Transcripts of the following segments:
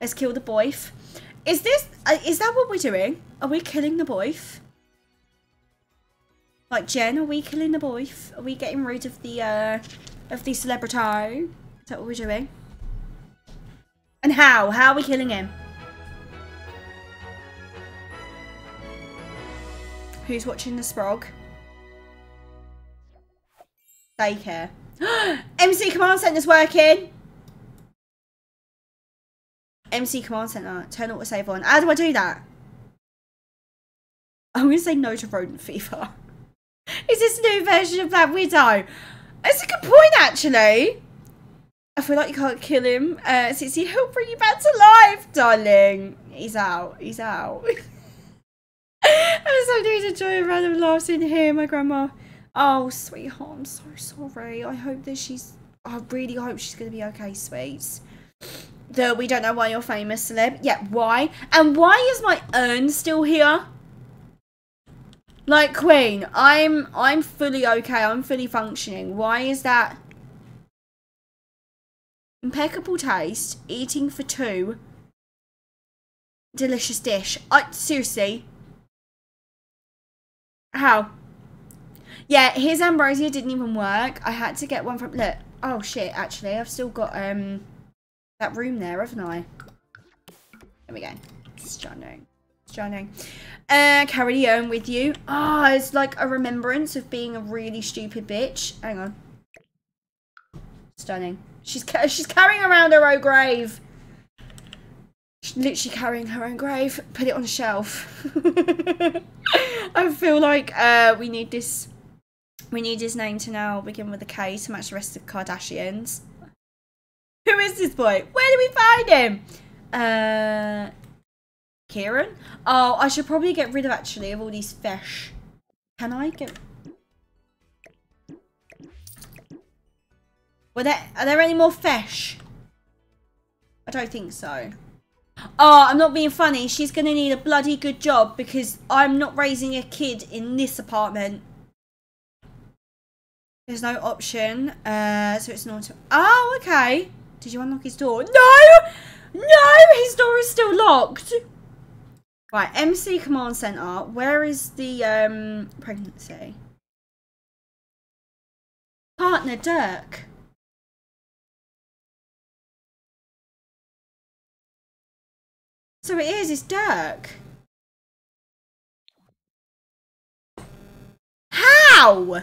Let's kill the boyf. Is this, uh, is that what we're doing? Are we killing the boyf? Like, Jen, are we killing the boyf? Are we getting rid of the, uh, of the celebrity? Is that what we're doing? And how? How are we killing him? Who's watching the sprog? Daycare. MC Command Center's working! MC Command Center, turn auto save on. How do I do that? I'm gonna say no to rodent fever. Is this a new version of Black Widow? It's a good point, actually. I feel like you can't kill him. Uh, Sissy, he'll bring you back to life, darling. He's out. He's out. I'm so doing to joy random laughs in here, my grandma. Oh, sweetheart, I'm so sorry. I hope that she's... I really hope she's going to be okay, sweets. Though we don't know why you're famous, celeb. Yeah, why? And why is my urn still here? Like, Queen, I'm I'm fully okay. I'm fully functioning. Why is that? Impeccable taste. Eating for two. Delicious dish. I seriously. How? Yeah, his ambrosia didn't even work. I had to get one from look. Oh shit, actually, I've still got um that room there, haven't I? There we go. Stunning. Stunning. Uh, carry on with you. Ah, oh, it's like a remembrance of being a really stupid bitch. Hang on. Stunning. She's ca she's carrying around her own grave. She's literally carrying her own grave. Put it on a shelf. I feel like uh, we need this. We need his name to now begin with a K to match the rest of the Kardashians. Who is this boy? Where do we find him? Uh, Kieran? Oh, I should probably get rid of actually of all these fish. Can I get... Were there, are there any more fish? I don't think so. Oh, I'm not being funny. She's going to need a bloody good job because I'm not raising a kid in this apartment. There's no option. Uh, so it's not... Oh, okay. Did you unlock his door? No! No! His door is still locked. Right, MC Command Center. Where is the um, pregnancy? Partner Dirk. So it is, it's Dirk. How?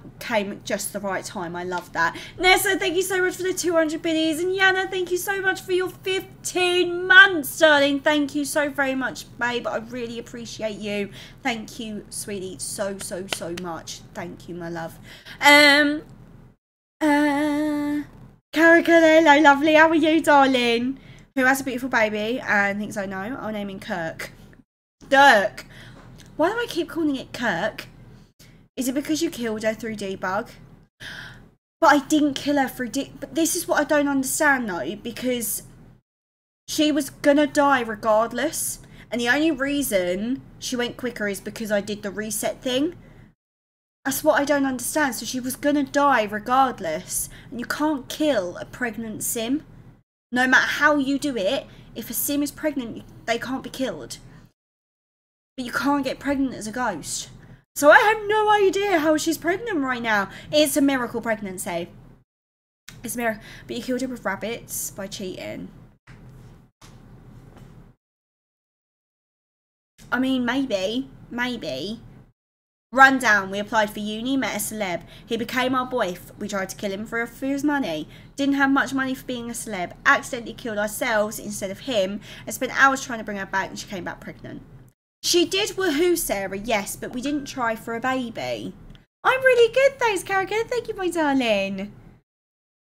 came at just the right time. I love that. Nessa, thank you so much for the 200 biddies. And Yana, thank you so much for your 15 months, darling. Thank you so very much, babe. I really appreciate you. Thank you, sweetie, so, so, so much. Thank you, my love. Um, uh, Caracolello, lovely. How are you, darling? Who has a beautiful baby and thinks I know? I'll name him Kirk. Dirk. Why do I keep calling it Kirk? Is it because you killed her through debug? But I didn't kill her through de- But this is what I don't understand though, because she was gonna die regardless. And the only reason she went quicker is because I did the reset thing. That's what I don't understand. So she was gonna die regardless. And you can't kill a pregnant sim. No matter how you do it, if a sim is pregnant, they can't be killed. But you can't get pregnant as a ghost. So I have no idea how she's pregnant right now. It's a miracle pregnancy. It's a miracle. But you killed her with rabbits by cheating. I mean, maybe. Maybe. Rundown. We applied for uni, met a celeb. He became our boy. We tried to kill him for, for his money. Didn't have much money for being a celeb. Accidentally killed ourselves instead of him. And spent hours trying to bring her back and she came back pregnant. She did woohoo, Sarah, yes, but we didn't try for a baby. I'm really good, thanks, Karakin. Thank you, my darling.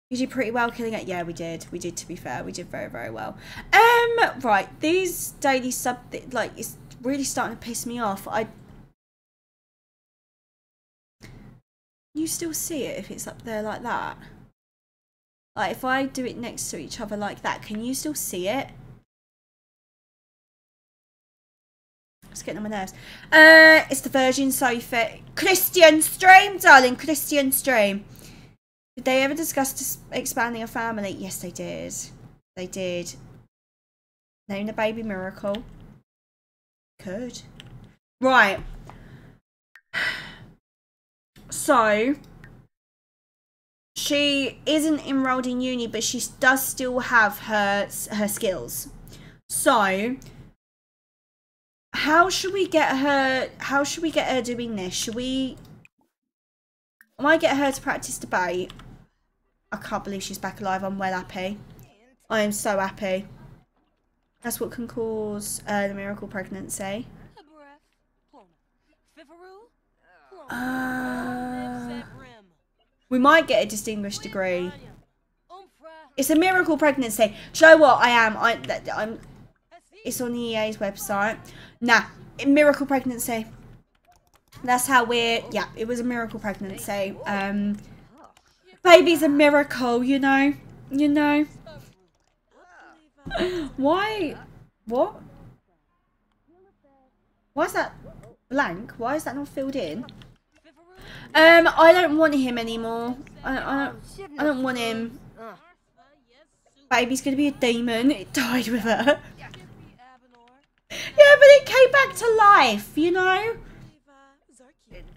You did pretty well killing it. Yeah, we did. We did, to be fair. We did very, very well. Um, right. These daily sub, like, it's really starting to piss me off. I you still see it if it's up there like that? Like if I do it next to each other like that, can you still see it? It's getting on my nerves. Uh, it's the Virgin Sophie. Christian Stream, darling. Christian Stream. Did they ever discuss expanding a family? Yes, they did. They did. Name the baby Miracle. Could. Right. So, she isn't enrolled in uni, but she does still have her her skills. So, how should we get her? How should we get her doing this? Should we? I might get her to practice debate. I can't believe she's back alive. I'm well happy. I am so happy. That's what can cause uh, the miracle pregnancy. Uh, we might get a distinguished degree. It's a miracle pregnancy. Show what I am. I, I'm. It's on EA's website. Nah, miracle pregnancy. That's how we're. Yeah, it was a miracle pregnancy. Um, baby's a miracle, you know. You know. Why? What? Why is that blank? Why is that not filled in? Um, I don't want him anymore. I, I don't. I don't want him. Baby's gonna be a demon. It died with her. Yeah, but it came back to life. You know.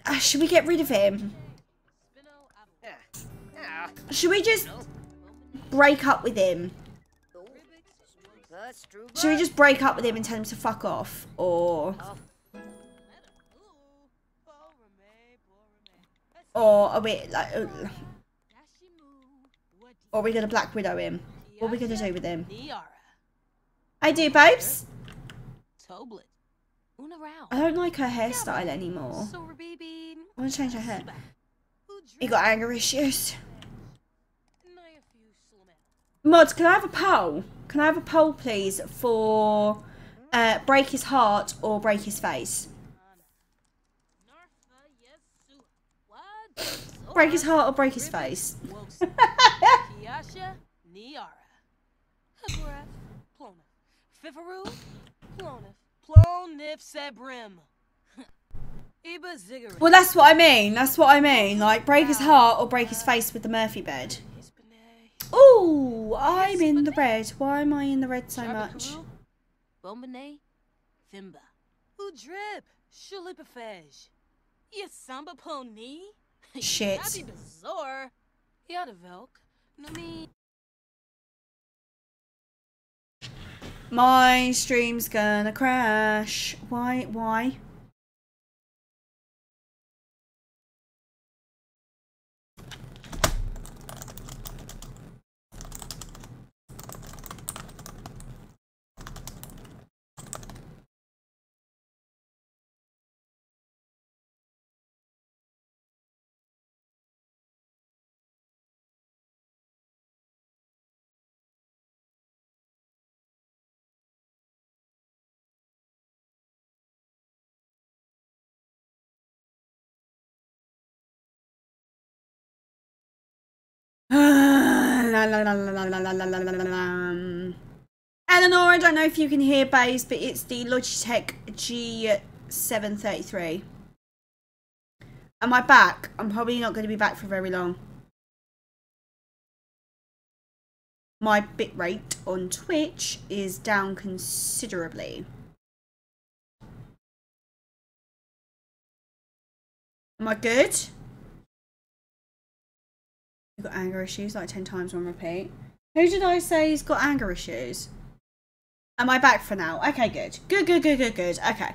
Uh, should we get rid of him? Should we just break up with him? Should we just break up with him and tell him to fuck off? Or... Or are we like... Uh, or are we going to Black Widow him? What are we going to do with him? I do, babes. I don't like her hairstyle anymore. I want to change her hair. You got anger issues. Mods, can I have a poll? Can I have a poll, please, for uh, break his heart or break his face? break his heart or break his face? well, that's what I mean. That's what I mean. Like, break his heart or break his face with the Murphy bed. Oh, I'm in the red. Why am I in the red so much? Bombane, Fimba. Udrip, Shulipafej. Yasamba pony. Shit. My stream's gonna crash. Why? Why? Eleanor, I don't know if you can hear bass, but it's the Logitech G733. Am I back? I'm probably not going to be back for very long. My bitrate on Twitch is down considerably. Am I good? You've got anger issues like 10 times on repeat. Who did I say he's got anger issues? Am I back for now? Okay, good. Good, good, good, good, good. Okay.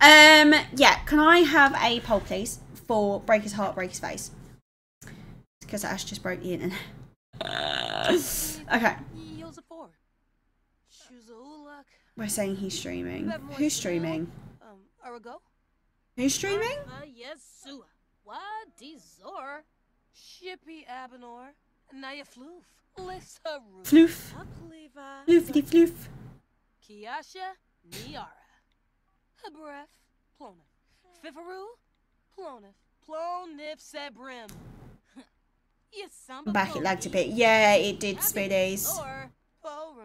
Um, yeah, can I have a poll, please, for Break His Heart, Break His Face? Because Ash just broke the internet. okay. We're saying he's streaming. Who's streaming? Who's streaming? Shippy Abinor, Naya Floof, Lissa Floof. Floofity floof. Kiasha Niara. Habref Plonif. Fifaru Plonif. Back it lagged a bit. Yeah, it did.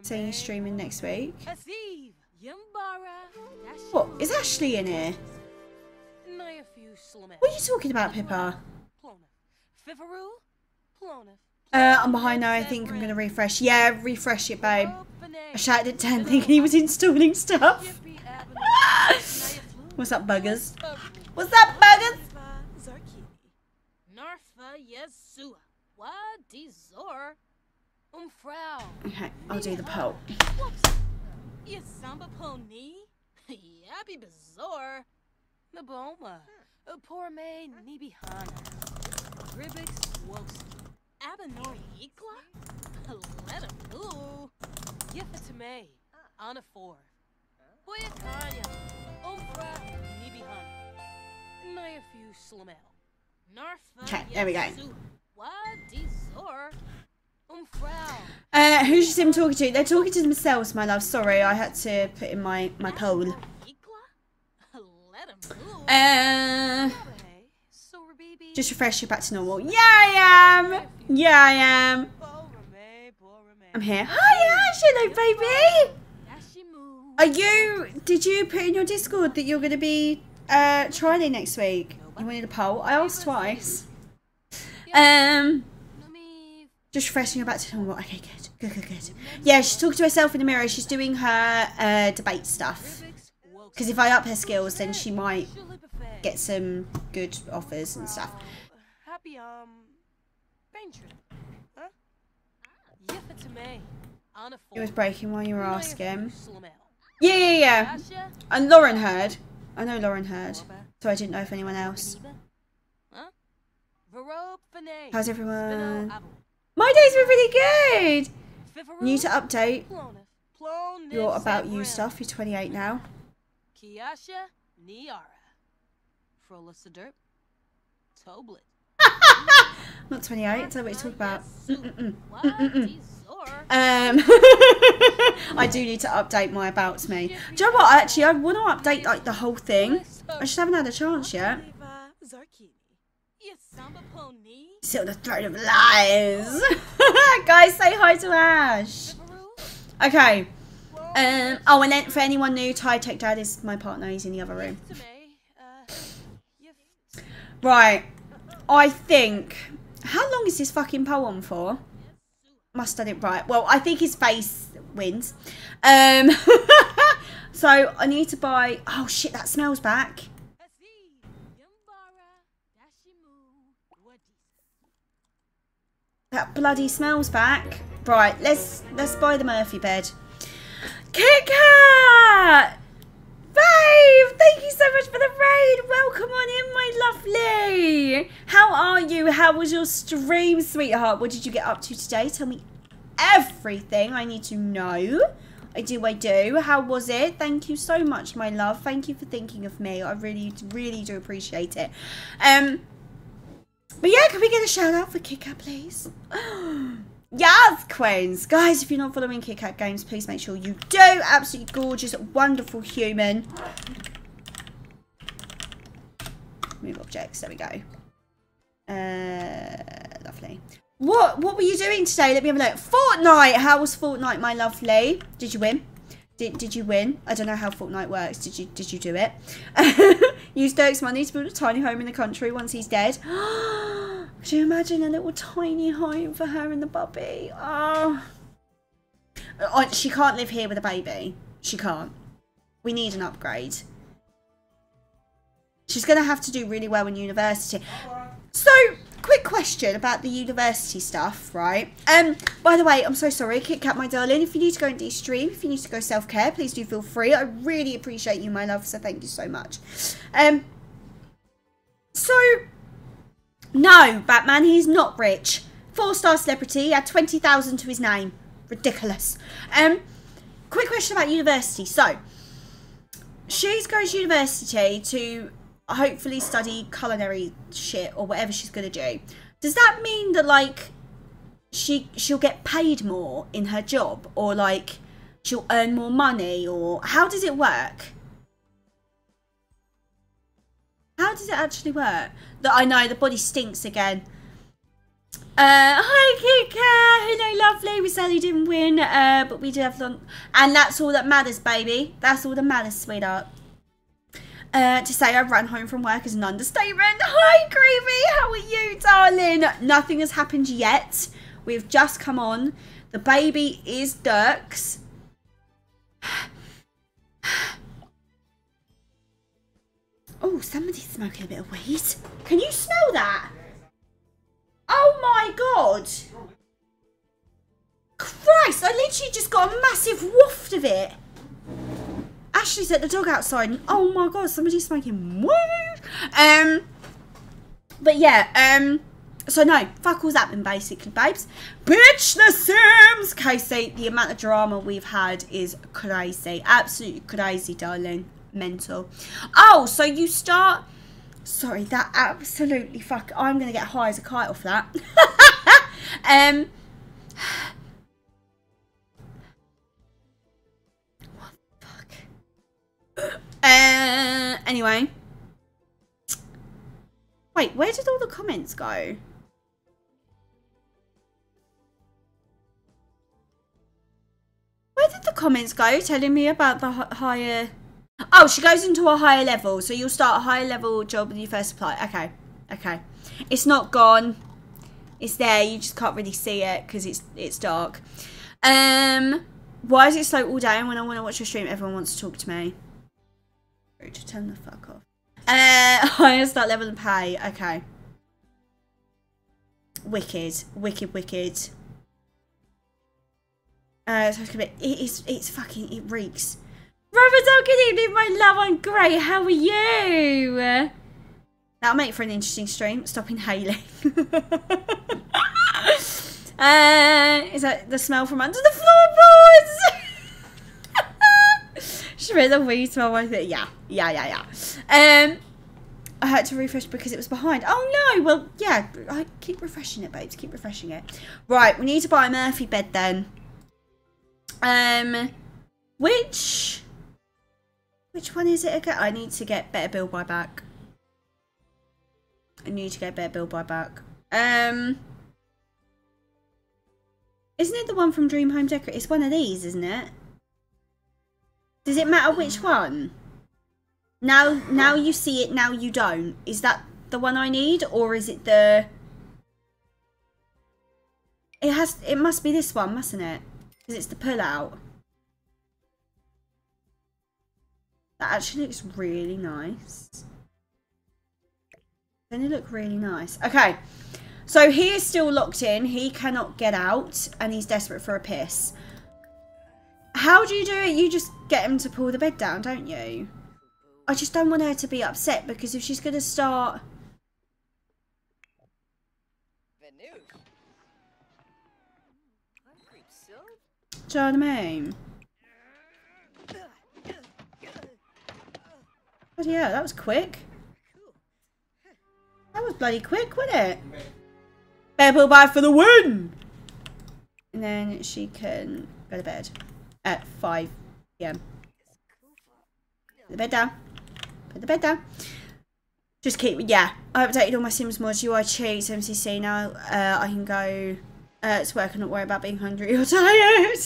So you're streaming next week. What? Is Ashley in here? What are you talking about, Pippa? Uh, I'm behind now. I think I'm going to refresh. Yeah, refresh it, babe. I shouted at 10 thinking he was installing stuff. What's up, buggers? What's up, buggers? Okay, I'll do the poll. Yappy bizarre. Naboma. Poor me Nibihana. Ribix Woks. Abanor Ikla? Let him go. Yifatame. On a four. Boyakanya. Umfra Nibihana. Nayafu Slamel. Narfa. Okay, there we go. Uh, who's Sim talking to? They're talking to themselves, my love. Sorry, I had to put in my, my poll. Uh, just refresh you back to normal. Yeah, I am. Yeah, I am. I'm here. Hi, Ash. Hello, baby. Are you? Did you put in your Discord that you're going to be uh, trialing next week? You wanted a poll? I asked twice. Um, just refreshing her back to normal. Okay, good, good, good, good. Yeah, she's talking to herself in the mirror. She's doing her uh, debate stuff. Because if I up her skills, then she might get some good offers and stuff. Happy um, It was breaking while you were asking. Yeah, yeah, yeah. And Lauren heard. I know Lauren heard. So I didn't know if anyone else. How's everyone? My day's been really good! New to update. You're About You stuff. You're 28 now. Kiasha Niara. Frola Saderp. Toblet. Not 28, tell what you talk about. Mm -mm -mm. Um, I do need to update my About Me. Do you know what? Actually, I want to update like the whole thing. I just haven't had a chance yet. Sit on the throne of lies. Guys, say hi to Ash. Okay. Um, oh, and then for anyone new, Thai Tech Dad is my partner. He's in the other room. Right. I think... How long is this fucking poem for? Must have done it right. Well, I think his face wins. Um, so I need to buy... Oh, shit, that smells back. That bloody smells back. Right, let's let's buy the Murphy bed. Kit Kat! Babe, thank you so much for the raid. Welcome on in, my lovely. How are you? How was your stream, sweetheart? What did you get up to today? Tell me everything I need to know. I do, I do. How was it? Thank you so much, my love. Thank you for thinking of me. I really, really do appreciate it. Um, but yeah, can we get a shout out for Kit Kat, please? Yes, Queens. Guys, if you're not following Kit Kat Games, please make sure you do. Absolutely gorgeous, wonderful human. Move objects. There we go. Uh, lovely. What What were you doing today? Let me have a look. Fortnite. How was Fortnite, my lovely? Did you win? Did, did you win? I don't know how Fortnite works. Did you Did you do it? Use Dirk's money to build a tiny home in the country once he's dead. Could you imagine a little tiny home for her and the puppy? Oh. oh. She can't live here with a baby. She can't. We need an upgrade. She's going to have to do really well in university. So, quick question about the university stuff, right? Um, by the way, I'm so sorry, Kit Kat, my darling. If you need to go and de-stream, if you need to go self-care, please do feel free. I really appreciate you, my love, so thank you so much. Um, so, no, Batman, he's not rich. Four-star celebrity, had 20,000 to his name. Ridiculous. Um, quick question about university. So, she's going to university to hopefully study culinary shit or whatever she's going to do. Does that mean that, like, she she'll get paid more in her job or, like, she'll earn more money or how does it work? How does it actually work? That I know the body stinks again. Uh, hi Kika, hello lovely. We sadly didn't win, uh, but we did have fun. And that's all that matters, baby. That's all that matters, sweetheart. Uh, to say I've run home from work is an understatement. Hi, Creepy. How are you, darling? Nothing has happened yet. We've just come on. The baby is Dirk's. Oh, somebody's smoking a bit of weed. Can you smell that? Oh my god. Christ, I literally just got a massive waft of it. Ashley's at the dog outside and oh my god, somebody's smoking weed. Um, but yeah, um, so no, fuck all's happening basically, babes. Bitch, The Sims! Casey, the amount of drama we've had is crazy. Absolutely crazy, darling. Mental. Oh, so you start... Sorry, that absolutely fuck... I'm to get high as a kite off that. um... Uh, anyway. Wait, where did all the comments go? Where did the comments go telling me about the higher... Oh, she goes into a higher level. So you'll start a higher level job when you first apply. Okay. Okay. It's not gone. It's there. You just can't really see it because it's it's dark. Um, Why is it slow all day? And when I want to watch your stream, everyone wants to talk to me. To turn the fuck off. Uh, higher start level and pay. Okay. Wicked. Wicked, wicked. Uh, so it's gonna be, it, it's, it's fucking, it reeks. Robert, good evening, my love. I'm great. How are you? That'll make for an interesting stream. Stop inhaling. uh, is that the smell from under the floorboards? Should read the way weed smell right it. Yeah, yeah, yeah, yeah. Um, I had to refresh because it was behind. Oh no, well, yeah, I keep refreshing it, babes. Keep refreshing it. Right, we need to buy a Murphy bed then. Um, which which one is it again? I need to get Better BuildBuy back. I need to get Better BuildBuy back. Um, isn't it the one from Dream Home Decor? It's one of these, isn't it? Does it matter which one? Now, now you see it. Now you don't. Is that the one I need, or is it the? It has. It must be this one, mustn't it? Because it's the pull out. That actually looks really nice. Doesn't it look really nice? Okay. So he is still locked in. He cannot get out. And he's desperate for a piss. How do you do it? You just get him to pull the bed down, don't you? I just don't want her to be upset because if she's going to start... Do you know what I mean? But yeah, that was quick. That was bloody quick, wasn't it? Purple bye for the win! And then she can go to bed at 5 p.m. Put the bed down. Put the bed down. Just keep, yeah. I updated all my Sims mods, UI cheats, MCC. Now uh, I can go uh, to work and not worry about being hungry or tired.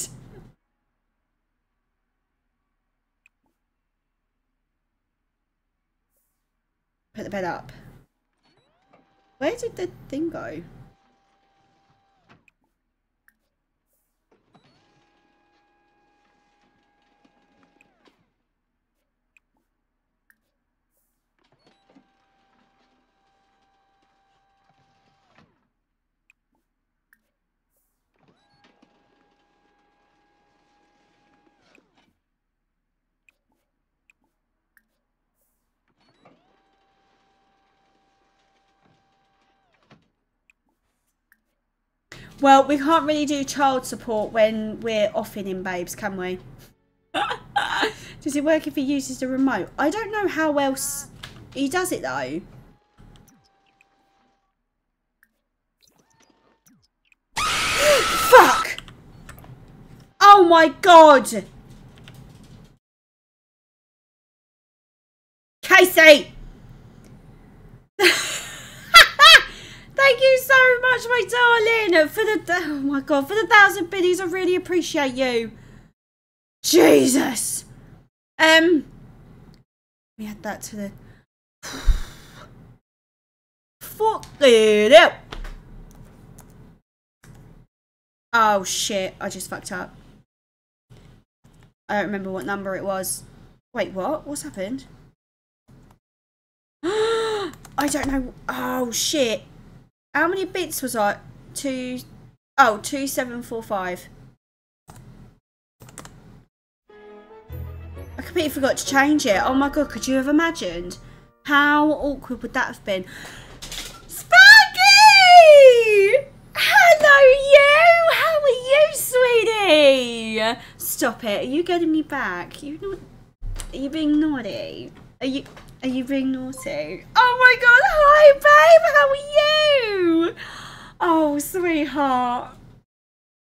put the bed up. Where did the thing go? Well, we can't really do child support when we're offing him, babes, can we? does it work if he uses the remote? I don't know how else he does it, though. Fuck! Oh my god! Casey! much, my darling, for the oh my god, for the thousand biddies. I really appreciate you. Jesus. Um, we add that to the. Fuck it out. Oh shit! I just fucked up. I don't remember what number it was. Wait, what? What's happened? I don't know. Oh shit! How many bits was I? Two. Oh, two seven four five. I completely forgot to change it. Oh my god, could you have imagined? How awkward would that have been? Sparky! Hello, you! How are you, sweetie? Stop it. Are you getting me back? You not Are you being naughty? Are you are you being naughty? Oh my god, hi babe, how are you? Oh, sweetheart.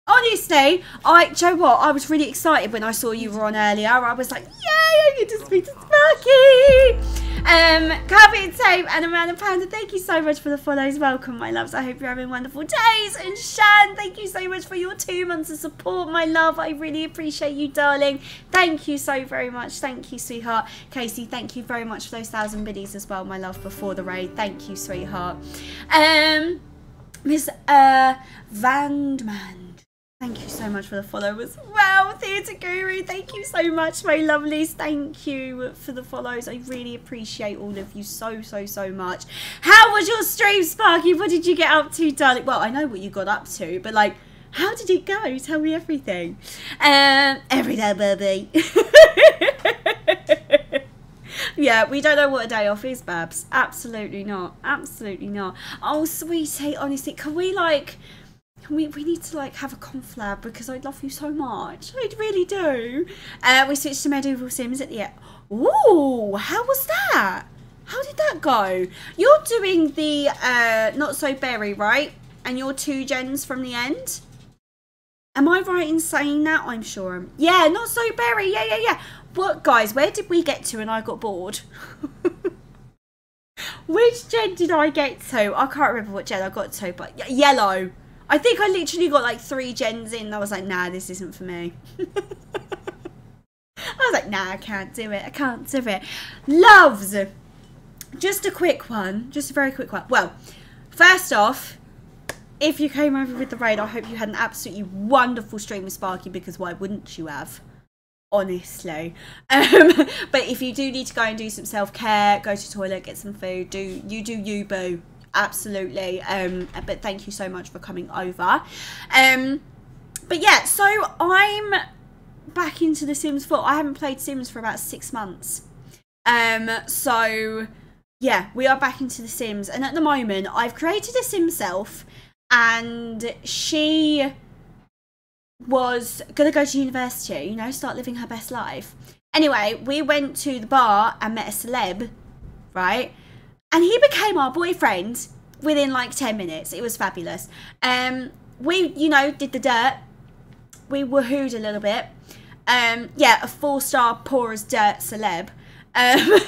Honestly, I, Joe, you know what? I was really excited when I saw you were on earlier. I was like, yay, I get to speak to Sparky. Um, Carpet Tape and Amanda Panda, thank you so much for the follows. Welcome, my loves. I hope you're having wonderful days. And Shan, thank you so much for your two months of support, my love. I really appreciate you, darling. Thank you so very much. Thank you, sweetheart. Casey, thank you very much for those thousand biddies as well, my love, before the raid. Thank you, sweetheart. Um, Miss uh, Vandman. Thank you so much for the follow as well, Theatre Guru. Thank you so much, my lovelies. Thank you for the follows. I really appreciate all of you so, so, so much. How was your stream, Sparky? What did you get up to, darling? Well, I know what you got up to, but like, how did it go? Tell me everything. Um, every day, baby. yeah, we don't know what a day off is, Babs. Absolutely not. Absolutely not. Oh, sweetie, honestly, can we like we, we need to like have a conflab because I love you so much. I really do. Uh, we switched to medieval sims at the end. Ooh, how was that? How did that go? You're doing the uh, not so berry, right? And your two gens from the end. Am I right in saying that? I'm sure. Yeah, not so berry. Yeah, yeah, yeah. What guys? Where did we get to? And I got bored. Which gen did I get to? I can't remember what gen I got to, but yellow. I think I literally got like three gens in. I was like, nah, this isn't for me. I was like, nah, I can't do it. I can't do it. Loves. Just a quick one. Just a very quick one. Well, first off, if you came over with the raid, I hope you had an absolutely wonderful stream with Sparky because why wouldn't you have? Honestly. Um, but if you do need to go and do some self-care, go to toilet, get some food, do you do you, boo absolutely. Um, but thank you so much for coming over. Um, but yeah, so I'm back into The Sims 4. I haven't played Sims for about six months. Um, so yeah, we are back into The Sims. And at the moment, I've created a Sim self and she was going to go to university, you know, start living her best life. Anyway, we went to the bar and met a celeb, right? And he became our boyfriend within like 10 minutes. It was fabulous. Um, we, you know, did the dirt. We woohooed a little bit. Um, yeah, a four star poor as dirt celeb. Um,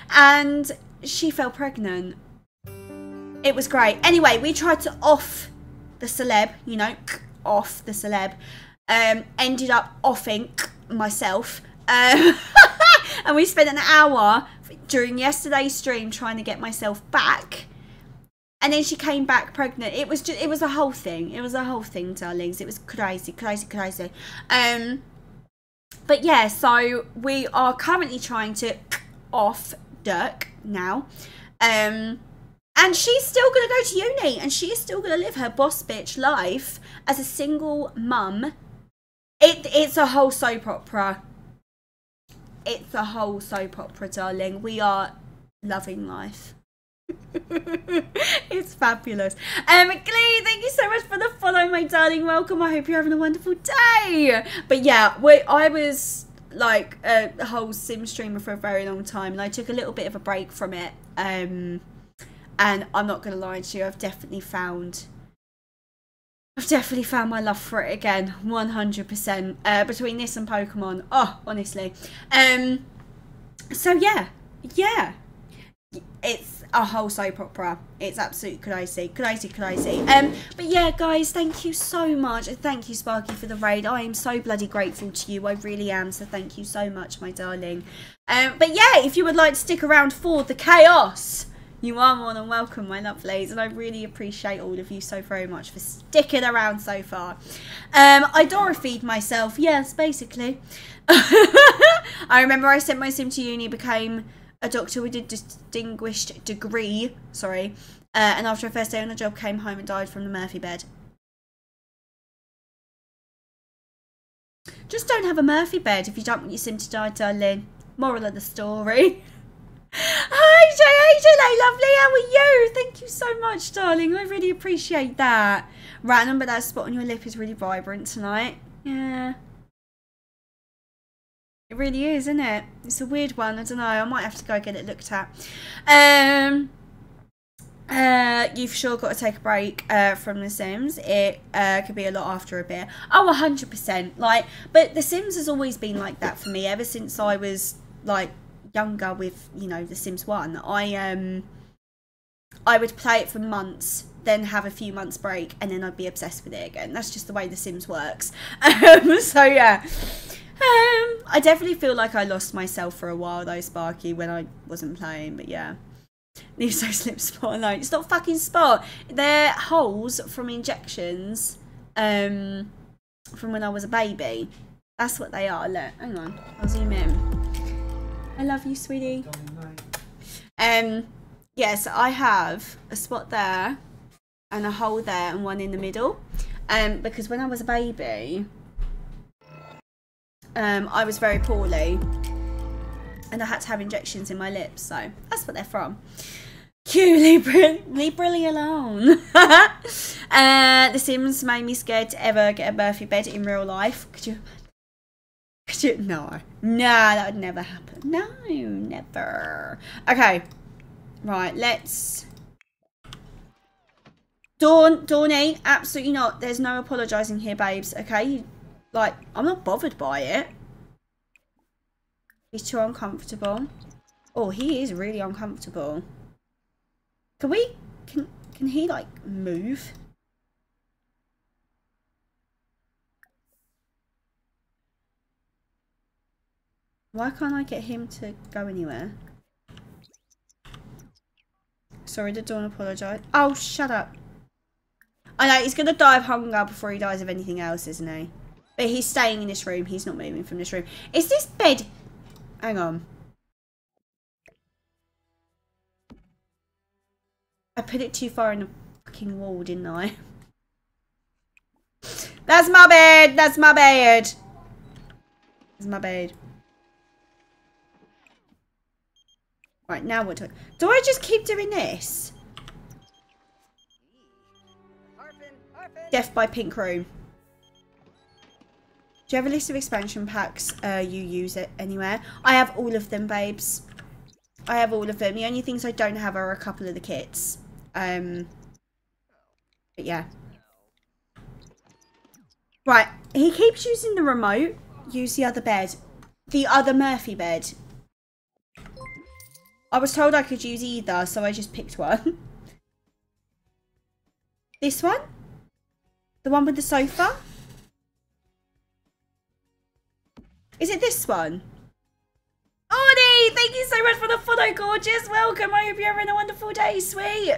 and she fell pregnant. It was great. Anyway, we tried to off the celeb, you know, off the celeb. Um, ended up offing myself. Um, and we spent an hour during yesterday's stream trying to get myself back. And then she came back pregnant. It was just it was a whole thing. It was a whole thing darlings. It was crazy crazy crazy. Um but yeah so we are currently trying to off dirk now. Um and she's still to go to uni and she's still to live her boss bitch life as a single mum. It it's a whole soap opera it's a whole soap opera, darling. We are loving life. it's fabulous. Um, Glee, thank you so much for the follow, my darling. Welcome. I hope you're having a wonderful day. But yeah, we, I was like a whole sim streamer for a very long time, and I took a little bit of a break from it. Um, and I'm not gonna lie to you, I've definitely found I've definitely found my love for it again, 100%. Uh, between this and Pokemon, oh, honestly. Um, so yeah, yeah, it's a whole soap opera. It's absolutely crazy, crazy, crazy. Um, but yeah, guys, thank you so much. Thank you, Sparky, for the raid. I am so bloody grateful to you. I really am. So thank you so much, my darling. Um, but yeah, if you would like to stick around for the chaos, you are more than welcome, my lovelies, and I really appreciate all of you so very much for sticking around so far. Um, I Dora feed myself, yes, basically. I remember I sent my sim to uni, became a doctor with a distinguished degree, sorry, uh, and after a first day on the job came home and died from the Murphy bed. Just don't have a Murphy bed if you don't want your sim to die, darling. Moral of the story. Hi, JHLA, lovely. How are you? Thank you so much, darling. I really appreciate that. Random, but that spot on your lip is really vibrant tonight. Yeah. It really is, isn't it? It's a weird one. I don't know. I might have to go get it looked at. Um, uh, you've sure got to take a break uh, from The Sims. It uh, could be a lot after a bit. Oh, 100%. Like, but The Sims has always been like that for me ever since I was, like, younger with, you know, The Sims 1. I, um, I would play it for months then have a few months break and then I'd be obsessed with it again. That's just the way The Sims works. Um, so yeah, um, I definitely feel like I lost myself for a while though, Sparky, when I wasn't playing, but yeah. Leave so slip spot alone. It's not fucking spot. They're holes from injections um, from when I was a baby. That's what they are. Look, hang on. I'll zoom in. I love you, sweetie. Um, yes, I have a spot there and a hole there and one in the middle. Um, because when I was a baby, um, I was very poorly and I had to have injections in my lips. So that's what they're from. Cue Libra, Libra alone. uh, the Sims made me scared to ever get a Murphy bed in real life. Could you? You? No, no, that would never happen. No, never. Okay, right. Let's. Dawn, Dawny, absolutely not. There's no apologising here, babes. Okay, like, I'm not bothered by it. He's too uncomfortable. Oh, he is really uncomfortable. Can we... Can, can he, like, move? Why can't I get him to go anywhere? Sorry, the Dawn apologise? Oh, shut up. I know, he's going to die of hunger before he dies of anything else, isn't he? But he's staying in this room. He's not moving from this room. Is this bed... Hang on. I put it too far in the fucking wall, didn't I? That's my bed! That's my bed! That's my bed. Right, now do I... Do I just keep doing this? Death by Pink Room. Do you have a list of expansion packs uh, you use it anywhere? I have all of them, babes. I have all of them. The only things I don't have are a couple of the kits. Um, but yeah. Right, he keeps using the remote. Use the other bed. The other Murphy bed. I was told I could use either, so I just picked one. this one? The one with the sofa? Is it this one? Oni, thank you so much for the follow, gorgeous. Welcome. I hope you're having a wonderful day, sweet.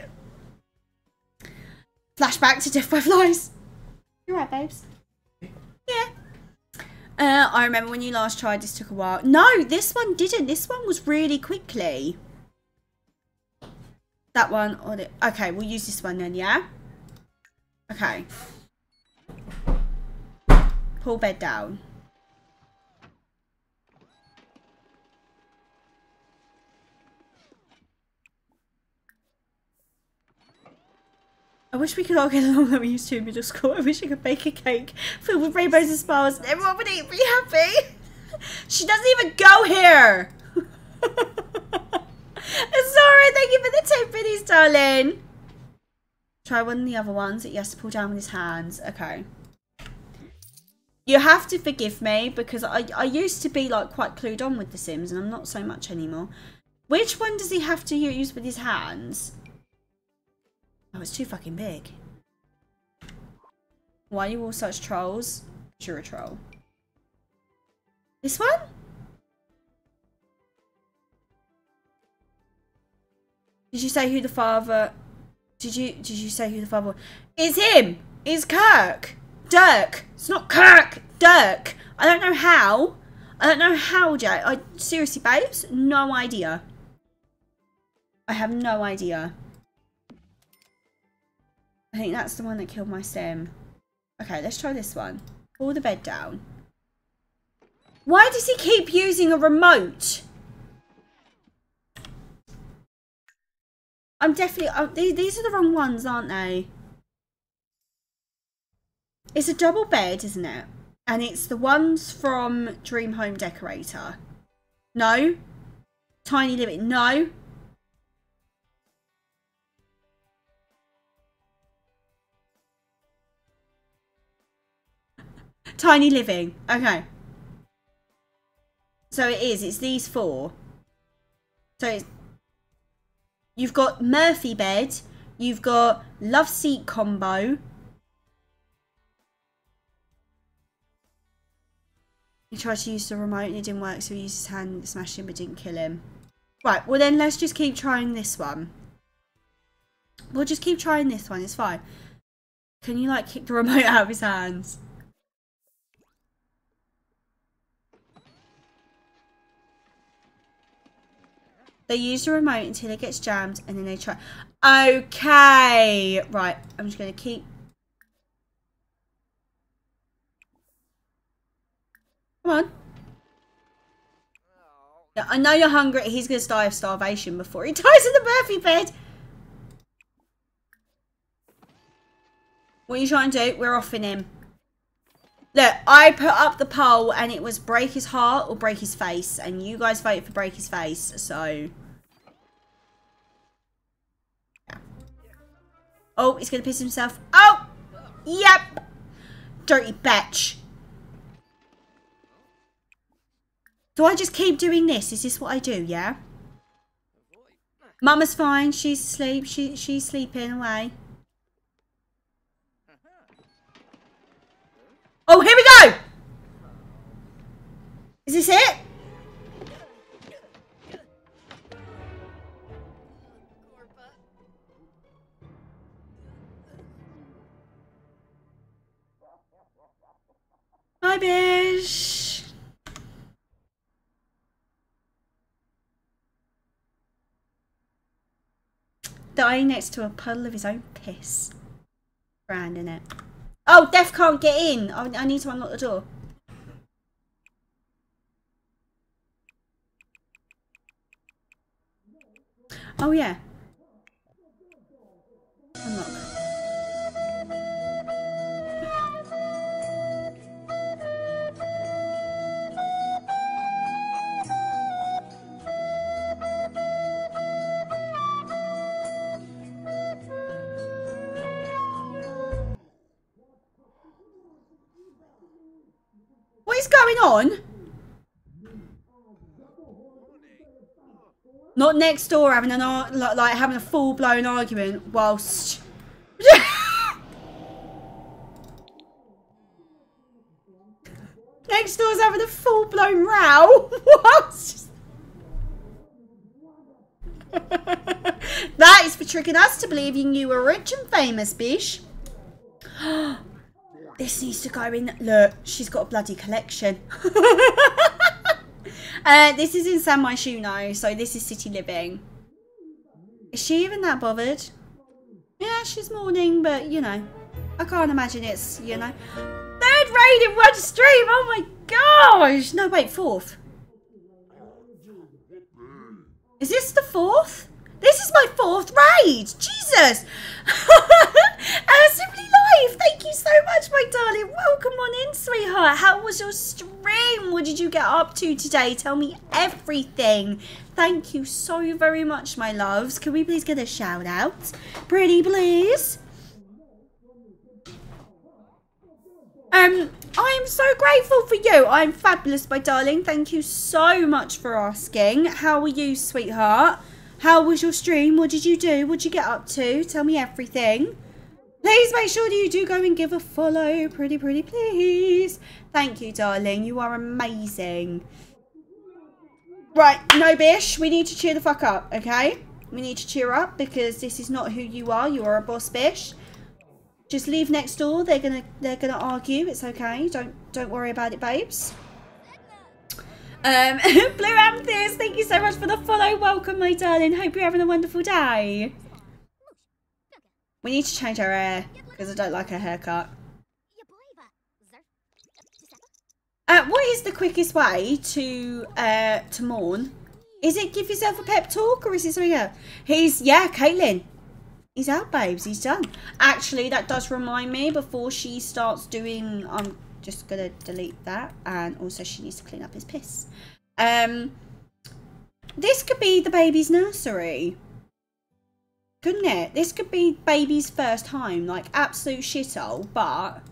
Flashback to Death by Flies. You're right, babes. Yeah. Uh, I remember when you last tried, this took a while. No, this one didn't. This one was really quickly. That one or the... Okay, we'll use this one then, yeah? Okay. Pull bed down. I wish we could all get along like we used to in middle school. I wish I could bake a cake filled with rainbows and smiles and everyone would eat be happy. she doesn't even go here. Sorry, thank you for the 10 pennies, darling. Try one of the other ones that he has to pull down with his hands. Okay. You have to forgive me because I, I used to be like quite clued on with The Sims and I'm not so much anymore. Which one does he have to use with his hands? Oh, it's too fucking big. Why are you all such trolls? You're a troll. This one? Did you say who the father... Did you did you say who the father... Is him! Is Kirk! Dirk! It's not Kirk! Dirk! I don't know how. I don't know how, Jay. I Seriously, babes? No idea. I have no idea. I think that's the one that killed my sim. Okay, let's try this one. Pull the bed down. Why does he keep using a remote? I'm definitely... Oh, these, these are the wrong ones, aren't they? It's a double bed, isn't it? And it's the ones from Dream Home Decorator. No. Tiny Living. No. Tiny Living. Okay. So it is. It's these four. So it's, you've got Murphy bed. You've got Love Seat combo. He tried to use the remote and it didn't work, so he used his hand to smash him but didn't kill him. Right, well then let's just keep trying this one. We'll just keep trying this one, it's fine. Can you like kick the remote out of his hands? They use the remote until it gets jammed and then they try. Okay. Right. I'm just going to keep. Come on. I know you're hungry. He's going to die of starvation before he dies in the Murphy bed. What are you trying to do? We're offing him. Look, I put up the poll and it was break his heart or break his face. And you guys voted for break his face, so... Oh, he's going to piss himself. Oh! Yep! Dirty bitch. Do I just keep doing this? Is this what I do, yeah? Mama's fine. She's asleep. She, she's sleeping away. Oh, here we go! Is this it? Hi, Bish. Dying next to a puddle of his own piss. Brand in it. Oh, Death can't get in. I, I need to unlock the door. Oh, yeah. Unlock. On? Not next door having an like having a full blown argument whilst. next door's having a full blown row. what? that is for tricking us to believing you were rich and famous, bish. This needs to go in. Look, she's got a bloody collection. uh, this is in San Myshuno, so this is city living. Is she even that bothered? Yeah, she's mourning, but you know, I can't imagine it's, you know. Third raid in one stream! Oh my gosh! No, wait, fourth. Is this the fourth? This is my fourth raid! Jesus! uh, Simply Live, thank you so much, my darling. Welcome on in, sweetheart. How was your stream? What did you get up to today? Tell me everything. Thank you so very much, my loves. Can we please get a shout out? Pretty please. Um, I'm so grateful for you. I'm fabulous, my darling. Thank you so much for asking. How are you, sweetheart? How was your stream? What did you do? What did you get up to? Tell me everything. Please make sure that you do go and give a follow. Pretty, pretty, please. Thank you, darling. You are amazing. Right, no bish. We need to cheer the fuck up, okay? We need to cheer up because this is not who you are. You are a boss bish. Just leave next door. They're gonna they're gonna argue. It's okay. Don't don't worry about it, babes. Um, Blue Amethyst, thank you so much for the follow. Welcome, my darling. Hope you're having a wonderful day. We need to change her hair because I don't like her haircut. Uh, what is the quickest way to uh, to mourn? Is it give yourself a pep talk or is it something else? He's, yeah, Caitlin. He's out, babes. He's done. Actually, that does remind me before she starts doing, I'm just to delete that. And also she needs to clean up his piss. Um, This could be the baby's nursery. Couldn't it? This could be baby's first home. Like, absolute shithole. But,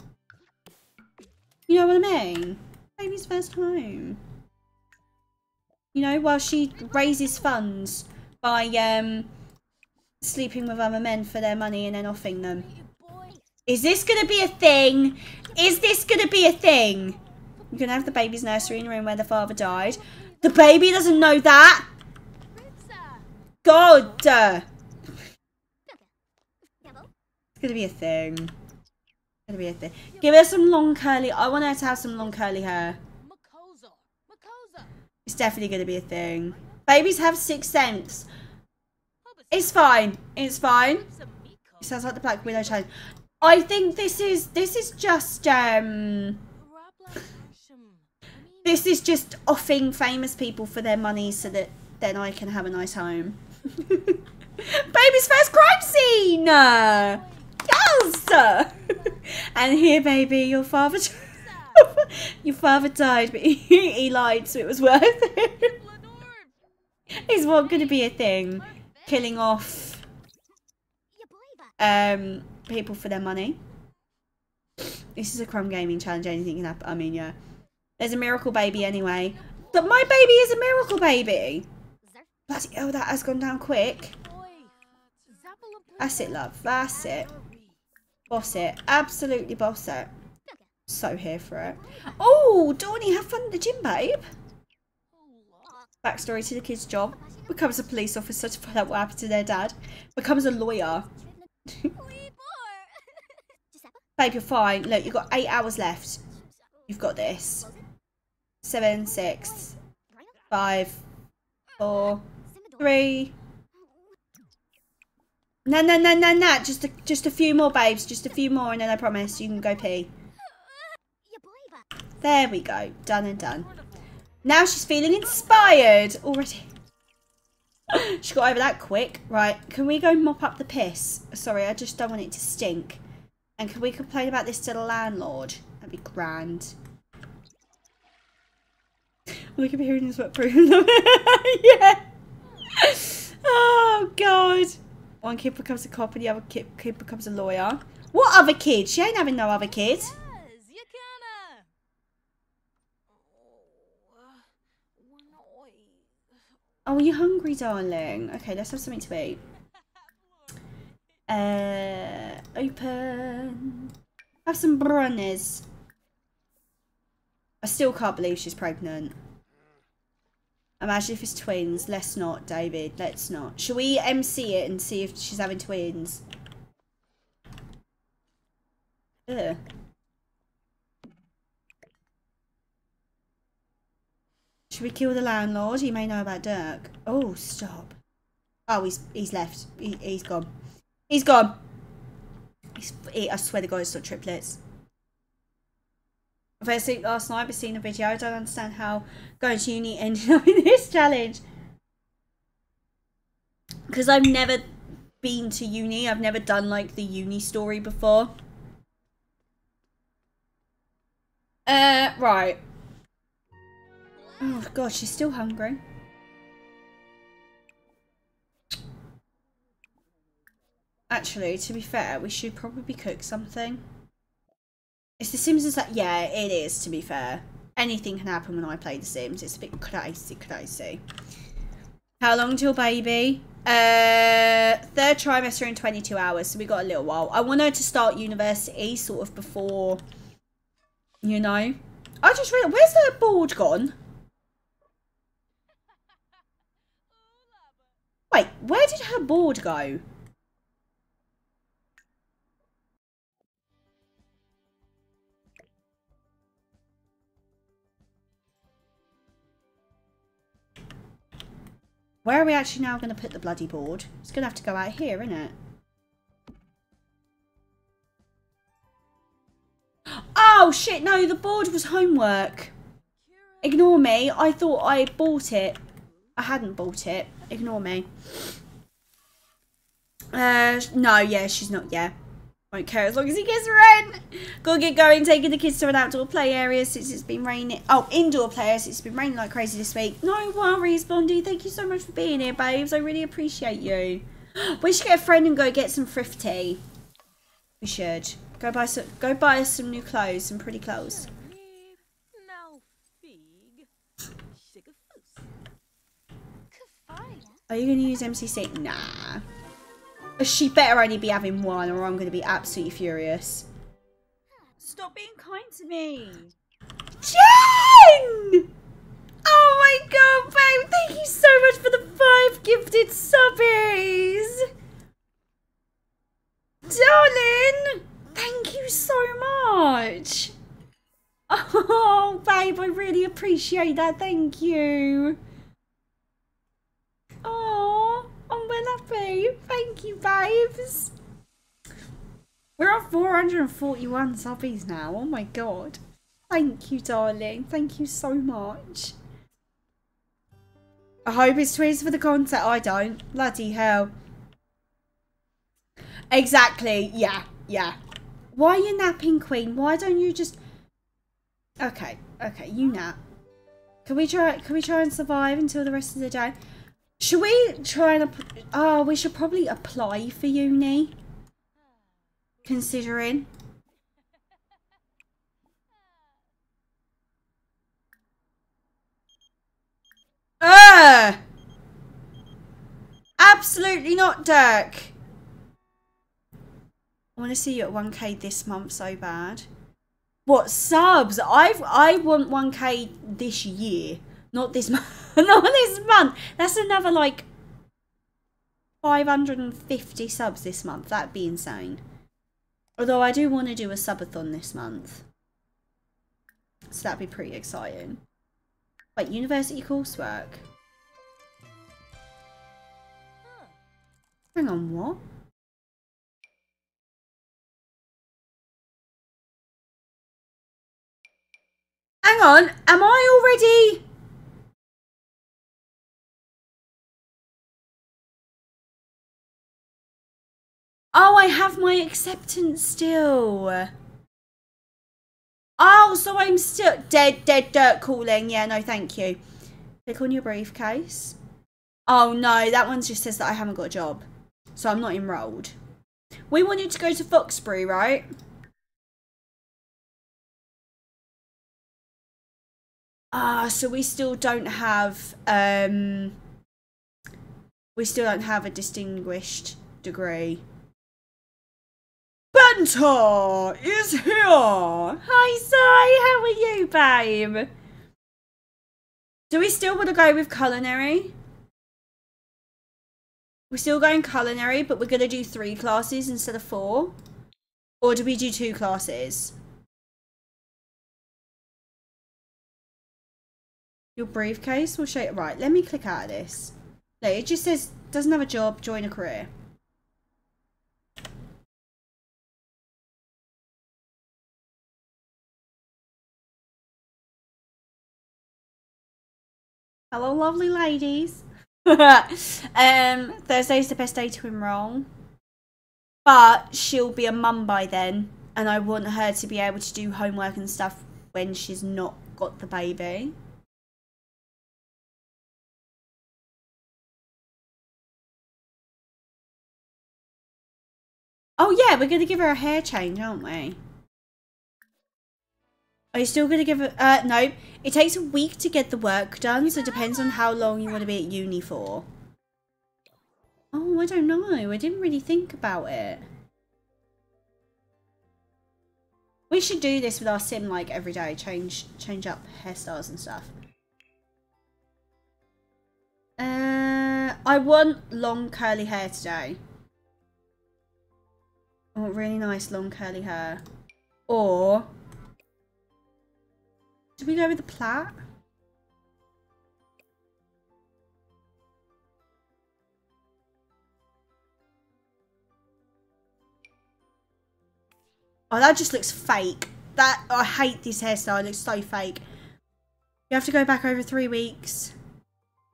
you know what I mean? Baby's first home. You know, while she raises funds by um, sleeping with other men for their money and then offing them. Is this going to be a thing? Is this going to be a thing? You're going to have the baby's nursery in the room where the father died. The baby doesn't know that. God. Uh, it's going to be a thing. It's going to be a thing. Give her some long curly... I want her to have some long curly hair. It's definitely going to be a thing. Babies have six sense. It's fine. It's fine. It sounds like the Black Widow challenge. I think this is this is just um this is just offing famous people for their money so that then I can have a nice home. Baby's first crime scene. Yes. and here, baby, your father. Your father died, but he, he lied, so it was worth it. Is what going to be a thing? Killing off um, people for their money. This is a crumb gaming challenge. Anything can happen. I mean, yeah. There's a miracle baby anyway. But my baby is a miracle baby. Bloody hell, that has gone down quick. That's it, love. That's it. Boss it. Absolutely boss it. So here for it. Oh, Dawny, have fun at the gym, babe. Backstory to the kid's job. Becomes a police officer to find out what happened to their dad. Becomes a lawyer. babe, you're fine. Look, you've got eight hours left. You've got this. Seven, six, five, four, three. No, no, no, no, no. Just a, just a few more, babes. Just a few more, and then I promise you can go pee. There we go. Done and done. Now she's feeling inspired already. she got over that quick. Right, can we go mop up the piss? Sorry, I just don't want it to stink. And can we complain about this to the landlord? That'd be grand. Look at me hearing this wet yeah. Oh, God. One kid becomes a cop and the other kid, kid becomes a lawyer. What other kid? She ain't having no other kid. Oh, are you hungry, darling? Okay, let's have something to eat. Uh, open. Have some brownies. I still can't believe she's pregnant. Imagine if it's twins. Let's not, David. Let's not. Shall we MC it and see if she's having twins? Ugh. Should we kill the landlord? He may know about Dirk. Oh, stop. Oh, he's he's left. He, he's gone. He's gone. He's, he, I swear to God, it's not triplets. I fell asleep last night, but seeing the video, I don't understand how going to uni ended up in this challenge. Because I've never been to uni. I've never done like the uni story before. Uh, right. Oh god, she's still hungry. Actually, to be fair, we should probably cook something. It's The Sims is that yeah, it is to be fair. Anything can happen when I play The Sims. It's a bit crazy, crazy. How long till baby? Uh, third trimester in 22 hours, so we got a little while. I want her to start university sort of before, you know. I just realized, where's the board gone? Wait, where did her board go? Where are we actually now going to put the bloody board? It's going to have to go out here, isn't it? Oh, shit, no, the board was homework. Ignore me. I thought I bought it. I hadn't bought it. Ignore me. Uh, no, yeah, she's not, yeah. Won't care as long as he gets rent. Gotta get going, taking the kids to an outdoor play area since it's been raining. Oh, indoor players. It's been raining like crazy this week. No worries, Blondie. Thank you so much for being here, babes. I really appreciate you. We should get a friend and go get some thrifty. We should. Go buy some go buy us some new clothes, some pretty clothes. Are you gonna use MCC? Nah. She better only be having one or I'm going to be absolutely furious. Stop being kind to me. Jen! Oh my god, babe. Thank you so much for the five gifted subbies. Darling, thank you so much. Oh, babe, I really appreciate that. Thank you. Oh. I'm well happy. Thank you, babes. We're at 441 subbies now. Oh my god. Thank you, darling. Thank you so much. I hope it's twins for the content. I don't. Bloody hell. Exactly. Yeah. Yeah. Why are you napping, Queen? Why don't you just... Okay. Okay. You nap. Can we try? Can we try and survive until the rest of the day? Should we try and... Oh, we should probably apply for uni. Considering. Ugh! Absolutely not, Dirk. I want to see you at 1k this month so bad. What, subs? I've, I want 1k this year. Not this month. Not this month. That's another like 550 subs this month. That'd be insane. Although I do want to do a subathon this month. So that'd be pretty exciting. Wait, university coursework. Hang on, what? Hang on, am I already... Oh, I have my acceptance still. Oh, so I'm still dead, dead dirt calling. Yeah, no, thank you. Click on your briefcase. Oh, no, that one just says that I haven't got a job. So I'm not enrolled. We wanted to go to Foxbury, right? Ah, so we still don't have, um, we still don't have a distinguished degree. Banta is here. Hi, Sai. How are you, babe? Do we still want to go with culinary? We're still going culinary, but we're going to do three classes instead of four. Or do we do two classes? Your briefcase will show you. Right, let me click out of this. No, it just says, doesn't have a job, join a career. Hello, lovely ladies. um, Thursday's the best day to enroll. But she'll be a mum by then, and I want her to be able to do homework and stuff when she's not got the baby. Oh yeah, we're going to give her a hair change, aren't we? Are you still going to give it? Uh, no. It takes a week to get the work done, so it depends on how long you want to be at uni for. Oh, I don't know. I didn't really think about it. We should do this with our sim like every day. Change change up hairstyles and stuff. Uh, I want long curly hair today. I want really nice long curly hair. Or do we go with the plait? Oh, that just looks fake. That I hate this hairstyle. It looks so fake. You have to go back over three weeks,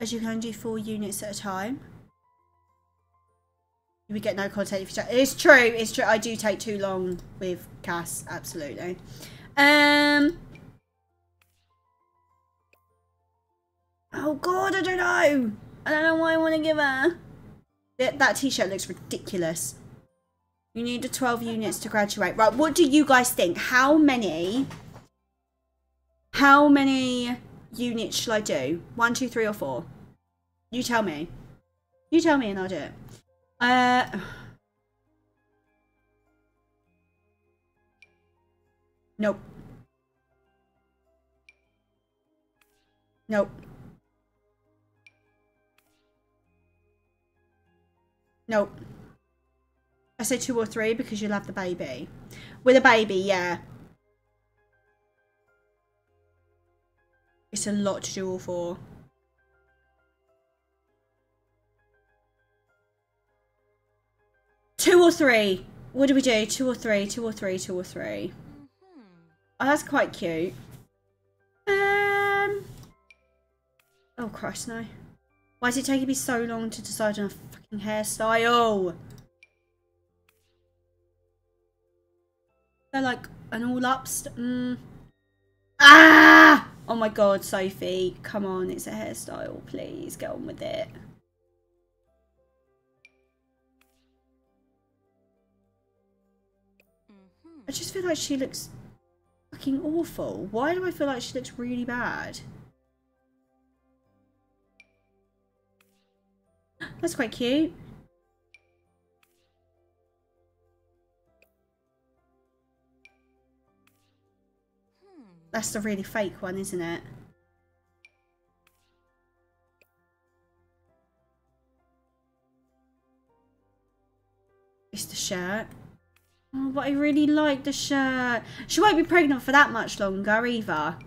as you can do four units at a time. We get no content if you It's true. It's true. I do take too long with CAS. Absolutely. Um. Oh God, I don't know. I don't know why I want to give her. That, that t-shirt looks ridiculous. You need the 12 units to graduate. Right, what do you guys think? How many... How many units should I do? One, two, three, or four? You tell me. You tell me and I'll do it. Uh... Nope. Nope. Nope. I said two or three because you'll have the baby. With a baby, yeah. It's a lot to do all for. Two or three. What do we do? Two or three, two or three, two or three. Oh, that's quite cute. Um. Oh, Christ, no. Why is it taking me so long to decide on a fucking hairstyle? They're like an all up. Mm. Ah! Oh my god, Sophie. Come on, it's a hairstyle. Please get on with it. Mm-hmm. I just feel like she looks fucking awful. Why do I feel like she looks really bad? That's quite cute. That's the really fake one, isn't it? It's the shirt. Oh, but I really like the shirt. She won't be pregnant for that much longer either.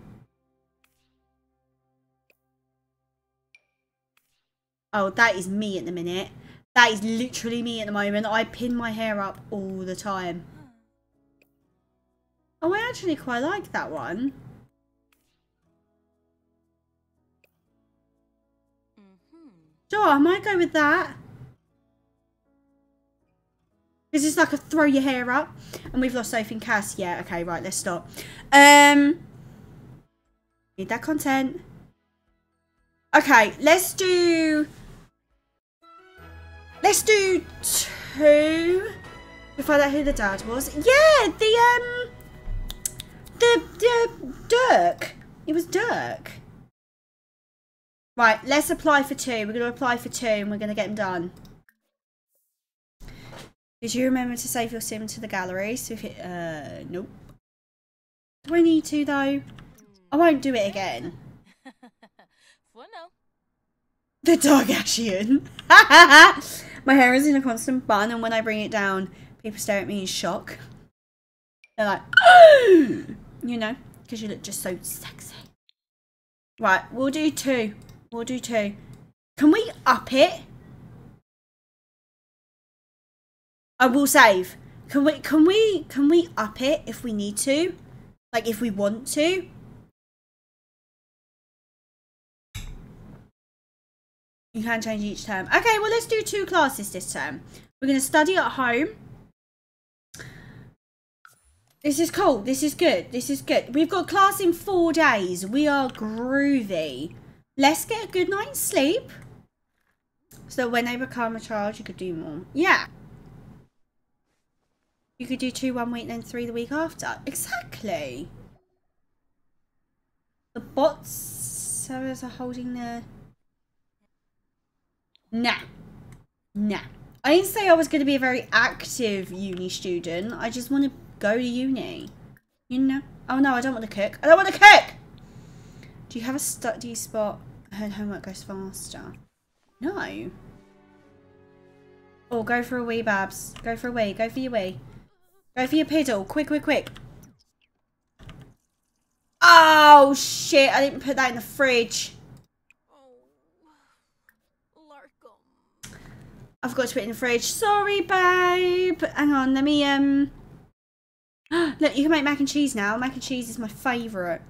Oh, that is me at the minute. That is literally me at the moment. I pin my hair up all the time. Oh, I actually quite like that one. Mm-hmm. Sure, I might go with that. Is this is like a throw your hair up? And we've lost Sophie and CAS. Yeah, okay, right, let's stop. Um, need that content. Okay, let's do... Let's do two. We find out who the dad was. Yeah, the, um... The, the Dirk. It was Dirk. Right, let's apply for two. We're going to apply for two and we're going to get them done. Did you remember to save your sim to the gallery? So if it, uh, nope. Do I need to though? I won't do it again. the Dargashian. My hair is in a constant bun and when I bring it down, people stare at me in shock. They're like, you know, because you look just so sexy. Right, we'll do two. We'll do two. Can we up it? I will save. Can we can we can we up it if we need to? Like if we want to? You can change each term. Okay, well let's do two classes this term. We're going to study at home this is cool. This is good. This is good. We've got class in four days. We are groovy. Let's get a good night's sleep. So when they become a child, you could do more. Yeah. You could do two one week, then three the week after. Exactly. The bots servers are holding the... Nah. Nah. I didn't say I was going to be a very active uni student. I just want to go to uni. You know? Oh no, I don't want to cook. I don't want to cook! Do you have a study spot? I heard homework goes faster. No. Oh, go for a wee, Babs. Go for a wee. Go for your wee. Go for your piddle. Quick, quick, quick. Oh, shit. I didn't put that in the fridge. I forgot to put it in the fridge. Sorry, babe. Hang on. Let me, um... Look, you can make mac and cheese now. Mac and cheese is my favourite.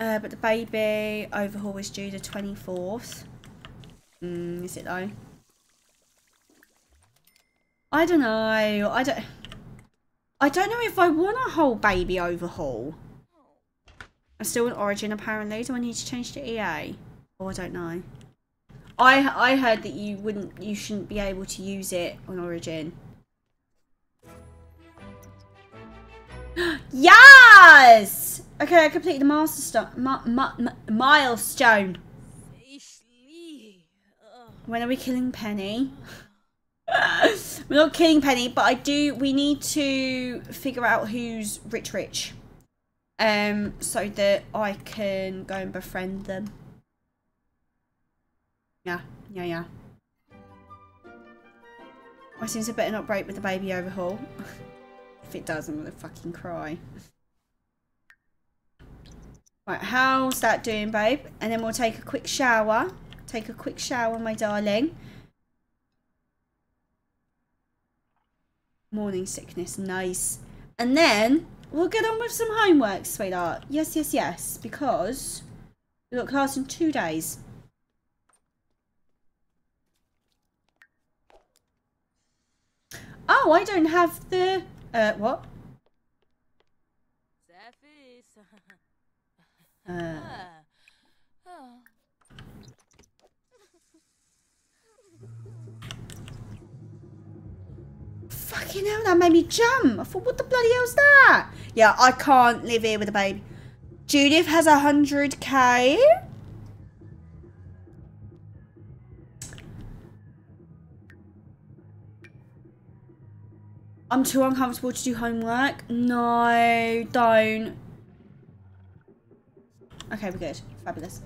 Uh, but the baby overhaul is due the 24th. Mm, is it though? I don't know. I don't... I don't know if I want a whole baby overhaul. I'm still want Origin apparently. Do I need to change to EA? Oh, I don't know. I I heard that you wouldn't, you shouldn't be able to use it on Origin. yes! Okay, I completed the master stone, ma ma ma milestone. When are we killing Penny? We're not killing Penny, but I do. We need to figure out who's rich, rich, um, so that I can go and befriend them. Yeah, yeah, yeah. My seems a better not break with the baby overhaul. if it does, I'm gonna fucking cry. Right, how's that doing, babe? And then we'll take a quick shower. Take a quick shower, my darling. Morning sickness, nice. And then we'll get on with some homework, sweetheart. Yes, yes, yes, because we've got class in two days. Oh, I don't have the... Uh, what? Uh, fucking hell, that made me jump. I thought, what the bloody hell's that? Yeah, I can't live here with a baby. Judith has a 100k. I'm too uncomfortable to do homework. No, don't. Okay, we're good. Fabulous.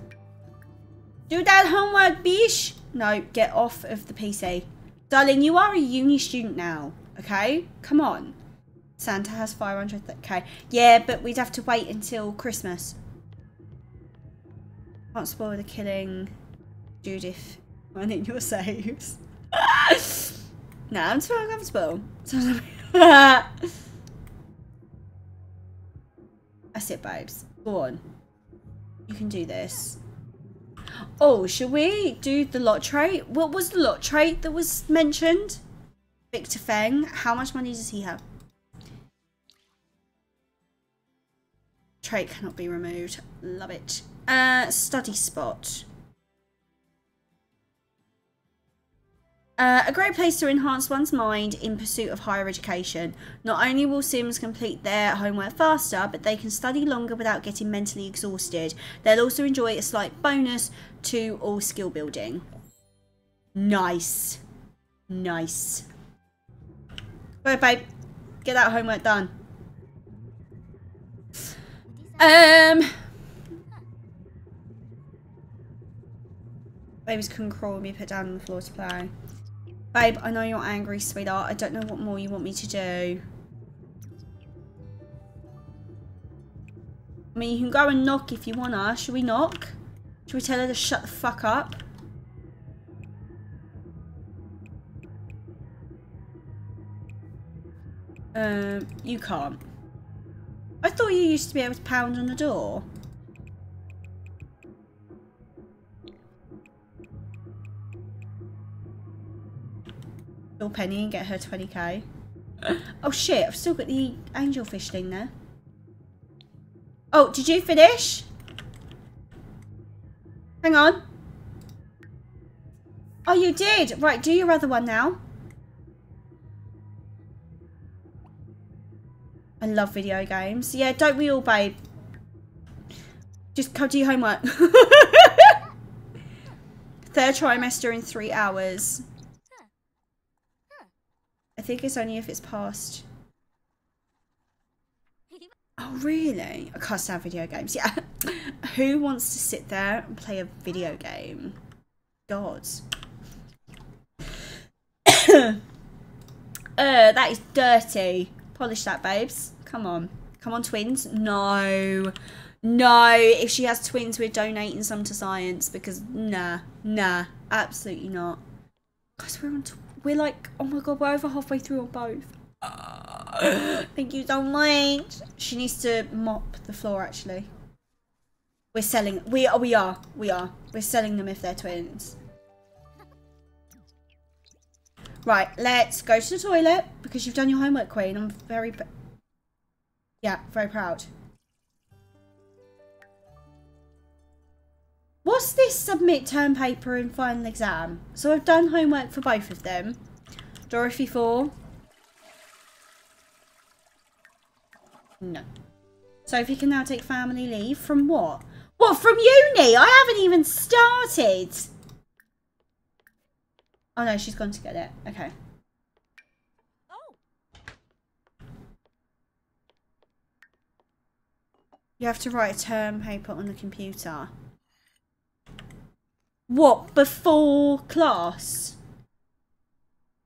Do that homework, bish. No, get off of the PC. Darling, you are a uni student now, okay? Come on. Santa has 500k. Yeah, but we'd have to wait until Christmas. Can't spoil the killing Judith running your saves. No, I'm too uncomfortable. That's it, babes. Go on. You can do this. Oh, should we do the lot trait? What was the lot trait that was mentioned? Victor Feng. How much money does he have? Trait cannot be removed. Love it. Uh, study spot. Uh, a great place to enhance one's mind in pursuit of higher education. Not only will Sims complete their homework faster, but they can study longer without getting mentally exhausted. They'll also enjoy a slight bonus to all skill building. Nice. Nice. Go babe. Get that homework done. Um... Babies couldn't crawl be put down on the floor to play. Babe, I know you're angry, sweetheart. I don't know what more you want me to do. I mean, you can go and knock if you wanna. Should we knock? Should we tell her to shut the fuck up? Um, you can't. I thought you used to be able to pound on the door. Bill Penny and get her 20k. oh shit, I've still got the angelfish thing there. Oh, did you finish? Hang on. Oh, you did. Right, do your other one now. I love video games. Yeah, don't we all, babe? Just come do your homework. Third trimester in three hours. I think it's only if it's past. Oh, really? I can't stand video games. Yeah. Who wants to sit there and play a video game? God. uh, that is dirty. Polish that, babes. Come on. Come on, twins. No. No. If she has twins, we're donating some to science because nah. Nah. Absolutely not. Guys, we're on... we're like... Oh my god, we're over halfway through on both. Thank you so much. She needs to mop the floor, actually. We're selling... We are. We are. We are. We're selling them if they're twins. Right, let's go to the toilet because you've done your homework, Queen. I'm very, yeah, very proud. What's this submit term paper and final exam? So I've done homework for both of them. Dorothy 4. No. Sophie can now take family leave. From what? What, from uni? I haven't even started. Oh no, she's gone to get it. Okay. Oh. You have to write a term paper on the computer. What, before class?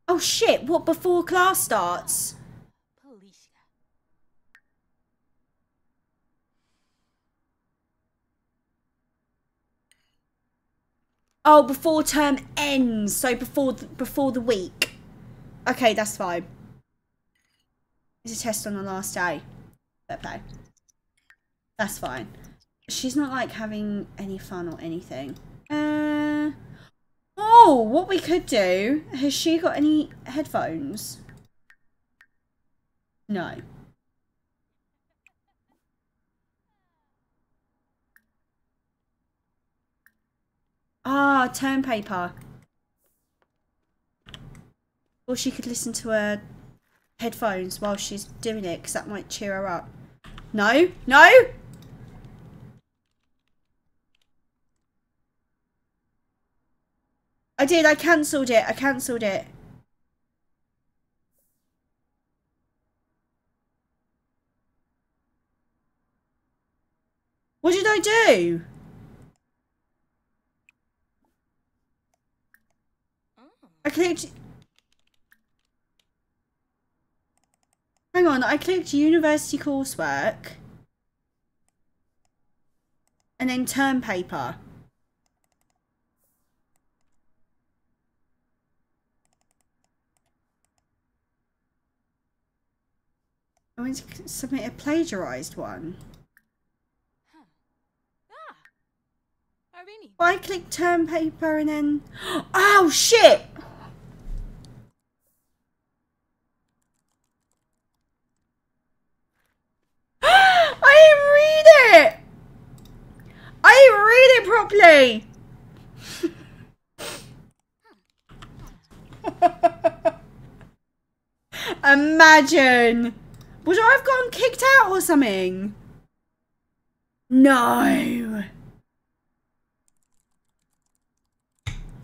Oh shit, what, before class starts? Oh, before term ends. So before the, before the week. Okay, that's fine. It's a test on the last day. Fair play. That's fine. She's not like having any fun or anything. Uh, oh, what we could do. Has she got any headphones? No. Ah, term paper. Or she could listen to her headphones while she's doing it, because that might cheer her up. No? No? I did, I cancelled it, I cancelled it. What did I do? I clicked... Hang on, I clicked university coursework. And then term paper. I want to submit a plagiarized one. Ah. Well, I click term paper and then... Oh, shit! I didn't read it I read it properly. Imagine. Would I have gotten kicked out or something? No.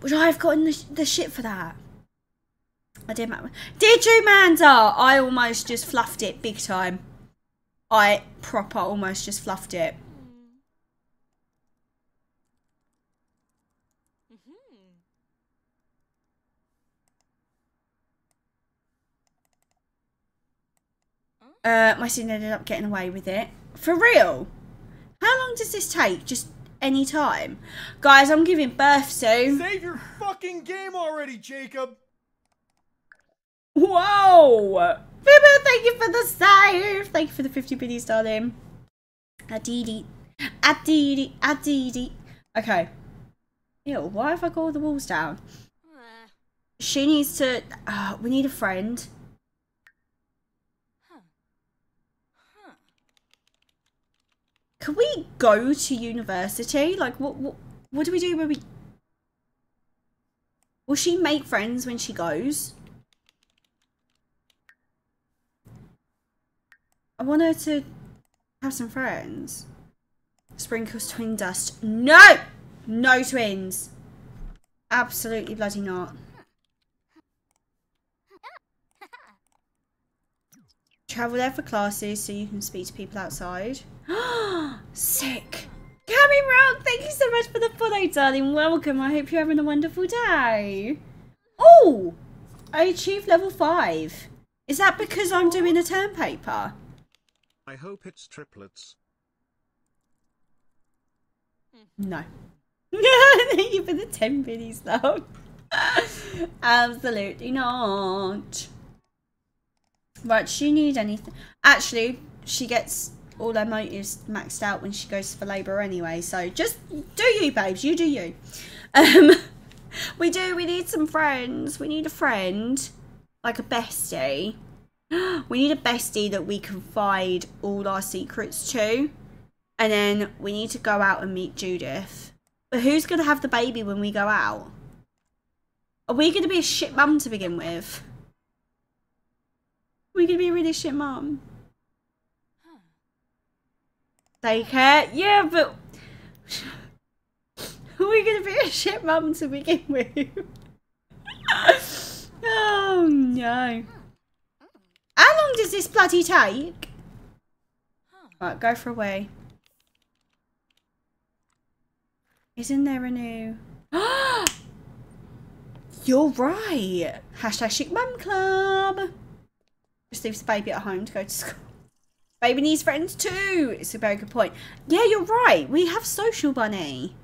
Would I have gotten the, the shit for that? I did. My- Did you, Manda? I almost just fluffed it big time. I proper almost just fluffed it. Uh, my son ended up getting away with it. For real? How long does this take? Just any time? Guys, I'm giving birth soon. Save your fucking game already, Jacob! Whoa! Bibba, thank you for the save! Thank you for the 50 biddies, darling. Adidi. Adidi. Adidi. Okay. Ew, why have I got all the walls down? She needs to... Uh, we need a friend. Can we go to university? Like, what, what, what do we do when we... Will she make friends when she goes? I want her to have some friends. Sprinkles twin dust. No! No twins. Absolutely bloody not. Travel there for classes so you can speak to people outside. Sick. Coming round, thank you so much for the follow, darling. Welcome. I hope you're having a wonderful day. Oh, I achieved level 5. Is that because I'm doing a term paper? I hope it's triplets. No. Thank you for the 10 biddies, though. Absolutely not. Right, she need anything? Actually, she gets all her motives maxed out when she goes for labour anyway. So just do you, babes. You do you. Um, we do. We need some friends. We need a friend, like a bestie. We need a bestie that we confide all our secrets to. And then we need to go out and meet Judith. But who's going to have the baby when we go out? Are we going to be a shit mum to begin with? Are we going to be a really shit mum? It? Yeah, but... who Are we to be a shit mum to begin with? oh, no. How long does this bloody take? Right, go for a wee. Isn't there a new... You're right. Hashtag Chic Mum Club. Just leaves the baby at home to go to school. Baby needs friends too. It's a very good point. Yeah, you're right. We have Social Bunny.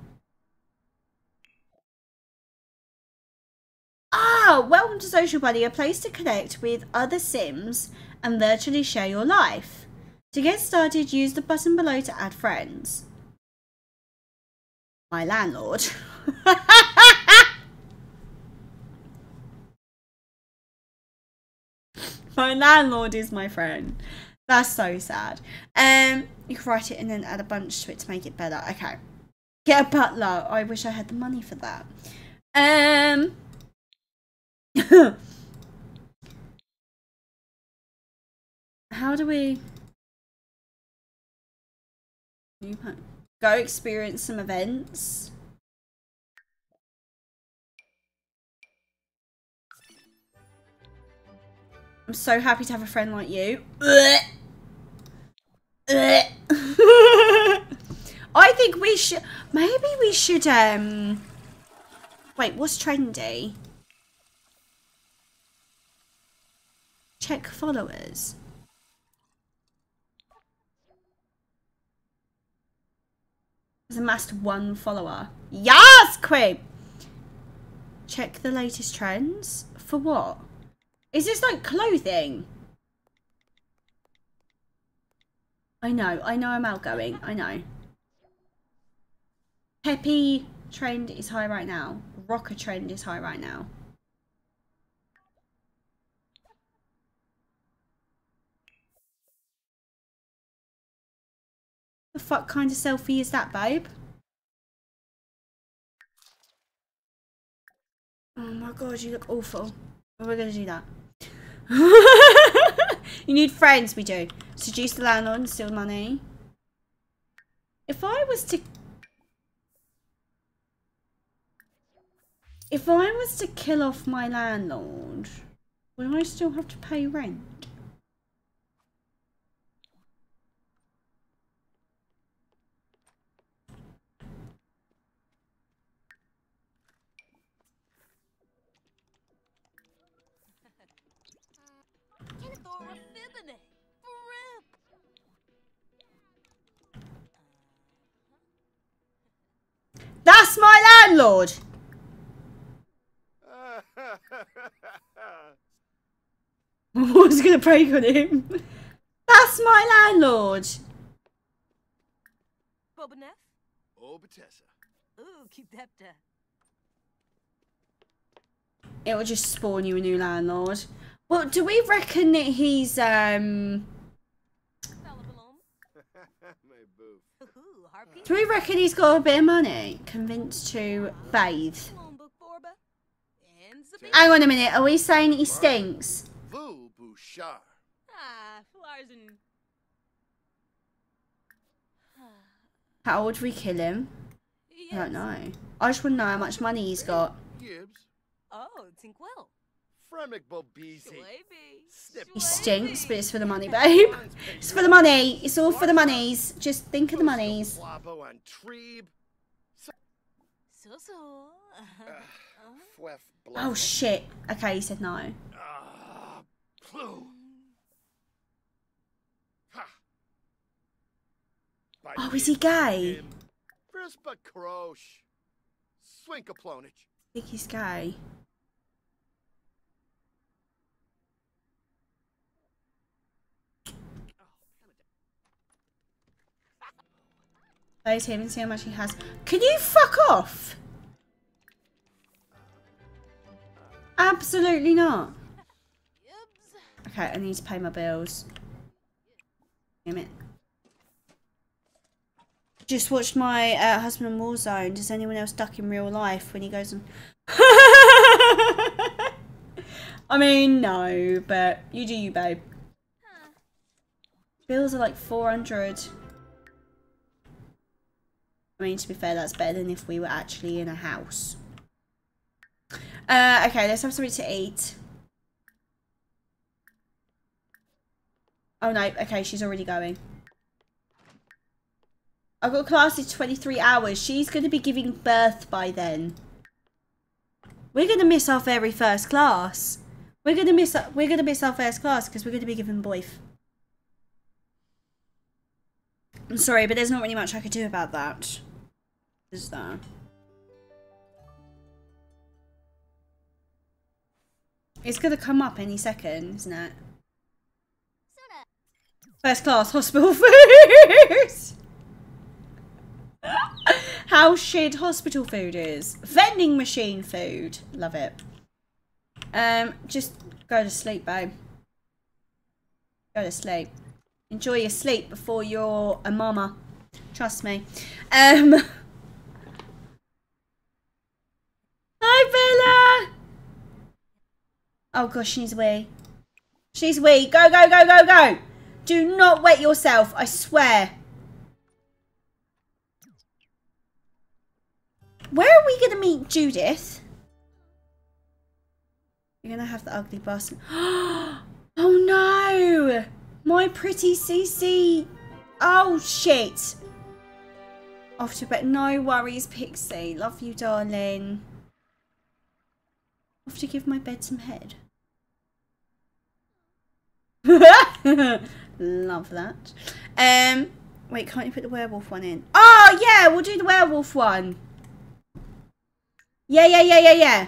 Ah, welcome to Social Bunny, a place to connect with other Sims and virtually share your life. To get started, use the button below to add friends. My landlord. my landlord is my friend. That's so sad. Um, you can write it and then add a bunch to it to make it better. Okay. Get a butler. I wish I had the money for that. Um. How do we go experience some events? I'm so happy to have a friend like you. I think we should maybe we should um wait, what's trendy? Check followers. Has amassed one follower. Yes, Quib! Check the latest trends. For what? Is this like clothing? I know, I know I'm outgoing, I know. Peppy trend is high right now. Rocker trend is high right now. The fuck kind of selfie is that, babe? Oh my god, you look awful. We're gonna do that. you need friends, we do. Seduce the landlord and steal money. If I was to... If I was to kill off my landlord, would I still have to pay rent? That's my landlord! I was gonna break on him. That's my landlord! Bobanef? Oh, Batessa. Ooh, keep that. It will just spawn you a new landlord. Well, do we reckon that he's, um... Do we reckon he's got a bit of money? Convinced to bathe. Hang on a minute, are we saying he stinks? How would we kill him? I don't know. I just want to know how much money he's got. Oh. He stinks, but it's for the money, babe. It's for the money. It's all for the monies. Just think of the monies. Flabo and Treeb. So so. Fwef Oh shit. Okay, he said no. Ah, Clue. Ha. By Oh, is he gay? him. Brisba Krosh. Swinkaplonich. I think he's gay. Play him and see how much he has. Can you fuck off? Absolutely not. Okay, I need to pay my bills. Damn it. Just watched my uh, husband on Warzone. Does anyone else duck in real life when he goes on? I mean, no, but you do you, babe. Bills are like 400. I mean, to be fair, that's better than if we were actually in a house. Uh, okay, let's have something to eat. Oh no, okay, she's already going. I've got classes 23 hours. She's going to be giving birth by then. We're going to miss our very first class. We're going to miss we're going to miss our first class because we're going to be giving birth. I'm sorry, but there's not really much I could do about that. Is there? It's to come up any second, isn't it? First class hospital food. How shit hospital food is. Vending machine food. Love it. Um, just go to sleep, babe. Go to sleep. Enjoy your sleep before you're a mama. Trust me. Um. Hi, Bella. Oh gosh, she's wee. She's wee. Go, go, go, go, go. Do not wet yourself, I swear. Where are we going to meet Judith? You're going to have the ugly bastard. oh no! My pretty CC. Oh shit. Off to bed. No worries, Pixie. Love you, darling. Off to give my bed some head. Love that. Um, wait, can't you put the werewolf one in? Oh yeah, we'll do the werewolf one. Yeah, yeah, yeah, yeah, yeah.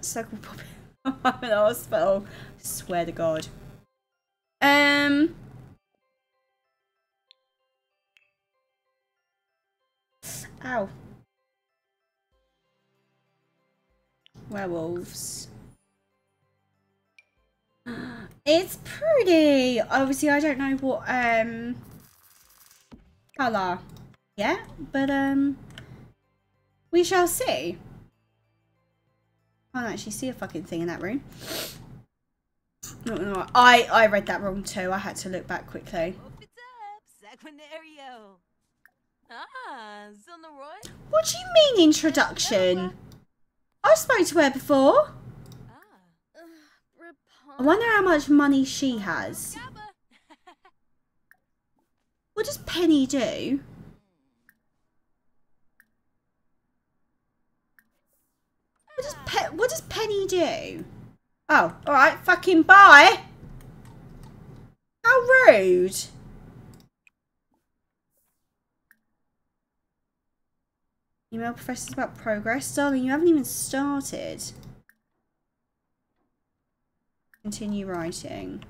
Circle pop. I'm in the hospital. Swear to God. Um. Ow. Werewolves. It's pretty. Obviously, I don't know what um color yet, but um, we shall see. Can't actually see a fucking thing in that room. Not gonna. I I read that wrong too. I had to look back quickly. Hope it's up. Saquinario. Ah, What do you mean introduction? I spoke to her before. Ah. I wonder how much money she has. What does Penny do? What does Pe- What does Penny do? Oh, all right. Fucking bye. How rude. Email professors about progress, darling. You haven't even started. Continue writing.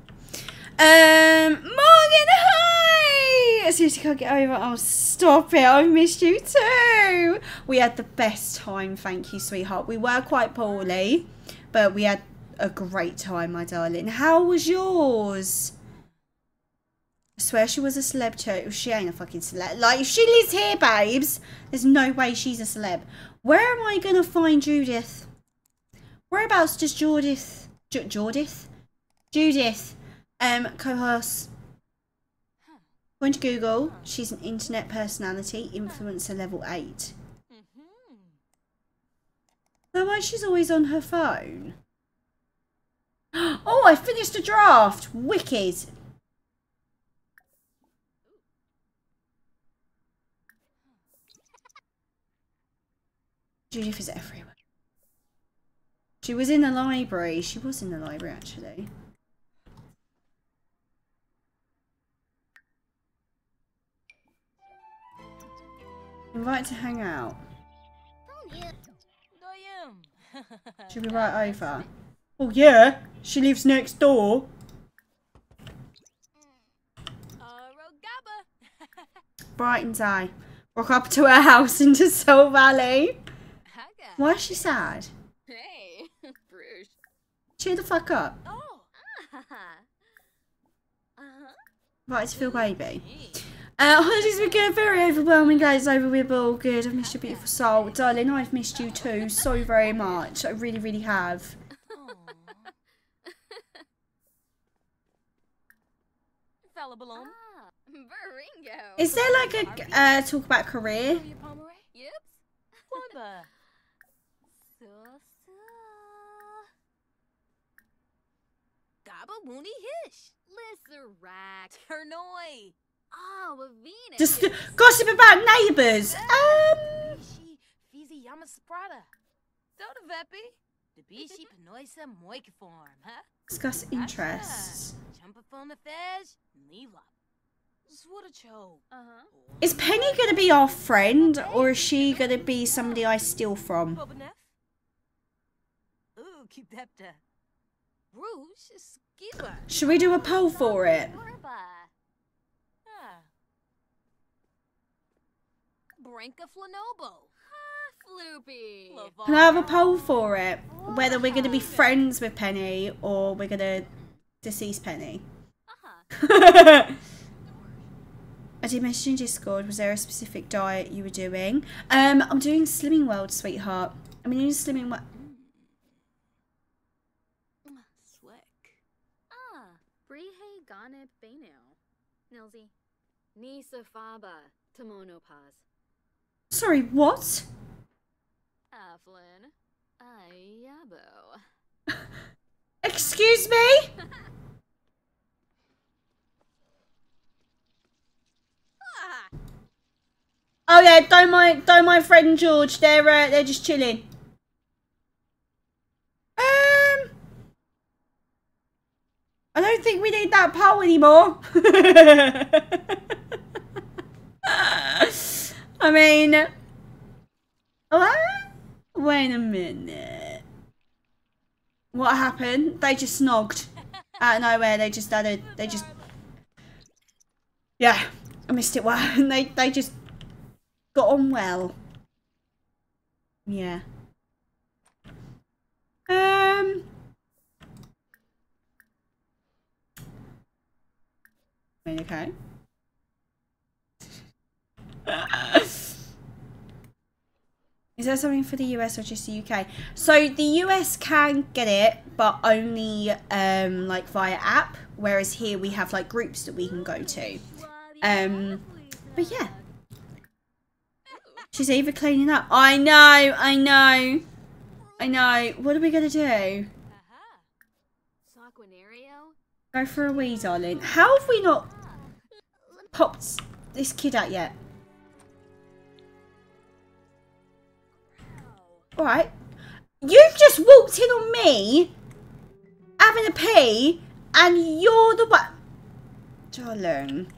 Um, Morgan, hi! Seriously, can't get over. Oh, stop it! I've missed you too. We had the best time, thank you, sweetheart. We were quite poorly, but we had a great time, my darling. How was yours? I swear she was a celeb too. She ain't a fucking celeb. Like, if she lives here, babes, there's no way she's a celeb. Where am I gonna find Judith? Whereabouts does Judith? Ju- Judith? Judith. Um, co-host. Going to Google, she's an internet personality, influencer level 8. Mm-hmm. So why she's always on her phone? Oh, I finished a draft! Wicked! Judith is everywhere. She was in the library. She was in the library, actually. Invite to hang out. She'll be right over. Oh yeah, she lives next door. Brighton's eye. Walk up to her house into Soul Valley. Haga. Why is she sad? Hey, Bruges. Cheer the fuck up. Oh. uh-huh. Right, to feel baby. Uh, holidays were good, very overwhelming, guys. Over with, but all good. I've missed your beautiful soul. Darling, I've missed you too so very much. I really, really have. Aw. Fella balloon. Ah, Baringo. Is there like a uh, talk about career? Your Pomeroy? Yips. Wamba. So, so. Gaba woony hish. Lisserac. Ternoi. Ah, Wavina. Just gossip about neighbours. Um, Bishi Fizi Yamasprada. Soda Veppy. The Bishi Panoisa Moikiform, huh? discuss interests. Chumpafona Fej. Lila. Swoodacho. Uh-huh. Is Penny gonna be our friend, or is she gonna be somebody I steal from? Should we do a poll for it? Can I have a poll for it? Whether we're gonna be friends with Penny or we're gonna decease Penny. Uh-huh. I did mention in Discord. Was there a specific diet you were doing? Um, I'm doing Slimming World, sweetheart. I'm doing Slimming World. Nilsy. Nisa Faba. Tamono Paz. Sorry, what? Aflin. Ayabo. Excuse me? Oh yeah, don't mind, don't mind Fred and George. They're uh, they're just chilling. Um, I don't think we need that poll anymore. I mean, what? Wait a minute. What happened? They just snogged out of nowhere. They just had a. They just. Yeah, I missed it. Wow, they they just got on well. Yeah. Um. Okay. Is there something for the US or just the UK? So the US can get it, but only um, like via app. Whereas here we have like groups that we can go to. Um, but yeah, she's even cleaning up. I know, I know, I know. What are we gonna do? Go for a wee, darling. How have we not popped this kid out yet? Alright. You've just walked in on me having a pee and you're the one. Darling.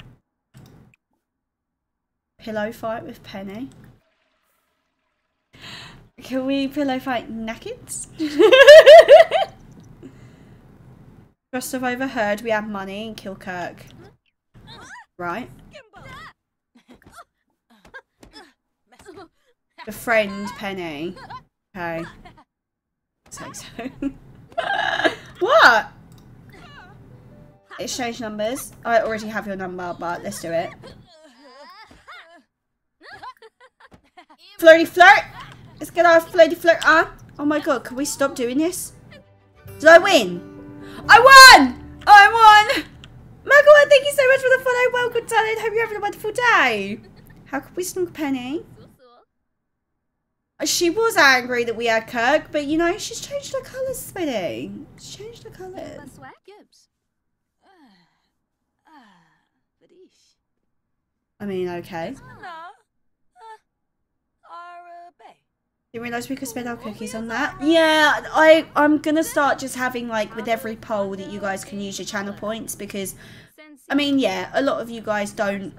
Pillow fight with Penny. Can we pillow fight naked? Have overheard we have money and kill Kirk. Right? The friend Penny. Okay. So so. what? Exchange numbers. I already have your number, but let's do it. Flirty flirt! Let's get our flirty flirt on. Oh my god, can we stop doing this? Did I win? I won! I won! Michael, thank you so much for the follow. Welcome, darling. Hope you're having a wonderful day. How could we snog Penny? She was angry that we had Kirk, but you know, she's changed her colours, Spinny. She's changed her colours. Ma swag? Gibbs. Ah, ah. I mean, okay. No. Uh, Arabe. Didn't realise we could spend our cookies on that. Yeah, I, I'm gonna start just having, like, with every poll that you guys can use your channel points because, I mean, yeah, a lot of you guys don't,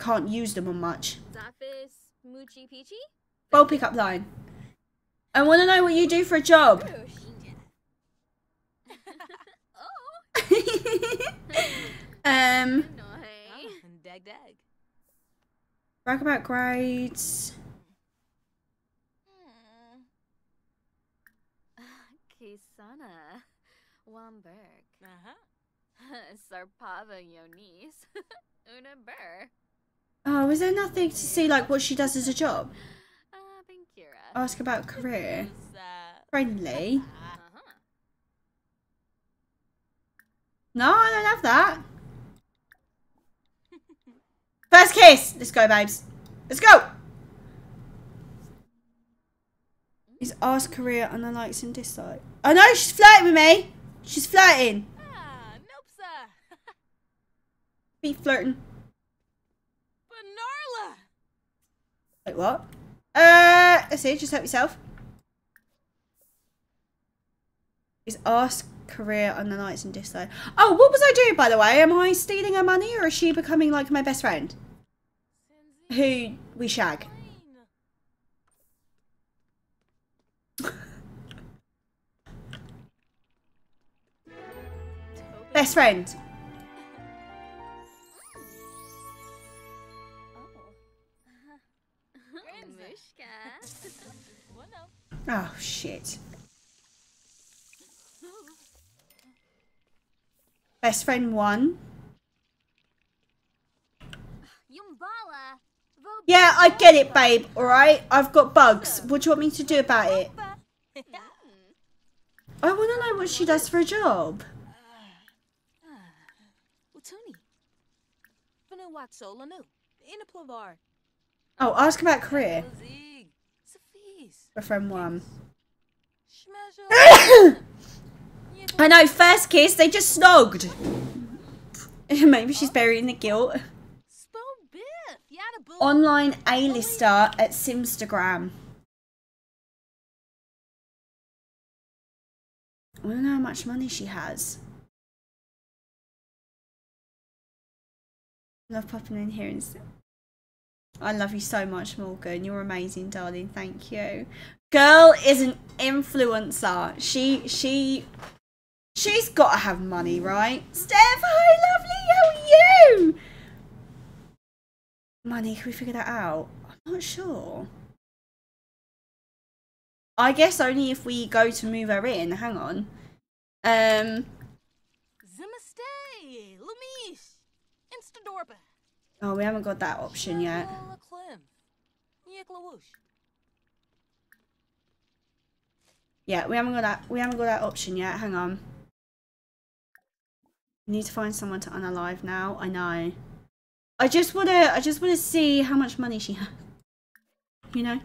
can't use them on much. Zafis Moochie Peachy? Bold pickup line. I want to know what you do for a job. Oh. um, No, hey. Dag dag. brag about grades. Wamberg. Uh-huh. Sarpava Yonis. Una Burr. Oh, is there nothing to see like what she does as a job? Uh, Binkira. Ask about career. Uh, Friendly. Uh-huh. No, I don't have that. First kiss. Let's go, babes. Let's go. Is ask career and the likes and dislike. I know she's flirting with me. She's flirting. ah, nope, sir. Be flirting. Benarla. Wait, what? Uh, let's see. Just help yourself. Is ask career and the nights and dislike. Oh, what was I doing by the way? Am I stealing her money or is she becoming like my best friend? Who we shag? Best friend. Oh. Mushka. Well, no. Oh shit. Best friend one. Yeah, I get it, babe. All right, I've got bugs. What do you want me to do about it? I want to know what she does for a job. Oh, ask about career. Zig. Safis. For friend one. I know. First kiss, they just snogged. Maybe she's burying the guilt. Spoon biff. Yada boo. Online A-lister at Simstagram. I don't know how much money she has. Love popping in here and. I love you so much, Morgan. You're amazing, darling. Thank you. Girl is an influencer. She she she's got to have money, right? Steph, hi, lovely. How are you? Money? Can we figure that out? I'm not sure. I guess only if we go to move her in. Hang on. Um. Oh, we haven't got that option yet. Yeah, we haven't got that. We haven't got that option yet. Hang on. Need to find someone to unalive now. I know. I just wanna. I just wanna see how much money she has. You know.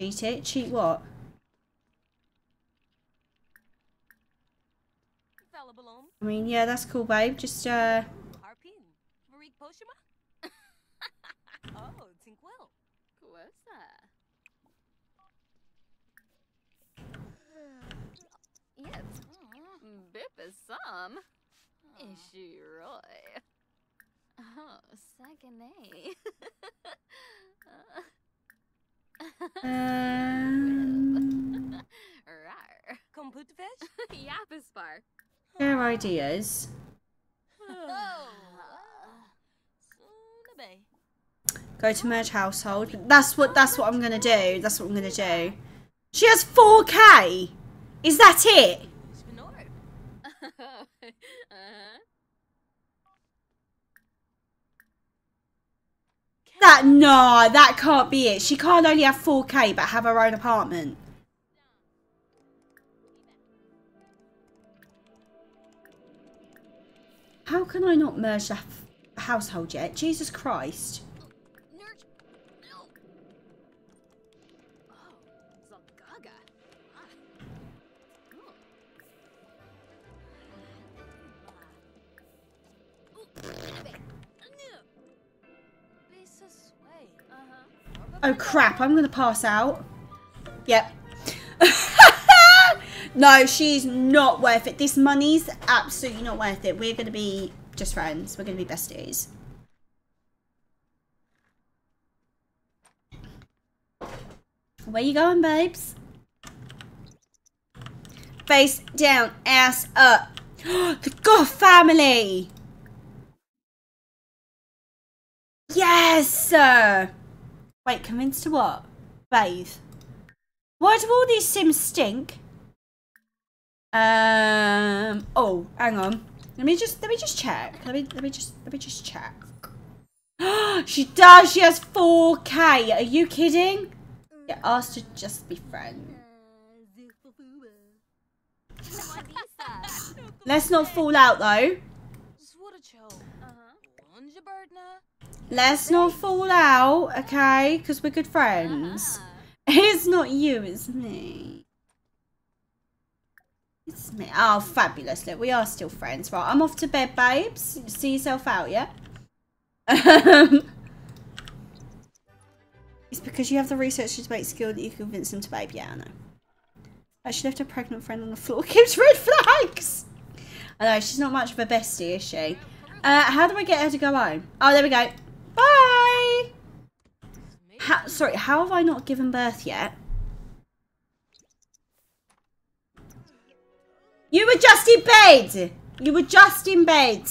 Cheat it. Cheat what? I mean, yeah, that's cool, babe. Just uh. Bip is some. Ishi Roy. Oh, Sagane. Um, Rar. Computfish. Yapispar. share ideas. Oh. Go to merge household. That's what. That's what I'm gonna do. That's what I'm gonna do. She has 4k. Is that it? Spinord. uh-huh. That no, that can't be it. She can't only have 4k but have her own apartment. How can I not merge that household yet. Jesus Christ. Oh crap, I'm gonna pass out. Yep. no, she's not worth it. This money's absolutely not worth it. We're gonna be just friends. We're gonna be besties. Where you going, babes? Face down, ass up. the Goth family! Yes! sir. Wait, convinced to what? Bathe. Why do all these sims stink? Um. Oh, hang on. Let me just let me just check. Let me let me just let me just check. she does. She has 4K. Are you kidding? Get asked to just be friends. Let's not fall out though. Let's not fall out, okay? Because we're good friends. Uh-huh. It's not you, it's me. It's me. Oh, fabulous. Look, we are still friends. Right, I'm off to bed, babes. See yourself out, yeah? It's because you have the research to debate skill that you can convince them to babe. Yeah, I know. I she left her pregnant friend on the floor. Keeps red flags. I know, she's not much of a bestie, is she? Uh, how do I get her to go home? Oh, there we go. Bye! How, sorry, how have I not given birth yet? You were just in bed! You were just in bed.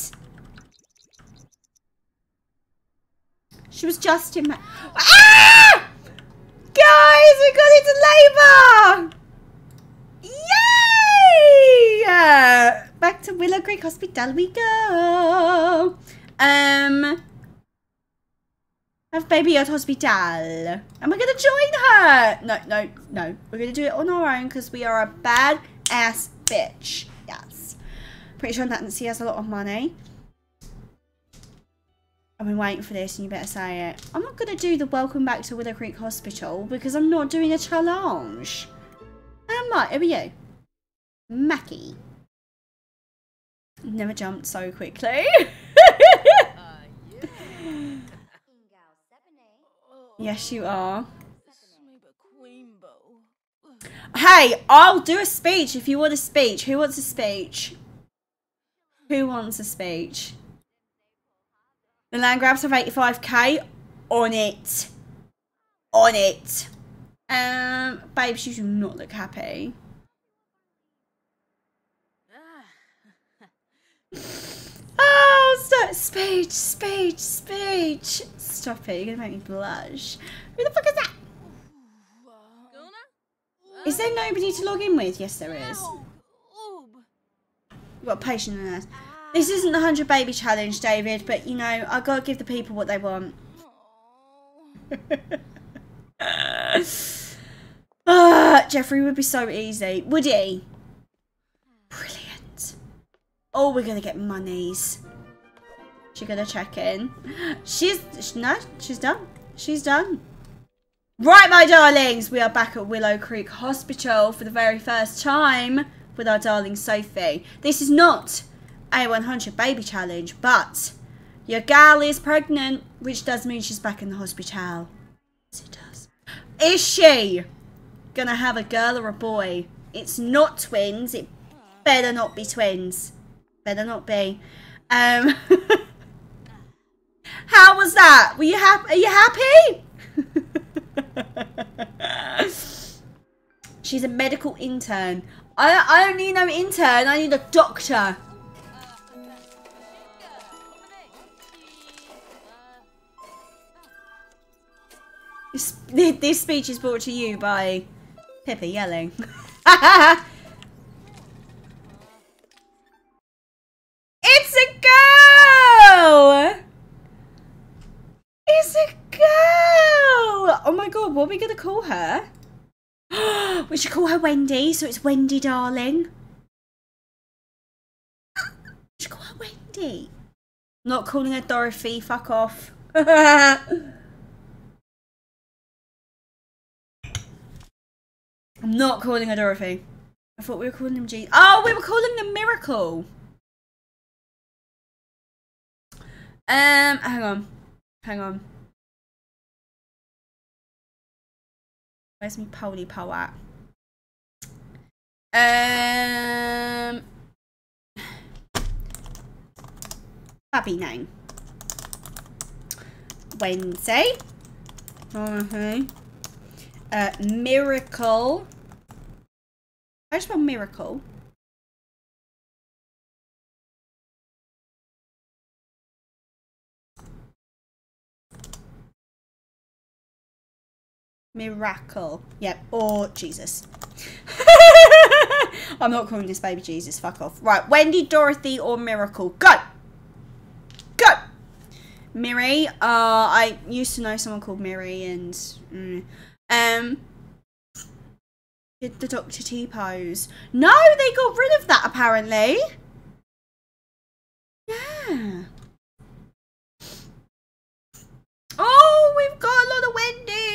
She was just in bed. Ah! Guys, we got into labour! Yay! Back to Willow Creek Hospital we go. Um, have baby at hospital. And we're gonna join her. No, no, no. We're gonna do it on our own because we are a bad ass bitch. Yes. Pretty sure Nancy has a lot of money. I've been waiting for this and you better say it. I'm not gonna do the welcome back to Willow Creek Hospital because I'm not doing a challenge. Am I? Who are you? Mackie. Never jumped so quickly. yes, you are. Hey, I'll do a speech if you want a speech. Who wants a speech? Who wants a speech? The land grabs of 85k on it. On it. Um, babes, you do not look happy. Oh, stop. Speech, speech, speech. Stop it. You're going to make me blush. Who the fuck is that? Is there nobody to log in with? Yes, there is. You've got a patient in us. This isn't the 100 baby challenge, David, but you know, i got to give the people what they want. Ah, Jeffrey would be so easy. Would he? Brilliant. Oh, we're going to get monies. She to check in. She's, no, she's done. She's done. Right, my darlings, we are back at Willow Creek Hospital for the very first time with our darling Sophie. This is not a 100 baby challenge, but your gal is pregnant, which does mean she's back in the hospital. Yes, it does. Is she gonna have a girl or a boy? It's not twins. It better not be twins. Better not be. Um, how was that? Were you happy? Are you happy? She's a medical intern. I, I don't need no intern. I need a doctor. This, this speech is brought to you by Pippa yelling. it's a girl! It's a girl! Oh my god, what are we gonna call her? we should call her Wendy, so it's Wendy, darling. We should call her Wendy. Not calling her Dorothy. Fuck off. I'm not calling her Dorothy. I thought we were calling him Jesus. Oh, we were calling him Miracle. Um, hang on. Hang on. Where's me poly po at? Um, puppy name. Wednesday. Okay. Uh, miracle. I you spell miracle? Miracle. Yep. Or Jesus. I'm not calling this baby Jesus. Fuck off. Right. Wendy, Dorothy, or Miracle. Go. Go. Miri. Uh, I used to know someone called Miri, and mm, um, did the Doctor T pose? No, they got rid of that apparently. Yeah. Oh, we've got a lot of Wendy's.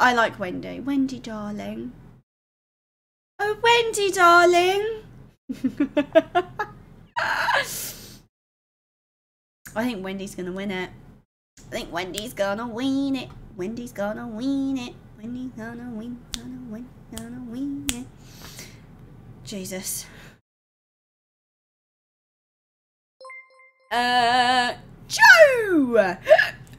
I like Wendy. Wendy, darling. Oh, Wendy, darling. I think Wendy's gonna win it. I think Wendy's gonna win it. Wendy's gonna win it. Wendy's gonna win, gonna win, gonna win it. Jesus. Uh, Joe!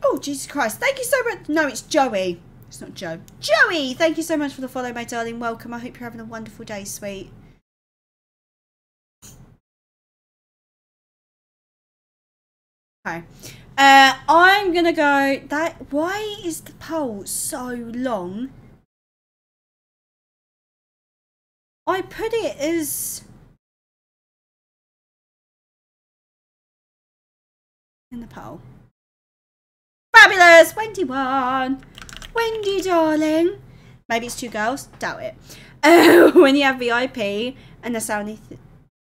Oh, Jesus Christ. Thank you so much. No, it's Joey. It's not Joe. Joey! Thank you so much for the follow, my darling. Welcome. I hope you're having a wonderful day, sweet. Okay. Uh, I'm gonna go. That. Why is the poll so long? I put it as. In the poll. Fabulous! Wendy won! Wendy, darling! Maybe it's two girls? Doubt it. Uh, when you have VIP and the only th-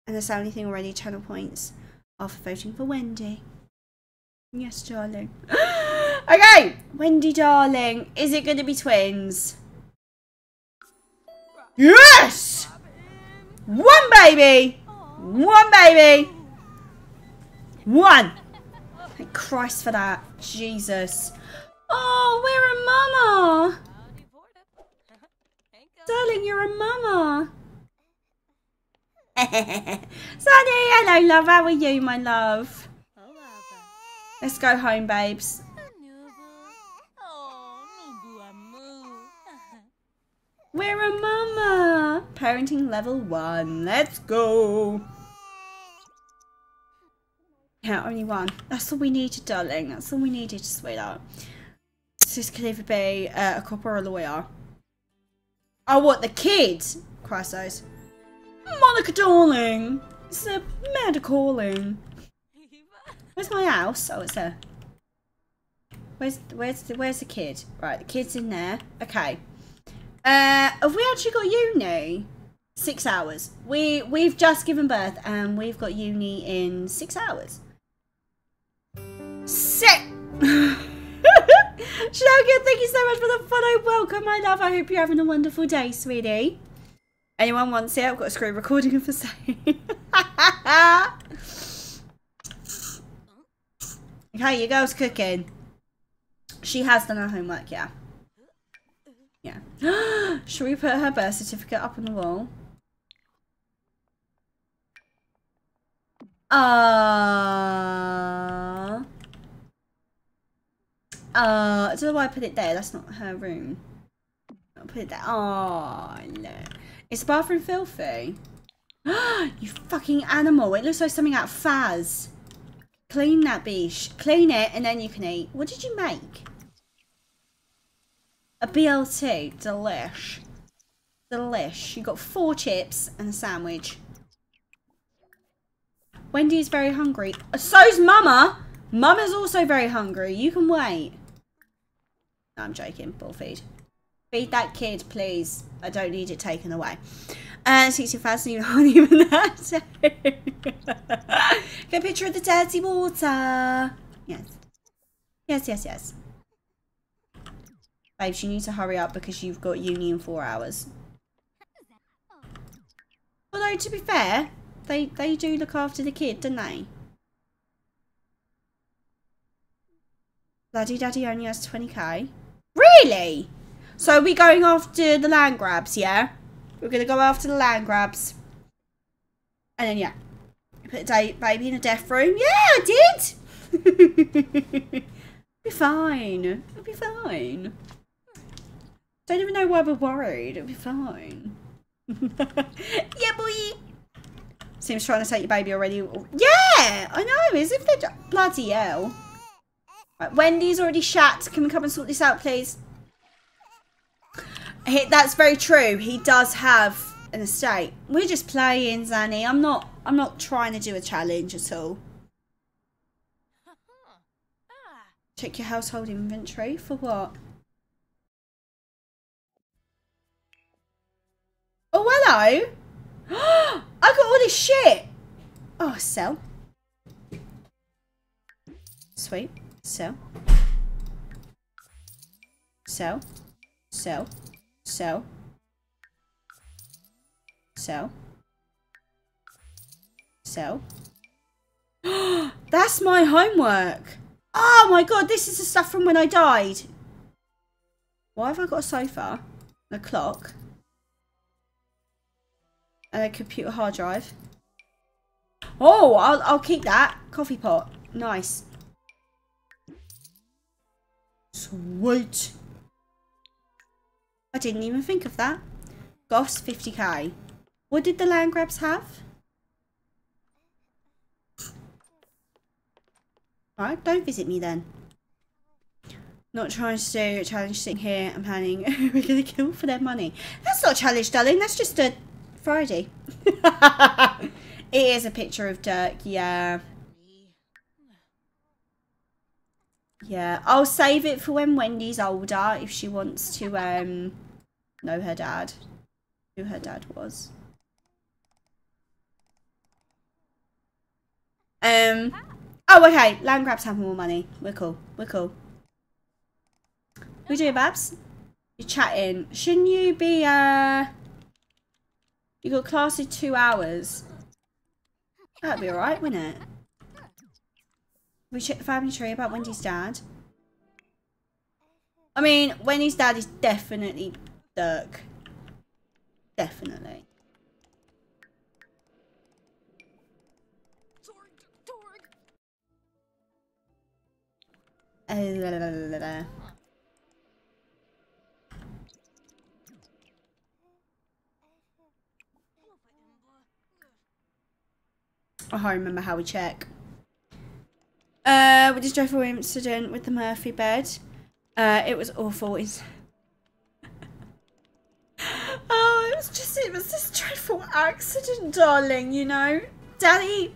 and the only thing already, channel points for voting for Wendy. Yes, darling. okay, Wendy, darling. Is it going to be twins? Yes! One baby! One baby! One! Thank Christ for that. Jesus. Oh, we're a mama! Darling, you're a mama. Sunny, hello, love. How are you, my love? Let's go home, babes. We're a mama. Parenting level one. Let's go. Yeah, only one. That's all we needed, darling. That's all we needed, sweetheart. This could either be uh, a cop or a lawyer. Oh, what, the kids? Christ knows. Monica, darling. It's a mad calling. Where's my house? Oh, it's there. Where's where's the where's the kid? Right, the kid's in there. Okay. Uh, have we actually got uni? Six hours. We we've just given birth and we've got uni in six hours. Sick. Shlogan, thank you so much for the follow. Welcome, my love. I hope you're having a wonderful day, sweetie. Anyone wants it? I've got a screen recording of the same. okay, your girl's cooking. She has done her homework, yeah. Yeah. Should we put her birth certificate up on the wall? Uh, uh, I don't know why I put it there. That's not her room. I'll put it there. Oh, no. Is the bathroom filthy? you fucking animal. It looks like something out of Faz. Clean that beach. Clean it and then you can eat. What did you make? A BLT. Delish. Delish. You got four chips and a sandwich. Wendy is very hungry. So's Mama. Mama's also very hungry. You can wait. I'm joking. Bull feed. Feed that kid, please. I don't need it taken away. Uh, 60,000, you aren't even that. Get a picture of the dirty water. Yes. Yes, yes, yes. Babes, you need to hurry up because you've got uni in four hours. Although, to be fair, they, they do look after the kid, don't they? Laddie Daddy only has 20k. Really? So are we going after the Landgraabs, yeah? We're going to go after the Landgraabs. And then, yeah. Put a baby in a death room. Yeah, I did! be fine. It'll be fine. Don't even know why we're worried. It'll be fine. yeah, boy. Seems trying to take your baby already. Yeah, I know. As if they're bloody hell. Right, Wendy's already shat. Can we come and sort this out, please? He, that's very true. He does have an estate. We're just playing, Zanny. I'm not. I'm not trying to do a challenge at all. Check your household inventory for what? Oh, hello. I got all this shit. Oh, sell. Sweet. Sell. so, so, so, so, Sell. That's my homework. Oh my god, this is the stuff from when I died. Why have I got a sofa, a clock, and a computer hard drive? Oh, I'll, I'll keep that. Coffee pot. Nice. Sweet. I didn't even think of that. Goff's 50k. What did the Landgraabs have? Alright, don't visit me then. Not trying to do a challenge sitting here and planning we're gonna kill for their money. That's not a challenge, darling. That's just a Friday. it is a picture of Dirk, yeah. me. Yeah. I'll save it for when Wendy's older if she wants to um know her dad. Who her dad was. Um Oh okay, Landgraabs have more money. We're cool. We're cool. We do Babs? You're chatting. Shouldn't you be uh you got class in two hours. That'd be alright, wouldn't it? We check the family tree about Wendy's dad. I mean, Wendy's dad is definitely Dirk. Definitely. La. I remember how we check. Uh, with this dreadful incident with the Murphy bed. Uh, it was awful. It's... oh, it was just, it was this dreadful accident, darling, you know? Daddy,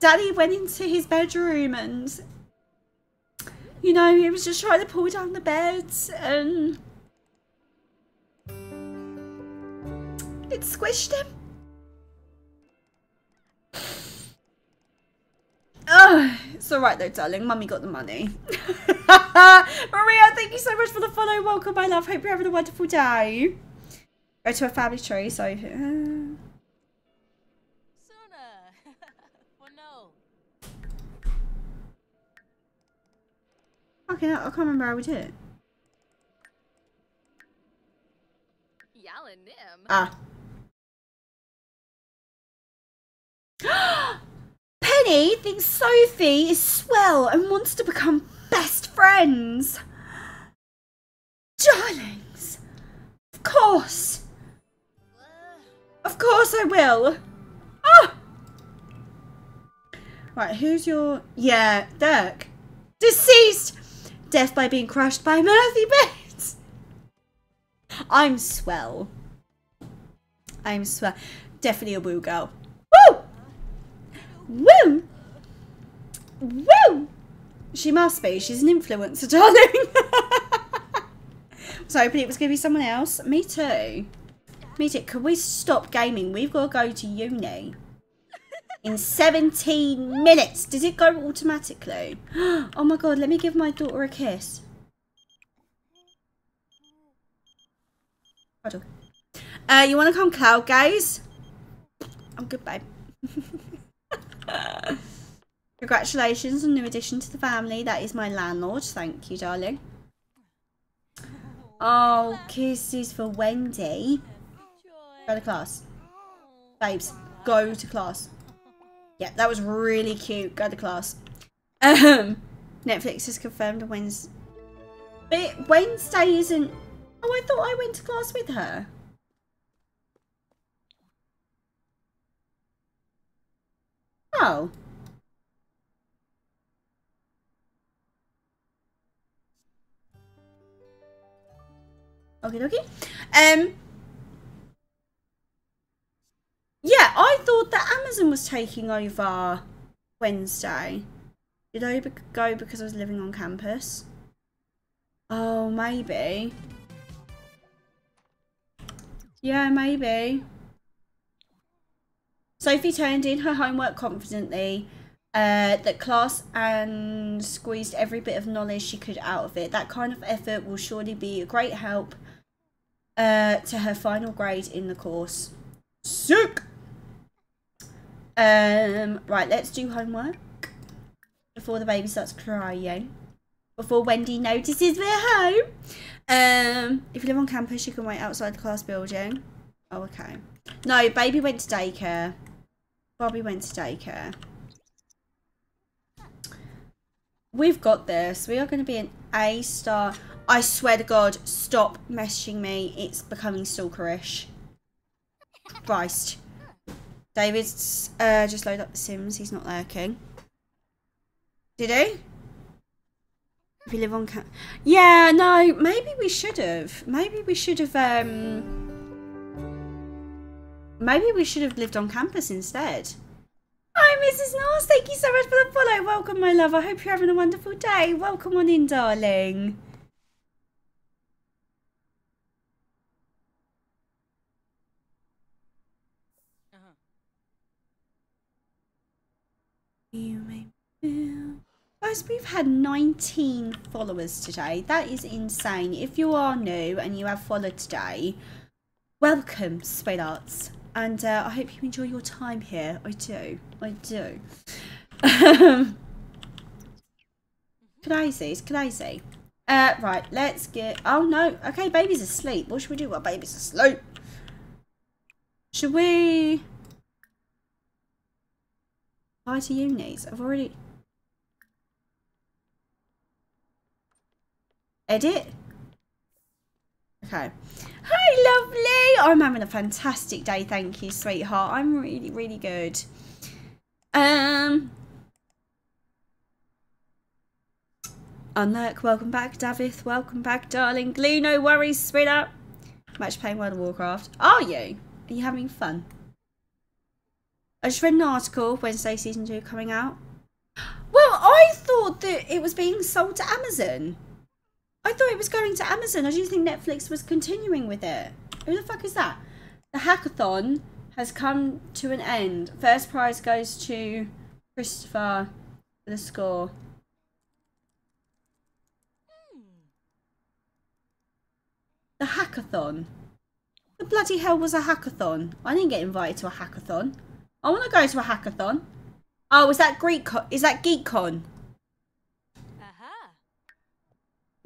Daddy went into his bedroom and, you know, he was just trying to pull down the bed and it squished him. Oh, it's alright though, darling. Mummy got the money. Maria, thank you so much for the follow. Welcome, my love. Hope you're having a wonderful day. Go to a family tree, so. Uh, Sooner. well, no. okay, I can't remember how we did it. Ah. Penny thinks Sophie is swell and wants to become best friends. Darlings, of course. Of course I will. Ah! Right, who's your... Yeah, Dirk. Deceased! Death by being crushed by Murphy Bates. I'm swell. I'm swell. Definitely a woo girl. Woo! Woo! She must be. She's an influencer, darling. was hoping it was going to be someone else. Me too. Me too. Can we stop gaming? We've got to go to uni. in 17 minutes. Does it go automatically? Oh my god, let me give my daughter a kiss. Uh, you want to come cloud gaze? I'm good, babe. Congratulations on new addition to the family. That is my landlord. Thank you, darling. Oh, kisses for Wendy. Go to class. Babes, go to class. Yeah, that was really cute. Go to class. Um, Netflix has confirmed a Wednesday. But Wednesday isn't... Oh, I thought I went to class with her. Oh. Okay, okay. Um. Yeah, I thought that Amazon was taking over Wednesday. Did I go because I was living on campus? Oh, maybe. Yeah, maybe. Sophie turned in her homework confidently. Uh, that class and squeezed every bit of knowledge she could out of it. That kind of effort will surely be a great help uh, to her final grade in the course. Sick! Um, right, let's do homework before the baby starts crying. Before Wendy notices we're home. Um, if you live on campus, you can wait outside the class building. Oh, okay. No, baby went to daycare. Bobby went to daycare. We've got this. We are going to be an A star. I swear to God, stop messaging me. It's becoming stalkerish. Christ. David's uh, just load up the Sims. He's not lurking. Did he? If you live on. Yeah, no, maybe we should have. Maybe we should have, um... Maybe we should have lived on campus instead. Hi, Mrs. Norse. Thank you so much for the follow. Welcome, my love. I hope you're having a wonderful day. Welcome on in, darling. Uh-huh. You may feel. Guys, we've had 19 followers today. That is insane. If you are new and you have followed today, welcome, sweethearts. And uh, I hope you enjoy your time here. I do. I do. Crazy. It's crazy. Uh, right, let's get... Oh, no. Okay, baby's asleep. What should we do while baby's asleep? Should we... Apply to unis? I've already... Edit? Okay. Hi, lovely. I'm having a fantastic day. Thank you, sweetheart. I'm really, really good. Um... Unlurk, welcome back. Davith, welcome back, darling. Glue, no worries, sweetheart. Match playing World of Warcraft. Are you? Are you having fun? I just read an article, Wednesday Season 2 coming out. Well, I thought that it was being sold to Amazon. I thought it was going to Amazon. I didn't think Netflix was continuing with it. Who the fuck is that? The hackathon has come to an end. First prize goes to Christopher for the score. The hackathon. The bloody hell was a hackathon? I didn't get invited to a hackathon. I want to go to a hackathon. Oh, is that Greek? Is that GeekCon?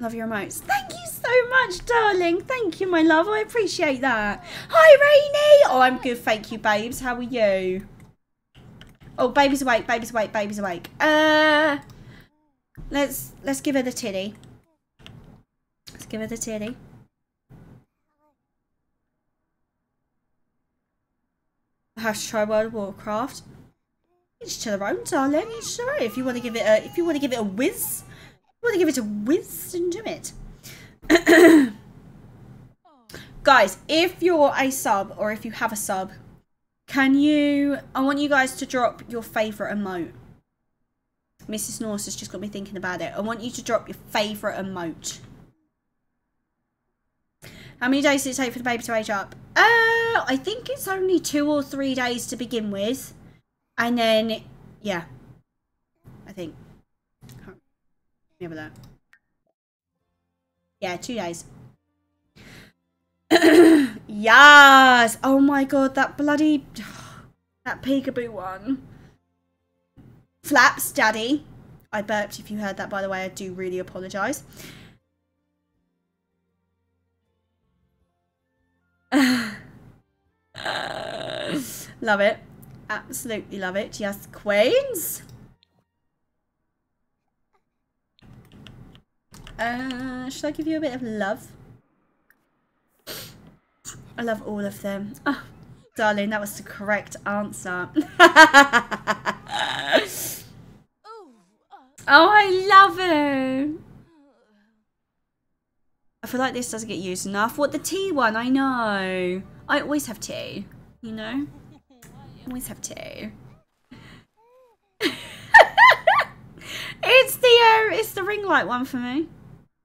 Love your emotes. Thank you so much, darling. Thank you, my love. I appreciate that. Hi, Rainy. Oh, I'm good. Thank you, babes. How are you? Oh, baby's awake. Baby's awake. Baby's awake. Uh, let's let's give her the titty. Let's give her the titty. I have to try World of Warcraft. Each to their own, darling. Own. If you want to give it a, if you want to give it a whiz, want to give it a then do it. guys, if you're a sub or if you have a sub, can you? I want you guys to drop your favourite emote. Mrs. Norse has just got me thinking about it. I want you to drop your favourite emote. How many days did it take for the baby to age up? Uh, I think it's only two or three days to begin with. And then, yeah. I think. Can't remember that. Yeah, two days. yes! Oh my god, that bloody. That peekaboo one. Flaps, daddy. I burped if you heard that, by the way. I do really apologise. love it. Absolutely love it. Yes, Queens. Uh, should I give you a bit of love? I love all of them. Oh, darling, that was the correct answer. Oh, I love it. I feel like this doesn't get used enough. What, the tea one? I know. I always have tea, you know? Always have tea. it's the uh, it's the ring light one for me.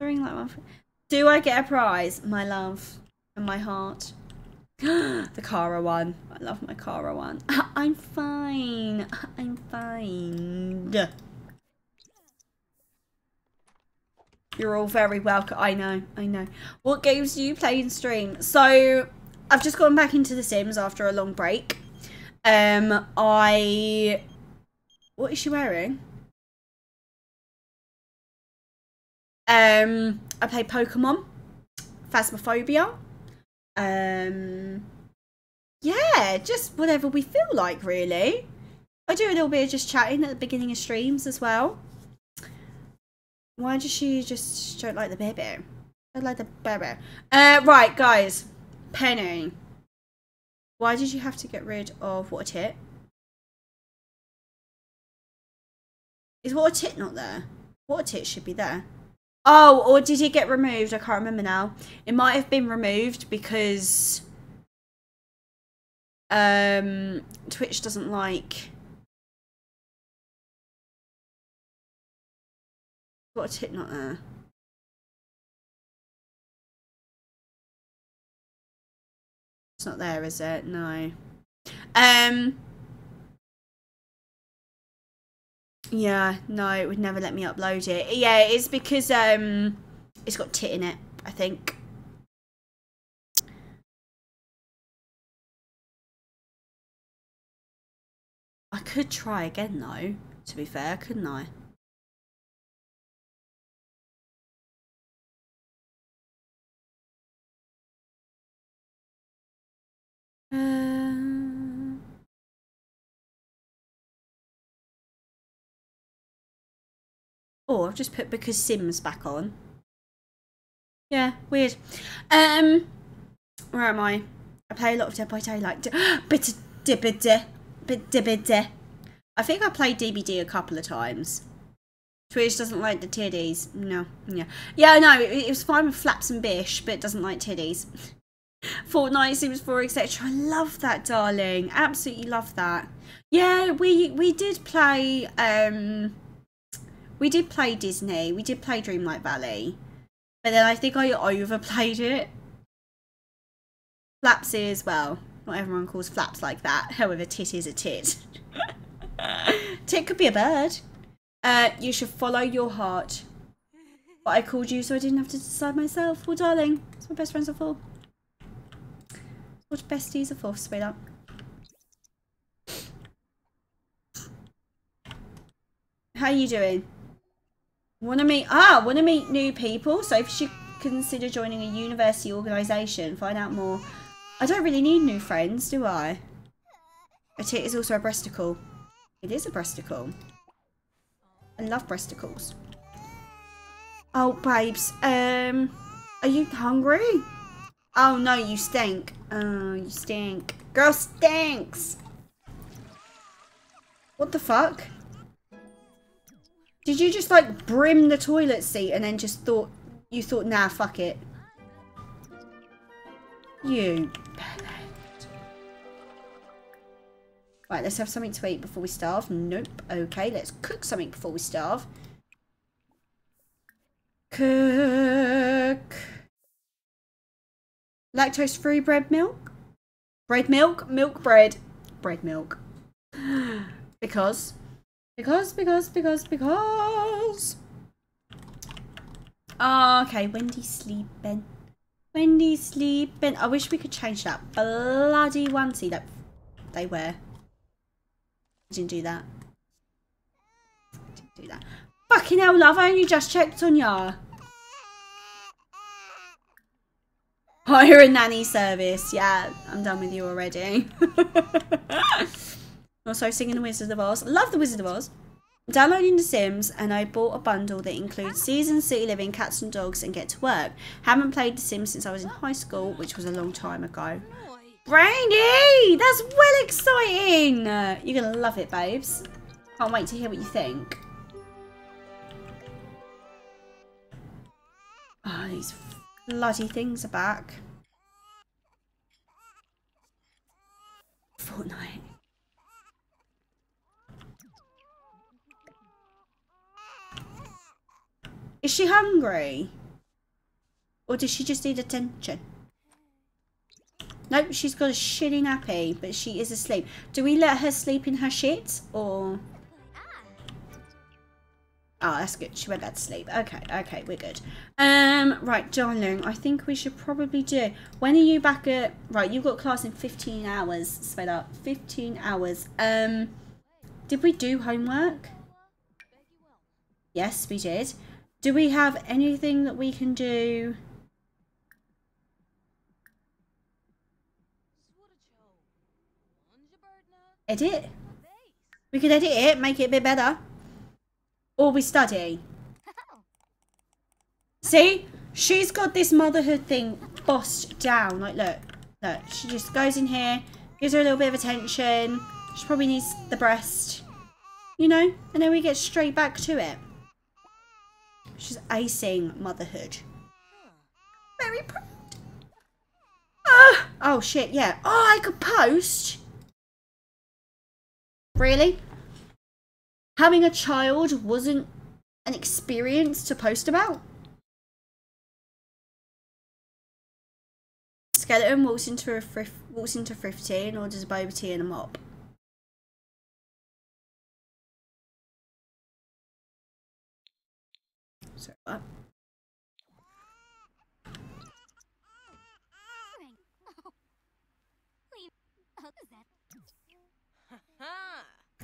The ring one. Do I get a prize, my love and my heart? the Kara one. I love my Kara one. I'm fine. I'm fine. You're all very welcome. I know, I know. What games do you play and stream? So, I've just gone back into The Sims after a long break. Um, I... What is she wearing? Um, I play Pokemon. Phasmophobia. Um, yeah, just whatever we feel like, really. I do a little bit of just chatting at the beginning of streams as well. Why does she just don't like the baby? Don't like the baby. Uh, right, guys. Penny. Why did you have to get rid of what a tit? Is what a tit not there? What a tit should be there. Oh, or did it get removed? I can't remember now. It might have been removed because um Twitch doesn't like What a not there. It's not there, is it? No. Um. Yeah, no, it would never let me upload it. Yeah, it's because um, it's got tit in it. I think. I could try again though. To be fair, couldn't I? Uh, oh, I've just put because Sims back on. Yeah, weird. Um, where am I? I play a lot of Dead by Daylight. Bit dibbity, bit dibbity. I think I played DBD a couple of times. Twitch doesn't like the titties. No, yeah, yeah. No, it, it was fine with flaps and bish, but it doesn't like titties. Fortnite, Sims 4, etc. I love that, darling. Absolutely love that. Yeah, we we did play. Um, we did play Disney. We did play Dreamlight Valley, but then I think I overplayed it. Flapsy as well. Not everyone calls flaps like that. However, tit is a tit. tit could be a bird. Uh, you should follow your heart. But I called you so I didn't have to decide myself. Well, darling, that's what best friends are for. What besties are for, sweetheart. How are you doing? Want to meet? Ah, want to meet new people? So if you should consider joining a university organisation, find out more. I don't really need new friends, do I? A tit is also a breasticle. It is a breasticle. I love breasticles. Oh, babes. Um, are you hungry? Oh no, you stink. Oh, you stink. Girl stinks. What the fuck? Did you just like brim the toilet seat and then just thought you thought nah fuck it? You Right, let's have something to eat before we starve. Nope. Okay, let's cook something before we starve. Cook. Lactose free bread milk? Bread milk? Milk bread. Bread milk. Because. Because, because, because, because. Oh, okay, Wendy's sleeping. Wendy's sleeping. I wish we could change that bloody onesie that they wear. Didn't do that. Didn't do that. Fucking hell, love, I only just checked on ya. Hire a nanny service. Yeah, I'm done with you already. Oh, also singing The Wizard of Oz. Love The Wizard of Oz. Downloading The Sims and I bought a bundle that includes Season City Living, Cats and Dogs and Get to Work. Haven't played The Sims since I was in high school, which was a long time ago. Brainy! That's well exciting! You're going to love it, babes. Can't wait to hear what you think. Oh, these bloody things are back. Fortnite. Is she hungry? Or does she just need attention? Nope, she's got a shitty nappy, but she is asleep. Do we let her sleep in her shit? Or... Oh, that's good. She went back to sleep. Okay, okay, we're good. Um, right, darling, I think we should probably do... When are you back at... Right, you've got class in 15 hours, sped up. 15 hours. Um, did we do homework? Yes, we did. Do we have anything that we can do... Edit? We could edit it, make it a bit better. Or we study. See? She's got this motherhood thing bossed down. Like, look. Look. She just goes in here, gives her a little bit of attention. She probably needs the breast. You know? And then we get straight back to it. She's icing motherhood. Very proud. Ah! Oh, shit, yeah. Oh, I could post. Really? Having a child wasn't an experience to post about? Skeleton walks into a frif walks into Thrifty and orders a boba tea and a mop. Sorry, what?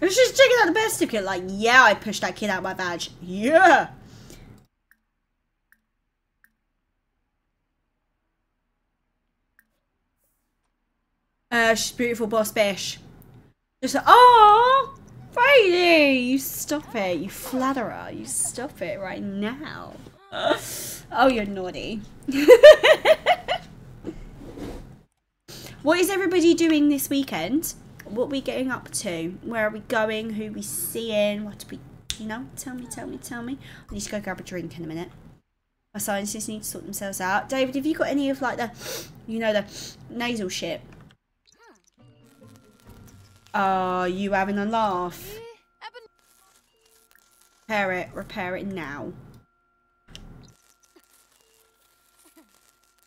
She's just checking out the best certificate, like, yeah, I pushed that kid out my badge. Yeah. Uh, she's beautiful, boss bish. Just like, oh, Brady, you stop it, you flatterer, you stop it right now. Oh, you're naughty. what is everybody doing this weekend? What are we getting up to? Where are we going? Who are we seeing? What do we, you know? Tell me, tell me, tell me. I need to go grab a drink in a minute. My scientists need to sort themselves out. David, have you got any of like the, you know, the nasal shit? Are you having a laugh? Repair it. Repair it now.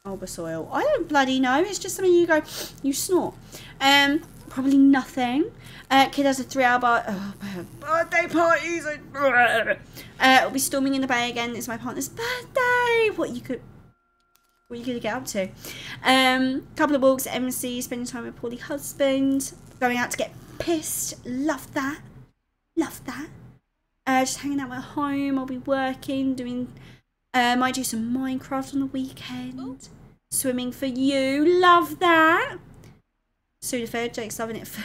Bulbasaur. I don't bloody know. It's just something you go, you snort. Um, probably nothing. Uh, kid has a three-hour bar oh, birthday parties. Uh, it'll be storming in the bay again. It's my partner's birthday. What you could, what are you gonna get up to? Um, couple of walks MC, spending time with Paulie husband, going out to get pissed. Love that. Love that. Uh, just hanging out at home. I'll be working, doing. Uh, might do some Minecraft on the weekend. Swimming for you. Love that. Sudafed, Jake's loving it. For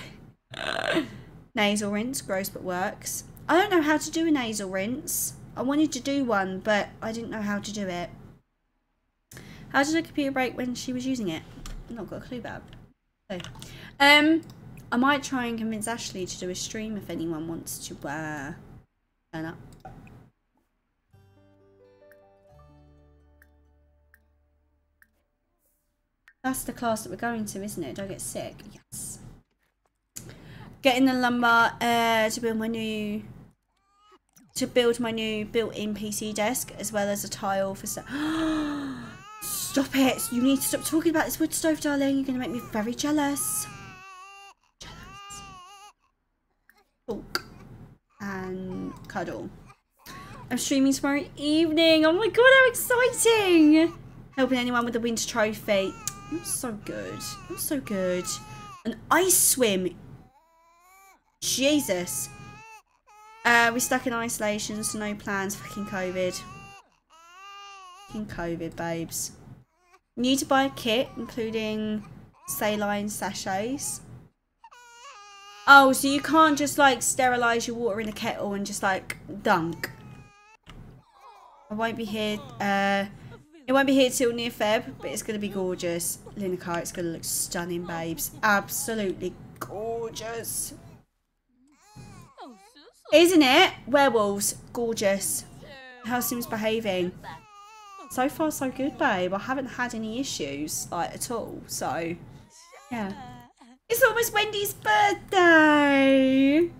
nasal rinse, gross but works. I don't know how to do a nasal rinse. I wanted to do one, but I didn't know how to do it. How did the computer break when she was using it? Not got a clue about. So, um, I might try and convince Ashley to do a stream if anyone wants to uh, turn up. That's the class that we're going to, isn't it? Don't get sick? Yes. Getting the lumber uh, to build my new to build my new built-in PC desk as well as a tile for stop it! You need to stop talking about this wood stove, darling. You're gonna make me very jealous. Talk. cuddle. I'm streaming tomorrow evening. Oh my god, how exciting! Helping anyone with the winter trophy. Was so good. Was so good. An ice swim. Jesus. Uh, we're stuck in isolation, so no plans. Fucking COVID. Fucking COVID, babes. Need to buy a kit, including saline sachets. Oh, so you can't just like sterilize your water in a kettle and just like dunk. I won't be here. Uh, it won't be here till near Feb, but it's gonna be gorgeous. Lineker, it's gonna look stunning, babes. Absolutely gorgeous. Isn't it? Werewolves, gorgeous. How Sim's behaving? So far, so good, babe. I haven't had any issues like at all. So, yeah. It's almost Wendy's birthday.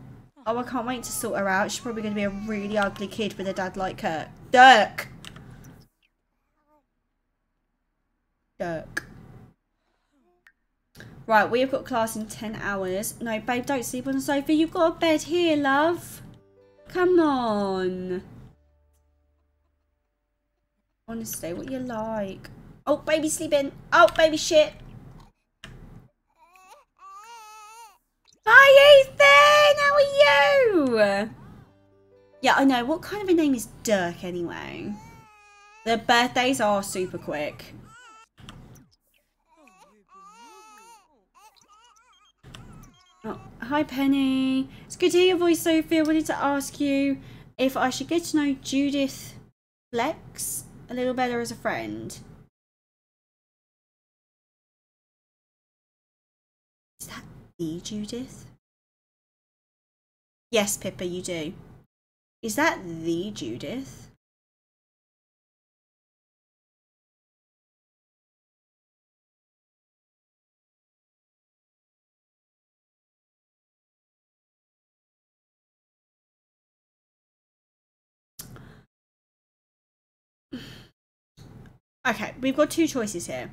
Oh, I can't wait to sort her out. She's probably going to be a really ugly kid with a dad like her. Dirk. Dirk. Right, we have got class in 10 hours. No, babe, don't sleep on the sofa. You've got a bed here, love. Come on. Honestly, what you like? Oh, baby sleeping. Oh, baby shit. Hi, Ethan! How are you? Yeah, I know. What kind of a name is Dirk, anyway? The birthdays are super quick. Oh, hi, Penny. It's good to hear your voice, Sophie. I wanted to ask you if I should get to know Judith Flex a little better as a friend. The Judith? Yes, Pippa, you do. Is that the Judith? Okay, we've got two choices here.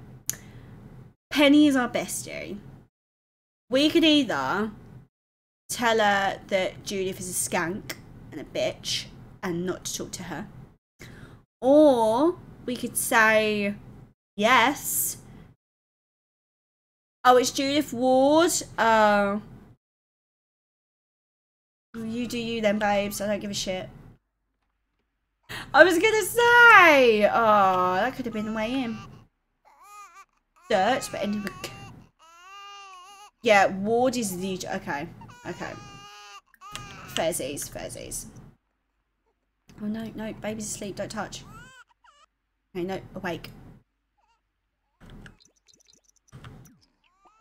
Penny is our bestie. We could either tell her that Judith is a skank and a bitch and not to talk to her. Or we could say, yes. Oh, it's Judith Ward. Oh. You do you then, babes. I don't give a shit. I was gonna say! Oh, that could have been the way in. Dirt, but anyway. Yeah, Ward is the... Okay, okay. Fezzies, fezzies. Oh no, no, baby's asleep, don't touch. Okay, no, awake.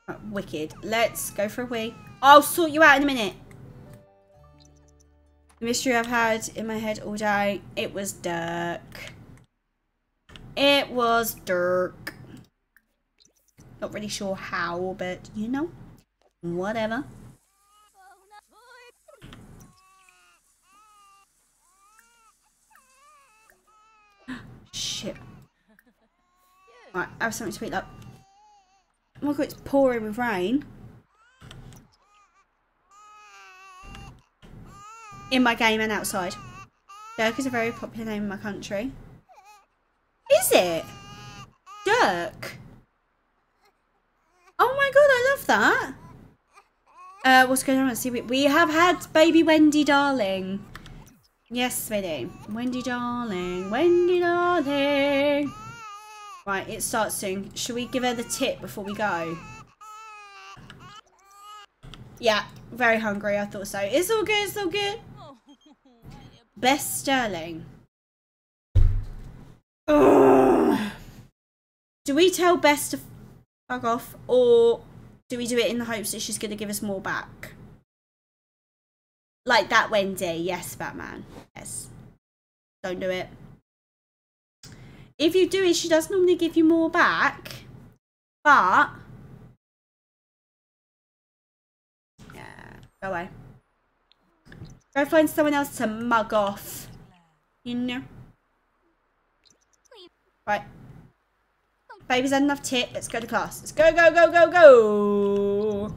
Oh, wicked. Let's go for a wee. I'll sort you out in a minute. The mystery I've had in my head all day, it was Dirk. It was Dirk. Not really sure how, but you know, whatever. Shit. Right, I have something to eat up. Oh my god, it's pouring with rain. In my game and outside. Dirk is a very popular name in my country. Is it? Dirk? Oh my god, I love that. Uh, what's going on? See. We, we have had baby Wendy darling. Yes, sweetie. Wendy darling. Wendy darling. Right, it starts soon. Should we give her the tip before we go? Yeah, very hungry. I thought so. It's all good. It's all good. Best Sterling. Ugh. Do we tell Best to fuck off, or do we do it in the hopes that she's going to give us more back? Like that Wendy. Yes, Batman. Yes. Don't do it. If you do it, she does normally give you more back. But... Yeah, go away. Go find someone else to mug off. You know? Right. Baby's had enough tit. Let's go to class. Let's go, go, go, go, go.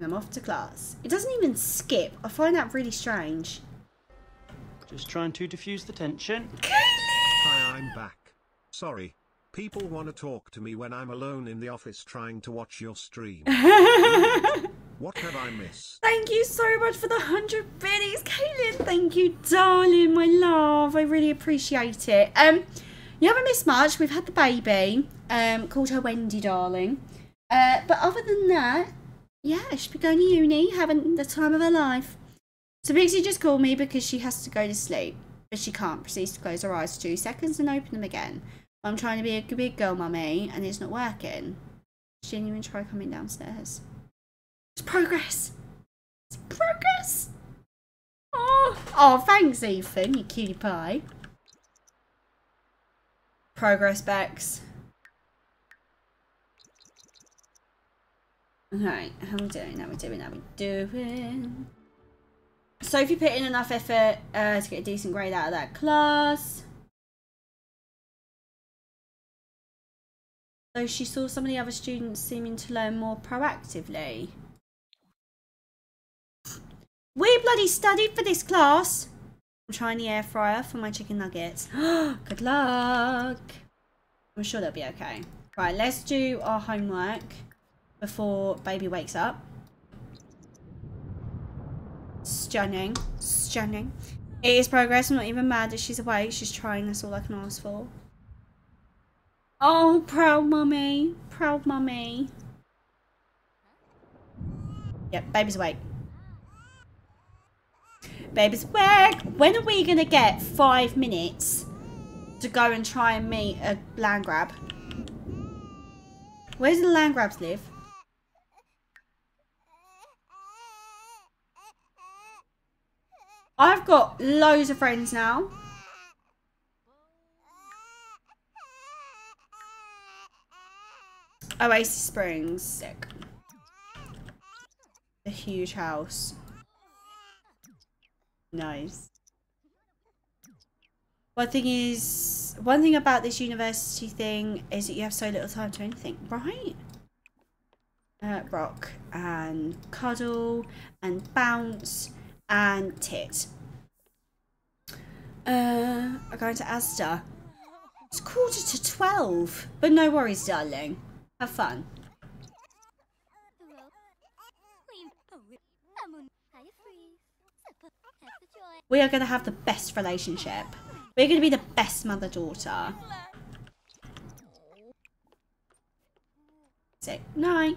I'm off to class. It doesn't even skip. I find that really strange. Just trying to diffuse the tension. Hi, I'm back. Sorry. People want to talk to me when I'm alone in the office trying to watch your stream. what have I missed? Thank you so much for the 100 biddies, Caitlin. Thank you, darling, my love. I really appreciate it. Um, you haven't missed much. We've had the baby. Um, called her Wendy, darling. Uh, but other than that, yeah, she'll be going to uni, having the time of her life. So Pixie just called me because she has to go to sleep, but she can't. Proceeds to close her eyes for two seconds and open them again. I'm trying to be a big girl, mummy, and it's not working. She didn't even try coming downstairs. It's progress. It's progress. Oh, oh, thanks, Ethan, you cutie pie. Progress, Bex. Okay, how we doing? How we doing? How we doing? So if you put in enough effort uh, to get a decent grade out of that class. So she saw some of the other students seeming to learn more proactively. We bloody studied for this class. I'm trying the air fryer for my chicken nuggets. Good luck. I'm sure they'll be okay. Right, let's do our homework before baby wakes up. Stunning. Stunning. It is progress. I'm not even mad that she's awake. She's trying. That's all I can ask for. Oh, proud mummy. Proud mummy. Yep, baby's awake. Baby's where, When are we going to get five minutes to go and try and meet a Landgraab? Where do the Landgraabs live? I've got loads of friends now. Oasis Springs, sick. A huge house. Nice. One thing is, one thing about this university thing is that you have so little time to anything, right? Uh, rock and cuddle and bounce and tit. Uh, I'm going to Asda. It's quarter to twelve, but no worries, darling. Have fun. We are going to have the best relationship. We're going to be the best mother-daughter. Sick. Night.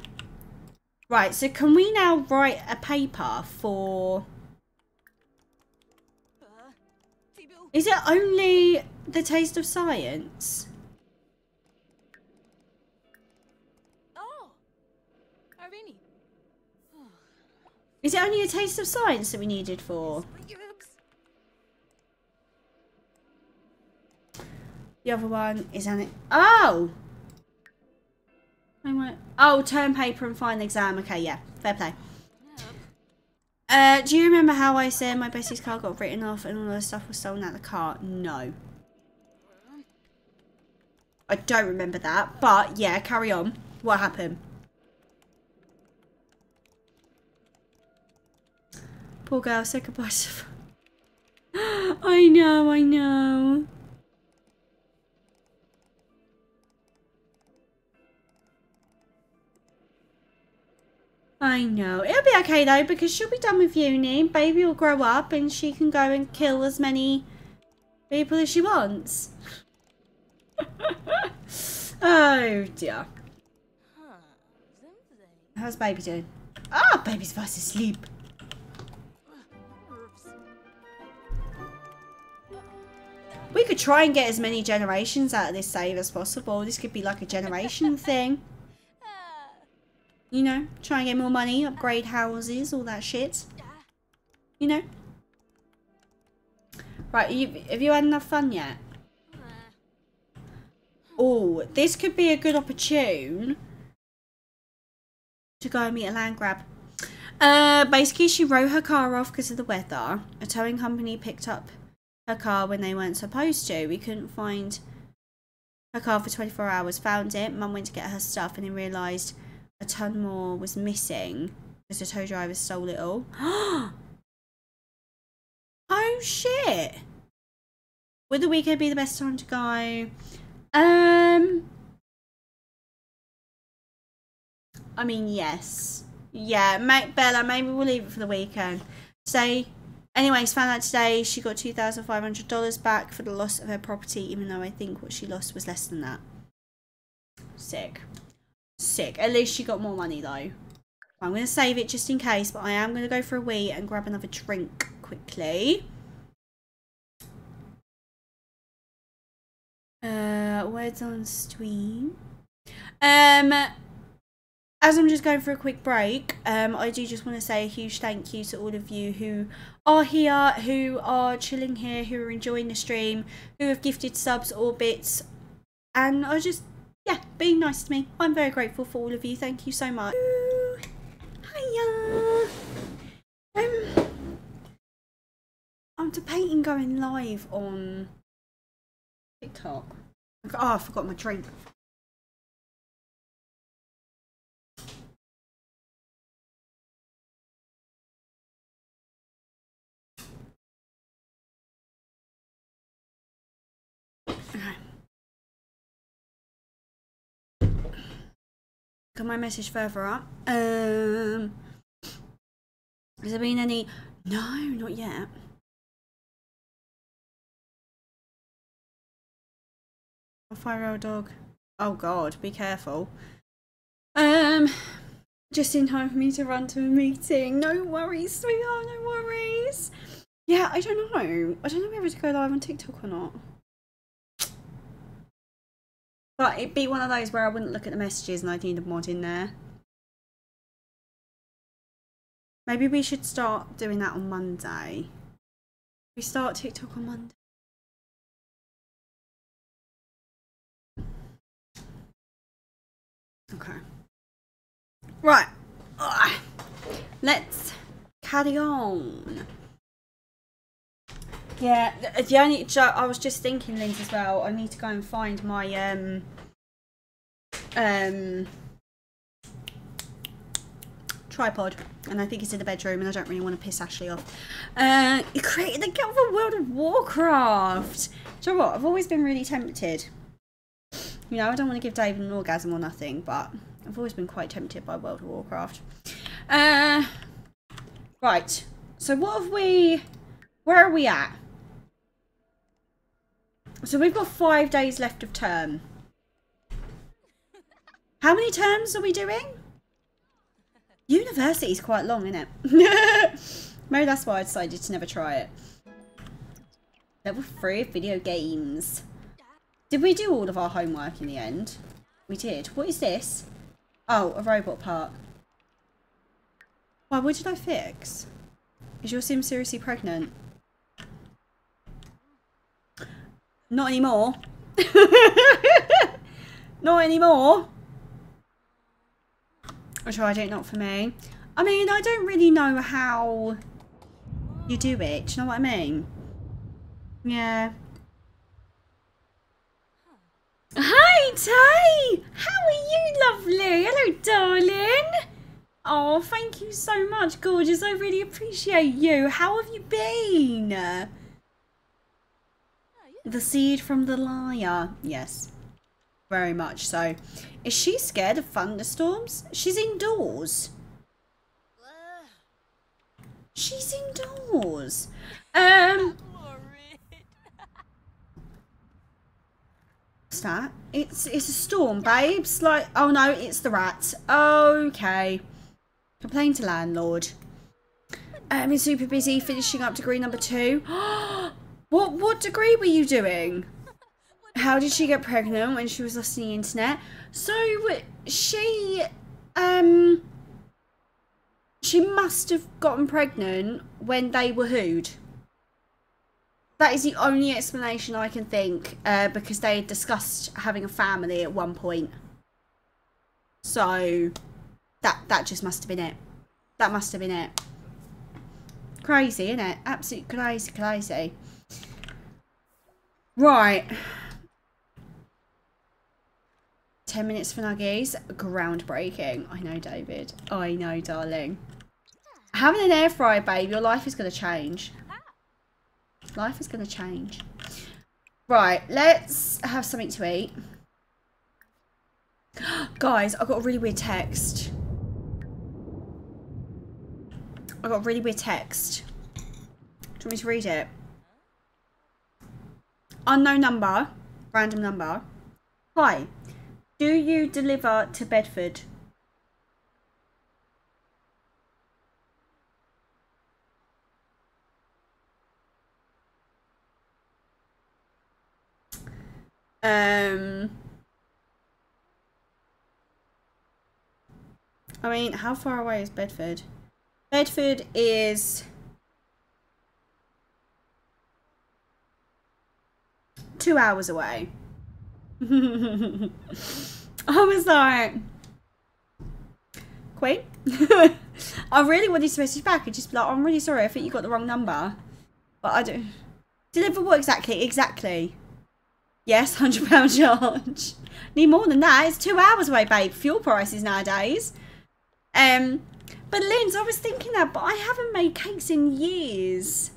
Right, so can we now write a paper for... Is it only the taste of science? Oh. Is it only a taste of science that we needed for? The other one is an... Oh! Oh, term paper and final exam. Okay, yeah. Fair play. Uh, do you remember how I said my bestie's car got written off and all the stuff was stolen out of the car? No. I don't remember that, but yeah, carry on. What happened? Poor girl said goodbye. I know, I know. I know. It'll be okay though because she'll be done with uni. Baby will grow up and she can go and kill as many people as she wants. oh dear. How's baby doing? Ah, oh, baby's fast asleep. We could try and get as many generations out of this save as possible. This could be like a generation thing. You know, try and get more money, upgrade houses, all that shit. You know? Right, you, have you had enough fun yet? Oh, this could be a good opportune to go and meet a Landgraab. Uh, basically, she wrote her car off because of the weather. A towing company picked up her car when they weren't supposed to. We couldn't find her car for 24 hours. Found it. Mum went to get her stuff and then realised a ton more was missing. Because the tow driver stole it all. oh shit! Would the weekend be the best time to go? Um, I mean, yes. Yeah, make Bella. Maybe we'll leave it for the weekend. Say, anyways, found out today she got two thousand five hundred dollars back for the loss of her property, even though I think what she lost was less than that. Sick, sick. At least she got more money though. I'm gonna save it just in case, but I am gonna go for a wee and grab another drink quickly. Uh, words on stream. Um, as I'm just going for a quick break, um, I do just want to say a huge thank you to all of you who are here, who are chilling here, who are enjoying the stream, who have gifted subs or bits, and I just, yeah, being nice to me. I'm very grateful for all of you. Thank you so much. Hiya. Um, I'm debating going live on TikTok. Oh, I forgot my drink. Got my message further up. Um, has there been any? No, not yet. A five-year-old dog. Oh God, be careful. Um, just in time for me to run to a meeting. No worries, sweetheart. No worries. Yeah, I don't know. I don't know whether to go live on TikTok or not. But it'd be one of those where I wouldn't look at the messages and I'd need a mod in there. Maybe we should start doing that on Monday. We start TikTok on Monday. Okay. Right. Ugh. Let's carry on. Yeah, the, only I was just thinking, Linz, as well. I need to go and find my um um tripod, and I think it's in the bedroom, and I don't really want to piss Ashley off. Uh, you created the Guild of World of Warcraft. Know what? I've always been really tempted. You know, I don't want to give David an orgasm or nothing, but I've always been quite tempted by World of Warcraft. Uh, right. So what have we? Where are we at? So we've got five days left of term. How many terms are we doing? University's quite long, isn't it? Maybe that's why I decided to never try it. Level 3 of video games. Did we do all of our homework in the end? We did. What is this? Oh, a robot part. Why, what did I fix? Is your sim seriously pregnant? Not anymore. not anymore. I tried it, not for me. I mean, I don't really know how you do it. Do you know what I mean? Yeah. Hi, Tay! How are you, lovely? Hello, darling. Oh, thank you so much, gorgeous. I really appreciate you. How have you been? The seed from the liar. Yes. Very much so. Is she scared of thunderstorms? She's indoors. She's indoors. Um. What's that? It's it's a storm, babes. Like, oh no, it's the rats. Okay. Complain to landlord. Um, been super busy finishing up degree number two. what what degree were you doing? How did she get pregnant when she was on the internet? So she um she must have gotten pregnant when they were hooed. That is the only explanation I can think, uh, because they had discussed having a family at one point. So that that just must have been it. That must have been it. Crazy, isn't it? Absolute crazy, crazy. Right. 10 minutes for nuggies. Groundbreaking. I know, David. I know, darling. Having an air fryer, babe, your life is going to change. Life is going to change. Right, let's have something to eat. Guys, I got a really weird text. I got a really weird text. Do you want me to read it? Unknown number, random number. Hi, do you deliver to Bedford? Um, I mean, how far away is Bedford? Bedford is two hours away. I was like, Queen? I really wanted to message back and just be like, I'm really sorry, I think you got the wrong number. But I don't. Deliver what exactly? Exactly. Yes, £100 charge. Need more than that. It's two hours away, babe. Fuel prices nowadays. Um, but Linz, I was thinking that, but I haven't made cakes in years.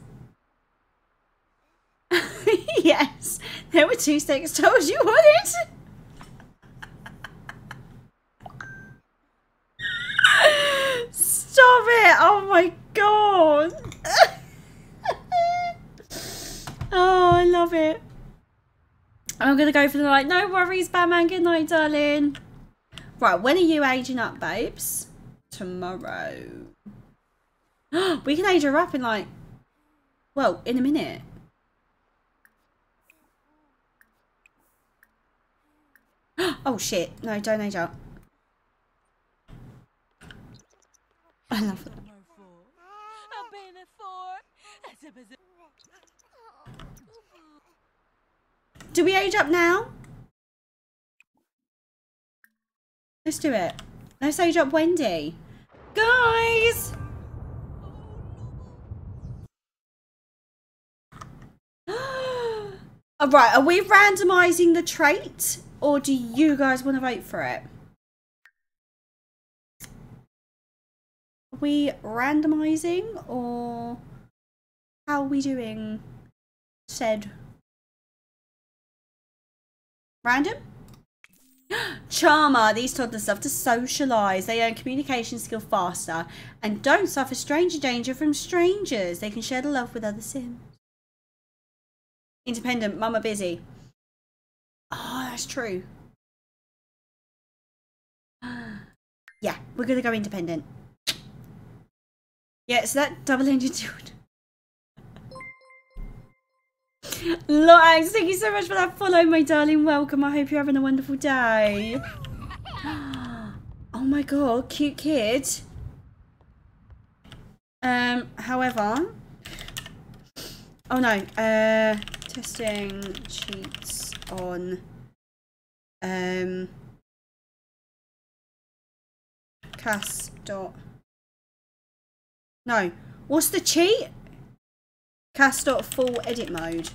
yes, there were two sticks told you wanted. Stop it! Oh my god! oh, I love it. I'm gonna go for the night. No worries, Batman. Good night, darling. Right, when are you aging up, babes? Tomorrow. we can age her up in like, well, in a minute. oh shit! No, don't age up. I love it. Do we age up now? Let's do it. Let's age up Wendy. Guys! Alright, are we randomising the trait? Or do you guys want to vote for it? Are we randomising or how are we doing said Random? Charmer, these toddlers love to socialise. They learn communication skill faster and don't suffer stranger danger from strangers. They can share the love with other Sims. Independent, mama busy. Oh, that's true. Yeah, we're gonna go independent. Yeah, so that double engine dude. Loax, thank you so much for that follow, my darling. Welcome. I hope you're having a wonderful day. Oh my god, cute kid. Um, however, oh no, uh, testing cheats on, um, CAS dot. No, what's the cheat? Cast dot full edit mode.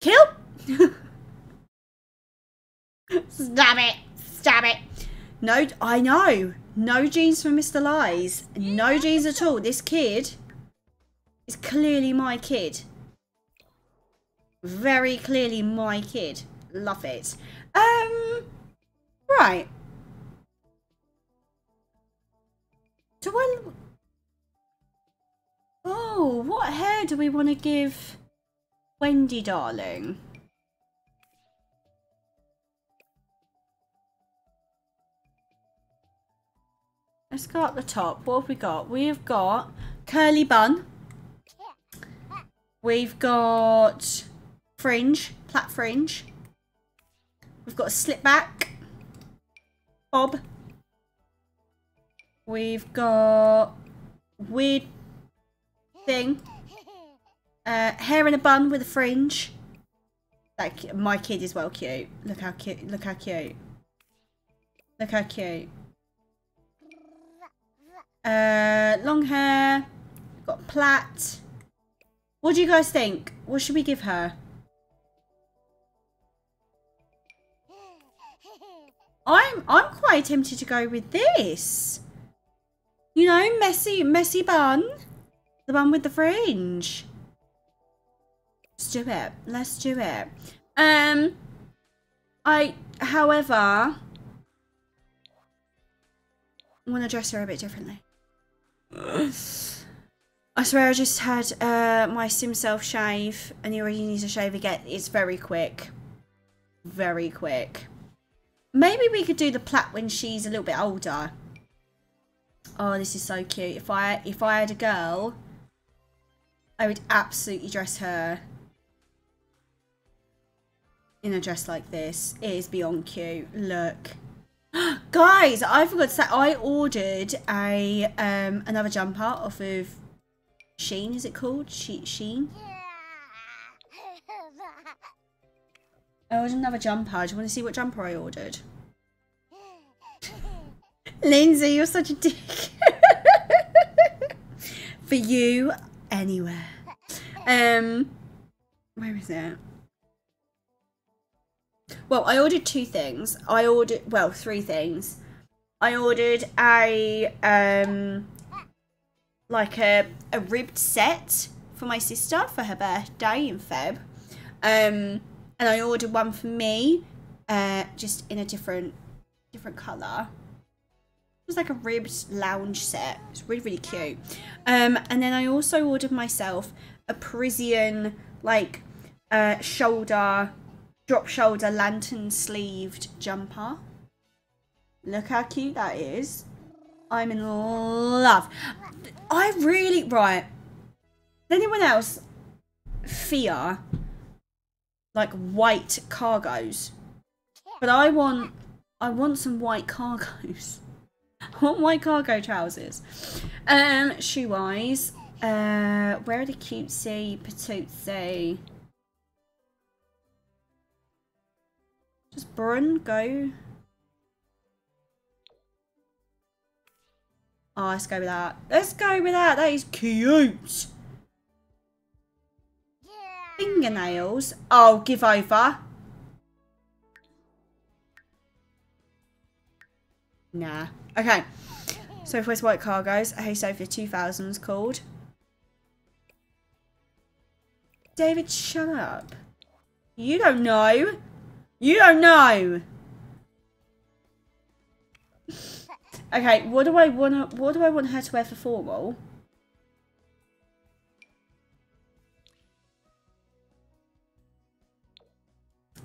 Kill? Stop it. Stop it. No, I know. No jeans from Mr. Lies. No jeans at all. This kid is clearly my kid. Very clearly my kid. Love it. Um, right. Do I... Oh, what hair do we want to give Wendy, darling? Let's go up the top. What have we got? We've got curly bun. We've got fringe, plat fringe. We've got a slip back, bob. We've got weird thing. Uh, hair in a bun with a fringe. Like my kid is well cute. Look how cute. Look how cute. Look how cute. Uh, long hair. Got plait. What do you guys think? What should we give her? I'm I'm quite tempted to go with this. You know, messy messy bun. The bun with the fringe. Let's do it. Let's do it. Um I however want to dress her a bit differently. I swear I just had uh, my sim self shave and he already needs a shave again. It's very quick. Very quick. Maybe we could do the plait when she's a little bit older. Oh, this is so cute. If I if I had a girl, I would absolutely dress her in a dress like this. It is beyond cute. Look. Guys, I forgot to say I ordered a um another jumper off of Sheen, is it called? She Sheen? I ordered another jumper. Do you want to see what jumper I ordered? Lindsay, you're such a dick. For you, anywhere. Um, where is it? Well, I ordered two things. I ordered, well, three things. I ordered a, um, like a, a ribbed set for my sister for her birthday in Feb. Um, and I ordered one for me, uh, just in a different, different colour. It was like a ribbed lounge set. It's really, really cute. Um, and then I also ordered myself a Parisian, like, uh, shoulder, drop shoulder, lantern sleeved jumper. Look how cute that is. I'm in love. I really, right. Anyone else fear like white cargos? But I want, I want some white cargos. I want white cargo trousers. Um, shoe wise, uh, where are the cutesy patootsy? Brun go. Oh, let's go with that. Let's go with that. That is cute. Fingernails. Oh, give over. Nah. Okay. So if where's White Cargoes? Hey Sophia 2000's called. David, shut up. You don't know. You don't know. Okay, what do I want? What do I want her to wear for formal?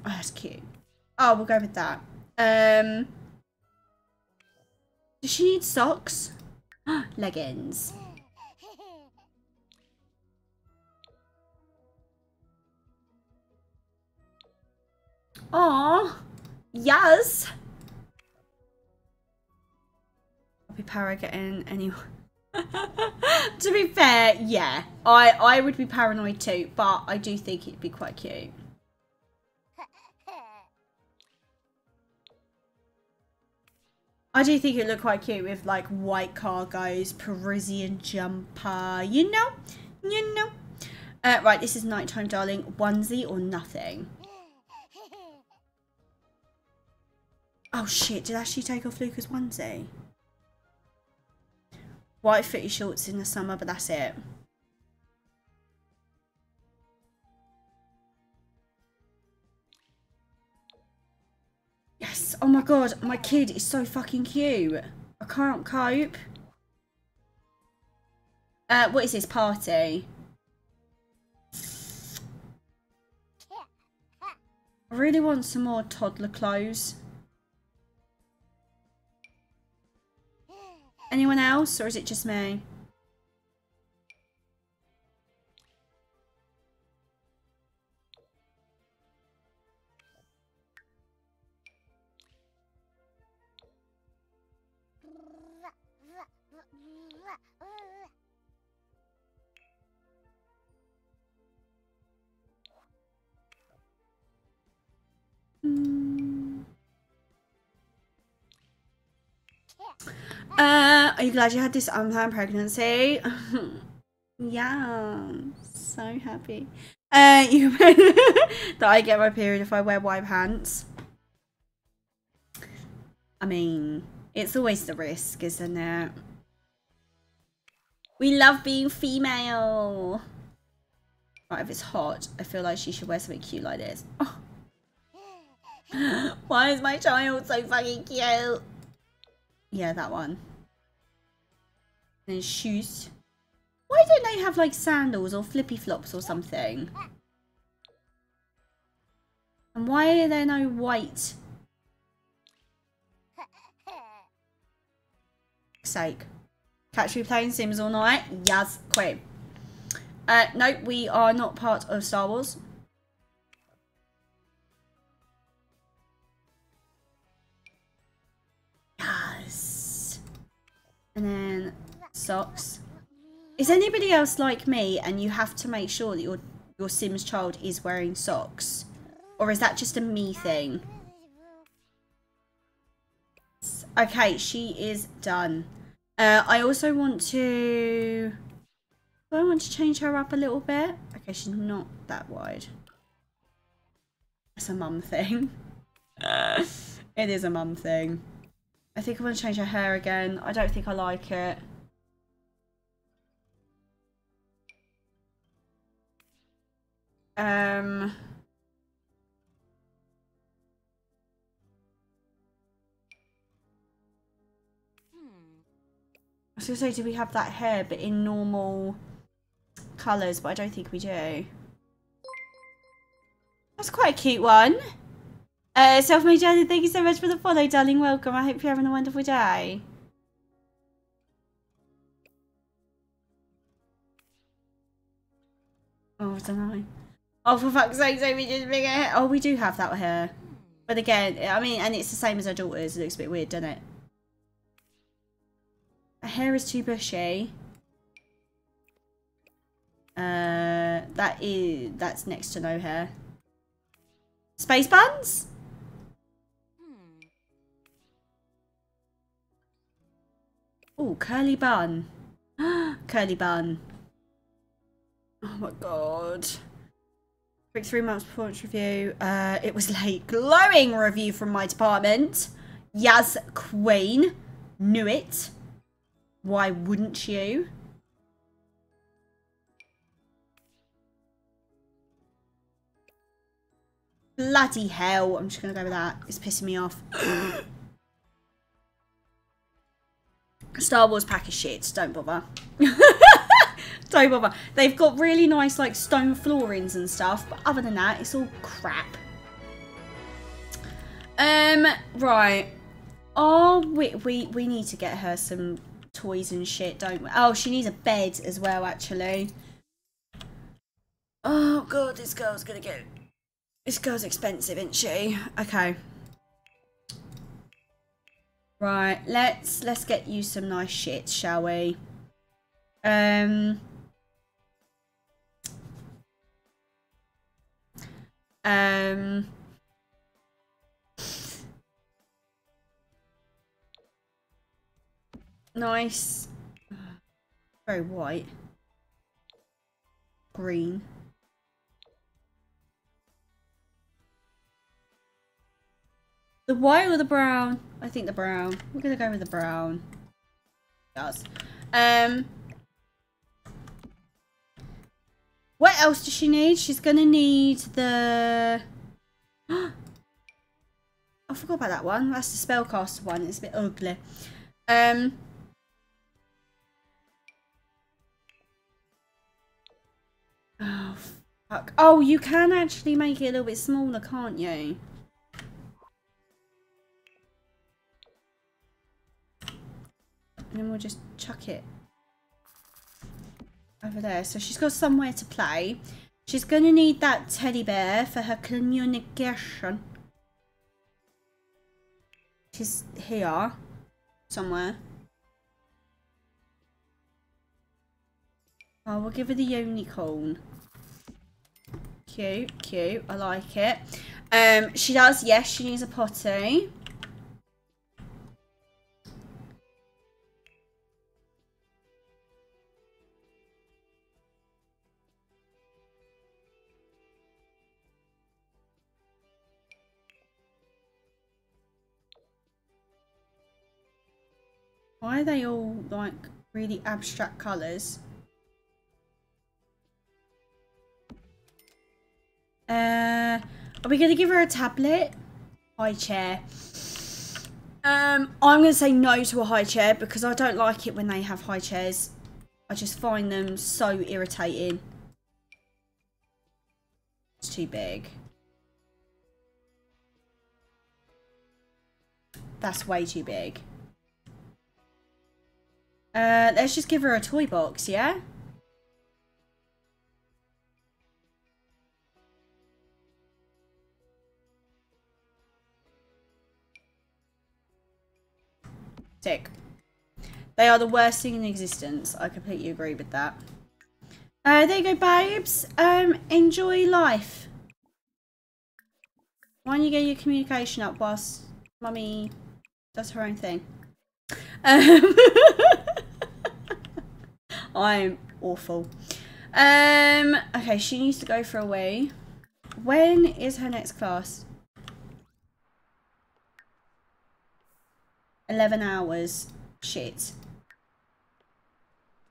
Oh, that's cute. Oh, we'll go with that. Um, does she need socks? Leggings. Aw, yes. I'll be para getting anyone. to be fair, yeah, I I would be paranoid too, but I do think it'd be quite cute. I do think it'd look quite cute with like white cargos, Parisian jumper, you know, you know. Uh, right, this is nighttime, darling. Onesie or nothing. Oh shit, did actually take off Luca's onesie? White footy shorts in the summer, but that's it. Yes, oh my god, my kid is so fucking cute. I can't cope. Uh, what is this party? I really want some more toddler clothes. Anyone else, or is it just me? Uh, are you glad you had this unplanned pregnancy? yeah, so happy. Uh, you that I get my period if I wear white pants. I mean, it's always the risk, isn't it? We love being female. Right, if it's hot, I feel like she should wear something cute like this. Oh. Why is my child so fucking cute? Yeah, that one. And shoes. Why don't they have like sandals or flippy flops or something? And why are there no white? Sake. Catch me playing Sims all night? Yes, queen. Uh, nope, we are not part of Star Wars. And then socks. Is anybody else like me and you have to make sure that your your Sims child is wearing socks? Or is that just a me thing? Okay, she is done. Uh, I also want to... Do I want to change her up a little bit? Okay, she's not that wide. It's a mum thing. it is a mum thing. I think I want to change her hair again. I don't think I like it. Um... I was going to say, do we have that hair, but in normal colours, but I don't think we do. That's quite a cute one. Uh, Self-made Janet, thank you so much for the follow, darling. Welcome. I hope you're having a wonderful day. Oh, I don't know. Oh, for fuck's sake, so we just hair. Oh, we do have that hair. But again, I mean, and it's the same as our daughter's. It looks a bit weird, doesn't it? Her hair is too bushy. Uh, that is that's next to no hair. Space buns? Oh, curly bun. curly bun. Oh my god. Quick three months performance review. Uh, it was late. Glowing review from my department. Yaz Queen. Knew it. Why wouldn't you? Bloody hell. I'm just going to go with that. It's pissing me off. Star Wars pack of shit. Don't bother. Don't bother. They've got really nice like stone floorings and stuff. But other than that, it's all crap. Um, right. Oh, we, we, we need to get her some toys and shit, don't we? Oh, she needs a bed as well, actually. Oh, God, this girl's gonna get... This girl's expensive, isn't she? Okay. Right, let's let's get you some nice shit, shall we? Um... Um... Nice. Very white. Green. The white or the brown? I think the brown. We're gonna go with the brown. Yes. Um. What else does she need? She's gonna need the. I forgot about that one. That's the spellcaster one. It's a bit ugly. Um. Oh, fuck. Oh, you can actually make it a little bit smaller, can't you? And then we'll just chuck it over there. So she's got somewhere to play. She's going to need that teddy bear for her communication. She's here somewhere. Oh, we'll give her the unicorn. Cute, cute. I like it. Um, she does, yes, she needs a potty. Why are they all like really abstract colours? Uh, are we going to give her a tablet? High chair. Um, I'm going to say no to a high chair because I don't like it when they have high chairs. I just find them so irritating. It's too big. That's way too big. Uh, let's just give her a toy box, yeah? Sick. They are the worst thing in existence. I completely agree with that. Uh, there you go, babes. Um, enjoy life. Why don't you get your communication up whilst mummy does her own thing? Um, I'm awful. Um, okay, she needs to go for a wee. When is her next class? 11 hours. Shit.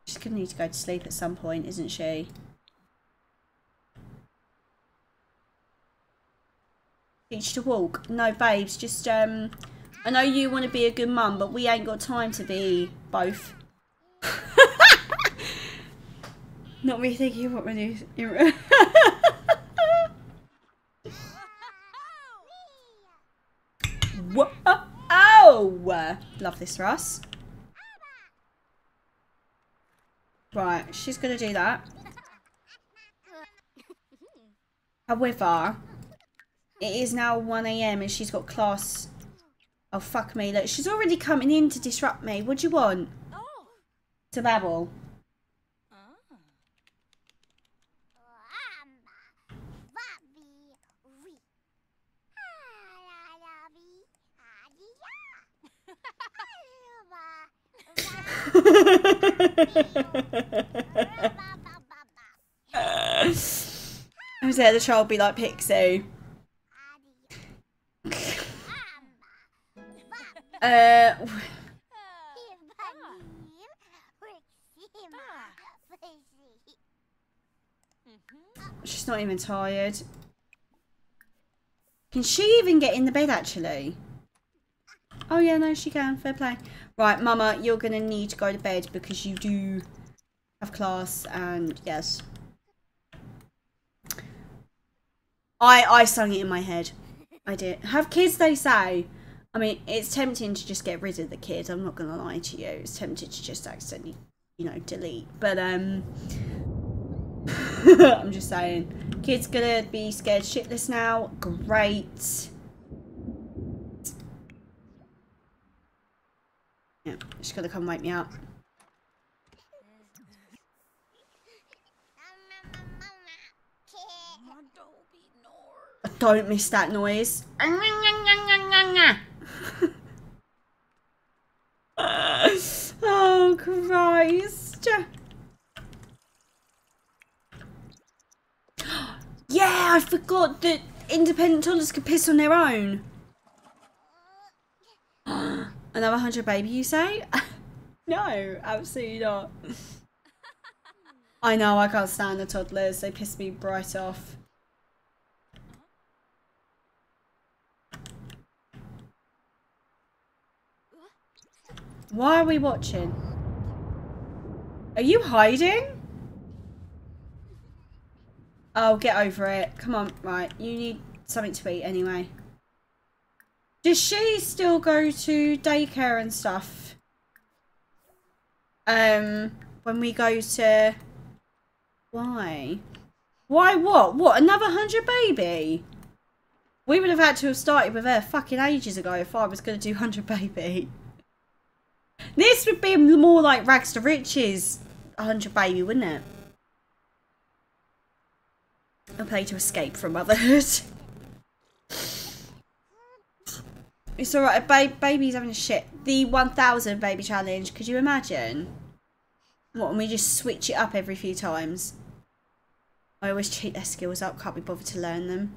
She's gonna need to go to sleep at some point, isn't she? Teach to walk. No, babes, just, um... I know you want to be a good mum, but we ain't got time to be both. Not me thinking what we do. Whoa! Oh, oh! Love this for us. Right, she's going to do that. However, it is now 1am and she's got class. Oh, fuck me. Look, she's already coming in to disrupt me. What do you want? Oh. To babble. I was there, the child be like Pixie. Uh, she's not even tired. Can she even get in the bed actually? Oh yeah, no, she can. Fair play. Right, Mama, you're gonna need to go to bed because you do have class and yes. I I sung it in my head. I did. Have kids, they say. I mean, it's tempting to just get rid of the kid. I'm not gonna lie to you. It's tempted to just accidentally, you know, delete. But um, I'm just saying, kid's gonna be scared shitless now. Great. Yeah, she's gonna come wake me up. I don't miss that noise. oh Christ. Yeah, I forgot that independent toddlers can piss on their own. Another hundred baby, you say? no, absolutely not. I know, I can't stand the toddlers. They piss me bright off. Why are we watching? Are you hiding? Oh, get over it. Come on, right. You need something to eat anyway. Does she still go to daycare and stuff? Um, when we go to... Why? Why what? What, another hundred baby? We would have had to have started with her fucking ages ago if I was going to do 100 baby. This would be more like rags to riches 100 baby, wouldn't it? A play to escape from motherhood. It's alright, ba baby's having a shit. The 1000 baby challenge, could you imagine? What, and we just switch it up every few times? I always cheat their skills up, can't be bothered to learn them.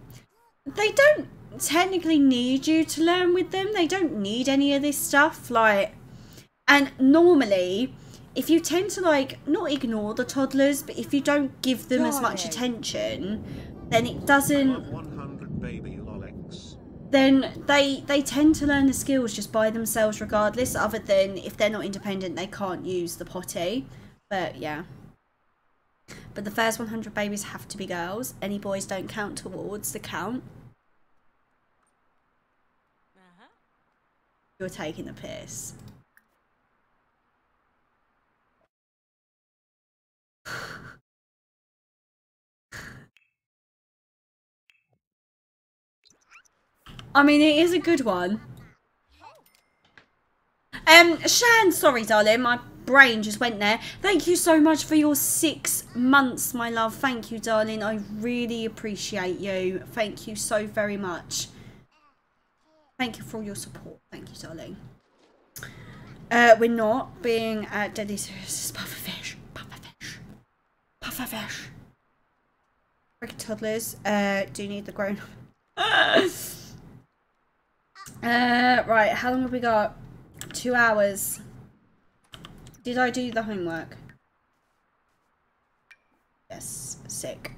They don't technically need you to learn with them. They don't need any of this stuff. Like, And normally, if you tend to like not ignore the toddlers, but if you don't give them as much attention, then it doesn't want 100 baby lolix. Then they they tend to learn the skills just by themselves regardless other than if they're not independent they can't use the potty. But yeah. But the first 100 babies have to be girls. Any boys don't count towards the count. Uh-huh. you're taking the piss I mean, it is a good one. Um, Shan, sorry, darling, my brain just went there. Thank you so much for your six months, my love. Thank you, darling. I really appreciate you. Thank you so very much. Thank you for all your support. Thank you, darling. Uh, we're not being uh, deadly serious. Pufferfish. Pufferfish. Pufferfish. Freaking toddlers uh, do you need the grown Uh, right, how long have we got? Two hours. Did I do the homework? Yes, sick.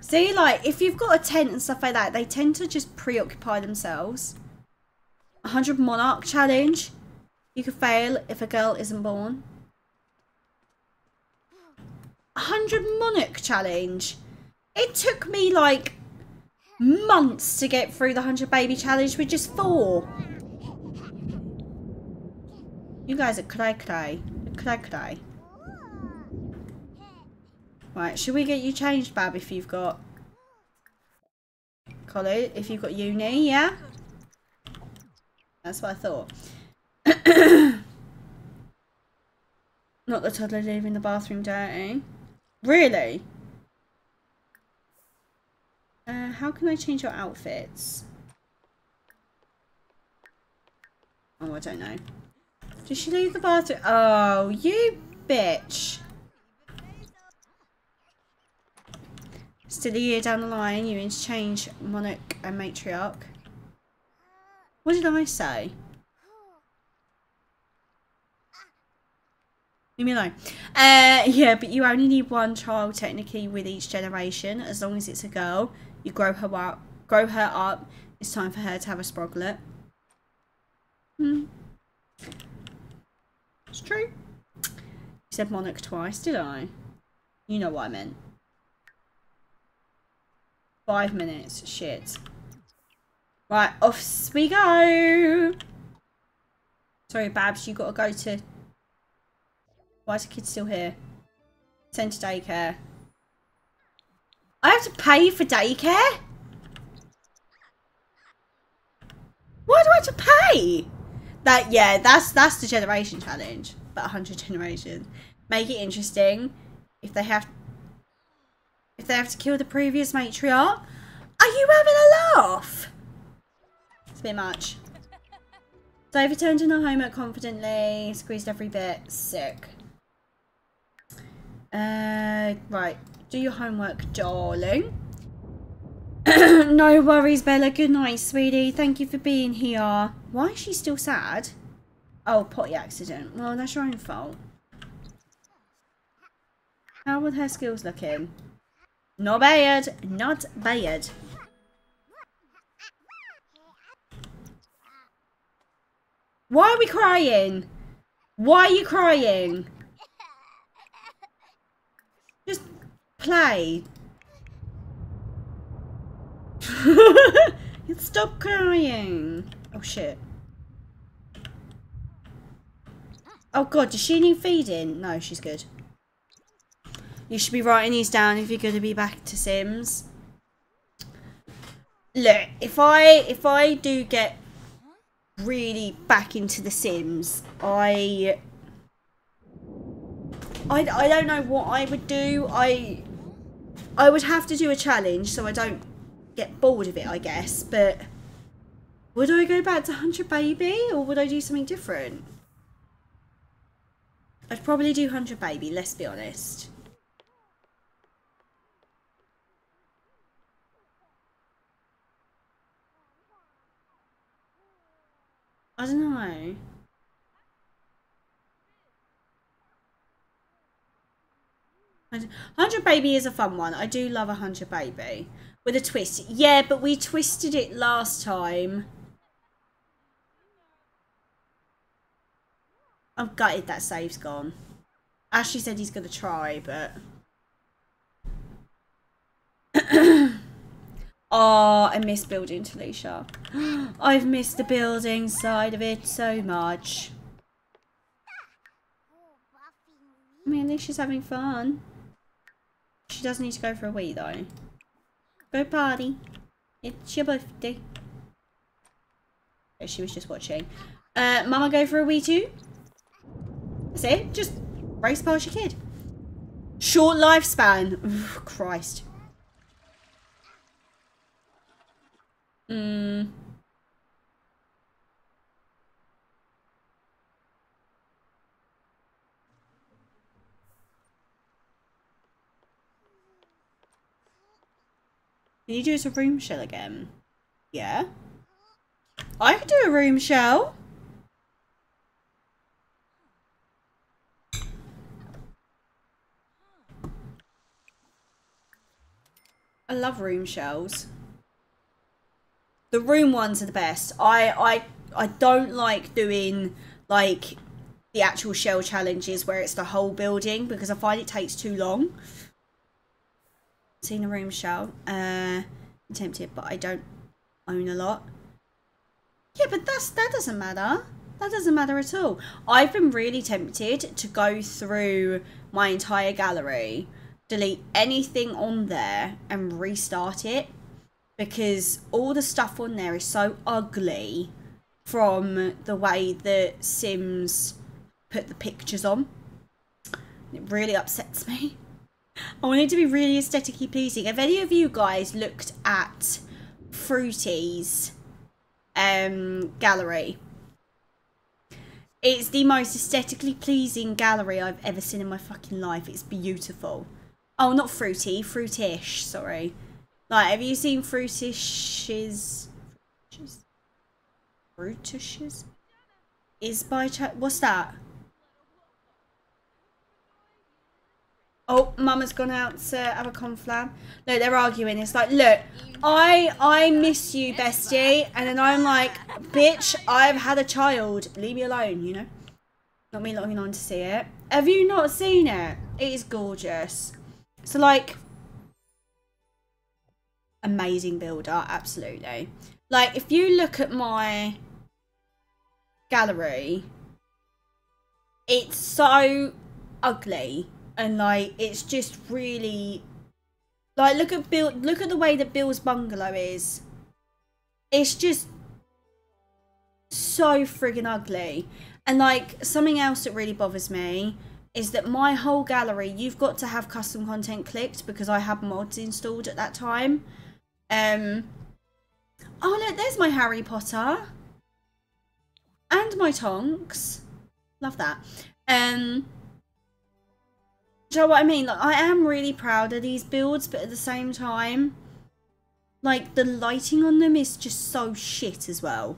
See, like, if you've got a tent and stuff like that, they tend to just preoccupy themselves. 100 Monarch Challenge. You could fail if a girl isn't born. 100 Monarch Challenge. It took me, like, months to get through the 100 baby challenge with just four. You guys are cray cray. Cray cray. Right, should we get you changed, Bab, if you've got college, if you've got uni, yeah? That's what I thought. Not the toddler leaving the bathroom dirty. Really? Uh, how can I change your outfits? Oh, I don't know. Did she leave the bathroom? Oh, you bitch. Still a year down the line, you interchange monarch and matriarch. What did I say? Leave me alone. Uh, yeah, but you only need one child technically with each generation. As long as it's a girl, you grow her up. Grow her up. It's time for her to have a sproglet. Hmm. It's true. You said monarch twice, did I? You know what I meant. Five minutes. Shit. Right, off we go. Sorry, Babs, you gotta go to. Why is the kid still here? Send to daycare. I have to pay for daycare? Why do I have to pay? That yeah, that's that's the generation challenge. But hundred generations. Make it interesting. If they have if they have to kill the previous matriarch. Are you having a laugh? It's a bit much. David turned in her homework confidently, squeezed every bit. Sick. Uh, right. Do your homework, darling. no worries, Bella. Good night, sweetie. Thank you for being here. Why is she still sad? Oh, potty accident. Well, that's your own fault. How were her skills looking? Not bad. Not bad. Why are we crying? Why are you crying? Just play. Stop crying. Oh shit. Oh god, does she need feeding? No, she's good. You should be writing these down if you're going to be back to Sims. Look, if I if I do get really back into the Sims, I I, I don't know what I would do. I I would have to do a challenge so I don't get bored of it, I guess. But would I go back to 100 Baby or would I do something different? I'd probably do 100 Baby, let's be honest. I don't know. 100 Baby is a fun one. I do love 100 Baby. With a twist. Yeah, but we twisted it last time. I'm gutted that save's gone. Ashley said he's going to try, but... oh, I miss building Talisha. I've missed the building side of it so much. I mean, at least she's having fun. She does need to go for a wee, though. Go party. It's your birthday. She was just watching. Uh, Mama go for a wee too? That's it. Just race past your kid. Short lifespan. Ooh, Christ. Hmm. Can you do a room shell again? Yeah. I could do a room shell. I love room shells. The room ones are the best. I I I don't like doing like the actual shell challenges where it's the whole building because I find it takes too long. Seen a room shell. Uh tempted, but I don't own a lot. Yeah, but that's that doesn't matter. That doesn't matter at all. I've been really tempted to go through my entire gallery, delete anything on there and restart it because all the stuff on there is so ugly from the way that Sims put the pictures on. It really upsets me. I wanted to be really aesthetically pleasing. Have any of you guys looked at Fruity's um, gallery? It's the most aesthetically pleasing gallery I've ever seen in my fucking life. It's beautiful. Oh, not fruity, fruitish, sorry. Like, have you seen fruitish's... Fruitish's? Is by What's that? Oh, Mama's gone out to have a conflam. No, they're arguing. It's like, look, I I miss you, bestie, and then I'm like, bitch, I've had a child. Leave me alone, you know. Not me logging on to see it. Have you not seen it? It is gorgeous. So like, amazing builder, absolutely. Like, if you look at my gallery, it's so ugly and like it's just really like look at Bill look at the way that Bill's bungalow is. It's just so friggin' ugly. And like something else that really bothers me is that my whole gallery you've got to have custom content clicked because I had mods installed at that time. Um Oh look, there's my Harry Potter. And my Tonks. Love that. Um do you know what I mean? Like, I am really proud of these builds, but at the same time, like, the lighting on them is just so shit as well.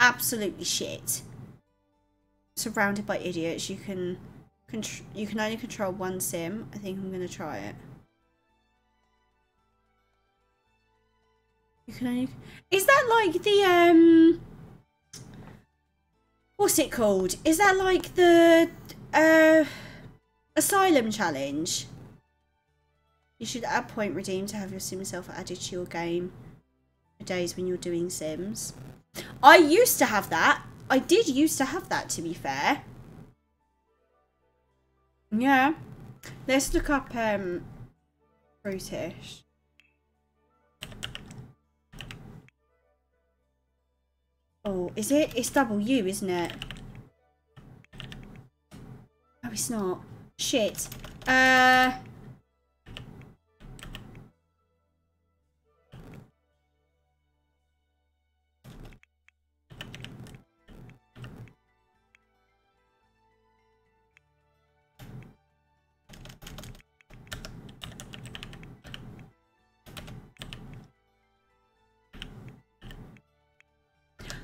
Absolutely shit. Surrounded by idiots, you can, you can only control one sim. I think I'm going to try it. You can only... Is that like the, um... What's it called? Is that like the, uh... Asylum challenge. You should add point redeem to have your sim self added to your game for days when you're doing sims. I used to have that. I did used to have that to be fair. Yeah. Let's look up um British. Oh, is it? It's double U, isn't it? Oh, it's not. Shit. Uh...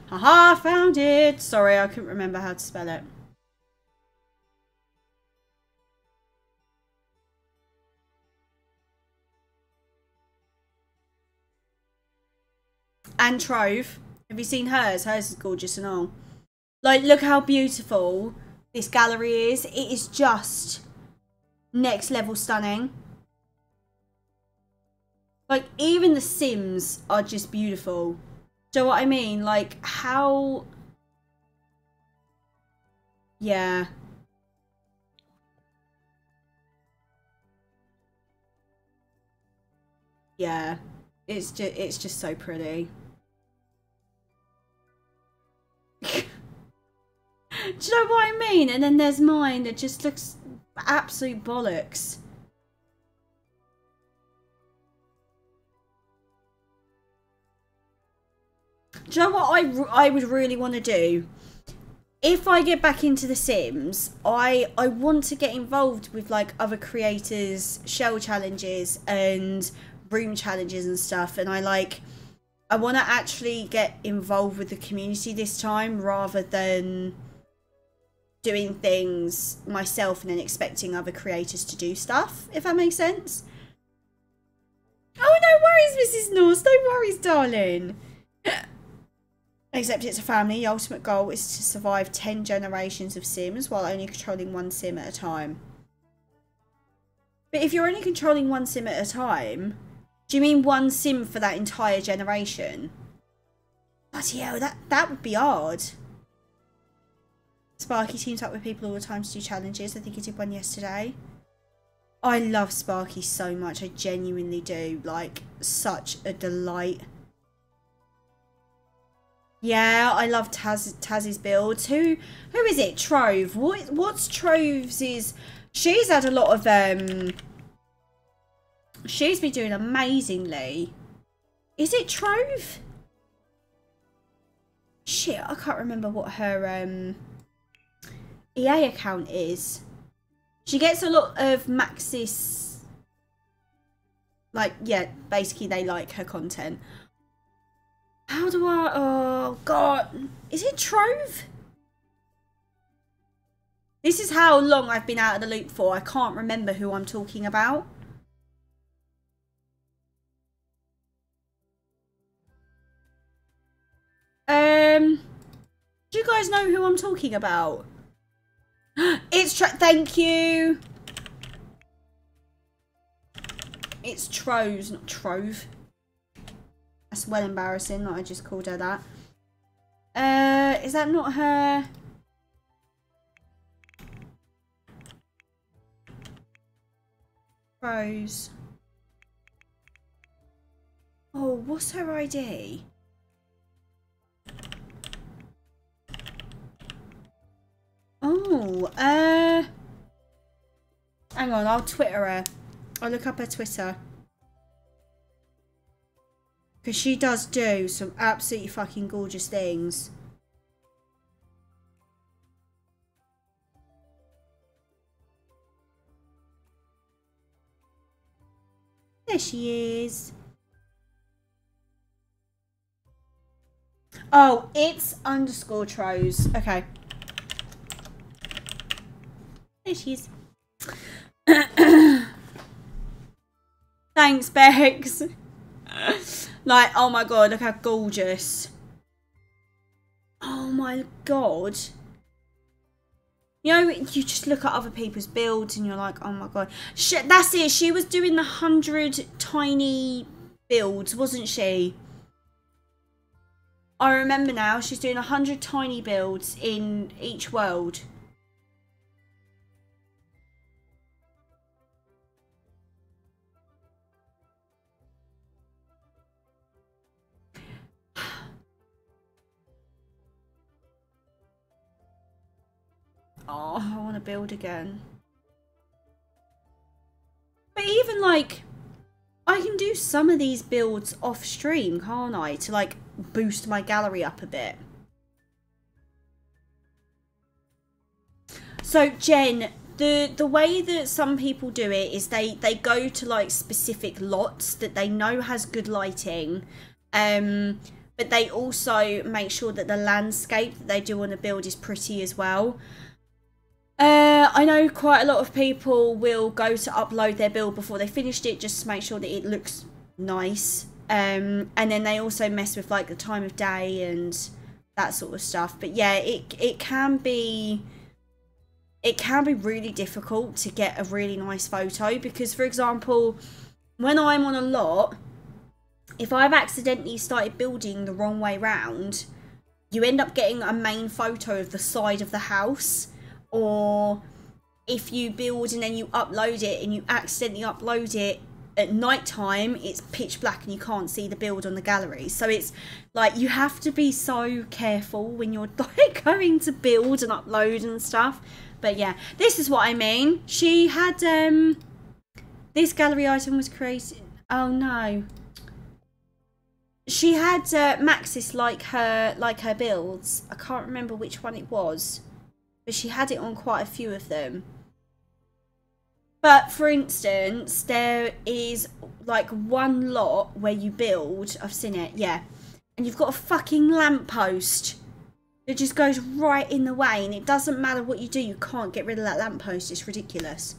Haha, found it! Sorry, I couldn't remember how to spell it. And Trove. Have you seen hers? Hers is gorgeous and all. Like, look how beautiful this gallery is. It is just next level stunning. Like, even the Sims are just beautiful. Do you know what I mean? Like, how... Yeah. Yeah. It's just, it's just so pretty. Do you know what I mean? And then there's mine that just looks absolute bollocks. Do you know what I, I would really want to do? If I get back into The Sims, I I want to get involved with like other creators' shell challenges and room challenges and stuff. And I like I want to actually get involved with the community this time rather than doing things myself and then expecting other creators to do stuff, if that makes sense. Oh, no worries, Mrs. Norse. No worries, darling. Except it's a family. The ultimate goal is to survive 10 generations of Sims while only controlling one Sim at a time. But if you're only controlling one Sim at a time, do you mean one sim for that entire generation? Bloody hell, that, that would be hard. Sparky teams up with people all the time to do challenges. I think he did one yesterday. I love Sparky so much. I genuinely do. Like, such a delight. Yeah, I love Taz Taz's builds. Who who is it? Trove. What what's Trove's is she's had a lot of um She's been doing amazingly. Is it Trove? Shit, I can't remember what her um, EA account is. She gets a lot of Maxis. Like, yeah, basically they like her content. How do I... Oh, God. Is it Trove? This is how long I've been out of the loop for. I can't remember who I'm talking about. Um, do you guys know who I'm talking about? it's Tro- thank you. It's Trove, not Trove. That's well embarrassing that I just called her that. Uh, is that not her? Rose. Oh, what's her ID? Oh, uh... Hang on, I'll Twitter her. I'll look up her Twitter. Because she does do some absolutely fucking gorgeous things. There she is. Oh, it's underscore tros. Okay. There she is. Thanks, Bex. like, oh my god, look how gorgeous. Oh my god. You know, you just look at other people's builds and you're like, oh my god. That's it. She was doing the hundred tiny builds, wasn't she? I remember now. She's doing a hundred tiny builds in each world. Build again. But even like, I can do some of these builds off stream, can't I? To like boost my gallery up a bit. So Jen, the the way that some people do it is they they go to like specific lots that they know has good lighting, um, but they also make sure that the landscape that they do on a build is pretty as well. Uh, I know quite a lot of people will go to upload their build before they finished it just to make sure that it looks nice Um, and then they also mess with like the time of day and that sort of stuff. But yeah, it it can be it can be really difficult to get a really nice photo because for example, when I'm on a lot, if I've accidentally started building the wrong way round, you end up getting a main photo of the side of the house or if you build and then you upload it and you accidentally upload it at night time it's pitch black and you can't see the build on the gallery. So it's like you have to be so careful when you're like going to build and upload and stuff. But yeah this is what i mean. She had um this gallery item was created oh no. She had uh, maxis like her like her builds. I can't remember which one it was but she had it on quite a few of them but for instance, there is like one lot where you build. I've seen it, yeah. And you've got a fucking lamppost that just goes right in the way, and it doesn't matter what you do, you can't get rid of that lamppost. It's ridiculous.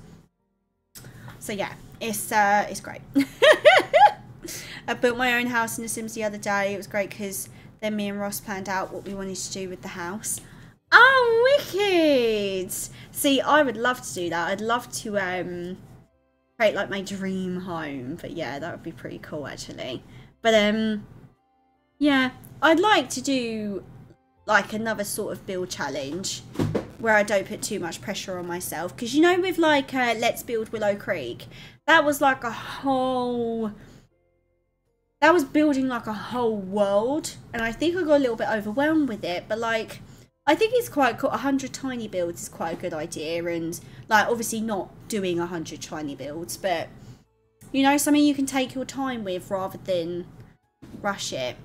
So yeah, it's uh, it's great. I built my own house in The Sims the other day. It was great because then me and Ross planned out what we wanted to do with the house. Oh, wicked! See, I would love to do that. I'd love to um create like my dream home. But yeah, that would be pretty cool actually. But um yeah, I'd like to do like another sort of build challenge where I don't put too much pressure on myself. Because you know, with like uh, Let's Build Willow Creek, that was like a whole. That was building like a whole world, and I think I got a little bit overwhelmed with it. But like, I think it's quite cool. 100 tiny builds is quite a good idea. And, like, obviously not doing 100 tiny builds, but, you know, something you can take your time with rather than rush it.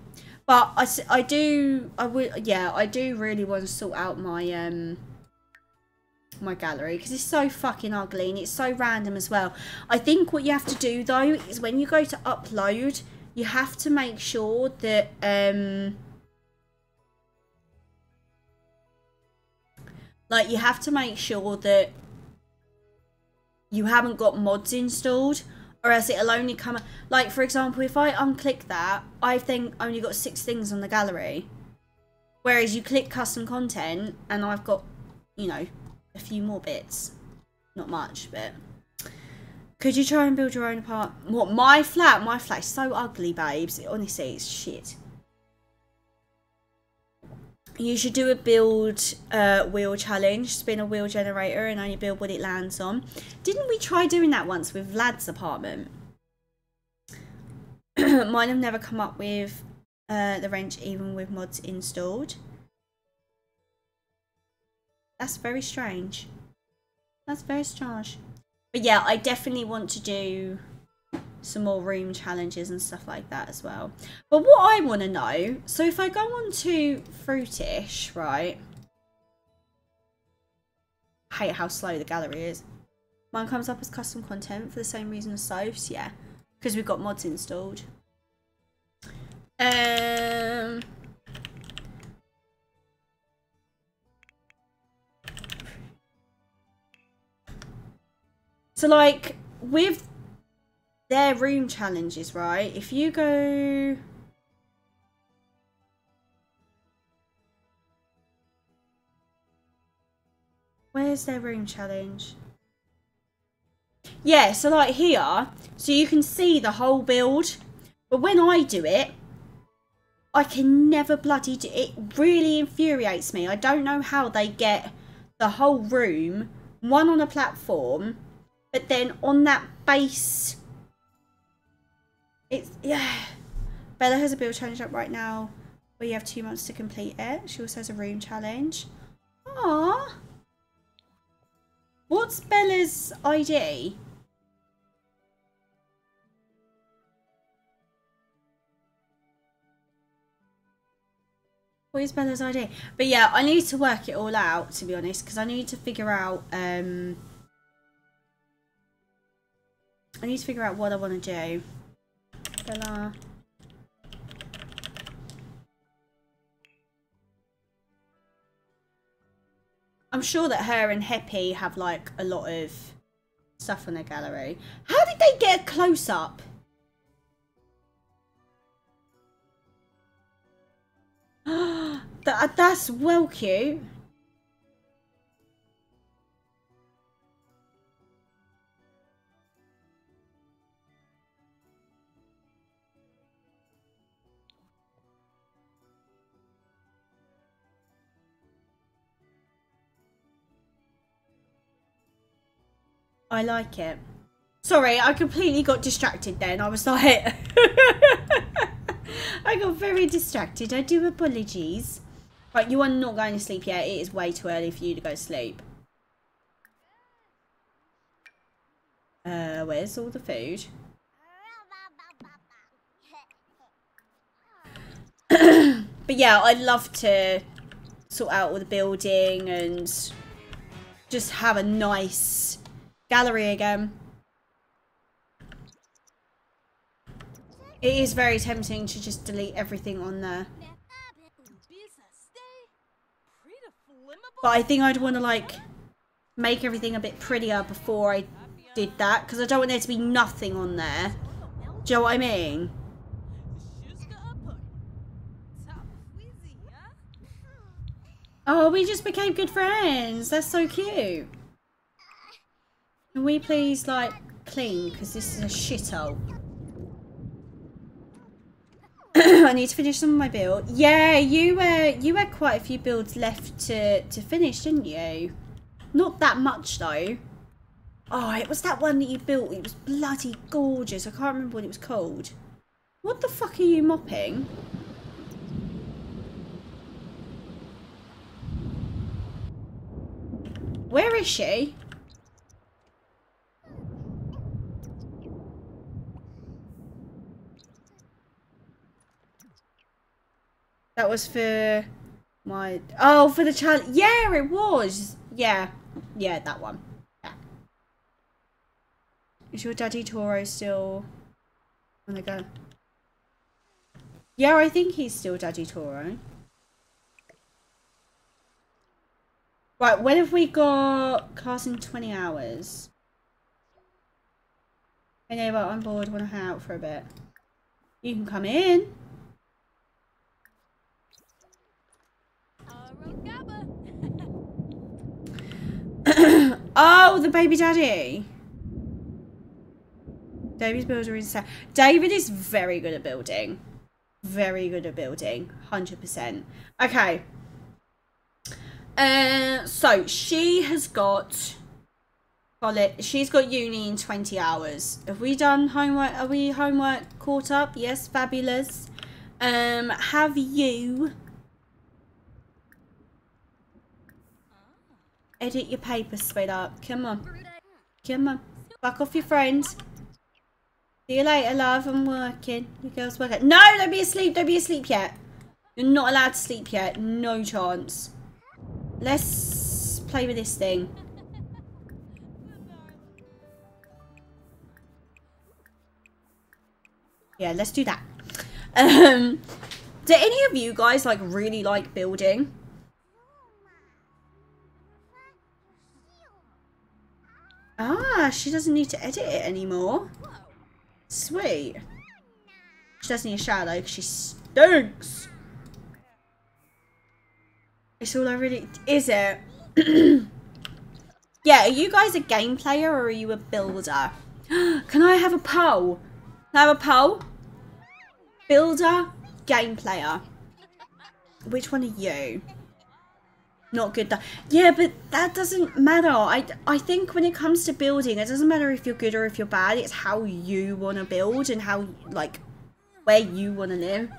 But I, I do, I would, yeah, I do really want to sort out my, um, my gallery because it's so fucking ugly and it's so random as well. I think what you have to do though is when you go to upload, you have to make sure that, um, Like you have to make sure that you haven't got mods installed or else it'll only come like for example if I unclick that I've then only got six things on the gallery. Whereas you click custom content and I've got you know a few more bits. Not much but could you try and build your own apart what my flat? My flat's so ugly babes. Honestly it's shit you should do a build uh, wheel challenge, spin a wheel generator and only build what it lands on. Didn't we try doing that once with Vlad's apartment? Mine have never come up with uh, the wrench even with mods installed. That's very strange. That's very strange. But yeah, I definitely want to do some more room challenges and stuff like that as well. But what I want to know, so if I go on to Fruitish, right? I hate how slow the gallery is. Mine comes up as custom content for the same reason as Soph's, yeah. Because we've got mods installed. Um... So like, with their room challenges, right? If you go... Where's their room challenge? Yeah, so like here, so you can see the whole build. But when I do it, I can never bloody do it. really infuriates me. I don't know how they get the whole room, one on a platform, but then on that base it's, yeah. Bella has a build challenge up right now where you have two months to complete it. She also has a room challenge. Ah. What's Bella's ID? What is Bella's ID? But yeah, I need to work it all out, to be honest, because I need to figure out... Um, I need to figure out what I want to do mesela. I'm sure that her and Heppy have like a lot of stuff in the gallery. How did they get a close up? that, that's well cute. I like it. Sorry, I completely got distracted then. I was like... I got very distracted. I do apologies. Right, you are not going to sleep yet. It is way too early for you to go to sleep. Uh, where's all the food? but yeah, I'd love to sort out all the building and just have a nice gallery again. It is very tempting to just delete everything on there. But I think I'd want to like make everything a bit prettier before I did that because I don't want there to be nothing on there. Do you know what I mean? Oh, we just became good friends. That's so cute. Can we please like clean because this is a shithole. I need to finish some of my build. Yeah, you were you had quite a few builds left to, to finish, didn't you? Not that much though. Oh, it was that one that you built. It was bloody gorgeous. I can't remember what it was called. What the fuck are you mopping? Where is she? That was for my... Oh, for the challenge. Yeah, it was. Yeah. Yeah, that one. Yeah. Is your daddy Toro still on the go? Yeah, I think he's still daddy Toro. Right, when have we got class in 20 hours? Neighbour, I'm bored, wanna hang out for a bit. You can come in. oh, the baby daddy. David's builder is David is very good at building. Very good at building. 100%. Okay. Uh, so she has got it. She's got uni in 20 hours. Have we done homework? Are we homework caught up? Yes, fabulous. Um, have you edit your papers, sweetheart? Come on. Come on. Fuck off your friends. See you later, love. I'm working. You girls work working. No, don't be asleep. Don't be asleep yet. You're not allowed to sleep yet. No chance. Let's play with this thing. Yeah, let's do that. Um, do any of you guys like really like building? Ah, she doesn't need to edit it anymore. Sweet. She doesn't need a shower though, because she stinks. It's all I really... Is it? yeah, are you guys a game player or are you a builder? Can I have a poll? Can I have a poll? Builder, game player. Which one are you? Not good. Yeah, but that doesn't matter. I, I think when it comes to building, it doesn't matter if you're good or if you're bad. It's how you want to build and how, like, where you want to live.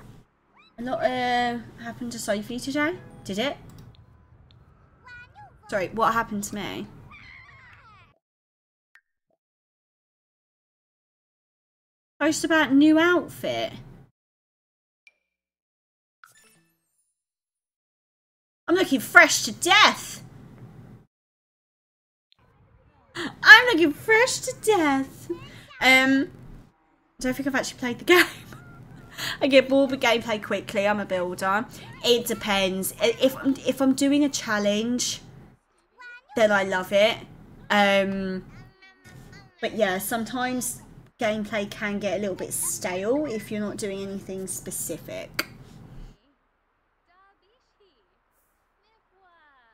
A lot uh, happened to Sophie today. Did it? Sorry, what happened to me? Post about new outfit. I'm looking fresh to death. I'm looking fresh to death. Um, I don't think I've actually played the game. I get bored with gameplay quickly. I'm a builder. It depends. If if I'm doing a challenge, then I love it. Um, but yeah, sometimes gameplay can get a little bit stale if you're not doing anything specific.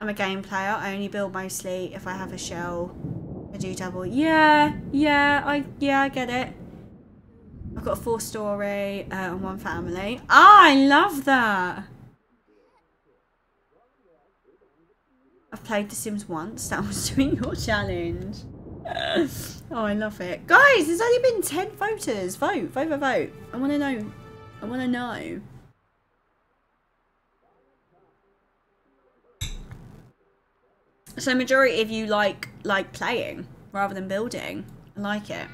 I'm a game player. I only build mostly if I have a shell. I do double. Yeah, yeah, I yeah, I get it. I've got a four story uh, and one family. Ah, I love that. I've played The Sims once. That was doing your challenge. oh, I love it. Guys, there's only been 10 voters. Vote, vote, vote, vote. I want to know. I want to know. So majority of you like like playing rather than building. I like it.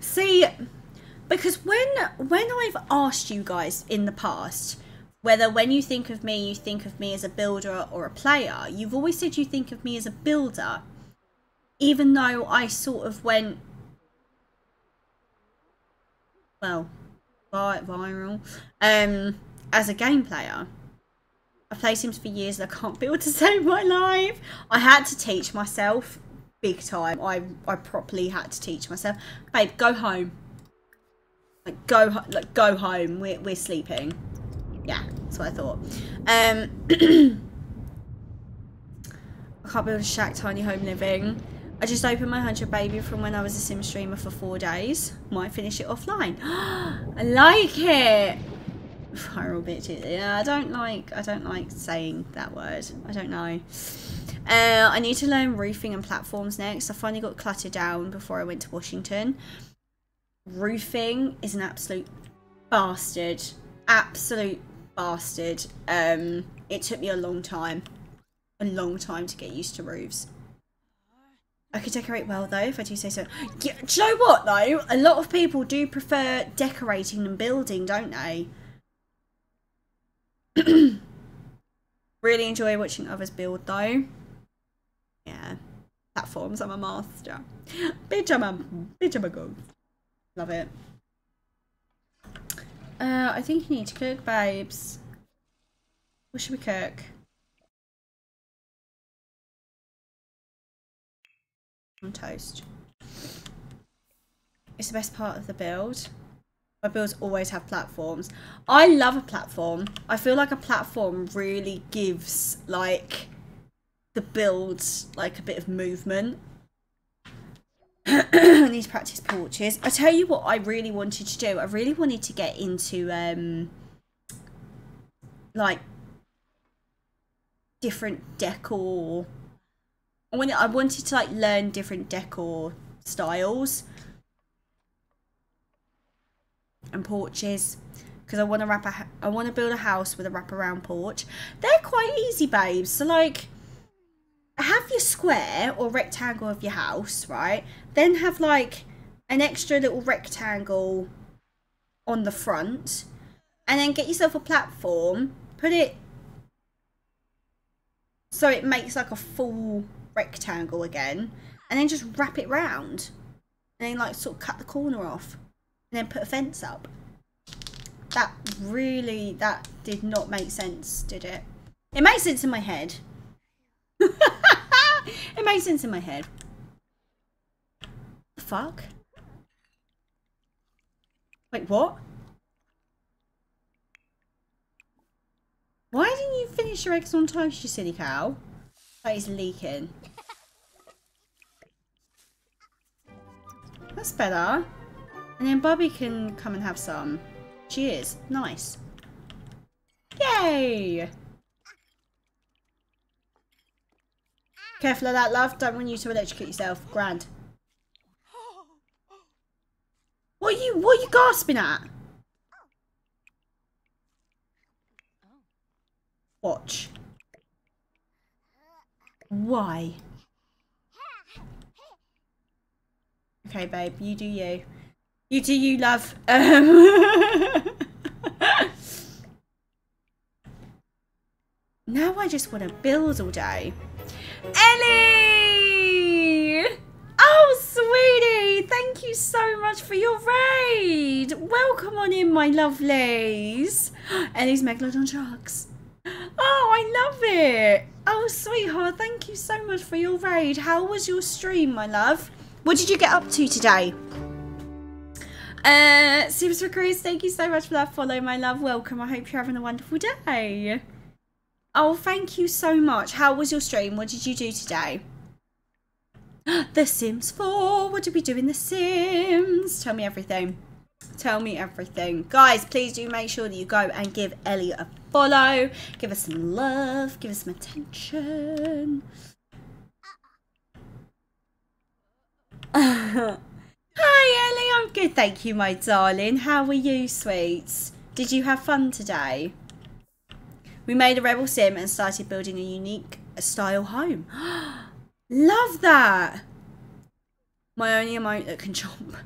See, because when when I've asked you guys in the past whether when you think of me you think of me as a builder or a player, you've always said you think of me as a builder. Even though I sort of went well, viral um as a game player. I've played Sims for years and I can't build to save my life. I had to teach myself big time. I I properly had to teach myself. Babe, go home. Like go like go home. We're we're sleeping. Yeah, that's what I thought. Um I can't build a shack tiny home living. I just opened my 100 baby from when I was a sim streamer for four days. Might finish it offline. I like it. Viral bitches. Yeah, I don't like. I don't like saying that word. I don't know. Uh, I need to learn roofing and platforms next. I finally got cluttered down before I went to Washington. Roofing is an absolute bastard. Absolute bastard. Um, it took me a long time. A long time to get used to roofs. I could decorate well though, if I do say so. Yeah, do you know what though? A lot of people do prefer decorating than building, don't they? really enjoy watching others build though. Yeah. Platforms, I'm a master. Bitch, I'm a bitch, I'm a go. Love it. Uh, I think you need to cook, babes. What should we cook? On toast. It's the best part of the build. My builds always have platforms. I love a platform. I feel like a platform really gives like the builds like a bit of movement. I need to practice porches. I tell you what I really wanted to do. I really wanted to get into um like different decor. I wanted, I wanted to like learn different decor styles and porches because I want to wrap a I want to build a house with a wraparound porch. They're quite easy, babes. So like have your square or rectangle of your house, right? Then have like an extra little rectangle on the front and then get yourself a platform, put it so it makes like a full rectangle again and then just wrap it round and then like sort of cut the corner off and then put a fence up. That really, that did not make sense, did it? It makes sense in my head. it makes sense in my head. The fuck? Wait, what? Why didn't you finish your eggs on toast, you silly cow? That is leaking. That's better. And then Bobby can come and have some. Cheers. Nice. Yay! Careful of that, love. Don't want you to electrocute yourself. Grand. What are you, what are you gasping at? Watch. Why? Okay, babe. You do you. You do you, love. Um, now I just want to build all day. Ellie! Oh, sweetie! Thank you so much for your raid! Welcome on in, my lovelies! Ellie's Megalodon Sharks. Oh, I love it! Oh, sweetheart, thank you so much for your raid. How was your stream, my love? What did you get up to today? Uh, Sims for Chris, thank you so much for that follow, my love. Welcome. I hope you're having a wonderful day. Oh, thank you so much. How was your stream? What did you do today? The Sims 4. What did we do in The Sims? Tell me everything. Tell me everything. Guys, please do make sure that you go and give Ellie a follow. Give us some love. Give us some attention. Hi, Ellie. I'm good. Thank you, my darling. How are you, sweets? Did you have fun today? We made a rebel sim and started building a unique style home. Love that. My only emote that can jump.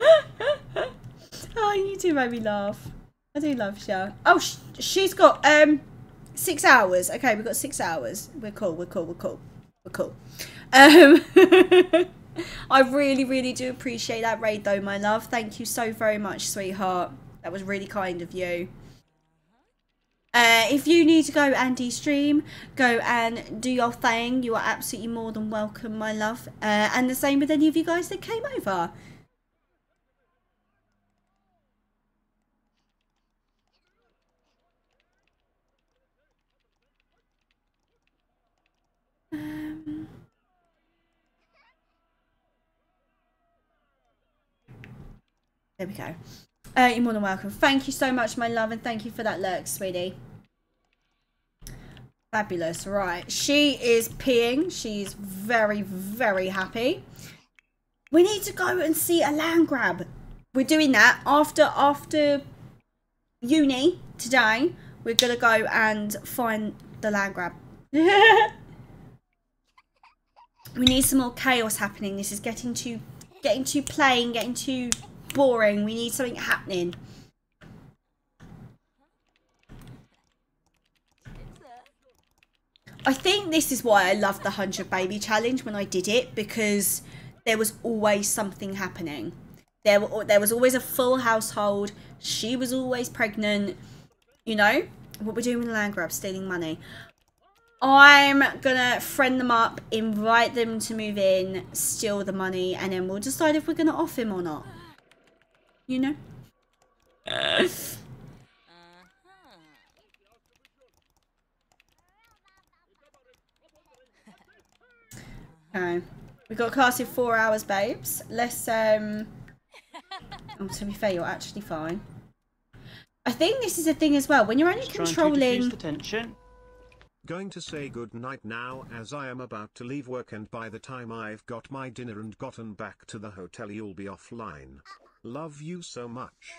oh, you do make me laugh. I do love you. Oh, sh she's got um six hours. Okay, we've got six hours. We're cool. We're cool. We're cool. We're cool. Um, I really, really do appreciate that raid, though, my love. Thank you so very much, sweetheart. That was really kind of you. Uh, if you need to go and de-stream, go and do your thing. You are absolutely more than welcome, my love. Uh, and the same with any of you guys that came over. There we go. Uh, you're more than welcome. Thank you so much, my love, and thank you for that lurk, sweetie. Fabulous. Right. She is peeing. She's very, very happy. We need to go and see a Landgraab. We're doing that after after uni today. We're gonna go and find the Landgraab. we need some more chaos happening. This is getting too getting too plain, getting too boring. We need something happening. I think this is why I loved the 100 baby challenge when I did it because there was always something happening. There, were, there was always a full household. She was always pregnant. You know, what we're doing with the Landgraab, stealing money. I'm gonna friend them up, invite them to move in, steal the money, and then we'll decide if we're gonna off him or not. You know? Okay. We got class in four hours, babes. Let's um Oh, to be fair, you're actually fine. I think this is a thing as well. When you're only Just trying to controlling the tension. Going to say good night now as I am about to leave work and by the time I've got my dinner and gotten back to the hotel you'll be offline. Love you so much.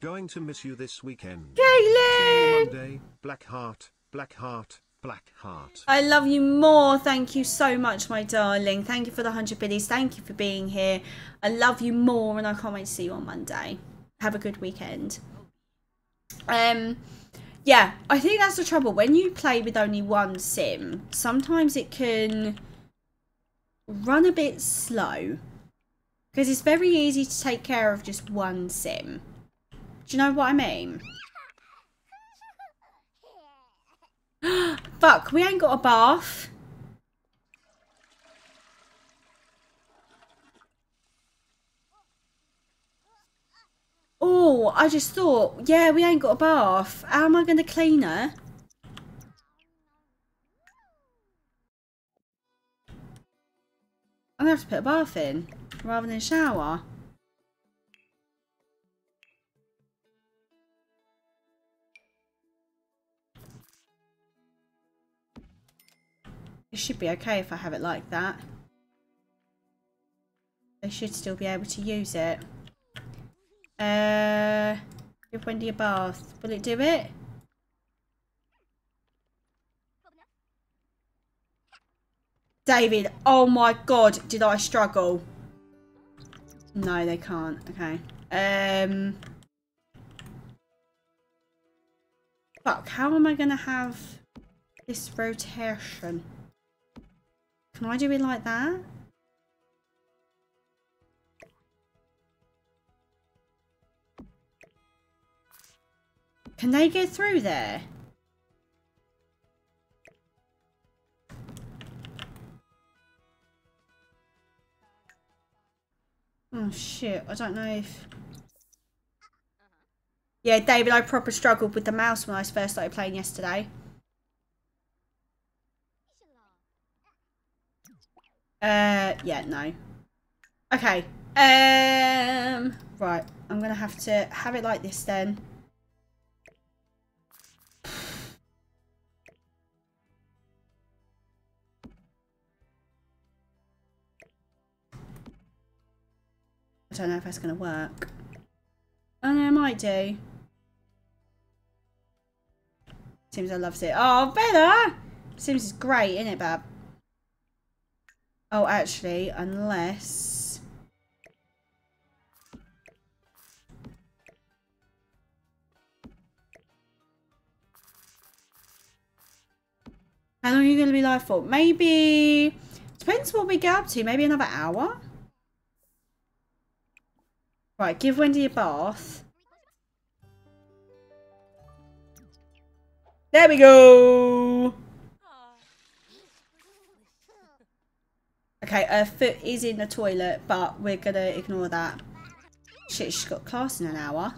Going to miss you this weekend. Caitlin! Monday, black heart, black heart, black heart. I love you more. Thank you so much, my darling. Thank you for the 100 biddies. Thank you for being here. I love you more and I can't wait to see you on Monday. Have a good weekend. Um, yeah, I think that's the trouble. When you play with only one sim, sometimes it can run a bit slow. Because it's very easy to take care of just one sim. Do you know what I mean? Fuck, we ain't got a bath. Oh, I just thought, yeah, we ain't got a bath. How am I going to clean her? I'm going to have to put a bath in rather than shower. It should be okay if I have it like that. They should still be able to use it. Uh, give Wendy a bath. Will it do it? David, oh my god, did I struggle? No, they can't. Okay. Um. Fuck, how am I gonna have this rotation? Can I do it like that? Can they get through there? Oh shit, I don't know if... Yeah, David, I proper struggled with the mouse when I first started playing yesterday. Uh, yeah, no. Okay. Um, right. I'm gonna have to have it like this then. I don't know if that's gonna work. Oh no, it might do. Sims I loves it. Oh, better! Sims is great, isn't it, Bab? Oh, actually, unless... How long are you going to be live for? Maybe... Depends what we get up to. Maybe another hour? Right, give Wendy a bath. There we go! Okay, her foot is in the toilet, but we're gonna ignore that. Shit, she's got class in an hour.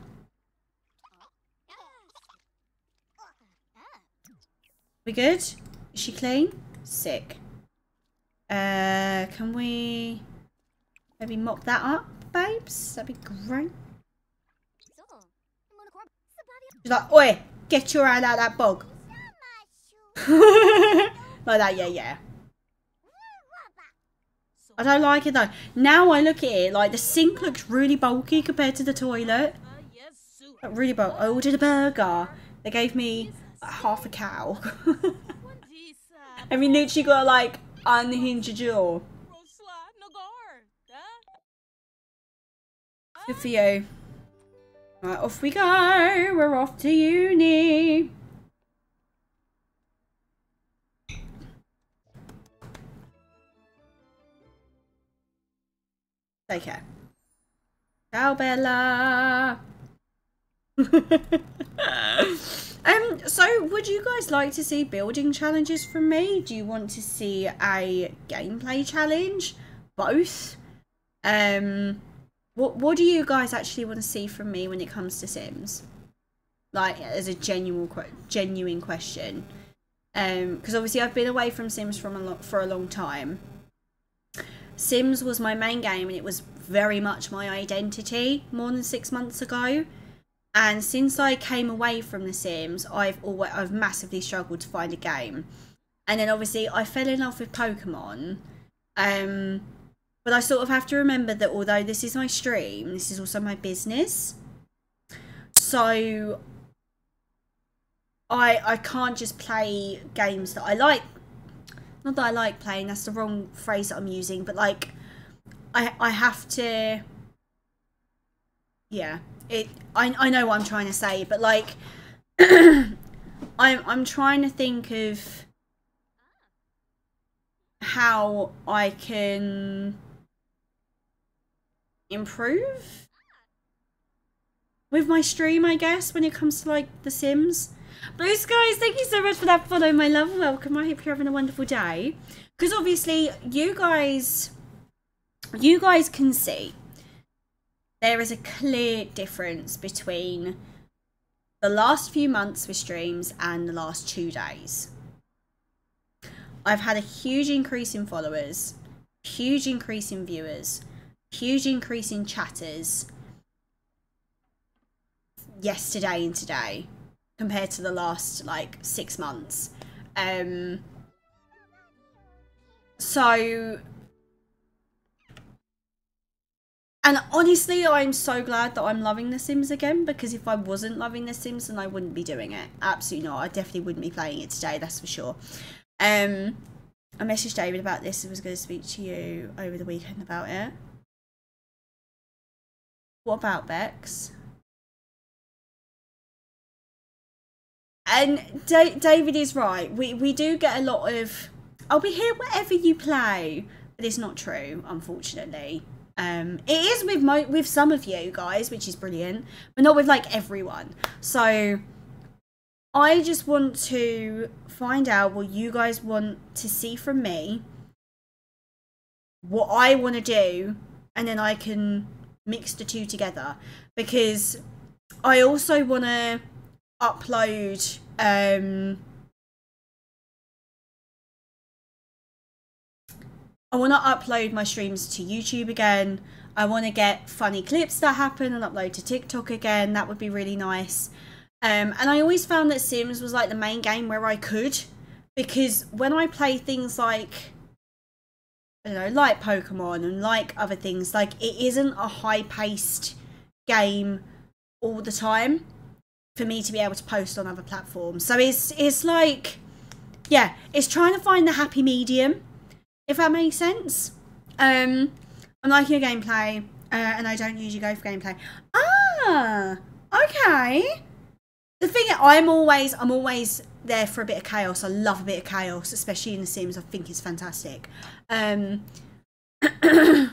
We good? Is she clean? Sick. Uh, can we maybe mop that up, babes? That'd be great. She's like, oi, get your hand out that bog. like that, yeah, yeah. I don't like it though. Now I look at it, like the sink looks really bulky compared to the toilet. Really bulky. I ordered a burger. They gave me like, half a cow. and we literally got like unhinge a jaw. Good for you. Right, off we go. We're off to uni. Take care. Ciao, Bella. um, so would you guys like to see building challenges from me? Do you want to see a gameplay challenge? Both? Um, what what do you guys actually want to see from me when it comes to Sims? Like as a genuine genuine question. Um, because obviously I've been away from Sims from a lo- for a long time. Sims was my main game and it was very much my identity more than six months ago. And since I came away from The Sims, I've always I've massively struggled to find a game. And then obviously I fell in love with Pokemon. Um, but I sort of have to remember that although this is my stream, this is also my business. So I I can't just play games that I like not that I like playing, that's the wrong phrase that I'm using, but like I I have to yeah, it I I know what I'm trying to say, but like I'm I'm trying to think of how I can improve with my stream, I guess, when it comes to like The Sims. Blue Skies, thank you so much for that follow, my love. Welcome. I hope you're having a wonderful day. Because obviously, you guys, you guys can see there is a clear difference between the last few months with streams and the last two days. I've had a huge increase in followers, huge increase in viewers, huge increase in chatters yesterday and today compared to the last like six months. Um, so, and honestly, I'm so glad that I'm loving The Sims again because if I wasn't loving The Sims, then I wouldn't be doing it. Absolutely not. I definitely wouldn't be playing it today. That's for sure. Um, I messaged David about this. I was going to speak to you over the weekend about it. What about Bex? And da- David is right. We we do get a lot of I'll be here wherever you play, but it's not true, unfortunately. Um, it is with mo- with some of you guys, which is brilliant, but not with like everyone. So I just want to find out what you guys want to see from me, what I want to do, and then I can mix the two together because I also want to upload um I want to upload my streams to YouTube again. I want to get funny clips that happen and upload to TikTok again. That would be really nice. Um, and I always found that Sims was like the main game where I could because when I play things like you know, like Pokemon and like other things, like it isn't a high paced game all the time for me to be able to post on other platforms. So it's it's like yeah, it's trying to find the happy medium, if that makes sense. Um I'm liking your gameplay, uh, and I don't usually go for gameplay. Ah, okay. The thing I'm always I'm always there for a bit of chaos. I love a bit of chaos, especially in The Sims. I think it's fantastic. Um, I've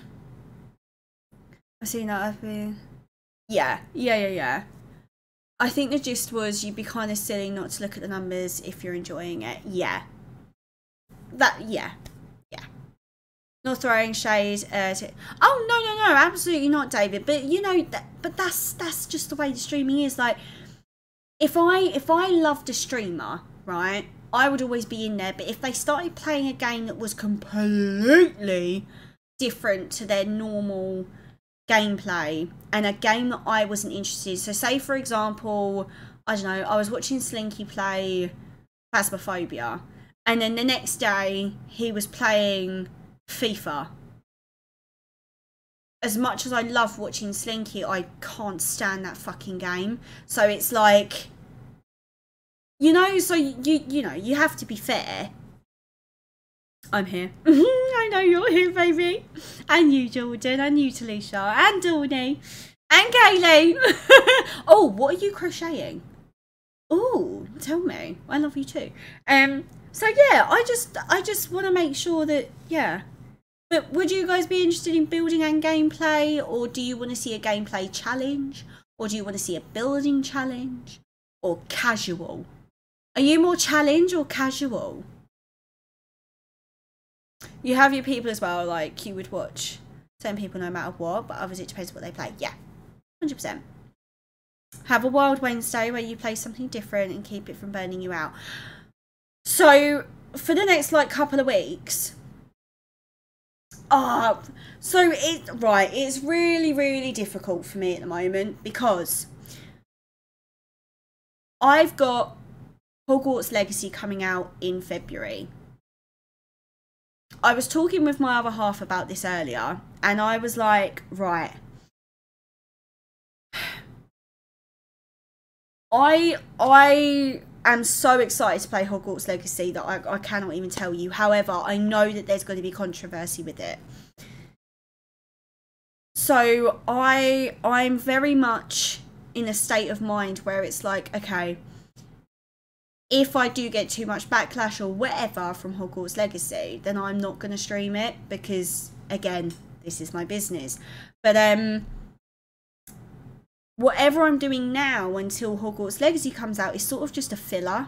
seen that. I've been, yeah, yeah, yeah, yeah. I think the gist was you'd be kind of silly not to look at the numbers if you're enjoying it. Yeah. That yeah, yeah. Not throwing shade. Uh, to, oh no no no, absolutely not, David. But you know that. But that's that's just the way the streaming is. Like if I if I loved a streamer, right, I would always be in there. But if they started playing a game that was completely different to their normal gameplay and a game that I wasn't interested in, so say for example, I don't know, I was watching Slinky play Phasmophobia, and then the next day he was playing FIFA. As much as I love watching Slinky, I can't stand that fucking game. So it's like you know, so you you know, you have to be fair. I'm here. I know you're here, baby. And you, Jordan, and you, Talisha, and Dawny, and Kaylee. oh, what are you crocheting? Oh, tell me. I love you too. Um, so yeah, I just I just want to make sure that yeah. But would you guys be interested in building and gameplay, or do you want to see a gameplay challenge, or do you want to see a building challenge, or casual? Are you more challenge or casual? You have your people as well, like you would watch certain people no matter what, but others it depends what they play. Yeah, 100%. Have a Wild Wednesday where you play something different and keep it from burning you out. So, for the next like couple of weeks, ah, oh, so it right, it's really really difficult for me at the moment because I've got Hogwarts Legacy coming out in February. I was talking with my other half about this earlier, and I was like, right. I I am so excited to play Hogwarts Legacy that I, I cannot even tell you. However, I know that there's going to be controversy with it. So I I'm very much in a state of mind where it's like, okay, if I do get too much backlash or whatever from Hogwarts Legacy, then I'm not going to stream it because, again, this is my business. But um, whatever I'm doing now until Hogwarts Legacy comes out is sort of just a filler,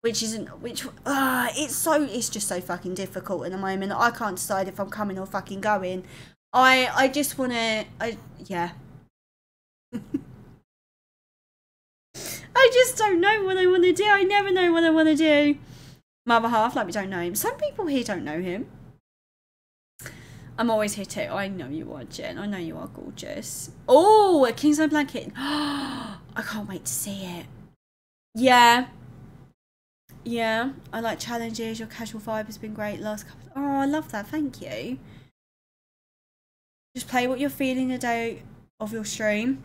which isn't which. Uh, it's so it's just so fucking difficult in the moment. I can't decide if I'm coming or fucking going. I I just want to. I yeah. I just don't know what I want to do. I never know what I want to do. My other half, like we don't know him. Some people here don't know him. I'm always here too. I know you are, Jen. I know you are gorgeous. Oh, a Kingside blanket. I can't wait to see it. Yeah. Yeah. I like challenges. Your casual vibe has been great last couple. Oh, I love that. Thank you. Just play what you're feeling the day of your stream.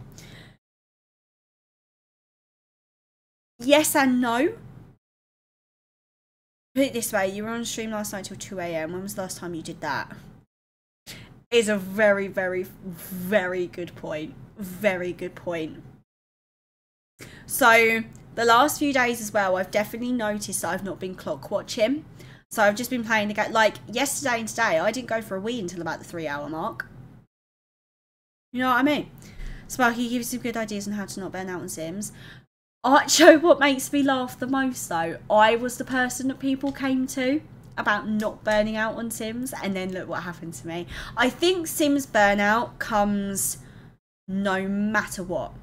Yes and no. Put it this way, you were on stream last night till 2 a.m. When was the last time you did that? Is a very, very, very good point. Very good point. So, the last few days as well, I've definitely noticed that I've not been clock watching. So, I've just been playing the game. Like, yesterday and today, I didn't go for a wee until about the three hour mark. You know what I mean? Sparky gives you some good ideas on how to not burn out on Sims. I show what makes me laugh the most though. I was the person that people came to about not burning out on Sims, and then look what happened to me. I think Sims burnout comes no matter what.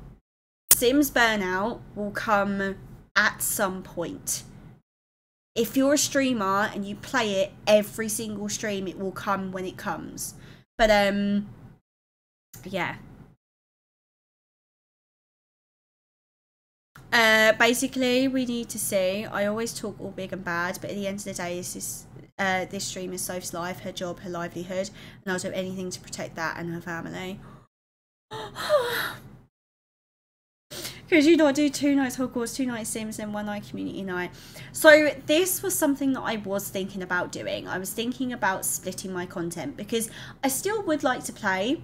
Sims Burnout will come at some point. If you're a streamer and you play it every single stream, it will come when it comes. But um yeah. Uh basically we need to see I always talk all big and bad, but at the end of the day this is uh, this stream is Soph's life, her job, her livelihood, and I'll do anything to protect that and her family. Could you not do two nights Hogwarts, two nights Sims, and one night community night? So this was something that I was thinking about doing. I was thinking about splitting my content because I still would like to play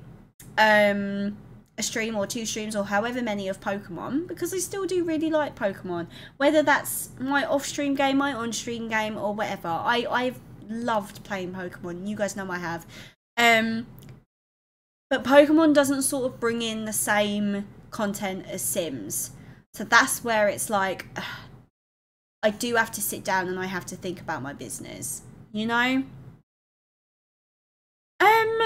um, a stream or two streams or however many of Pokemon because I still do really like Pokemon. Whether that's my off-stream game, my on-stream game, or whatever. I I've loved playing Pokemon. You guys know I have. Um, but Pokemon doesn't sort of bring in the same content as Sims. So that's where it's like, ugh, I do have to sit down and I have to think about my business, you know? Um,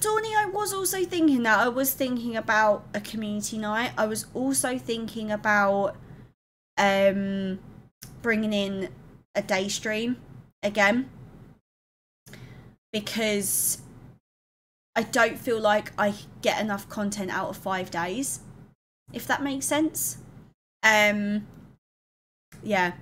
Dawny, I was also thinking that. I was thinking about a community night. I was also thinking about um bringing in a day stream again because I don't feel like I get enough content out of five days, if that makes sense. Um, yeah,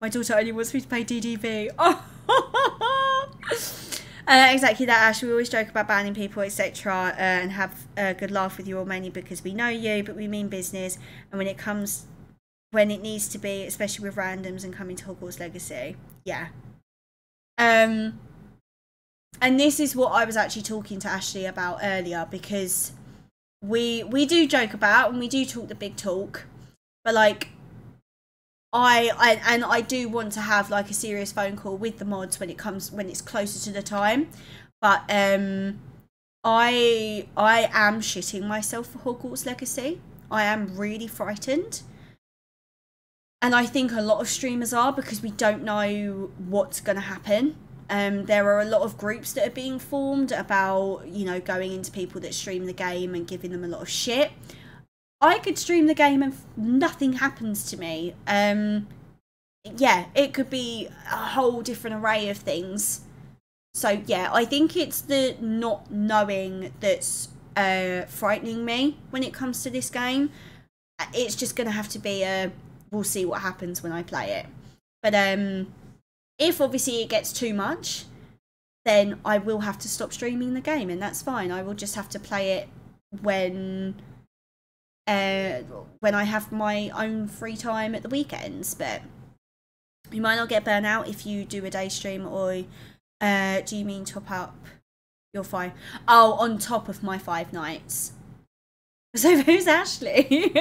my daughter only wants me to play DDV. Oh, uh, exactly that, Ash. We always joke about banning people, etc., uh, and have a good laugh with you all mainly because we know you, but we mean business. And when it comes, when it needs to be, especially with randoms and coming to Hogwarts Legacy, yeah. Um, and this is what I was actually talking to Ashley about earlier because we we do joke about and we do talk the big talk, but like I, I and I do want to have like a serious phone call with the mods when it comes when it's closer to the time, but um, I I am shitting myself for Hogwarts Legacy. I am really frightened. And I think a lot of streamers are because we don't know what's going to happen. Um, there are a lot of groups that are being formed about, you know, going into people that stream the game and giving them a lot of shit. I could stream the game and nothing happens to me. Um, yeah, it could be a whole different array of things. So yeah, I think it's the not knowing that's uh, frightening me when it comes to this game. It's just gonna have to be a we'll see what happens when I play it. But um, if obviously it gets too much, then I will have to stop streaming the game, and that's fine. I will just have to play it when uh, when I have my own free time at the weekends. But you might not get burnt out if you do a day stream, or uh, do you mean top up your five? Oh, on top of my five nights. So who's Ashley?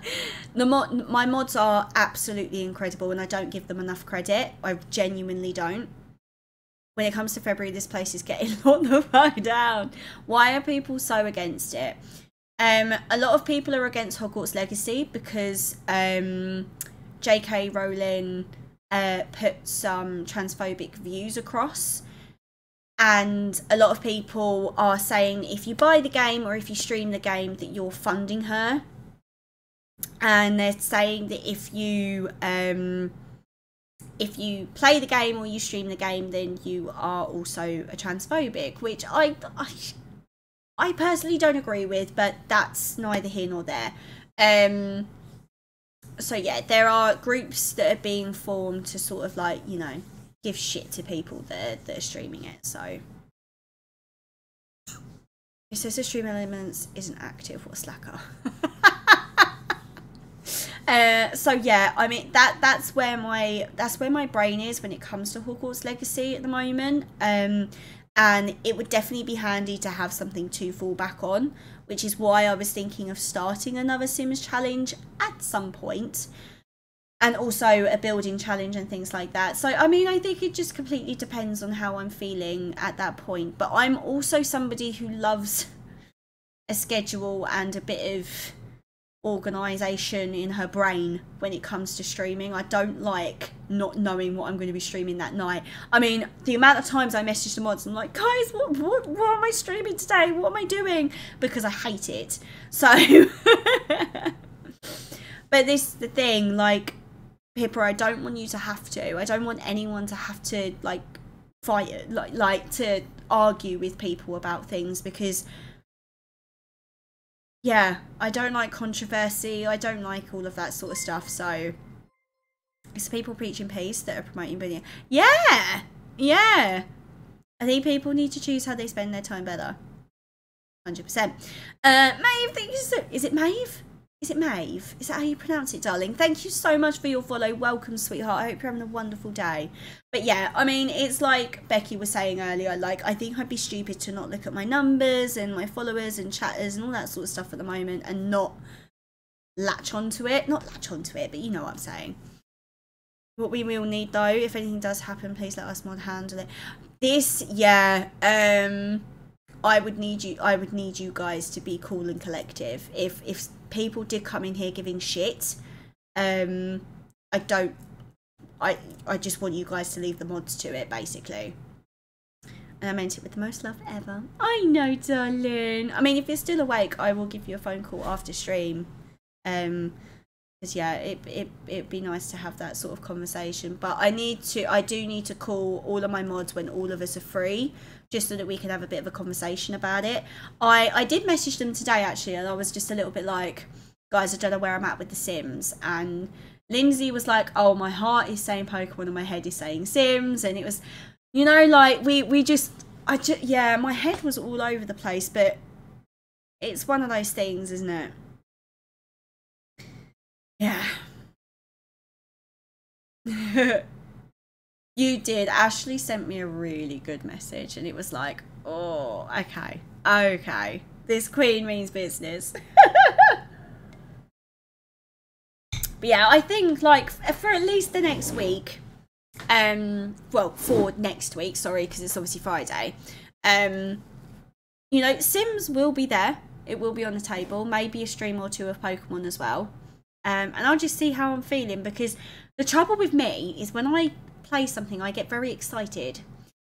the mod, my mods are absolutely incredible, and I don't give them enough credit. I genuinely don't. When it comes to February, this place is getting locked the fuck down. Why are people so against it? Um, a lot of people are against Hogwarts Legacy because um, J.K. Rowling uh, put some transphobic views across. And a lot of people are saying if you buy the game or if you stream the game that you're funding her. And they're saying that if you um, if you play the game or you stream the game, then you are also a transphobic, which I, I I personally don't agree with, but that's neither here nor there. Um, so yeah, there are groups that are being formed to sort of like you know give shit to people that are, that are streaming it. So it says the stream elements isn't active. What slacker? Uh, so yeah, I mean that that's where my that's where my brain is when it comes to Hogwarts Legacy at the moment. Um, and it would definitely be handy to have something to fall back on, which is why I was thinking of starting another Sims challenge at some point, and also a building challenge and things like that. So I mean, I think it just completely depends on how I'm feeling at that point. But I'm also somebody who loves a schedule and a bit of organization in her brain when it comes to streaming. I don't like not knowing what I'm going to be streaming that night. I mean, the amount of times I message the mods, I'm like, guys, what, what, what am I streaming today? What am I doing? Because I hate it. So, but this is the thing, like, Pippa, I don't want you to have to. I don't want anyone to have to, like, fight, like, like to argue with people about things because yeah, I don't like controversy. I don't like all of that sort of stuff. So it's people preaching peace that are promoting bullying. Yeah, yeah. I think people need to choose how they spend their time better. Hundred percent. Uh, Maeve, thank you so. Is it Maeve? Is it Maeve? Is that how you pronounce it, darling? Thank you so much for your follow. Welcome, sweetheart. I hope you're having a wonderful day. But yeah, I mean, it's like Becky was saying earlier, like, I think I'd be stupid to not look at my numbers and my followers and chatters and all that sort of stuff at the moment and not latch onto it. Not latch onto it, but you know what I'm saying. What we will need though, if anything does happen, please let us mod handle it. This, yeah, um, I would need you. I would need you guys to be cool and collective. If if people did come in here giving shit, um, I don't. I I just want you guys to leave the mods to it, basically. And I meant it with the most love ever. I know, darling. I mean, if you're still awake, I will give you a phone call after stream. Um, because yeah, it it it'd be nice to have that sort of conversation. But I need to, I do need to call all of my mods when all of us are free, just so that we can have a bit of a conversation about it. I I did message them today actually, and I was just a little bit like, guys, I don't know where I'm at with The Sims, and Lindsay was like, oh, my heart is saying Pokemon and my head is saying Sims, and it was, you know, like we we just, I just yeah, my head was all over the place, but it's one of those things, isn't it? Yeah. you did. Ashley sent me a really good message, and it was like, oh, okay, okay. This queen means business. but yeah, I think like for at least the next week, um, well, for next week, sorry, because it's obviously Friday. Um, you know, Sims will be there. It will be on the table. Maybe a stream or two of Pokemon as well. Um, and I'll just see how I'm feeling because the trouble with me is when I play something, I get very excited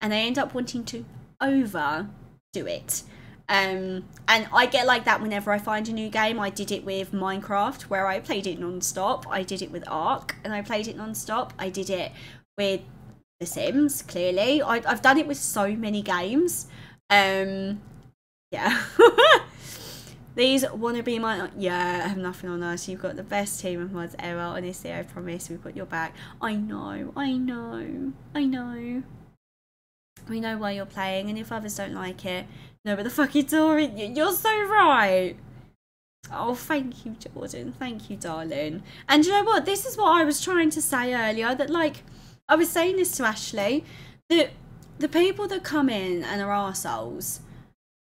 and I end up wanting to overdo it. Um, and I get like that whenever I find a new game. I did it with Minecraft where I played it non-stop. I did it with Ark and I played it non-stop. I did it with The Sims, clearly. I, I've done it with so many games. Um, yeah. These wanna be my yeah, I have nothing on us. You've got the best team of mods ever. Honestly, I promise we've got your back. I know, I know, I know. We know why you're playing, and if others don't like it, no, but the fuck you doing? You're so right. Oh, thank you, Jordan. Thank you, darling. And you know what? This is what I was trying to say earlier. That like, I was saying this to Ashley. That the people that come in and are arseholes,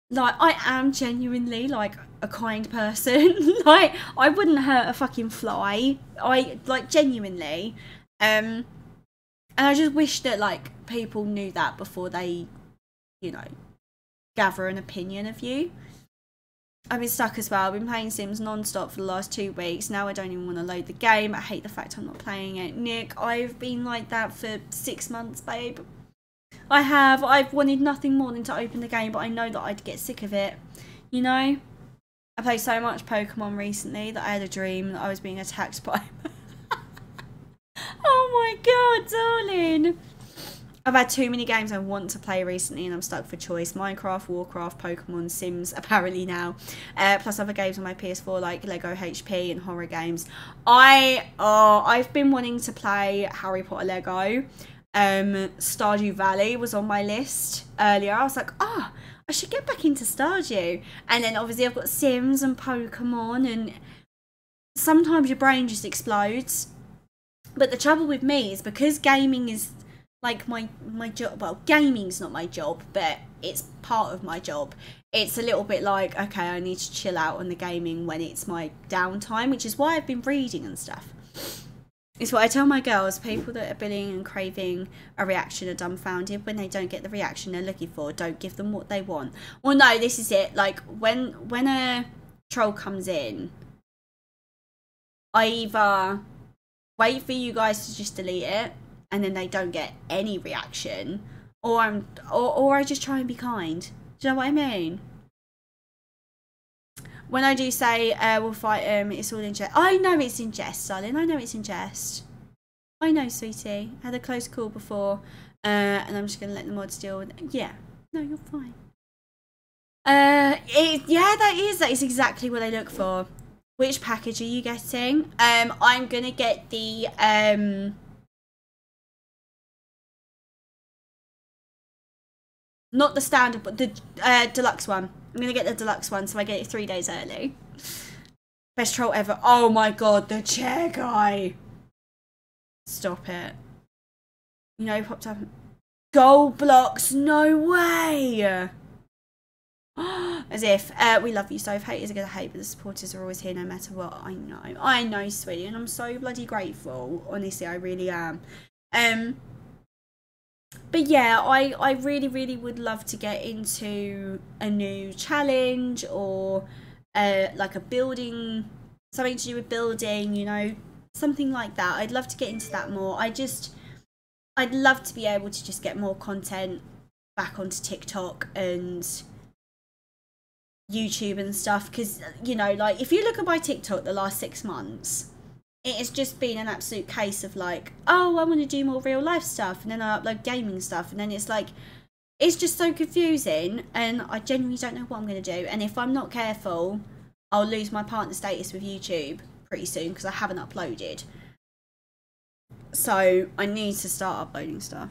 like I am genuinely like a kind person. like I wouldn't hurt a fucking fly. I like genuinely. Um and I just wish that like people knew that before they, you know, gather an opinion of you. I've been stuck as well. I've been playing Sims non-stop for the last two weeks. Now I don't even want to load the game. I hate the fact I'm not playing it. Nick, I've been like that for six months, babe. I have. I've wanted nothing more than to open the game, but I know that I'd get sick of it. You know? I played so much Pokemon recently that I had a dream that I was being attacked by. oh my god, darling! I've had too many games I want to play recently and I'm stuck for choice. Minecraft, Warcraft, Pokemon, Sims, apparently now. Uh, plus other games on my PS4 like Lego HP and horror games. I, oh, I've been wanting to play Harry Potter Lego. Um, Stardew Valley was on my list earlier. I was like, ah, oh, I should get back into Stardew. And then obviously I've got Sims and Pokemon and sometimes your brain just explodes. But the trouble with me is because gaming is like my my job well gaming's not my job but it's part of my job it's a little bit like okay i need to chill out on the gaming when it's my downtime which is why i've been reading and stuff it's what i tell my girls people that are billing and craving a reaction are dumbfounded when they don't get the reaction they're looking for don't give them what they want well no this is it like when when a troll comes in I either wait for you guys to just delete it and then they don't get any reaction, or I'm or, or I just try and be kind. Do you know what I mean? When I do say uh, we'll fight him, it's all in jest. I know it's in jest, darling. I know it's in jest. I know, sweetie. I had a close call before, uh, and I'm just gonna let the mods deal with it. Yeah, no, you're fine. Uh, it, yeah, that is that is exactly what I look for. Which package are you getting? Um, I'm gonna get the um. Not the standard, but the uh, deluxe one. I'm gonna get the deluxe one, so I get it three days early. Best troll ever. Oh my god, the chair guy. Stop it. You know, popped up. Gold blocks, no way! As if uh, we love you so. If haters are gonna hate, but the supporters are always here no matter what. I know, I know, sweetie, and I'm so bloody grateful. Honestly, I really am. Um, but yeah, I I really really would love to get into a new challenge or uh like a building, something to do with building. You know, something like that. I'd love to get into that more. I just, I'd love to be able to just get more content back onto TikTok and YouTube and stuff because you know like if you look at my TikTok the last six months it has just been an absolute case of like oh I want to do more real life stuff and then I upload gaming stuff and then it's like it's just so confusing and I genuinely don't know what I'm going to do and if I'm not careful I'll lose my partner status with YouTube pretty soon because I haven't uploaded so I need to start uploading stuff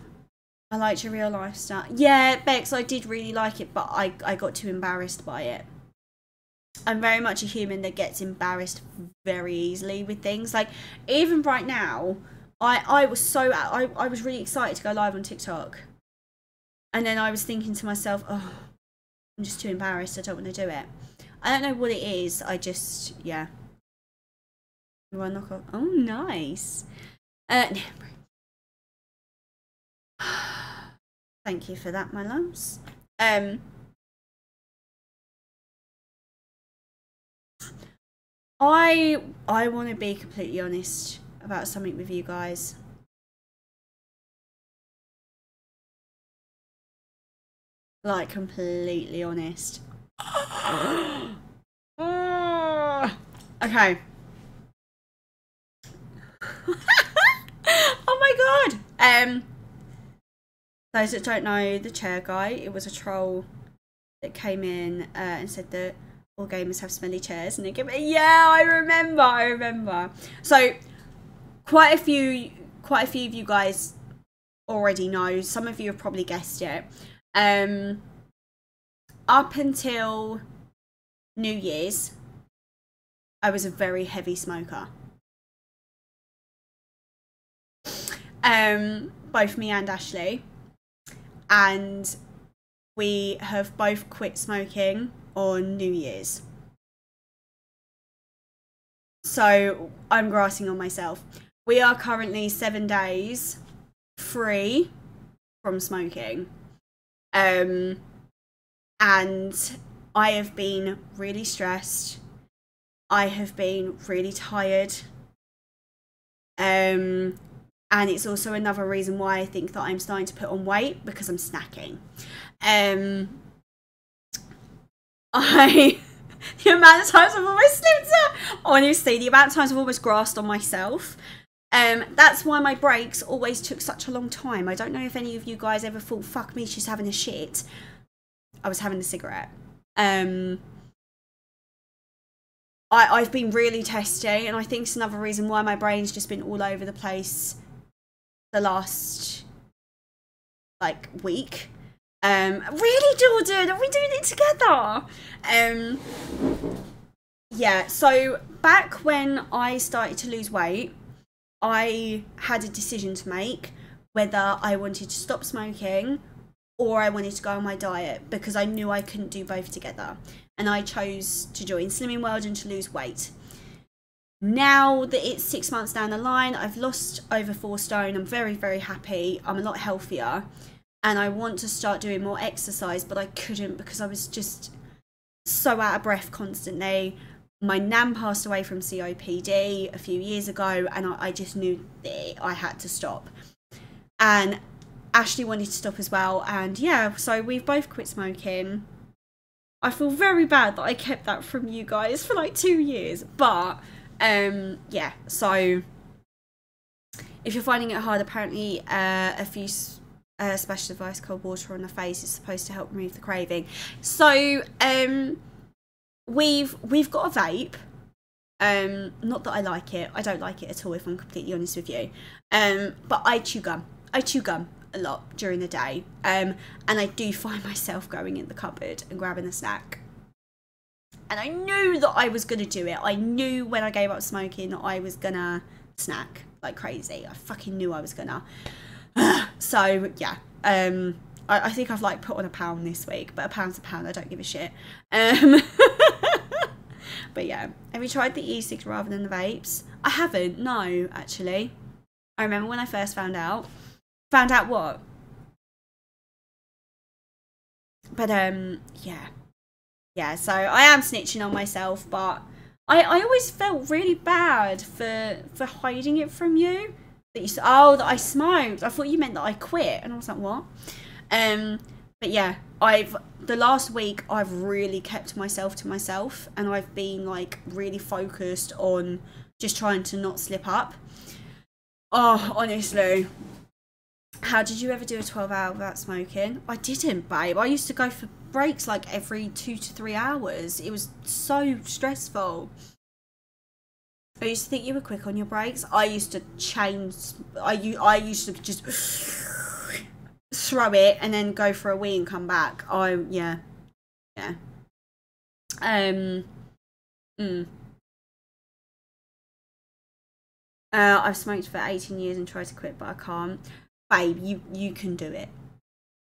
I liked your real life stuff. Yeah, Bex, I did really like it, but I, I got too embarrassed by it. I'm very much a human that gets embarrassed very easily with things. Like, even right now, I, I was so, I, I was really excited to go live on TikTok. And then I was thinking to myself, oh, I'm just too embarrassed. I don't want to do it. I don't know what it is. I just, yeah. You want to knock off? Oh, nice. Uh, Thank you for that, my loves. Um, I I want to be completely honest about something with you guys. Like completely honest. okay. oh my god. Um those that don't know the chair guy, it was a troll that came in uh, and said that all gamers have smelly chairs, and they give me yeah, I remember, I remember. So quite a few, quite a few of you guys already know. Some of you have probably guessed it. Um, up until New Year's, I was a very heavy smoker. Um, both me and Ashley and we have both quit smoking on New Year's. So I'm grassing on myself. We are currently seven days free from smoking. Um, and I have been really stressed. I have been really tired. Um, and it's also another reason why I think that I'm starting to put on weight because I'm snacking. Um, I the amount of times I've almost slipped up. Honestly, the amount of times I've almost grasped on myself. Um, that's why my breaks always took such a long time. I don't know if any of you guys ever thought, "Fuck me, she's having a shit." I was having a cigarette. Um, I I've been really testing, and I think it's another reason why my brain's just been all over the place the last like week. Um, really, Jordan, are we doing it together? Um, yeah. So back when I started to lose weight, I had a decision to make whether I wanted to stop smoking or I wanted to go on my diet because I knew I couldn't do both together. And I chose to join Slimming World and to lose weight. Now that it's six months down the line, I've lost over four stone. I'm very, very happy. I'm a lot healthier. And I want to start doing more exercise, but I couldn't because I was just so out of breath constantly. my nan passed away from COPD a few years ago, and I, I just knew that I had to stop. And Ashley wanted to stop as well, and yeah, so we've both quit smoking. I feel very bad that I kept that from you guys for like two years, but um, yeah, so if you're finding it hard, apparently uh, a few uh, special device called water on the face is supposed to help remove the craving. So um, we've we've got a vape. Um, not that I like it. I don't like it at all. If I'm completely honest with you. Um, but I chew gum. I chew gum a lot during the day. Um, and I do find myself going in the cupboard and grabbing a snack. And I knew that I was gonna do it. I knew when I gave up smoking that I was gonna snack like crazy. I fucking knew I was gonna. so yeah. Um, I, I think I've like put on a pound this week, but a pound's a pound. I don't give a shit. Um. But yeah, have you tried the e-cigs rather than the vapes? I haven't, no, actually. I remember when I first found out. Found out what? But um, yeah. Yeah, so I am snitching on myself, but I, I always felt really bad for for hiding it from you. That you oh, that I smoked. I thought you meant that I quit. And I was like, what? Um, but yeah, I've the last week I've really kept myself to myself and I've been like really focused on just trying to not slip up. Oh, honestly. How did you ever do a 12 hour without smoking? I didn't, babe. I used to go for breaks like every two to three hours. It was so stressful. I used to think you were quick on your breaks. I used to change. I, I used to just throw it and then go for a wee and come back. I yeah, yeah. Um. Mm. Uh, I've smoked for 18 years and tried to quit, but I can't. Babe, you you can do it.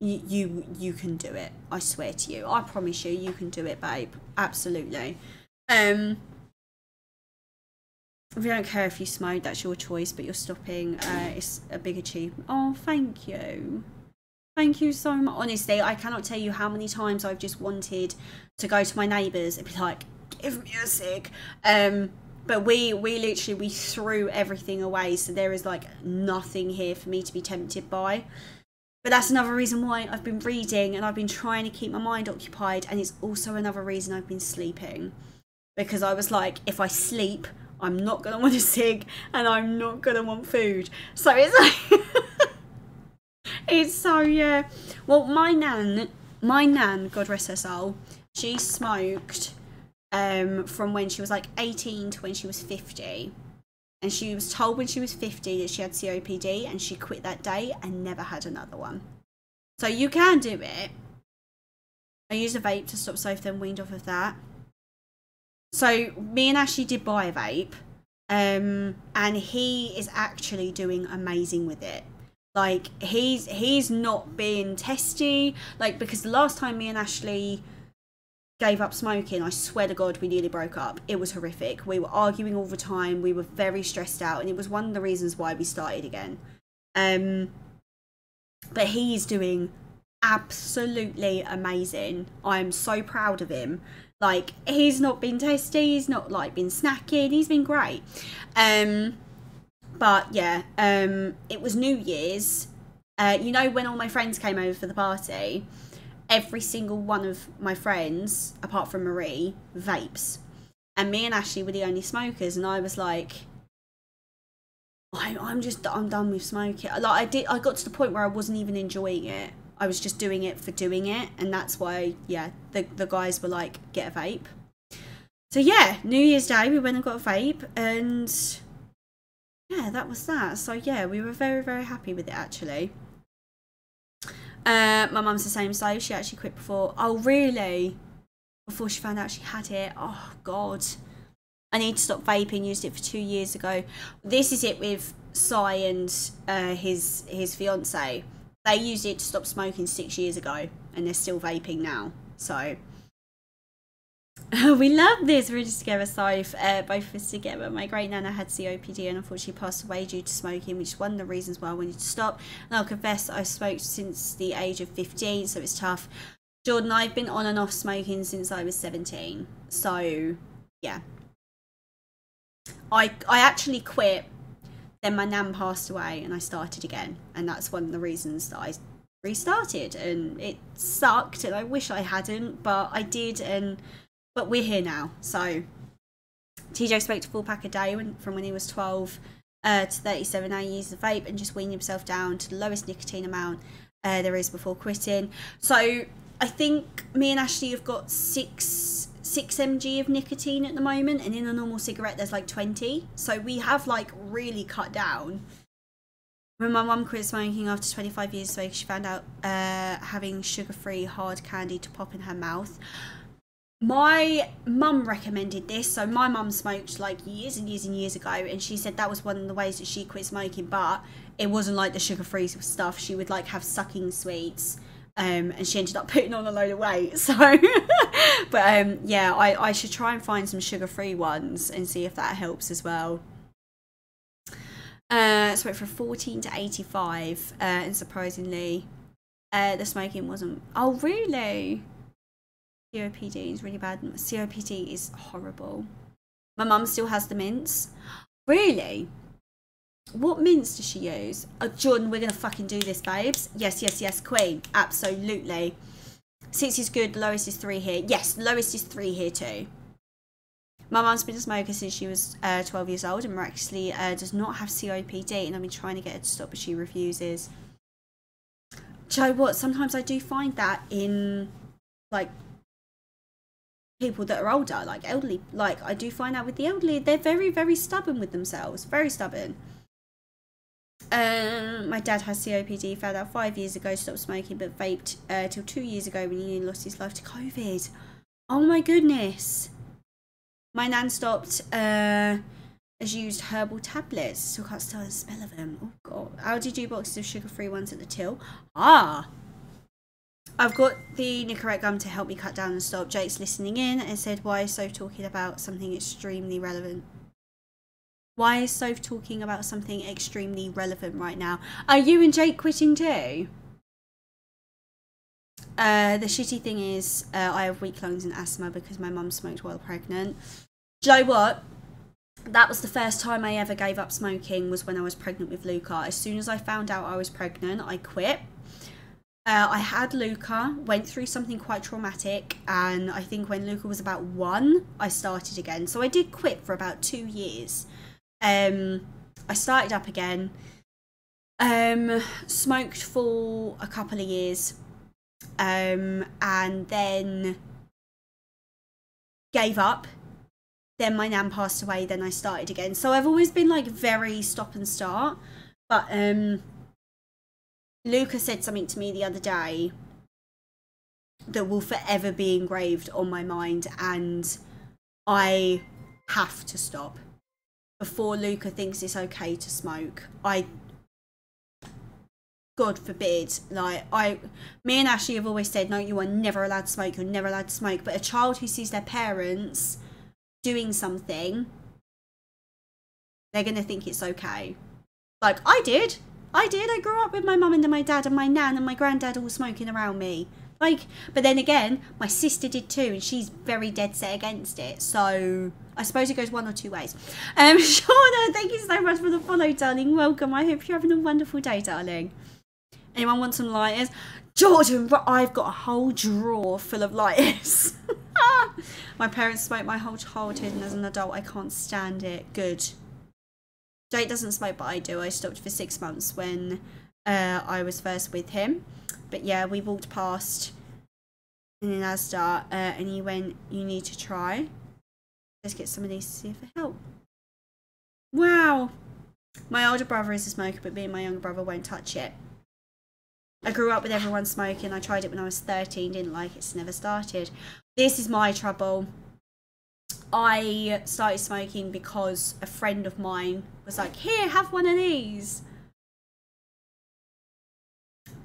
You you you can do it. I swear to you. I promise you, you can do it, babe. Absolutely. Um. You don't care if you smoke, that's your choice, but you're stopping. Uh, it's a big achievement. Oh, thank you. Thank you so much. Honestly, I cannot tell you how many times I've just wanted to go to my neighbours and be like, give me a cig. Um, but we we literally we threw everything away, so there is like nothing here for me to be tempted by. But that's another reason why I've been reading and I've been trying to keep my mind occupied, and it's also another reason I've been sleeping. Because I was like, if I sleep, I'm not gonna want a cig and I'm not gonna want food. So it's like it's so yeah. Well, my nan, my nan, God rest her soul, she smoked um, from when she was like 18 to when she was 50. And she was told when she was 50 that she had COPD and she quit that day and never had another one. So you can do it. I used a vape to stop Soph, then weaned off of that. So me and Ashley did buy a vape. Um, and he is actually doing amazing with it. Like he's he's not being testy. Like because the last time me and ashley gave up smoking i swear to god we nearly broke up. It was horrific. We were arguing all the time. We were very stressed out and it was one of the reasons why we started again. Um but he's doing absolutely amazing. I'm so proud of him like he's not been testy he's not like been snacking he's been great um but yeah, um, it was New Year's. Uh, you know, when all my friends came over for the party, every single one of my friends, apart from Marie, vapes. And me and Ashley were the only smokers. And I was like, I, I'm just, I'm done with smoking. Like, I did, I got to the point where I wasn't even enjoying it. I was just doing it for doing it. And that's why, yeah, the, the guys were like, get a vape. So yeah, New Year's Day, we went and got a vape. And yeah, that was that. So yeah, we were very, very happy with it actually. Uh, my mum's the same size. She actually quit before. Oh, really? Before she found out she had it. Oh, God. I need to stop vaping. Used it for two years ago. This is it with Sai and uh, his his fiance. They used it to stop smoking six years ago, and they're still vaping now. So we love this. We're just together, so uh, both of us together. My great nana had COPD and unfortunately passed away due to smoking, which is one of the reasons why I wanted to stop. And I'll confess, I smoked since the age of 15, so it's tough. Jordan, I've been on and off smoking since I was 17. So, yeah, I I actually quit. Then my nan passed away, and I started again, and that's one of the reasons that I restarted. And it sucked, and I wish I hadn't, but I did, and but we're here now. So TJ smoked a full pack a day when, from when he was 12 uh, to 37. Now he uses a vape and just wean himself down to the lowest nicotine amount uh, there is before quitting. So I think me and Ashley have got six six mg of nicotine at the moment, and in a normal cigarette there's like 20. So we have like really cut down. When my mum quit smoking after 25 years smoking, she found out uh, having sugar-free hard candy to pop in her mouth my mum recommended this so my mum smoked like years and years and years ago and she said that was one of the ways that she quit smoking but it wasn't like the sugar free stuff she would like have sucking sweets um, and she ended up putting on a load of weight so but um, yeah I, I should try and find some sugar free ones and see if that helps as well uh, so went from 14 to 85 uh, and surprisingly uh, the smoking wasn't oh really COPD is really bad. COPD is horrible. My mum still has the mints. Really? What mints does she use? Oh, Jordan, we're going to fucking do this, babes. Yes, yes, yes, queen. Absolutely. Six is good, lowest is three here. Yes, lowest is three here too. My mum's been a smoker since she was uh, 12 years old and miraculously uh, does not have COPD and I've been trying to get her to stop but she refuses. Joe, what? Sometimes I do find that in like people that are older, like elderly. Like I do find out with the elderly, they're very, very stubborn with themselves. Very stubborn. Um, my dad has COPD. Found out five years ago. Stopped smoking, but vaped uh, till two years ago when he lost his life to COVID. Oh my goodness. My nan stopped. Uh, has used herbal tablets. Still can't stand the smell of them. Oh god. Aldi do boxes of sugar-free ones at the till. Ah. I've got the Nicorette gum to help me cut down and stop. Jake's listening in and said, why Soph talking about something extremely relevant? Why is Soph talking about something extremely relevant right now? Are you and Jake quitting too? Uh, the shitty thing is, uh, I have weak lungs and asthma because my mum smoked while pregnant. Joe, what? That was the first time I ever gave up smoking was when I was pregnant with Luca. As soon as I found out I was pregnant, I quit uh, I had Luca, went through something quite traumatic, and I think when Luca was about one, I started again. So I did quit for about two years. Um, I started up again, um, smoked for a couple of years, um, and then gave up. Then my nan passed away, then I started again. So I've always been like very stop and start. But um, Luca said something to me the other day that will forever be engraved on my mind, and I have to stop before Luca thinks it's okay to smoke. I, God forbid, like I, me and Ashley have always said, no, you are never allowed to smoke. You're never allowed to smoke. But a child who sees their parents doing something, they're gonna think it's okay. Like I did. I did. I grew up with my mum and my dad and my nan and my granddad all smoking around me. Like, but then again, my sister did too, and she's very dead set against it. So I suppose it goes one or two ways. Um, Shauna, thank you so much for the follow, darling. Welcome. I hope you're having a wonderful day, darling. Anyone want some lighters? Jordan, I've got a whole drawer full of lighters. my parents smoked my whole childhood, and as an adult, I can't stand it. Good. Jake doesn't smoke, but I do. I stopped for six months when uh, I was first with him. But yeah, we walked past in Asda uh, and he went, You need to try. Let's get some of these to see if it help. Wow. My older brother is a smoker, but me and my younger brother won't touch it. I grew up with everyone smoking. I tried it when I was 13, didn't like it, it's never started. This is my trouble. I started smoking because a friend of mine was like, here, have one of these.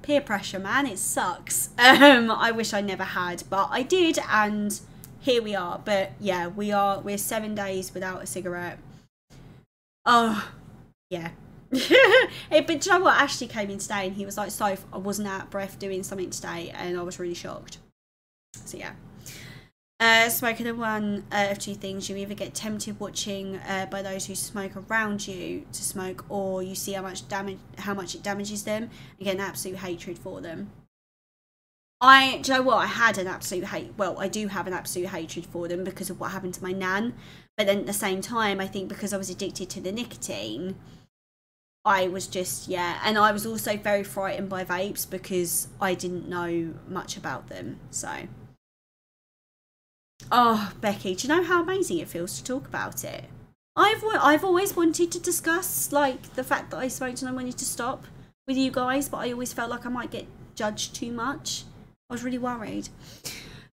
Peer pressure, man, it sucks. Um, I wish I never had, but I did, and here we are. But yeah, we are, we're seven days without a cigarette. Oh, yeah. but you know what? Ashley came in today and he was like, so I wasn't out of breath doing something today, and I was really shocked. So yeah. Uh, smoking are one uh, of two things. You either get tempted watching uh, by those who smoke around you to smoke, or you see how much damage, how much it damages them, and get an absolute hatred for them. I, do you know what? I had an absolute hate. Well, I do have an absolute hatred for them because of what happened to my nan. But then at the same time, I think because I was addicted to the nicotine, I was just yeah, and I was also very frightened by vapes because I didn't know much about them. So. Oh, Becky, do you know how amazing it feels to talk about it? I've I've always wanted to discuss like the fact that I smoked and I wanted to stop with you guys, but I always felt like I might get judged too much. I was really worried.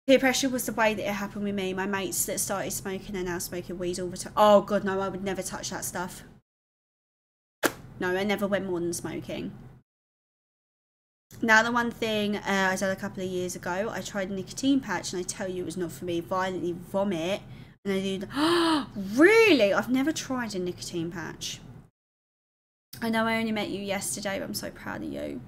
Peer pressure was the way that it happened with me. My mates that started smoking are now smoking weed all the time. Oh god, no, I would never touch that stuff. No, I never went more than smoking. Now, the one thing uh, I did a couple of years ago, I tried a nicotine patch, and I tell you, it was not for me. Violently vomit, and I did. really? I've never tried a nicotine patch. I know I only met you yesterday, but I'm so proud of you.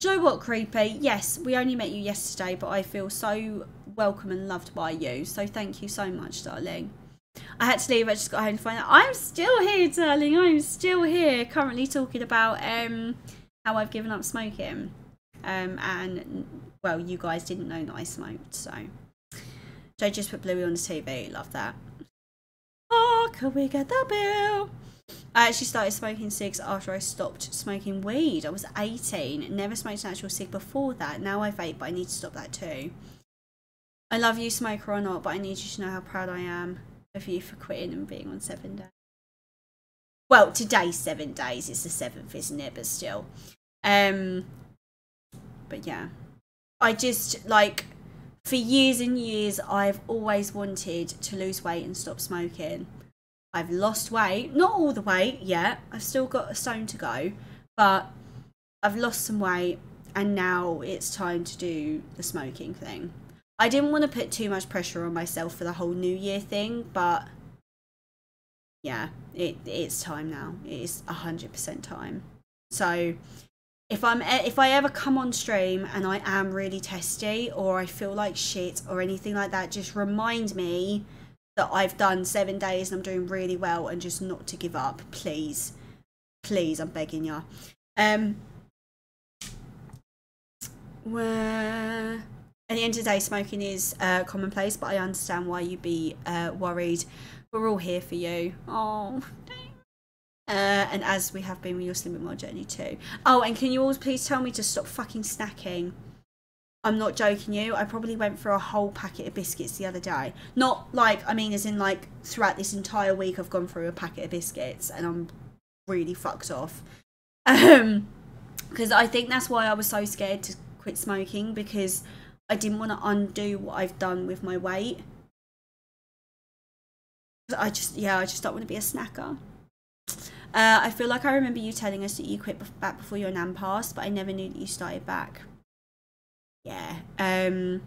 Do you know what, Creepy? Yes, we only met you yesterday, but I feel so welcome and loved by you. So thank you so much, darling. I had to leave. I just got home to find out I'm still here, darling. I'm still here, currently talking about um how I've given up smoking. Um, and well, you guys didn't know that I smoked, so Joe just put Bluey on the TV. Love that. Oh, can we get the bill? I actually started smoking cigs after I stopped smoking weed. I was 18. Never smoked an actual cig before that. Now I vape, but I need to stop that too. I love you, smoker or not, but I need you to know how proud I am of you for quitting and being on seven days. Well, today's seven days. It's the seventh, isn't it? But still. Um, but yeah, I just like for years and years, I've always wanted to lose weight and stop smoking. I've lost weight, not all the weight yet. I've still got a stone to go, but I've lost some weight, and now it's time to do the smoking thing. I didn't want to put too much pressure on myself for the whole New Year thing, but yeah, it it's time now. It is hundred percent time. So if I'm if I ever come on stream and I am really testy or I feel like shit or anything like that, just remind me that I've done seven days and I'm doing really well and just not to give up, please, please, I'm begging you. Um, where at the end of the day, smoking is uh, commonplace, but I understand why you'd be uh, worried. We're all here for you. Oh, uh, and as we have been with your Slimming World journey too. Oh, and can you all please tell me to stop fucking snacking? I'm not joking you. I probably went through a whole packet of biscuits the other day. Not like, I mean, as in like throughout this entire week, I've gone through a packet of biscuits and I'm really fucked off. Um, because I think that's why I was so scared to quit smoking because I didn't want to undo what I've done with my weight. I just, yeah, I just don't want to be a snacker. Uh, I feel like I remember you telling us that you quit back before your nan passed, but I never knew that you started back. Yeah. Um.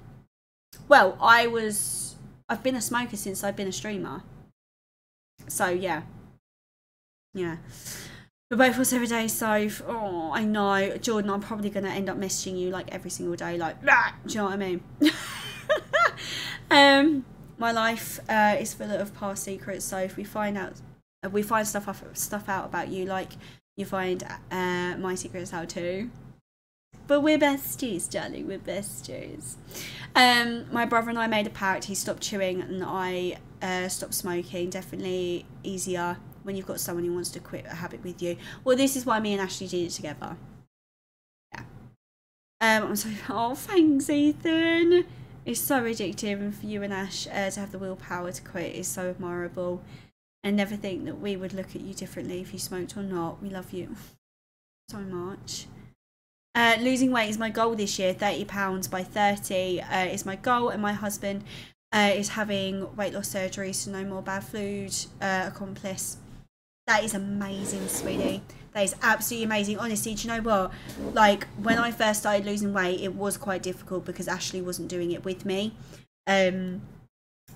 Well, I was. I've been a smoker since I've been a streamer. So yeah. Yeah. We're both on seven days, so oh, I know, Jordan. I'm probably gonna end up messaging you like every single day, like, "Rah!" do you know what I mean? um, my life uh, is full of past secrets. So if we find out we find stuff off, stuff out about you, like you find uh, my secrets out too. But we're besties, darling. We're besties. Um, my brother and I made a pact. He stopped chewing, and I uh, stopped smoking. Definitely easier when you've got someone who wants to quit a habit with you. Well, this is why me and Ashley did it together. Yeah. Um, I'm sorry. Oh, thanks, Ethan. It's so addictive, and for you and Ash uh, to have the willpower to quit is so admirable and never think that we would look at you differently if you smoked or not. We love you so much. Uh, losing weight is my goal this year. Thirty pounds by thirty uh, is my goal, and my husband uh, is having weight loss surgery, so no more bad food. Uh, accomplice. That is amazing, sweetie. That is absolutely amazing. Honestly, do you know what? Like when I first started losing weight, it was quite difficult because Ashley wasn't doing it with me. Um,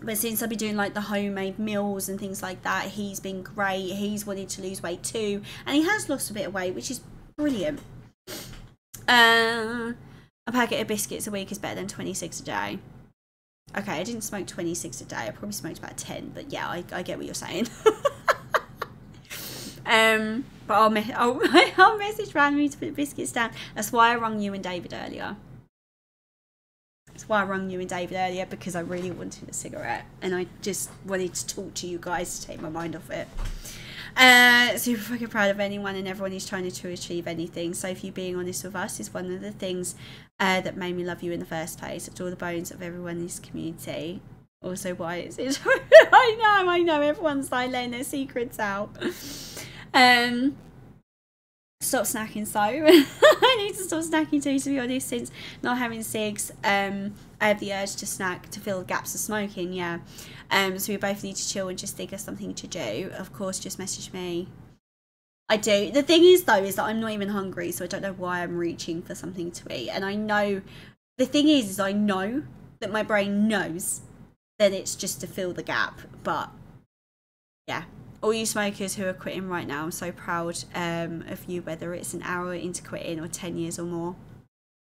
but since I've been doing like the homemade meals and things like that, he's been great. He's wanted to lose weight too, and he has lost a bit of weight, which is brilliant. Uh, a packet of biscuits a week is better than 26 a day. Okay, I didn't smoke 26 a day. I probably smoked about 10, but yeah, I, I get what you're saying. um, but I'll, me- I'll, I'll message randomly to put the biscuits down. That's why I rung you and David earlier. That's why I rung you and David earlier because I really wanted a cigarette and I just wanted to talk to you guys to take my mind off it. Uh, super fucking proud of anyone and everyone who's trying to achieve anything. So, if you being honest with us is one of the things uh, that made me love you in the first place. It's all the bones of everyone in this community. Also, why is it? I know, I know. Everyone's like letting their secrets out. Um, stop snacking. So I need to stop snacking too. To be honest, since not having cigs, um, I have the urge to snack to fill gaps of smoking. Yeah. Um, so we both need to chill and just think of something to do. Of course, just message me. I do. The thing is, though, is that I'm not even hungry, so I don't know why I'm reaching for something to eat. And I know, the thing is, is I know that my brain knows that it's just to fill the gap. But yeah, all you smokers who are quitting right now, I'm so proud um, of you, whether it's an hour into quitting or 10 years or more.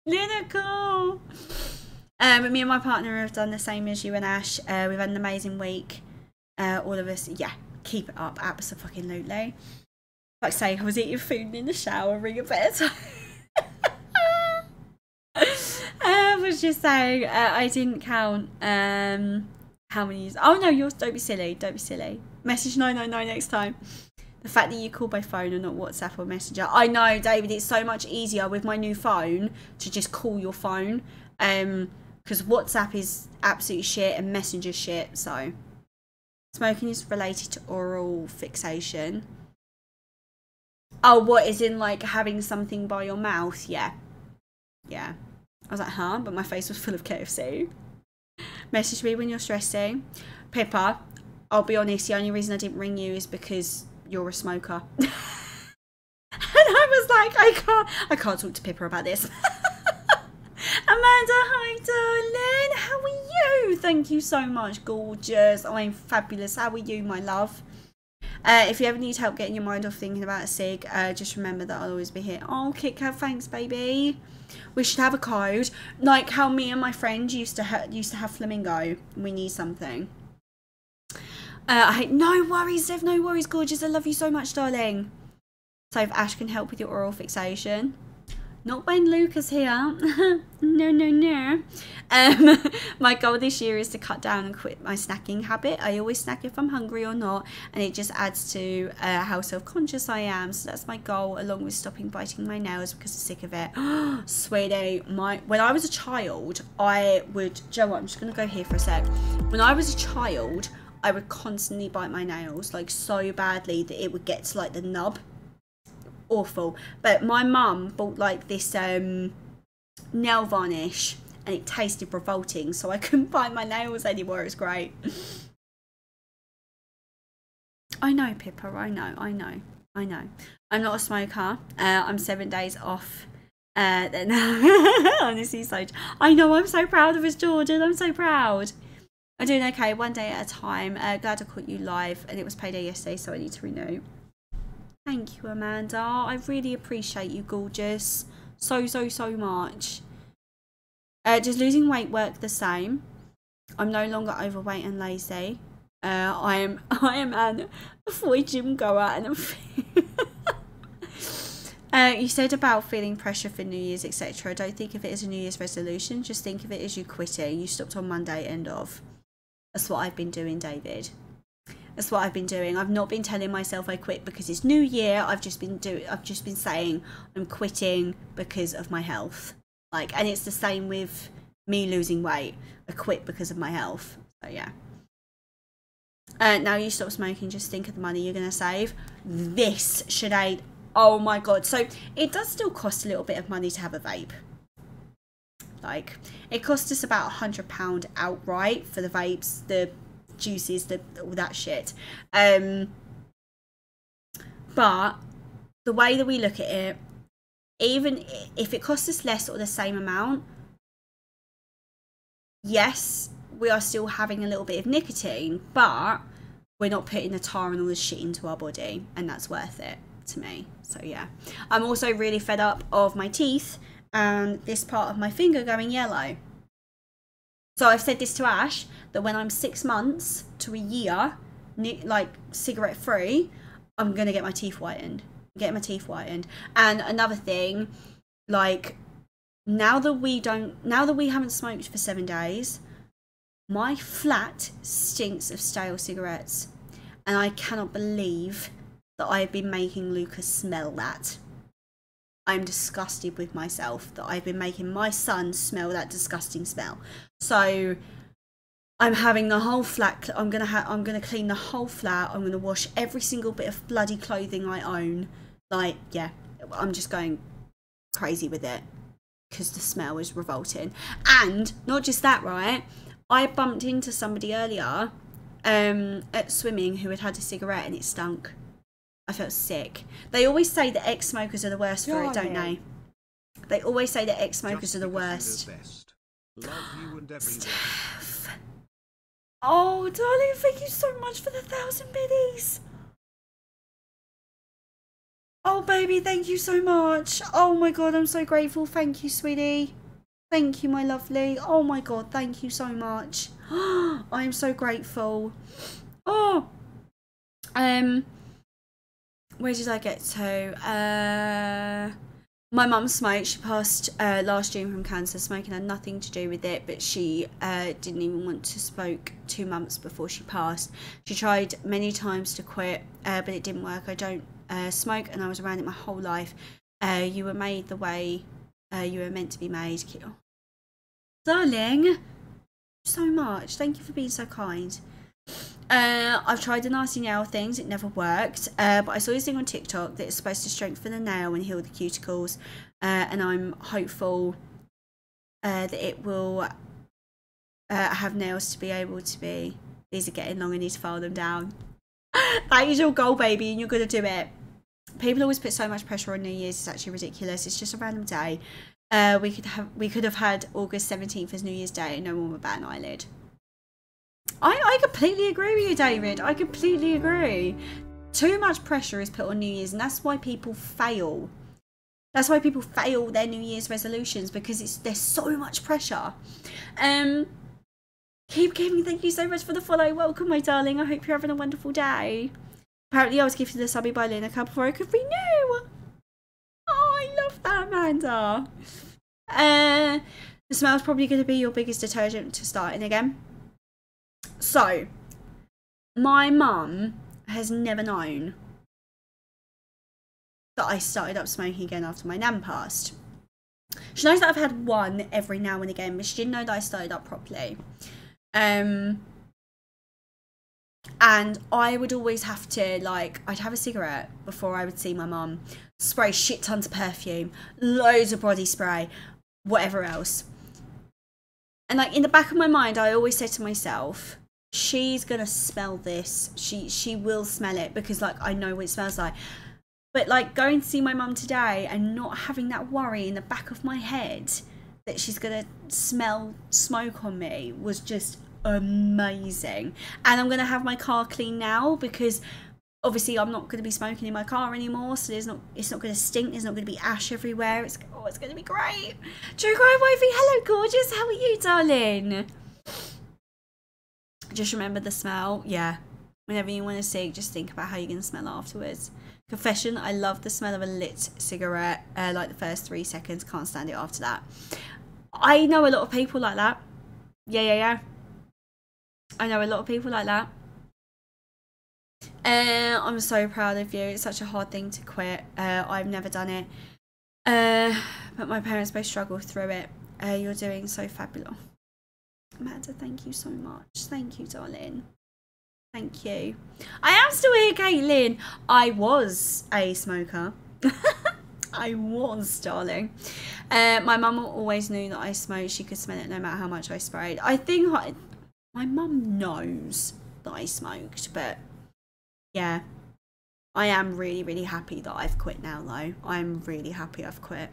Lyrical! Um, me and my partner have done the same as you and Ash. Uh, we've had an amazing week. Uh, all of us, yeah, keep it up, absolutely. Like I say, I was eating food in the shower, ring a bell. I was just saying, uh, I didn't count um, how many. years. Oh no, yours. Don't be silly. Don't be silly. Message 999 next time. The fact that you call by phone and not WhatsApp or Messenger. I know, David. It's so much easier with my new phone to just call your phone. Um, because WhatsApp is absolute shit and Messenger shit. So, smoking is related to oral fixation. Oh, what is in like having something by your mouth? Yeah, yeah. I was like, huh? But my face was full of KFC. Message me when you're stressing. Pippa, I'll be honest, the only reason I didn't ring you is because you're a smoker. and I was like, I can't I can't talk to Pippa about this. Amanda, hi darling. How are you? Thank you so much, gorgeous. I'm fabulous. How are you, my love? Uh, if you ever need help getting your mind off thinking about a cig, uh, just remember that I'll always be here. Oh, Kit Kat, thanks, baby. We should have a code, like how me and my friend used to used to have flamingo. We need something. Uh, I no worries, Dev. No worries, gorgeous. I love you so much, darling. So if Ash can help with your oral fixation, not when Luke is here. no, no, no. Um, my goal this year is to cut down and quit my snacking habit. I always snack if I'm hungry or not, and it just adds to uh, how self conscious I am. So that's my goal, along with stopping biting my nails because I'm sick of it. Sweetie, my when I was a child, I would. Joe, I'm just gonna go here for a sec. When I was a child, I would constantly bite my nails like so badly that it would get to like the nub awful. But my mum bought like this um, nail varnish and it tasted revolting, so I couldn't bite my nails anymore. It was great. I know, Pippa. I know. I know. I know. I'm not a smoker. Uh, I'm seven days off. Uh, then honestly, so I know. I'm so proud of us, Jordan. I'm so proud. I'm doing okay, one day at a time. Uh, glad I caught you live, and it was payday yesterday, so I need to renew. Thank you, Amanda. I really appreciate you, gorgeous. So, so, so much. Uh, does losing weight work the same? I'm no longer overweight and lazy. Uh, I am I am an avoid gym goer and uh, you said about feeling pressure for New Year's, etc. Don't think of it as a New Year's resolution. Just think of it as you quitting. You stopped on Monday, end of. That's what I've been doing, David. That's what I've been doing. I've not been telling myself I quit because it's New Year. I've just been doing. I've just been saying I'm quitting because of my health. Like, and it's the same with me losing weight. I quit because of my health. So yeah. Uh, now you stop smoking. Just think of the money you're gonna save. This should aid. Oh my god. So it does still cost a little bit of money to have a vape. Like it cost us about a hundred pound outright for the vapes, the juices, the all that shit. Um, but the way that we look at it, even if it costs us less or the same amount, yes, we are still having a little bit of nicotine, but we're not putting the tar and all the shit into our body, and that's worth it to me. So yeah, I'm also really fed up of my teeth and this part of my finger going yellow. So I've said this to Ash that when I'm six months to a year, like cigarette free, I'm gonna get my teeth whitened. Get my teeth whitened. And another thing, like now that we don't, now that we haven't smoked for seven days, my flat stinks of stale cigarettes, and I cannot believe that I've been making Lucas smell that. I'm disgusted with myself that I've been making my son smell that disgusting smell. So I'm having the whole flat. I'm gonna ha- I'm gonna clean the whole flat. I'm gonna wash every single bit of bloody clothing I own. Like yeah, I'm just going crazy with it because the smell is revolting. And not just that, right? I bumped into somebody earlier um, at swimming who had had a cigarette and it stunk. I felt sick. They always say that ex smokers are the worst for it, don't they? They always say that ex smokers are the worst. best. Love you and. Steph. Oh, darling, thank you so much for the thousand biddies. Oh, baby, thank you so much. Oh, my God, I'm so grateful. Thank you, sweetie. Thank you, my lovely. Oh, my God, thank you so much. I am so grateful. Oh, um, where did I get to? Uh, my mum smoked. She passed uh, last June from cancer. Smoking had nothing to do with it, but she uh, didn't even want to smoke two months before she passed. She tried many times to quit, uh, but it didn't work. I don't uh, smoke, and I was around it my whole life. Uh, you were made the way you were meant to be made. Darling, so much. Thank you for being so kind. Uh, I've tried the nasty nail things, it never worked. Uh, but I saw this thing on TikTok that is supposed to strengthen the nail and heal the cuticles. Uh, and I'm hopeful uh, that it will uh, have nails to be able to be. These are getting long, I need to file them down. that is your goal, baby, and you're going to do it. People always put so much pressure on New Year's, it's actually ridiculous. It's just a random day. Uh, we could have we could have had August 17th as New Year's Day and no one would bat an eyelid. I, I completely agree with you, David. I completely agree. Too much pressure is put on New Year's, and that's why people fail. That's why people fail their New Year's resolutions because it's there's so much pressure. Um, keep giving. Thank you so much for the follow. Welcome, my darling. I hope you're having a wonderful day. Apparently, I was gifted a subby by Lena Cup before I could renew. Oh, I love that, Amanda. Uh, the smell's probably going to be your biggest detergent to starting again. So, my mum has never known that I started up smoking again after my nan passed. She knows that I've had one every now and again, but she didn't know that I started up properly. Um, and I would always have to like I'd have a cigarette before I would see my mum, spray shit tons of perfume, loads of body spray, whatever else. And like in the back of my mind, I always say to myself, she's gonna smell this. She she will smell it because like I know what it smells like. But like going to see my mum today and not having that worry in the back of my head that she's gonna smell smoke on me was just amazing. And I'm gonna have my car clean now because obviously I'm not gonna be smoking in my car anymore, so there's not it's not gonna stink, there's not gonna be ash everywhere. It's oh it's gonna be great. True Crime Wifey, hello gorgeous, how are you, darling? Just remember the smell, yeah. Whenever you want to sing, just think about how you're gonna smell afterwards. Confession, I love the smell of a lit cigarette, uh, like the first three seconds, can't stand it after that. I know a lot of people like that. Yeah, yeah, yeah. I know a lot of people like that. Uh, I'm so proud of you. It's such a hard thing to quit. Uh, I've never done it. Uh, but my parents both struggle through it. Uh, you're doing so fabulous. Amanda, thank you so much. Thank you, darling. Thank you. I am still here, Caitlin. I was a smoker. I was, darling. Uh, my mum always knew that I smoked. She could smell it no matter how much I sprayed. I think I, my mum knows that I smoked, but yeah. I am really, really happy that I've quit now, though. I'm really happy I've quit.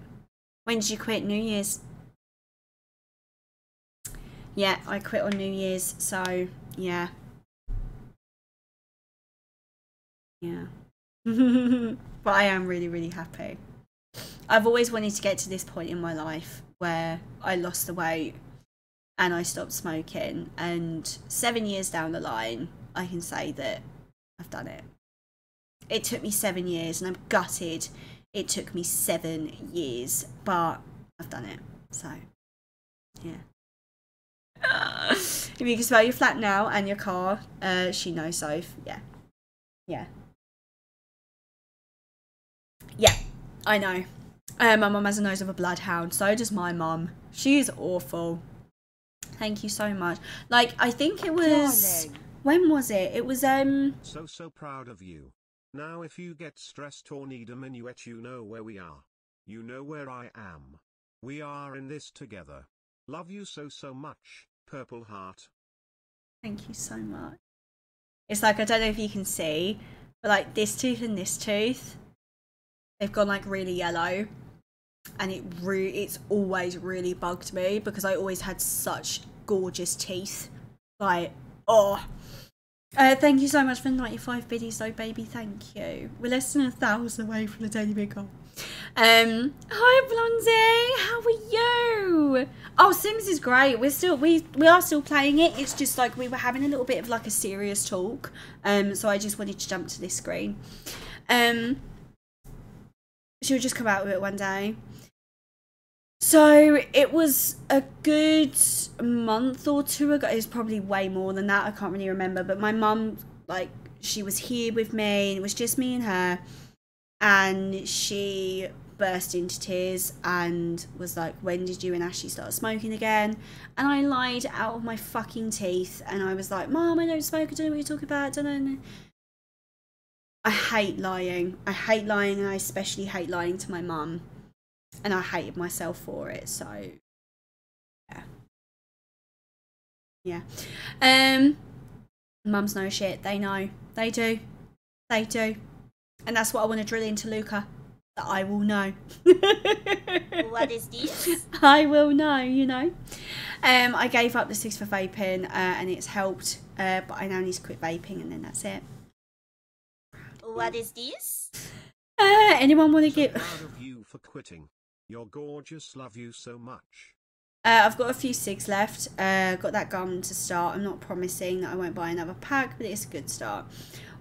When did you quit? New Year's. Yeah, I quit on New Year's, so yeah. Yeah. but I am really, really happy. I've always wanted to get to this point in my life where I lost the weight and I stopped smoking. And seven years down the line, I can say that I've done it. It took me seven years, and I'm gutted. It took me seven years, but I've done it. So, yeah. if you can smell your flat now and your car, uh, she knows so. Yeah. Yeah. Yeah, I know. Uh, my mum has a nose of a bloodhound. So does my mum. She's awful. Thank you so much. Like, I think it was. When was it? It was, um. So so proud of you. Now if you get stressed or need a minuet you know where we are. You know where I am. We are in this together. Love you so so much, Purple Heart. Thank you so much. It's like, I don't know if you can see, but like this tooth and this tooth, they've gone like really yellow. And it re- it's always really bugged me because I always had such gorgeous teeth. Like, oh. Uh, thank you so much for 95 biddies though, baby. Thank you. We're less than a thousand away from the Daily Big Goal. Um, hi Blondie, how are you? Oh, Sims is great. We're still we we are still playing it. It's just like we were having a little bit of like a serious talk. Um, so I just wanted to jump to this screen. Um, she'll just come out with it one day. So it was a good month or two ago. It was probably way more than that. I can't really remember. But my mum, like, she was here with me. And it was just me and her. And she burst into tears and was like, When did you and Ashley start smoking again? And I lied out of my fucking teeth. And I was like, Mom, I don't smoke. I don't know what you're talking about. I don't know. I hate lying. I hate lying. And I especially hate lying to my mum and I hated myself for it. So, yeah, yeah. Um, mums know shit. They know. They do. They do. And that's what I want to drill into Luca. That I will know. What is this? I will know. You know. Um, I gave up the six for vaping, uh, and it's helped. Uh, but I now need to quit vaping, and then that's it. What is this? Uh, anyone want to So get? You're gorgeous. Love you so much. Uh, I've got a few cigs left. Uh, got that gum to start. I'm not promising that I won't buy another pack, but it's a good start.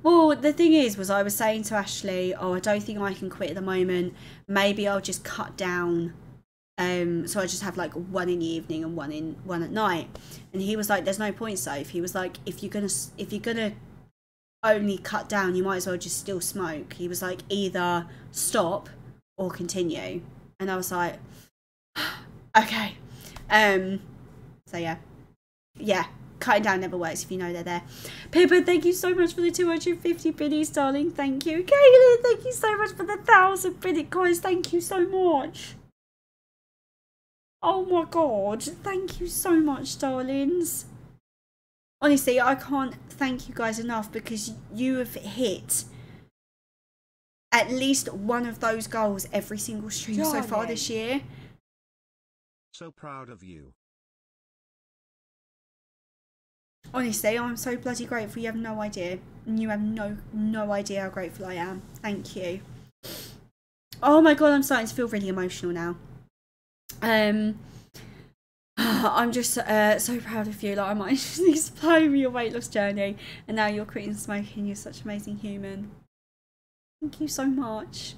Well, the thing is, was I was saying to Ashley, oh, I don't think I can quit at the moment. Maybe I'll just cut down. Um, so I just have like one in the evening and one in one at night. And he was like, "There's no point, Soph." He was like, "If you're gonna if you're gonna only cut down, you might as well just still smoke." He was like, "Either stop or continue." And I was like, "Okay." Um, so yeah, yeah, cutting down never works if you know they're there. Pippa, thank you so much for the 250 biddies, darling. Thank you. Kaylin, thank you so much for the thousand biddies, guys. Thank you so much. Oh my god, thank you so much, darlings. Honestly, I can't thank you guys enough because you have hit at least one of those goals every single stream so far this year. So proud of you. Honestly, I'm so bloody grateful. You have no idea. You have no no idea how grateful I am. Thank you. Oh my god, I'm starting to feel really emotional now. Um, I'm just uh, so proud of you. Like I might just explain your weight loss journey, and now you're quitting smoking. You're such an amazing human. Thank you so much.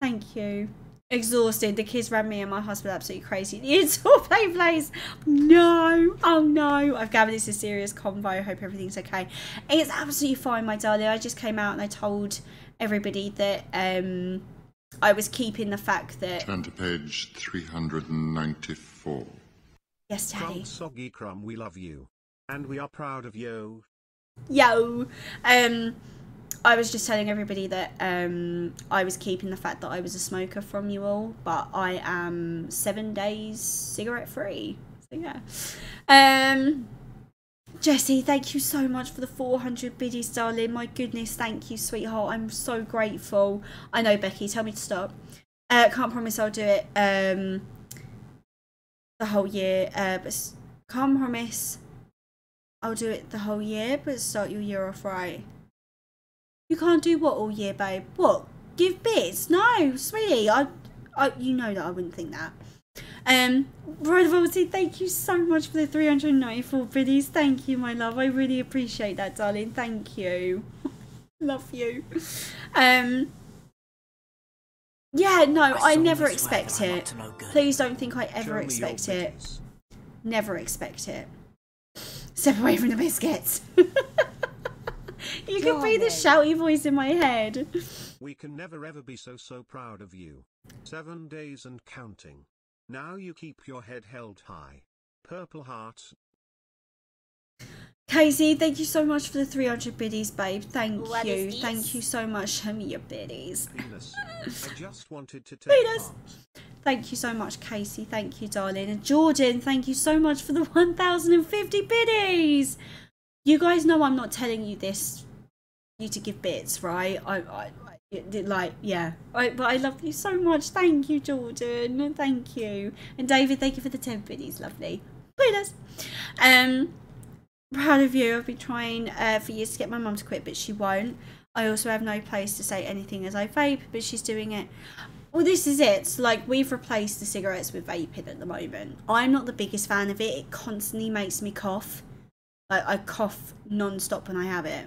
Thank you. Exhausted. The kids ran me and my husband absolutely crazy. It's all play place. No. Oh no. I've gathered it's a serious convo. I hope everything's okay. It's absolutely fine, my darling. I just came out and I told everybody that um I was keeping the fact that Turn to page 394. yes, Crumb daddy. soggy crumb, we love you. And we are proud of you. Yo. Um I was just telling everybody that um I was keeping the fact that I was a smoker from you all, but I am seven days cigarette free. So yeah. Um Jesse, thank you so much for the 400 biddies, darling. My goodness, thank you, sweetheart. I'm so grateful. I know, Becky, tell me to stop. Uh, can't promise I'll do it um, the whole year, uh, but can't promise I'll do it the whole year, but start your year off right. You can't do what all year, babe? What? Give bits? No, sweetie. I, I, you know that I wouldn't think that. Um, Odyssey, thank you so much for the 394 biddies. Thank you, my love. I really appreciate that, darling. Thank you. love you. Um, yeah, no, I, never expect it. Please don't think I ever expect it. Never expect it. Step away from the biscuits. you can be the shouty voice in my head. We can never ever be so so proud of you. Seven days and counting. Now you keep your head held high. Purple hearts. Casey, thank you so much for the 300 biddies, babe. Thank What you. Thank you so much. Show me your biddies. Venus. I just wanted to take Venus. part. Thank you so much, Casey. Thank you, darling. And Jordan, thank you so much for the 1,050 biddies. You guys know I'm not telling you this, you to give bits, right? I, I, I like, yeah. I, but I love you so much. Thank you, Jordan. Thank you. And David, thank you for the 10 biddies. Lovely. Venus. Um, proud of you. I've been trying uh, for years to get my mum to quit, but she won't. I also have no place to say anything as I vape, but she's doing it. Well, this is it. So, like, we've replaced the cigarettes with vaping at the moment. I'm not the biggest fan of it. It constantly makes me cough. Like, I cough non stop when I have it.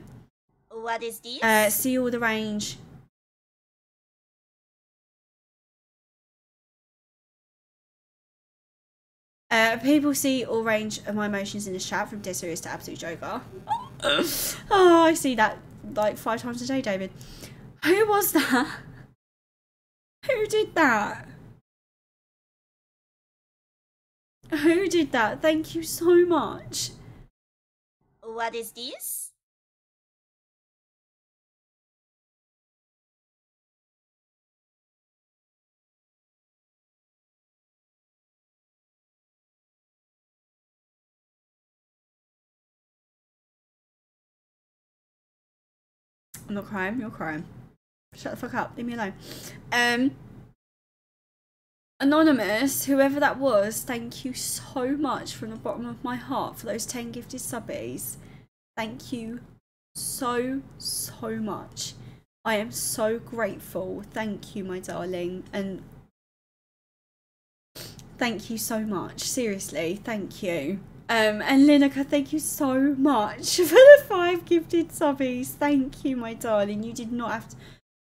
What is this? Uh, see all the range. Uh, people see all range of my emotions in this chat from dead serious to absolute joker. oh, I see that like five times a day, David. Who was that? Who did that? Who did that? Thank you so much. What is this? I'm not crying. You're crying. Shut the fuck up. Leave me alone. Um, anonymous, whoever that was, thank you so much from the bottom of my heart for those ten gifted subbies. Thank you so so much. I am so grateful. Thank you, my darling, and thank you so much. Seriously, thank you. Um, and Lineker, thank you so much for the five gifted subbies. Thank you, my darling. You did not have to.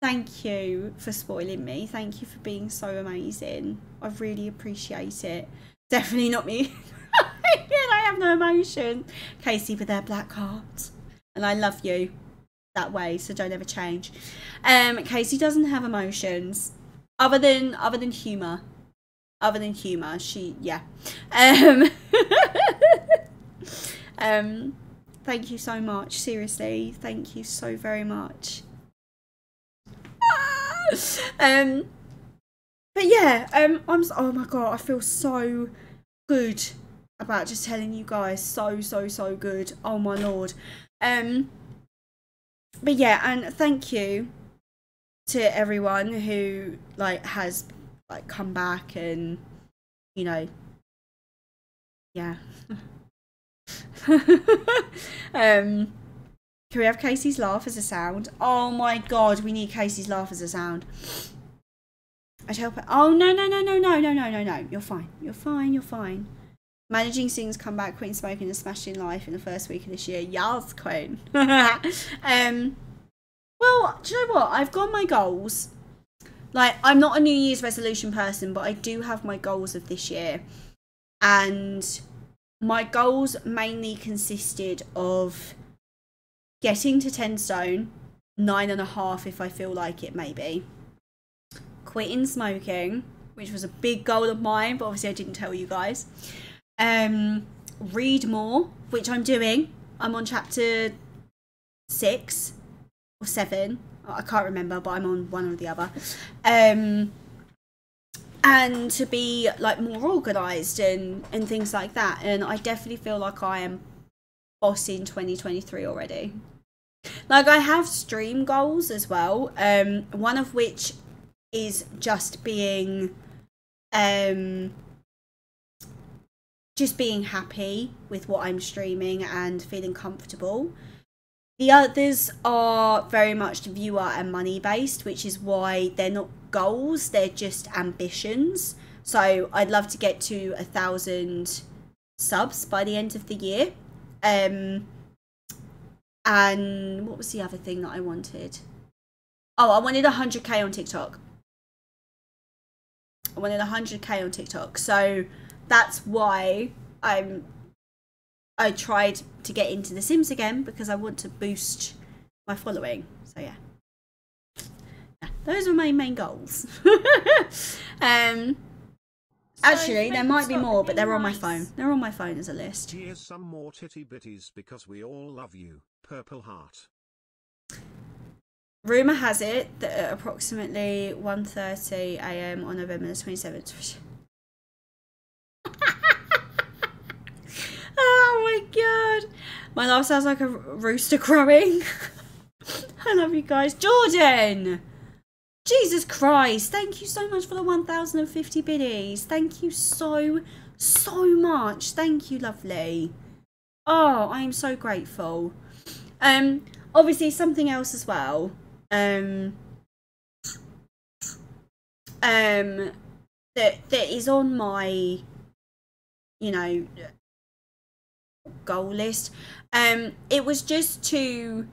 Thank you for spoiling me. Thank you for being so amazing. I really appreciate it. Definitely not me. I have no emotion. Casey with their black heart. And I love you that way, so don't ever change. Um, Casey doesn't have emotions. Other than other than humour. Other than humour. She yeah. Um Um thank you so much. Seriously. Thank you so very much. um but yeah, um I'm oh my god, I feel so good about just telling you guys so so so good. Oh my lord. Um but yeah, and thank you to everyone who like has like come back and you know yeah. um can we have Casey's laugh as a sound? Oh my god, we need Casey's laugh as a sound. I'd help it. Oh no no no no no no no no no. You're fine. You're fine. You're fine. Managing things come back, quitting smoking and smashing life in the first week of this year. Yes, Queen. um well, do you know what? I've got my goals. Like, I'm not a New Year's resolution person, but I do have my goals of this year. And my goals mainly consisted of getting to 10 stone, nine and a half if I feel like it, maybe. Quitting smoking, which was a big goal of mine, but obviously I didn't tell you guys. Um, read more, which I'm doing. I'm on chapter six or seven. I can't remember, but I'm on one or the other. Um, and to be like more organized and and things like that. And I definitely feel like I am bossing 2023 already. Like I have stream goals as well. Um, one of which is just being um just being happy with what I'm streaming and feeling comfortable. The others are very much viewer and money based, which is why they're not goals, they're just ambitions So I'd love to get to a thousand subs by the end of the year. Um, and what was the other thing that I wanted? Oh, I wanted 100k on TikTok. I wanted 100k on TikTok. So that's why I'm I tried to get into The Sims again because I want to boost my following. So yeah. Yeah, those are my main goals. um Actually, there might be more, but they're on my phone. They're on my phone as a list. Here's some more titty bitties because we all love you. Purple heart. Rumour has it that at approximately 1.30 a.m. on November the 27th... oh my god! My laugh sounds like a rooster crowing. I love you guys. Jordan! Jesus Christ, thank you so much for the 1050 biddies. Thank you so, so much. Thank you, lovely. Oh, I am so grateful. Um, obviously something else as well. Um, um, that that is on my, you know, goal list. Um, it was just to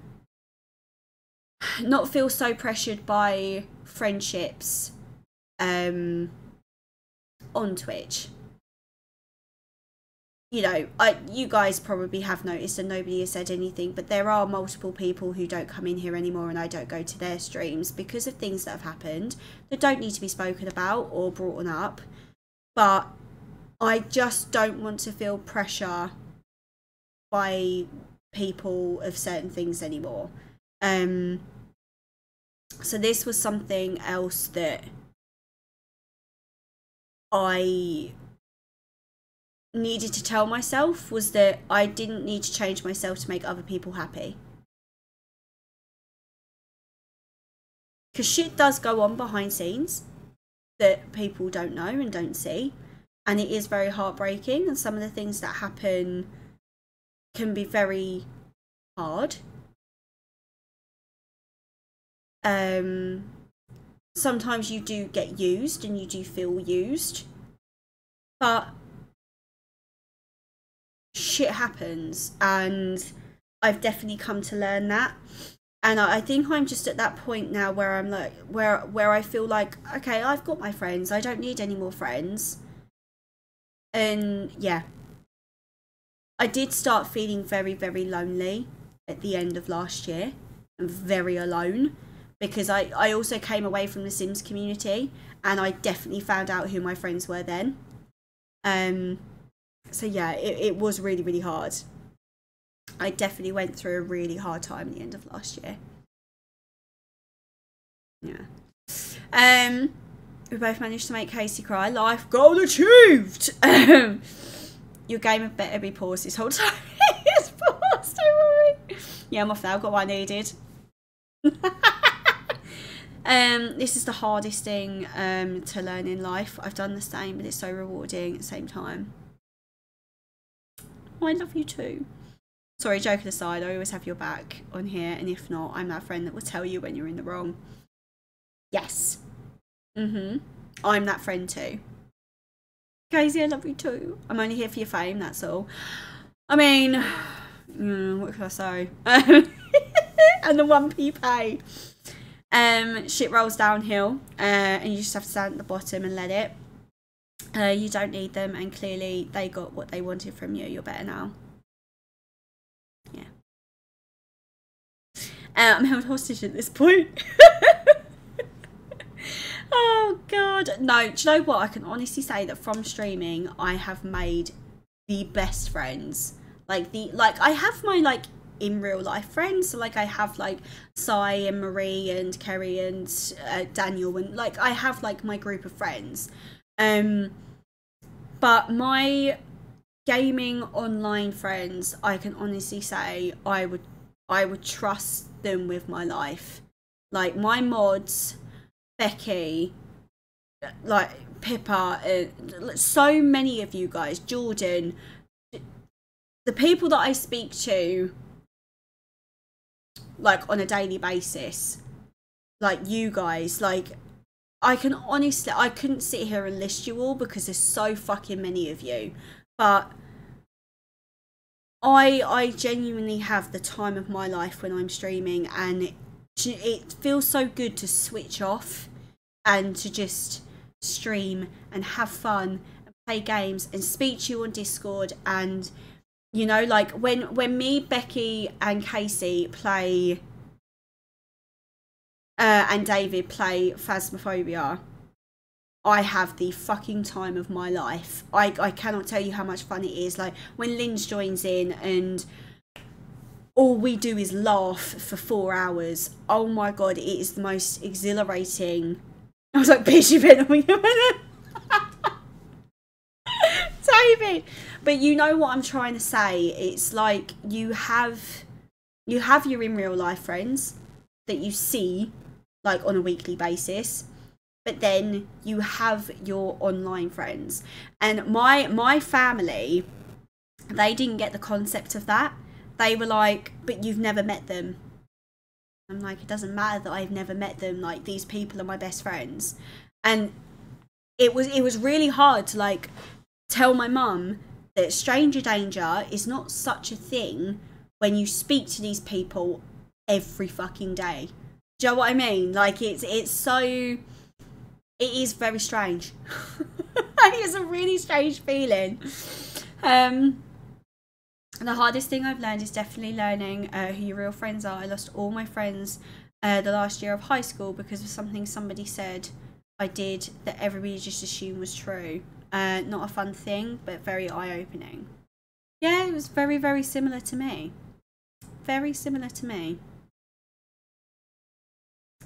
not feel so pressured by friendships um on Twitch. You know, I you guys probably have noticed and nobody has said anything, but there are multiple people who don't come in here anymore and I don't go to their streams because of things that have happened that don't need to be spoken about or brought up. But I just don't want to feel pressure by people of certain things anymore. Um so this was something else that I needed to tell myself was that I didn't need to change myself to make other people happy. Because shit does go on behind scenes that people don't know and don't see. And it is very heartbreaking. And some of the things that happen can be very hard um, sometimes you do get used and you do feel used, but shit happens, and I've definitely come to learn that. And I, think I'm just at that point now where I'm like, where where I feel like, okay, I've got my friends. I don't need any more friends. And yeah, I did start feeling very, very lonely at the end of last year and very alone because I, I also came away from the Sims community and I definitely found out who my friends were then. Um, so yeah, it, it was really, really hard. I definitely went through a really hard time at the end of last year. Yeah. Um, we both managed to make Casey cry. Life goal achieved! Um, your game had better be paused this whole time. it's paused, don't worry. Yeah, I'm off now. I've got what I needed. Um, this is the hardest thing um, to learn in life. I've done the same, but it's so rewarding at the same time. I love you too. Sorry, joking aside, I always have your back on here, and if not, I'm that friend that will tell you when you're in the wrong. Yes. Mm-hmm. I'm that friend too. Casey, I love you too. I'm only here for your fame, that's all. I mean, mm, what can I say? and the 1p pay. Um, shit rolls downhill, uh, and you just have to stand at the bottom and let it. Uh, you don't need them, and clearly they got what they wanted from you. You're better now. Yeah. Uh, I'm held hostage at this point. oh god, no. Do you know what? I can honestly say that from streaming, I have made the best friends. Like the like, I have my like in real life friends. So like I have like Sai and Marie and Kerry and uh, Daniel and like I have like my group of friends. Um, but my gaming online friends, I can honestly say I would I would trust them with my life. Like my mods, Becky, like Pippa, uh, so many of you guys, Jordan, the people that I speak to like on a daily basis like you guys like I can honestly, I couldn't sit here and list you all because there's so fucking many of you. But I, I genuinely have the time of my life when I'm streaming, and it, it feels so good to switch off and to just stream and have fun and play games and speak to you on Discord and you know like when when me Becky and Casey play uh, and David play Phasmophobia, I have the fucking time of my life. I, I cannot tell you how much fun it is. Like when Linz joins in and all we do is laugh for four hours. Oh my god, it is the most exhilarating. I was like, bitch, you've been on me. David. But you know what I'm trying to say? It's like you have you have your in real life friends that you see like on a weekly basis. But then you have your online friends. And my my family they didn't get the concept of that. They were like but you've never met them. I'm like it doesn't matter that i've never met them. Like these people are my best friends. And it was it was really hard to like tell my mum that stranger danger is not such a thing when you speak to these people every fucking day do you know what I mean? Like it's it's so it is very strange. it's a really strange feeling. Um the hardest thing I've learned is definitely learning uh, who your real friends are. I lost all my friends uh, the last year of high school because of something somebody said I did that everybody just assumed was true. Uh, not a fun thing, but very eye opening. Yeah, it was very, very similar to me. Very similar to me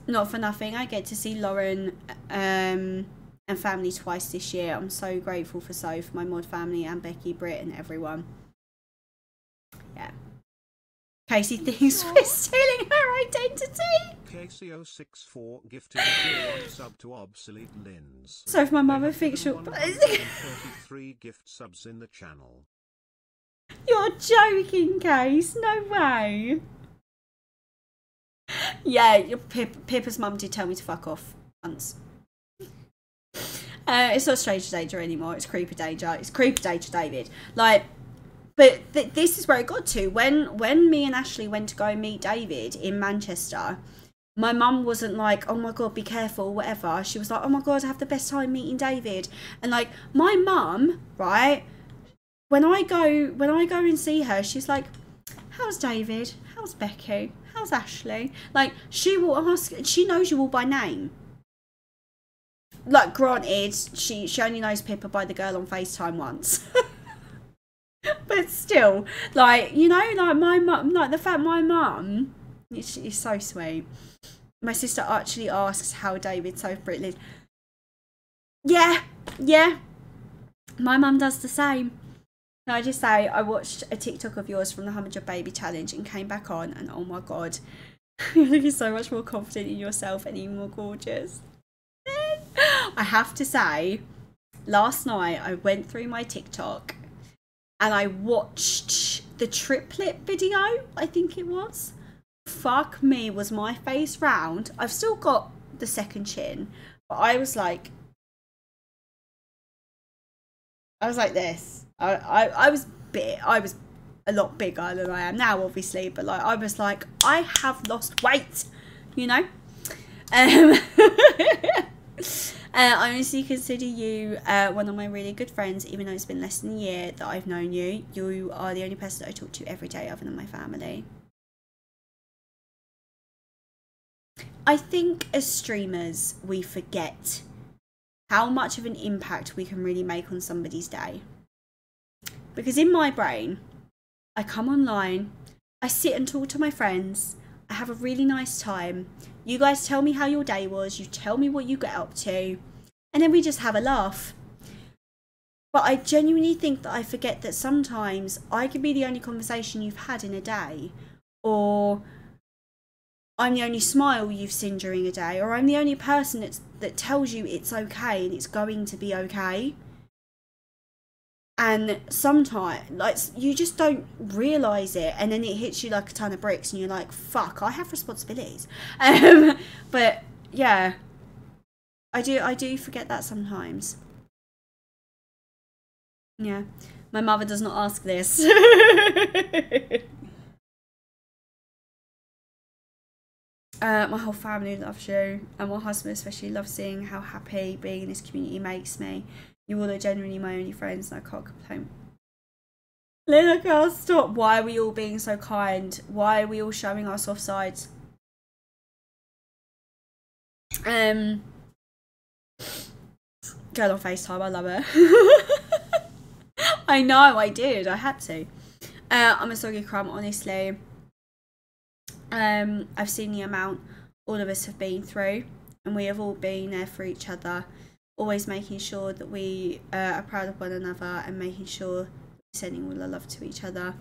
not for nothing, I get to see Lauren um, and family twice this year. I'm so grateful for so for my mod family and Becky, Britt, and everyone. Yeah. Casey thinks we're stealing her identity. KC064 gifted a sub to obsolete Linz. So if my mother thinks she'll... 33 gift subs in the channel. You're joking, Case. No way yeah, Pip, Pippa's mum did tell me to fuck off once. Uh, it's not Stranger Danger anymore. It's Creeper Danger. It's Creeper Danger, David. Like, but th- this is where it got to. When when me and Ashley went to go meet David in Manchester, my mum wasn't like, "Oh my god, be careful," whatever. She was like, "Oh my god, I have the best time meeting David." And like my mum, right? When I go when I go and see her, she's like, "How's David? How's Becky?" How's Ashley? Like, she will ask, she knows you all by name. Like, granted, she, she only knows Pippa by the girl on FaceTime once. but still, like, you know, like my mum, like the fact my mum is, is so sweet. My sister actually asks how David so Britley. Yeah, yeah. My mum does the same. Can I just say, I watched a TikTok of yours from the 100 Baby Challenge and came back on, and oh my god, you're looking so much more confident in yourself and even more gorgeous. I have to say, last night I went through my TikTok and I watched the triplet video, I think it was. Fuck me, was my face round. I've still got the second chin, but I was like, I was like this. I, I, I was bit, I was a lot bigger than I am now, obviously, but like I was like, I have lost weight, you know. Um, uh, I honestly consider you uh, one of my really good friends, even though it's been less than a year that I've known you. You are the only person that I talk to every day, other than my family. I think as streamers, we forget how much of an impact we can really make on somebody's day. Because in my brain, I come online, I sit and talk to my friends, I have a really nice time. You guys tell me how your day was, you tell me what you get up to, and then we just have a laugh. But I genuinely think that I forget that sometimes I could be the only conversation you've had in a day, or I'm the only smile you've seen during a day, or I'm the only person that's, that tells you it's okay and it's going to be okay and sometimes like you just don't realize it and then it hits you like a ton of bricks and you're like fuck i have responsibilities um, but yeah I do I do forget that sometimes. Yeah. My mother does not ask this. Uh, my whole family loves you, and my husband especially loves seeing how happy being in this community makes me. You all are genuinely my only friends, and I can't complain. Lena, can't stop. Why are we all being so kind? Why are we all showing our soft sides? Um, girl on FaceTime, I love it. I know, I did. I had to. Uh, I'm a soggy crumb, honestly. Um, I've seen the amount all of us have been through, and we have all been there for each other, always making sure that we uh, are proud of one another and making sure sending all the love to each other.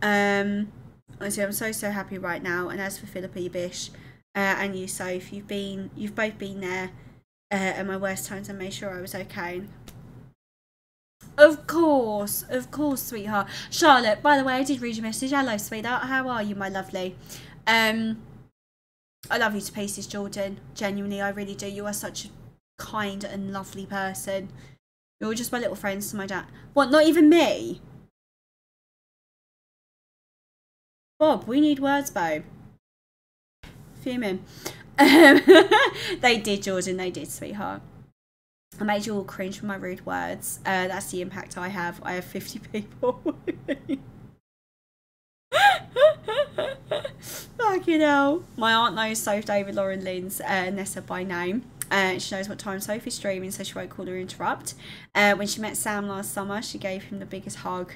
Um, honestly, I'm so so happy right now. And as for Philippa Bish uh, and you, Soph, you've been you've both been there uh, at my worst times and made sure I was okay. Of course, of course, sweetheart. Charlotte, by the way, I did read your message. Hello, sweetheart. How are you, my lovely? Um, I love you to pieces, Jordan. Genuinely, I really do. You are such a kind and lovely person. You're just my little friends to my dad. What, not even me? Bob, we need words, babe. Fuming. Um, they did, Jordan. They did, sweetheart. I made you all cringe for my rude words. Uh, that's the impact I have. I have 50 people. Fucking hell. My aunt knows Soph David Lauren Linz uh, Nessa by name. Uh, she knows what time Sophie's streaming, so she won't call her interrupt. Uh, when she met Sam last summer, she gave him the biggest hug.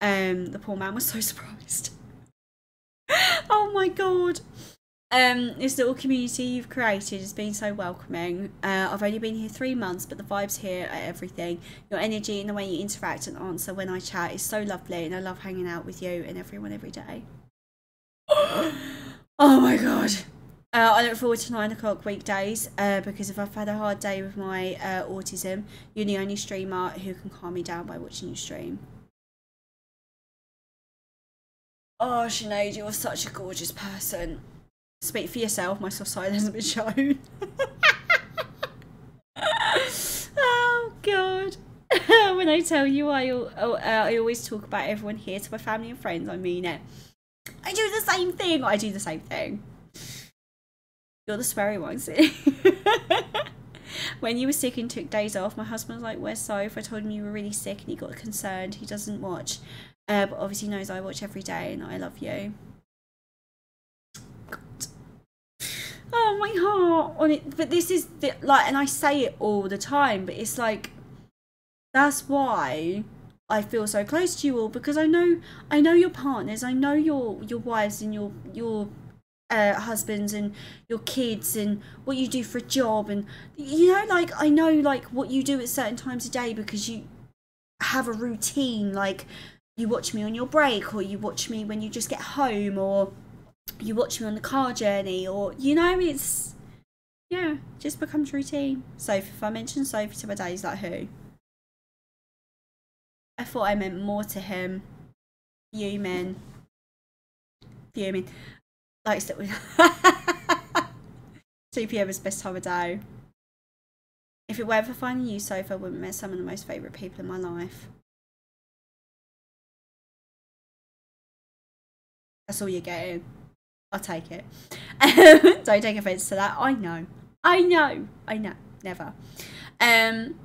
Um, the poor man was so surprised. oh my god. Um, this little community you've created has been so welcoming. Uh, I've only been here three months, but the vibes here are everything. Your energy and the way you interact and answer when I chat is so lovely, and I love hanging out with you and everyone every day. oh my god. Uh, I look forward to nine o'clock weekdays uh, because if I've had a hard day with my uh, autism, you're the only streamer who can calm me down by watching you stream. Oh, Sinead, you're such a gorgeous person. Speak for yourself, my soft side hasn't been shown. oh, God. when I tell you I, uh, I always talk about everyone here to my family and friends, I mean it. I do the same thing. I do the same thing. You're the sweary one, see? when you were sick and took days off, my husband was like, Where's if I told him you were really sick and he got concerned. He doesn't watch. Uh, but obviously knows I watch every day and I love you. God. Oh my heart on it. But this is the, like, and I say it all the time, but it's like, that's why I feel so close to you all because I know I know your partners, I know your your wives and your your uh, husbands and your kids and what you do for a job and you know like I know like what you do at certain times a day because you have a routine like you watch me on your break or you watch me when you just get home or you watch me on the car journey or you know it's yeah just becomes routine so if I mention Sophie to my dad he's like who I thought I meant more to him. Fuming. Fuming. Like, 2 pm is best time of day. If it were ever finding you, Sophie, I would have met some of the most favourite people in my life. That's all you're getting. I'll take it. Don't take offence to that. I know. I know. I know. Never. Um,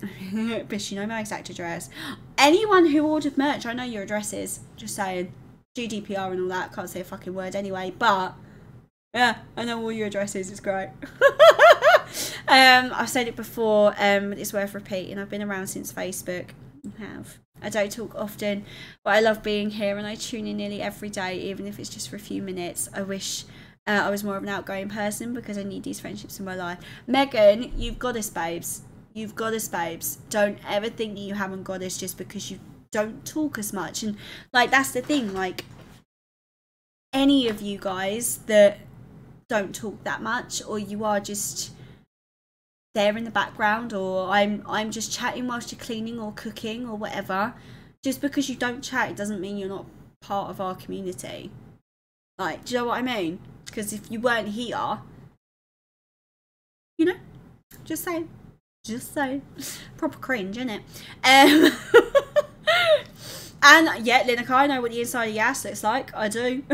Bish, you know my exact address. Anyone who ordered merch, I know your addresses. Just saying. GDPR and all that. Can't say a fucking word anyway. But, yeah, I know all your addresses. It's great. um, I've said it before. Um, it's worth repeating. I've been around since Facebook. Have. I don't talk often, but I love being here and I tune in nearly every day, even if it's just for a few minutes. I wish uh, I was more of an outgoing person because I need these friendships in my life. Megan, you've got us, babes. You've got us, babes. Don't ever think that you haven't got us just because you don't talk as much. And like that's the thing. Like any of you guys that don't talk that much, or you are just there in the background, or I'm I'm just chatting whilst you're cleaning or cooking or whatever. Just because you don't chat, it doesn't mean you're not part of our community. Like, do you know what I mean? Because if you weren't here, you know, Just saying. Just saying. Proper cringe, isn't it? Um, and yeah, Lineker, I know what the inside of your ass looks like. I do.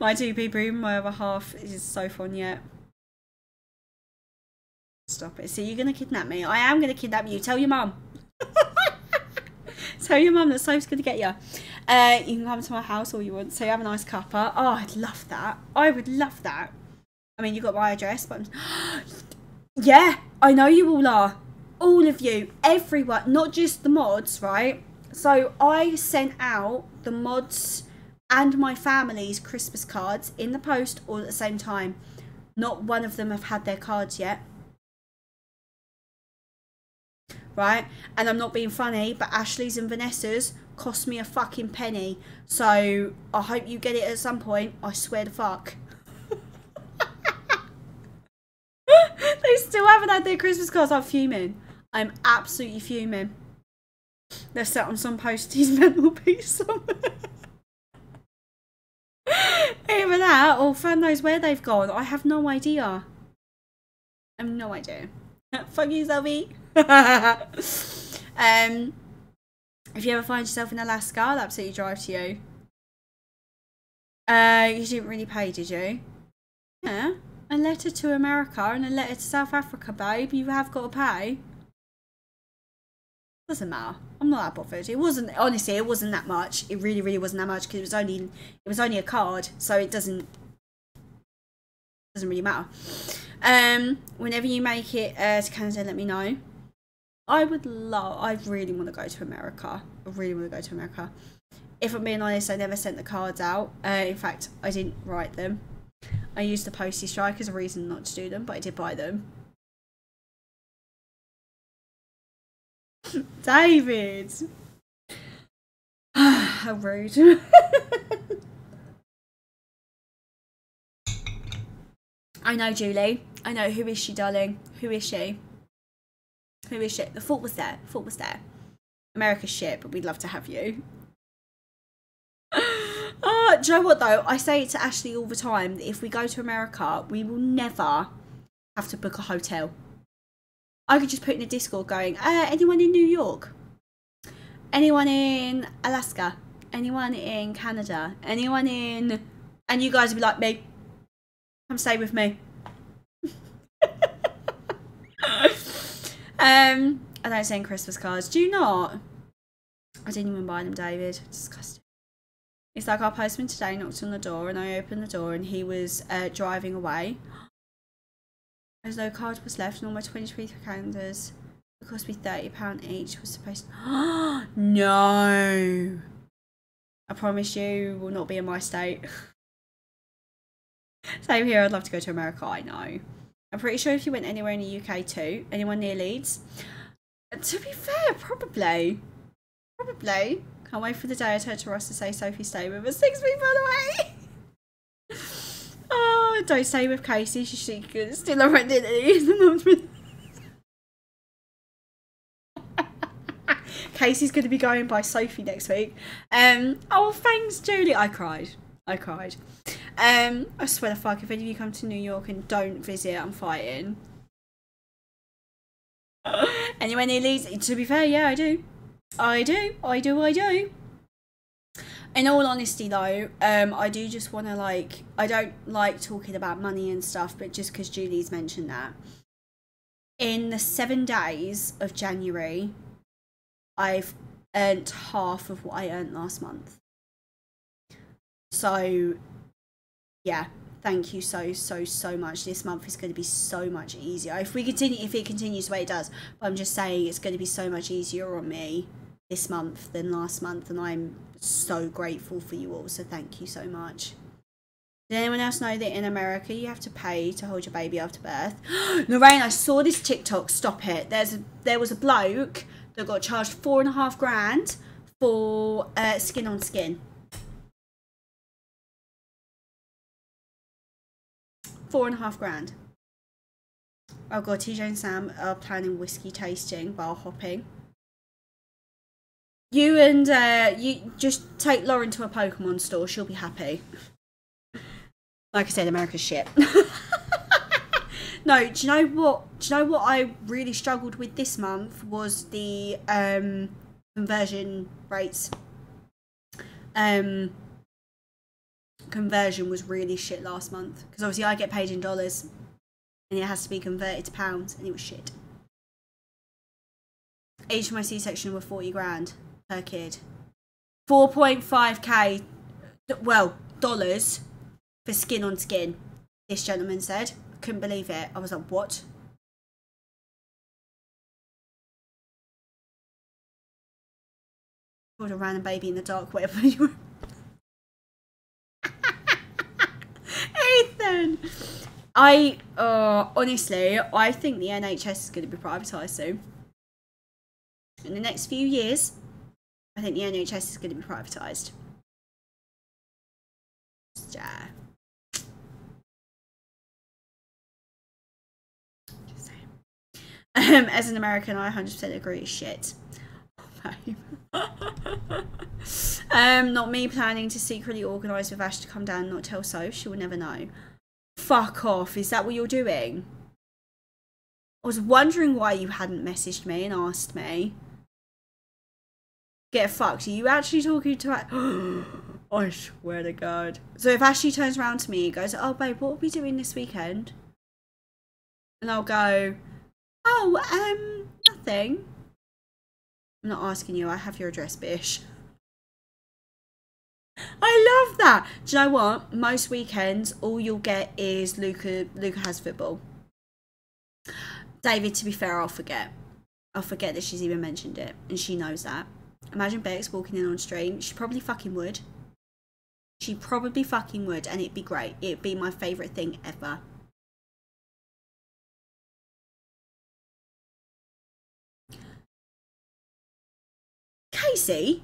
My 2p room, my other half is so fun yet. Stop it. So you're going to kidnap me. I am going to kidnap you. Tell your mum. Tell your mum that Soph's going to get you. Uh, you can come to my house all you want. So you have a nice cuppa. Oh, I'd love that. I would love that. I mean, you got my address, but yeah, I know you all are. All of you, everyone, not just the mods, right? So I sent out the mods and my family's Christmas cards in the post all at the same time. Not one of them have had their cards yet. Right? And I'm not being funny, but Ashley's and Vanessa's cost me a fucking penny. So I hope you get it at some point. I swear to fuck. they still haven't had their Christmas cards. I'm fuming. I'm absolutely fuming. They're set on some posties mental piece somewhere. Either that oh, or fan knows where they've gone. I have no idea. I have no idea. Fuck you, Zoe. um, if you ever find yourself in Alaska, I'll absolutely drive to you. Uh, you didn't really pay, did you? Yeah. A letter to America and a letter to South Africa, babe. You have got to pay. Doesn't matter. I'm not that bothered. It wasn't honestly. It wasn't that much. It really, really wasn't that much because it was only it was only a card, so it doesn't doesn't really matter. Um, whenever you make it uh, to Canada, let me know. I would love. I really want to go to America. I really want to go to America. If I'm being honest, I never sent the cards out. Uh, in fact, I didn't write them. I used the postie strike as a reason not to do them, but I did buy them. David! How rude. I know, Julie. I know. Who is she, darling? Who is she? She? The fault was there. The fault was there. America's shit, but we'd love to have you. Oh, do you know what though? I say it to Ashley all the time that if we go to America, we will never have to book a hotel. I could just put in a Discord going, uh, anyone in New York? Anyone in Alaska? Anyone in Canada? Anyone in... And you guys would be like, me. Come stay with me. Um, I don't send Christmas cards. Do you not? I didn't even buy them, David. Disgusting. It's like our postman today knocked on the door and I opened the door and he was uh, driving away. As no card was left and all my 23 calendars cost me £30 each was supposed to... no! I promise you will not be in my state. Same here, I'd love to go to America, I know. I'm pretty sure if you went anywhere in the UK too, anyone near Leeds, to be fair, probably. Probably. Can't wait for the day I turn to Ross to say Sophie stay with us. Six the way. oh, don't stay with Casey. She's still a identity. Casey's going to be going by Sophie next week. Um. Oh, thanks, Julie. I cried. I cried. Um. I swear to fuck, if any of you come to New York and don't visit, I'm fighting. Anyway, near Leeds, to be fair, yeah, I do. I do, I do, I do. In all honesty, though, um, I do just want to like. I don't like talking about money and stuff, but just because Julie's mentioned that, in the seven days of January, I've earned half of what I earned last month. So, yeah, thank you so so so much. This month is going to be so much easier if we continue. If it continues the way it does, but I'm just saying it's going to be so much easier on me this month than last month and I'm so grateful for you all so thank you so much did anyone else know that in America you have to pay to hold your baby after birth Lorraine I saw this TikTok stop it there's a, there was a bloke that got charged four and a half grand for uh, skin on skin four and a half grand oh god TJ and Sam are planning whiskey tasting while hopping you and uh, you just take Lauren to a Pokemon store. She'll be happy. Like I said, America's shit. No, do you know what? Do you know what I really struggled with this month was the um, conversion rates. Um, conversion was really shit last month because obviously I get paid in dollars, and it has to be converted to pounds, and it was shit. Each of my C-section were forty grand per kid. Four point five k, well, dollars for skin on skin. This gentleman said. Couldn't believe it. I was like, what? Called a random baby in the dark, whatever I, uh, honestly, I think the NHS is going to be privatised soon. In the next few years, I think the NHS is going to be privatised. Yeah. Um, as an American, I 100% agree. It's shit. um, not me planning to secretly organise with Ash to come down and not tell So. She will never know. Fuck off. Is that what you're doing? I was wondering why you hadn't messaged me and asked me. Get fucked. Are you actually talking to I swear to God. So if Ashley turns around to me and goes, Oh, babe, what are we doing this weekend? And I'll go, Oh, um, nothing. I'm not asking you. I have your address, bish. I love that. Do you know what? Most weekends, all you'll get is Luca. Luca has football. David, to be fair, I'll forget. I'll forget that she's even mentioned it, and she knows that. Imagine Bex walking in on stream. She probably fucking would. She probably fucking would, and it'd be great. It'd be my favourite thing ever. Casey?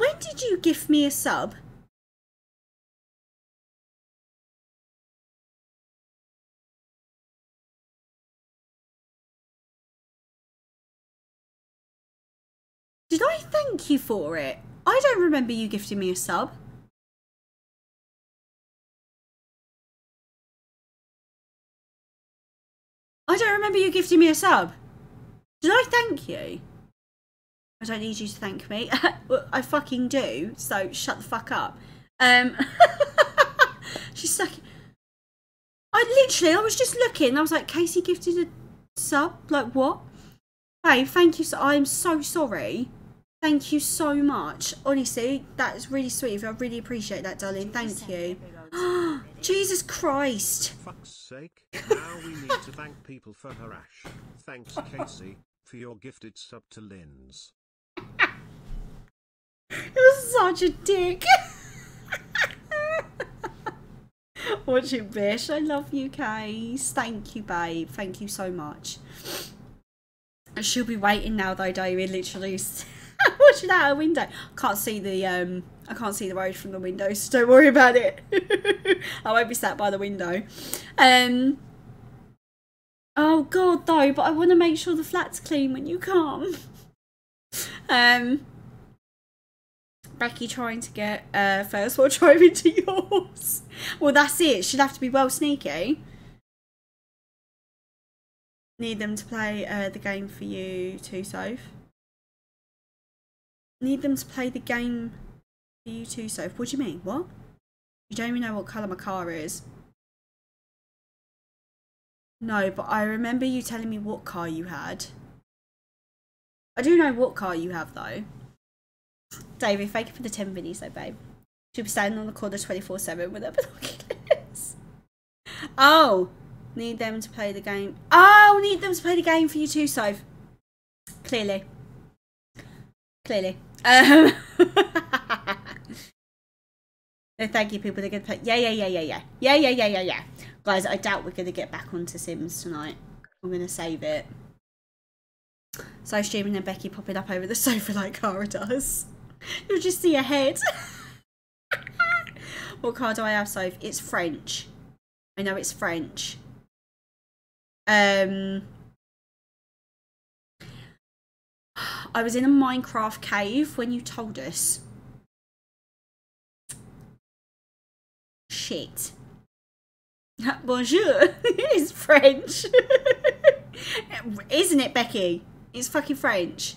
When did you give me a sub? Did I thank you for it? I don't remember you gifting me a sub. I don't remember you gifting me a sub. Did I thank you? I don't need you to thank me. I fucking do, so shut the fuck up. Um, she's like, I literally, I was just looking. I was like, Casey gifted a sub. Like what? Hey, thank you. So I'm so sorry. Thank you so much. Honestly, that is really sweet of you. I really appreciate that, darling. Thank you. Jesus Christ. Fuck's sake. Now we need to thank people for her ash. Thanks, Casey, for your gifted sub to Linz. You're such a dick. Watch it, Bish. I love you, Case. Thank you, babe. Thank you so much. She'll be waiting now, though, David. Literally watching out her window. Can't see the um. I can't see the road from the window, so don't worry about it. I won't be sat by the window. Um. Oh God, though. But I want to make sure the flat's clean when you come. Um. Becky trying to get uh, first while driving to yours. Well, that's it. She'd have to be well sneaky. Need them to play uh, the game for you too, Soph. Need them to play the game for you too, Soph. What do you mean? What? You don't even know what colour my car is. No, but I remember you telling me what car you had. I do know what car you have, though. David, thank you for the 10 videos, though, babe. She'll be standing on the corner 24 7 with her binoculars. Oh, need them to play the game. Oh, need them to play the game for you too, Soph. Clearly. Clearly. Um, thank you, people. They're going to play. Yeah, yeah, yeah, yeah, yeah. Yeah, yeah, yeah, yeah, yeah. Guys, I doubt we're going to get back onto Sims tonight. I'm going to save it. So I streaming and Becky popping up over the sofa like Cara does. You'll just see a head. what car do I have, Soph? It's French. I know it's French. Um, I was in a Minecraft cave when you told us. Shit. Bonjour. it's French. Isn't it, Becky? It's fucking French.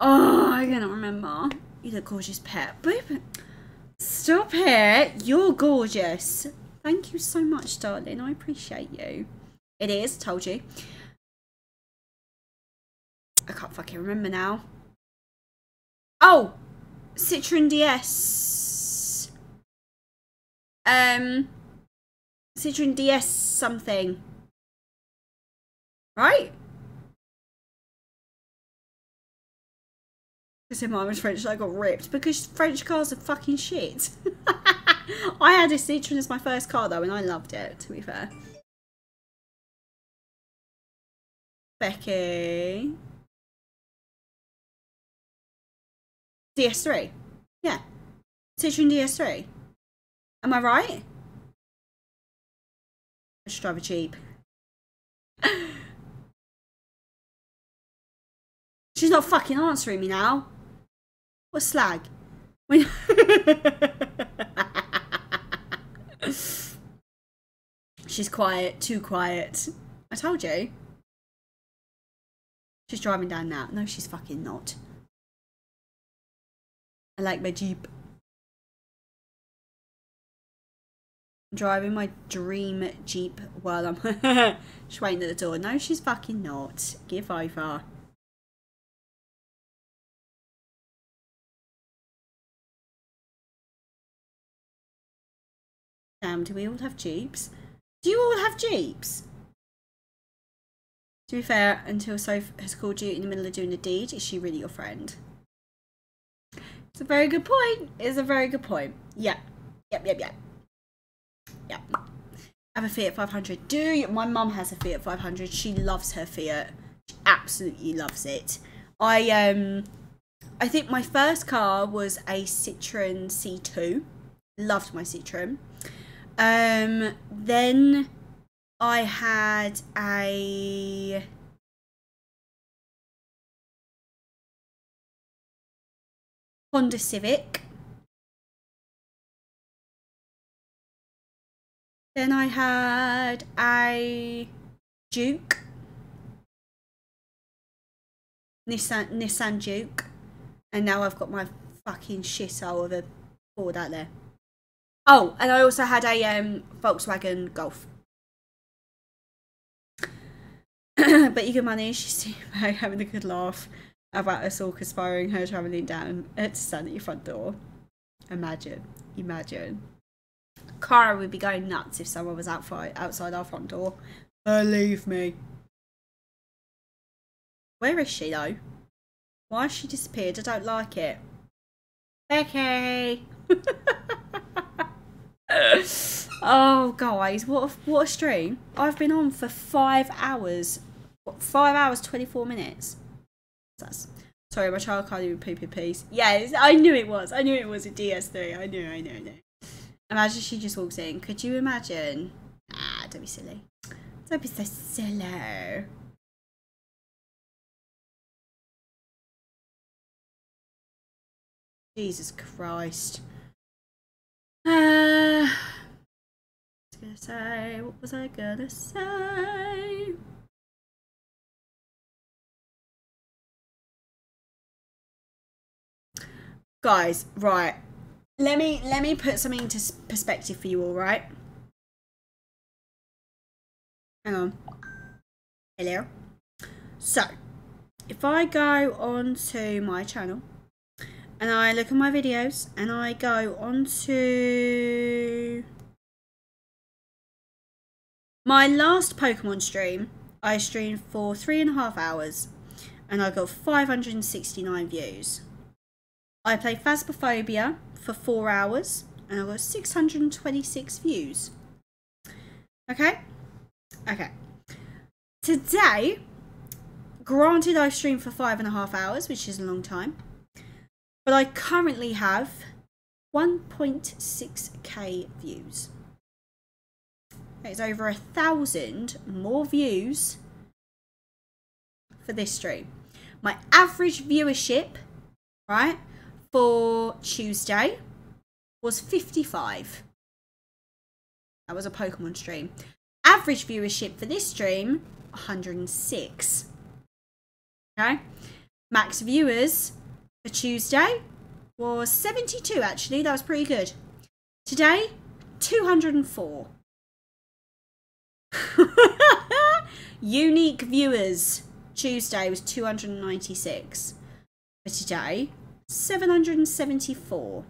Oh, I cannot remember. You look gorgeous, pet. Boop. Stop it. You're gorgeous. Thank you so much, darling. I appreciate you. It is, told you. I can't fucking remember now. Oh! Citroen DS. Um, Citroen DS something. Right? Said mine was French, I got ripped because French cars are fucking shit. I had a Citroen as my first car though, and I loved it. To be fair, Becky, DS3, yeah, Citroen DS3. Am I right? I should drive a Jeep. She's not fucking answering me now. What slag? When She's quiet, too quiet. I told you. She's driving down now. No, she's fucking not. I like my Jeep. driving my dream Jeep while I'm just waiting at the door. No, she's fucking not. Give over. Damn, do we all have Jeeps? Do you all have Jeeps? To be fair, until Soph has called you in the middle of doing a deed, is she really your friend? It's a very good point. It's a very good point. Yeah. Yep, yep, yep. Yep. I have a Fiat 500. Do you? My mum has a Fiat 500. She loves her Fiat. She absolutely loves it. I um, I think my first car was a Citroen C2. Loved my Citroen. Um, then I had a Honda Civic. Then I had a Juke. Nissan Nissan Juke. And now I've got my fucking shit out of a Ford out there. Oh, and I also had a um, Volkswagen Golf. but you can manage. She's having a good laugh about us all conspiring her travelling down to stand at your front door. Imagine. Imagine. Cara would be going nuts if someone was outside outside our front door. Believe me. Where is she though? Why has she disappeared? I don't like it. Becky. oh, guys, what a, what a stream! I've been on for five hours, what, five hours twenty four minutes. That's sorry, my child can't even poop in peace. Yes, I knew it was. I knew it was a DS3. I knew. I knew. I knew. Imagine she just walks in. Could you imagine? Ah, don't be silly. Don't be so silly. Jesus Christ. I was gonna say, what was I gonna say? Guys, right. Let me let me put something into perspective for you all, right? Hang on. Hello. So, if I go on to my channel and I look at my videos and I go onto my last Pokemon stream I streamed for three and a half hours and I got 569 views. I played Phasmophobia for four hours and I got 626 views. Okay? Okay. Today granted I streamed for five and a half hours which is a long time but I currently have 1.6k views. It's over a thousand more views for this stream. My average viewership, right, for Tuesday was 55. That was a Pokemon stream. Average viewership for this stream, 106. Okay. Max viewers for Tuesday was 72 actually. That was pretty good. Today, 204. Unique viewers Tuesday was 296. For today, 774.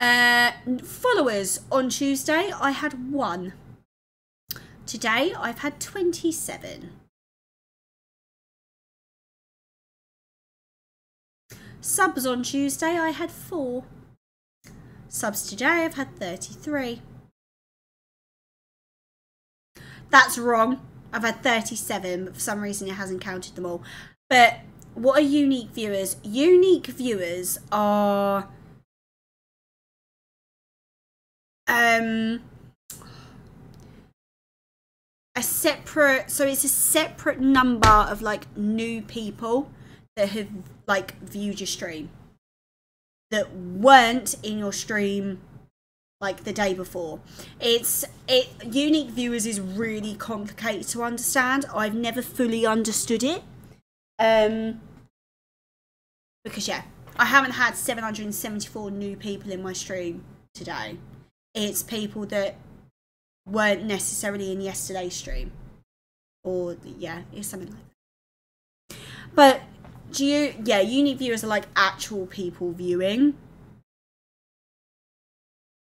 Uh, followers on Tuesday, I had one. Today, I've had 27. Subs on Tuesday, I had four. Subs today, I've had 33. That's wrong. I've had 37, but for some reason it hasn't counted them all. But what are unique viewers? Unique viewers are um a separate so it's a separate number of like new people that have like viewed your stream that weren't in your stream like the day before. It's it unique viewers is really complicated to understand. I've never fully understood it um because yeah i haven't had 774 new people in my stream today. It's people that weren't necessarily in yesterday's stream. Or yeah it's something like that. But do you yeah unique viewers are like actual people viewing.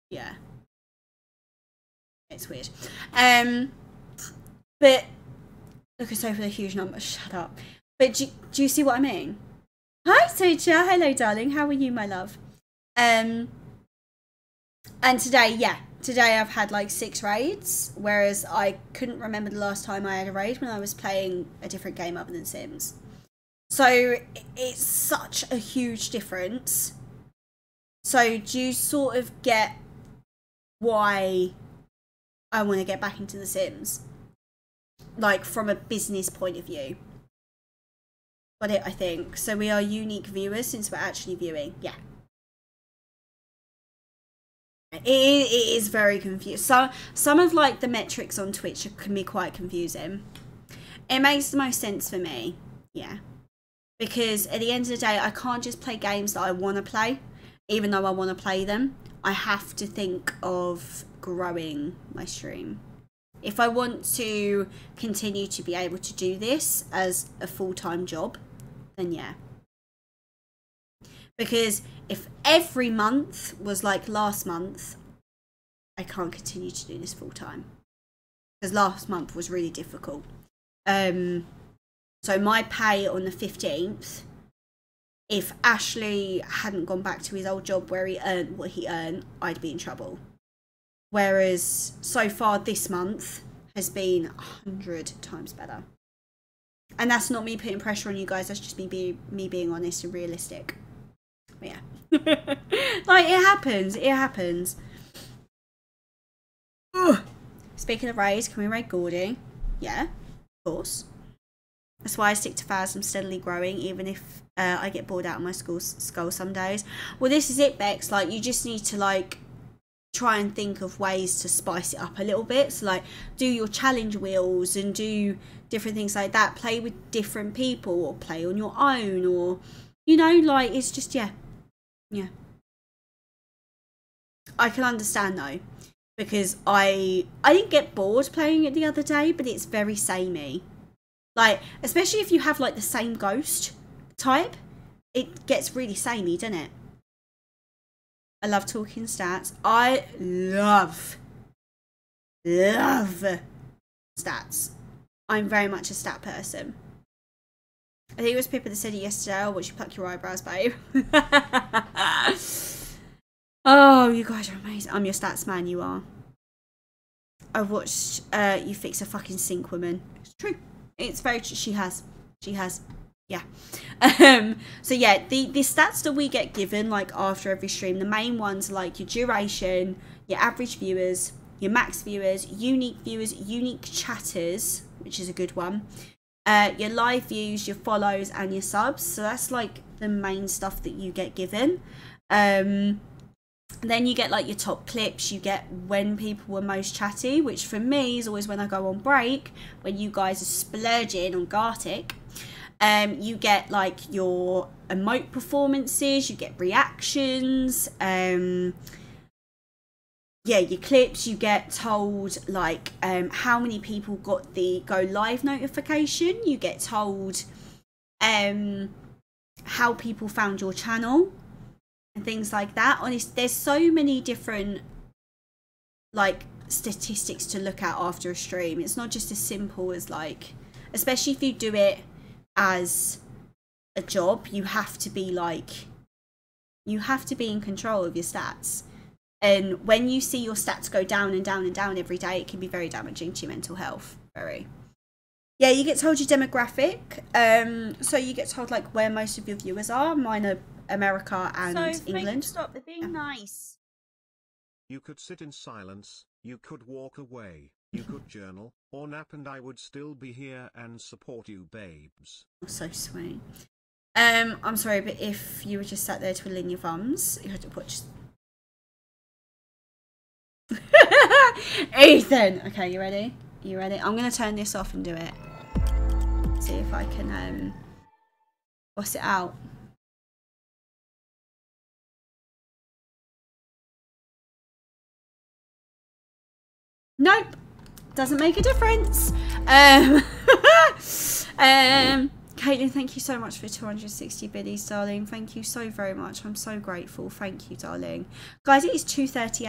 Yeah. It's weird. Um but look at Sophie, a huge number. Shut up. But do, do you see what i mean? Hi Socha. hello darling. How are you my love? Um and today yeah today i've had like six raids whereas i couldn't remember the last time i had a raid when i was playing a different game other than sims so it's such a huge difference so do you sort of get why I want to get back into The Sims. Like from a business point of view. Got it, I think. So we are unique viewers since we're actually viewing. Yeah. It, is very confusing. So some of like the metrics on Twitch can be quite confusing. It makes the most sense for me. Yeah. Because at the end of the day, I can't just play games that I want to play, even though I want to play them. I have to think of growing my stream. If I want to continue to be able to do this as a full time job, then yeah. Because if every month was like last month, I can't continue to do this full time. Because last month was really difficult. Um, so my pay on the 15th if Ashley hadn't gone back to his old job where he earned what he earned, I'd be in trouble. Whereas so far this month has been a hundred times better. And that's not me putting pressure on you guys, that's just me being me being honest and realistic. Yeah. like it happens, it happens. Ugh. Speaking of raids, can we raid Gordy? Yeah, of course. That's why I stick to Phasm steadily growing, even if uh, I get bored out of my school skull some days. Well, this is it, Bex. Like, you just need to like try and think of ways to spice it up a little bit. So, like, do your challenge wheels and do different things like that. Play with different people, or play on your own, or you know, like it's just yeah, yeah. I can understand though because I I didn't get bored playing it the other day, but it's very samey. Like, especially if you have like the same ghost type, it gets really samey, doesn't it? I love talking stats. I love, love stats. I'm very much a stat person. I think it was Pippa that said it yesterday. Oh, watch you pluck your eyebrows, babe. oh, you guys are amazing. I'm your stats man, you are. I've watched uh, you fix a fucking sink woman. It's true. It's very true. She has. She has. Yeah. Um, so yeah, the, the stats that we get given like after every stream, the main ones like your duration, your average viewers, your max viewers, unique viewers, unique chatters, which is a good one. Uh, your live views, your follows, and your subs. So that's like the main stuff that you get given. Um, then you get like your top clips, you get when people were most chatty, which for me is always when I go on break, when you guys are splurging on Gartic. Um, you get like your emote performances, you get reactions, um, yeah, your clips, you get told like um, how many people got the go live notification, you get told um, how people found your channel and things like that. Honest, there's so many different like statistics to look at after a stream. It's not just as simple as like, especially if you do it as a job, you have to be like, you have to be in control of your stats. And when you see your stats go down and down and down every day, it can be very damaging to your mental health. Very. Yeah, you get told your demographic. Um, so you get told like where most of your viewers are. Mine are America and England. Stop, they're being nice. You could sit in silence, you could walk away, you could journal, or nap and I would still be here and support you babes. So sweet. Um, I'm sorry, but if you were just sat there twiddling your thumbs, you had to watch. Ethan! Okay, you ready? You ready? I'm gonna turn this off and do it. See if I can, um, it out. Nope. Doesn't make a difference. Um, um, Caitlin, thank you so much for 260 biddies, darling. Thank you so very much. I'm so grateful. Thank you, darling. Guys, it is 2.30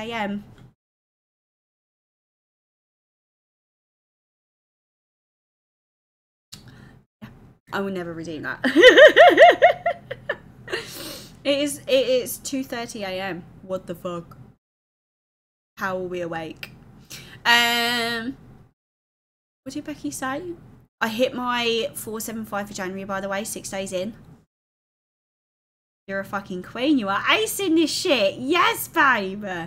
I will never redeem that. it is it is 2:30 a.m. What the fuck? How are we awake? Um What did Becky say? I hit my 475 for January by the way, 6 days in. You're a fucking queen. You are acing this shit. Yes, babe. Uh,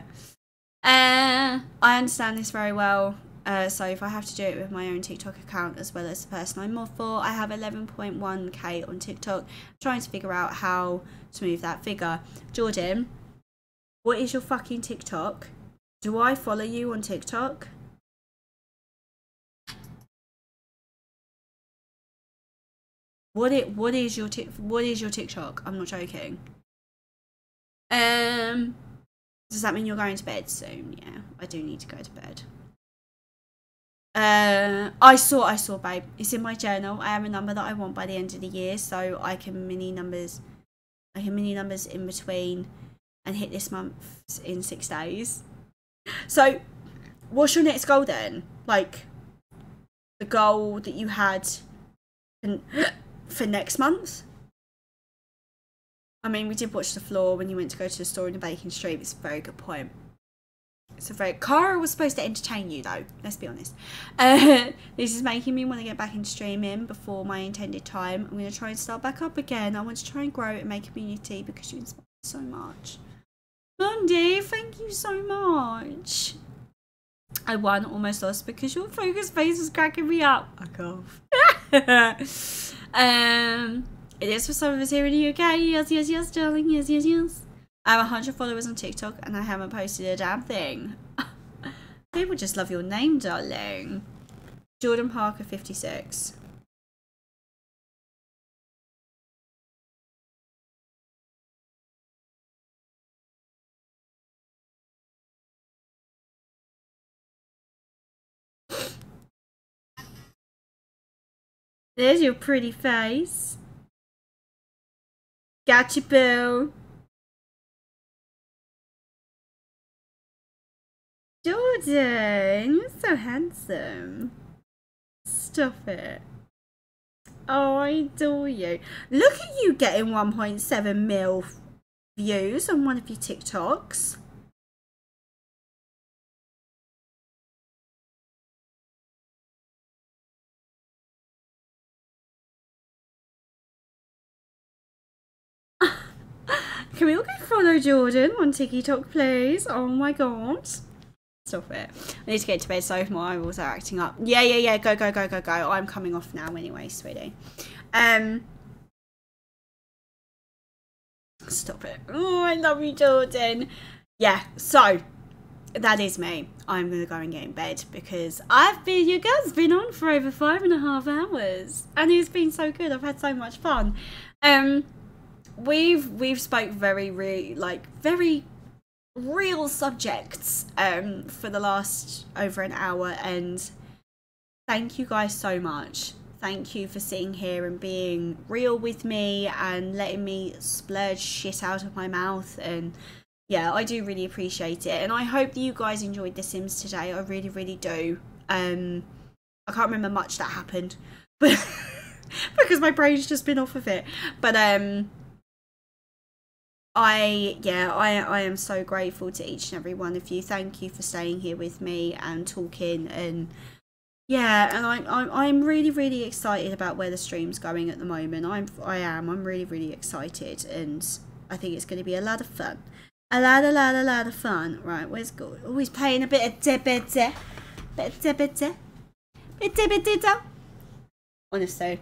I understand this very well. Uh, so if I have to do it with my own TikTok account as well as the person I'm mod for, I have 11.1k on TikTok. trying to figure out how to move that figure. Jordan, what is your fucking TikTok? Do I follow you on TikTok? What it what is your what is your TikTok? I'm not joking. Um does that mean you're going to bed soon? Yeah, I do need to go to bed. Uh, I saw, I saw, babe. It's in my journal. I have a number that I want by the end of the year, so I can mini numbers. I can mini numbers in between, and hit this month in six days. So, what's your next goal then? Like, the goal that you had for, for next month? I mean, we did watch the floor when you went to go to the store in the baking Street. It's a very good point. It's a very Cara was supposed to entertain you though. Let's be honest. Uh, this is making me want to get back into streaming before my intended time. I'm going to try and start back up again. I want to try and grow and make a community because you inspire me so much. Monday, thank you so much. I won, almost lost because your focus face was cracking me up. I cough. um, it is for some of us here in the UK. Yes, yes, yes, darling. Yes, yes, yes. I have 100 followers on TikTok and I haven't posted a damn thing. People just love your name, darling. Jordan Parker, 56. There's your pretty face. Gotcha, boo. Jordan, you're so handsome. Stop it. Oh, I adore you. Look at you getting 1.7 mil views on one of your TikToks. Can we all go follow Jordan on TikTok, please? Oh my god. Stop it. I need to get to bed so my eyeballs are acting up. Yeah, yeah, yeah. Go, go, go, go, go. I'm coming off now anyway, sweetie. Um, Stop it. Oh, I love you, Jordan. Yeah, so that is me. I'm gonna go and get in bed because I've been you guys been on for over five and a half hours, and it's been so good. I've had so much fun. Um, we've we've spoke very really like very real subjects um for the last over an hour, and thank you guys so much. Thank you for sitting here and being real with me and letting me splurge shit out of my mouth and yeah, I do really appreciate it, and I hope that you guys enjoyed The Sims today. I really, really do. Um, I can't remember much that happened, but because my brain's just been off of it. But um, I yeah, I I am so grateful to each and every one of you. Thank you for staying here with me and talking and. Yeah, and I'm, I'm I'm really really excited about where the stream's going at the moment. I'm I am I'm really really excited, and I think it's going to be a lot of fun a lot, a lot, a lot of fun. Right, where's good? Oh, he's playing a bit of debete. Bit of debete. Bit debete. Honestly.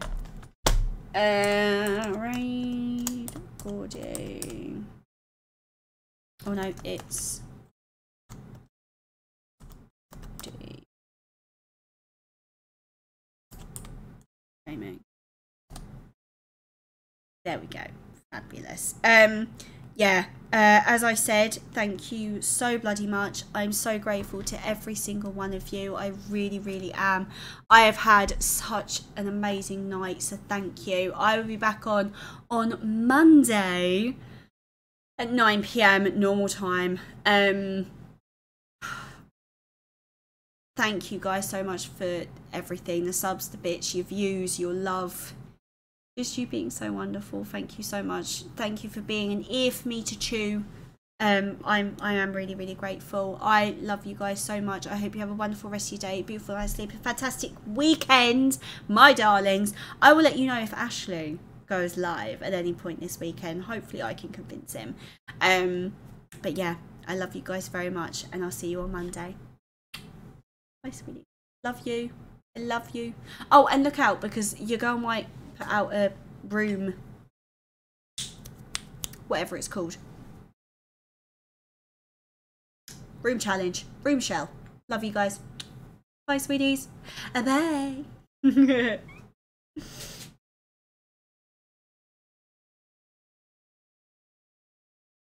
Uh, right. Recording. Oh no, it's. Gaming. There we go. Fabulous. Um, yeah, uh, as I said, thank you so bloody much. I'm so grateful to every single one of you. I really, really am. I have had such an amazing night, so thank you. I will be back on on Monday at 9 p.m. normal time. Um, thank you guys so much for everything the subs, the bits, your views, your love just you being so wonderful. Thank you so much. Thank you for being an ear for me to chew. Um, I'm I am really really grateful. I love you guys so much. I hope you have a wonderful rest of your day, beautiful night's sleep, a fantastic weekend, my darlings. I will let you know if Ashley goes live at any point this weekend. Hopefully, I can convince him. Um, but yeah, I love you guys very much, and I'll see you on Monday. Bye, sweetie. Love you. I love you. Oh, and look out because your girl might put out a room, whatever it's called. Room challenge, room shell. Love you guys. Bye, sweeties. Bye.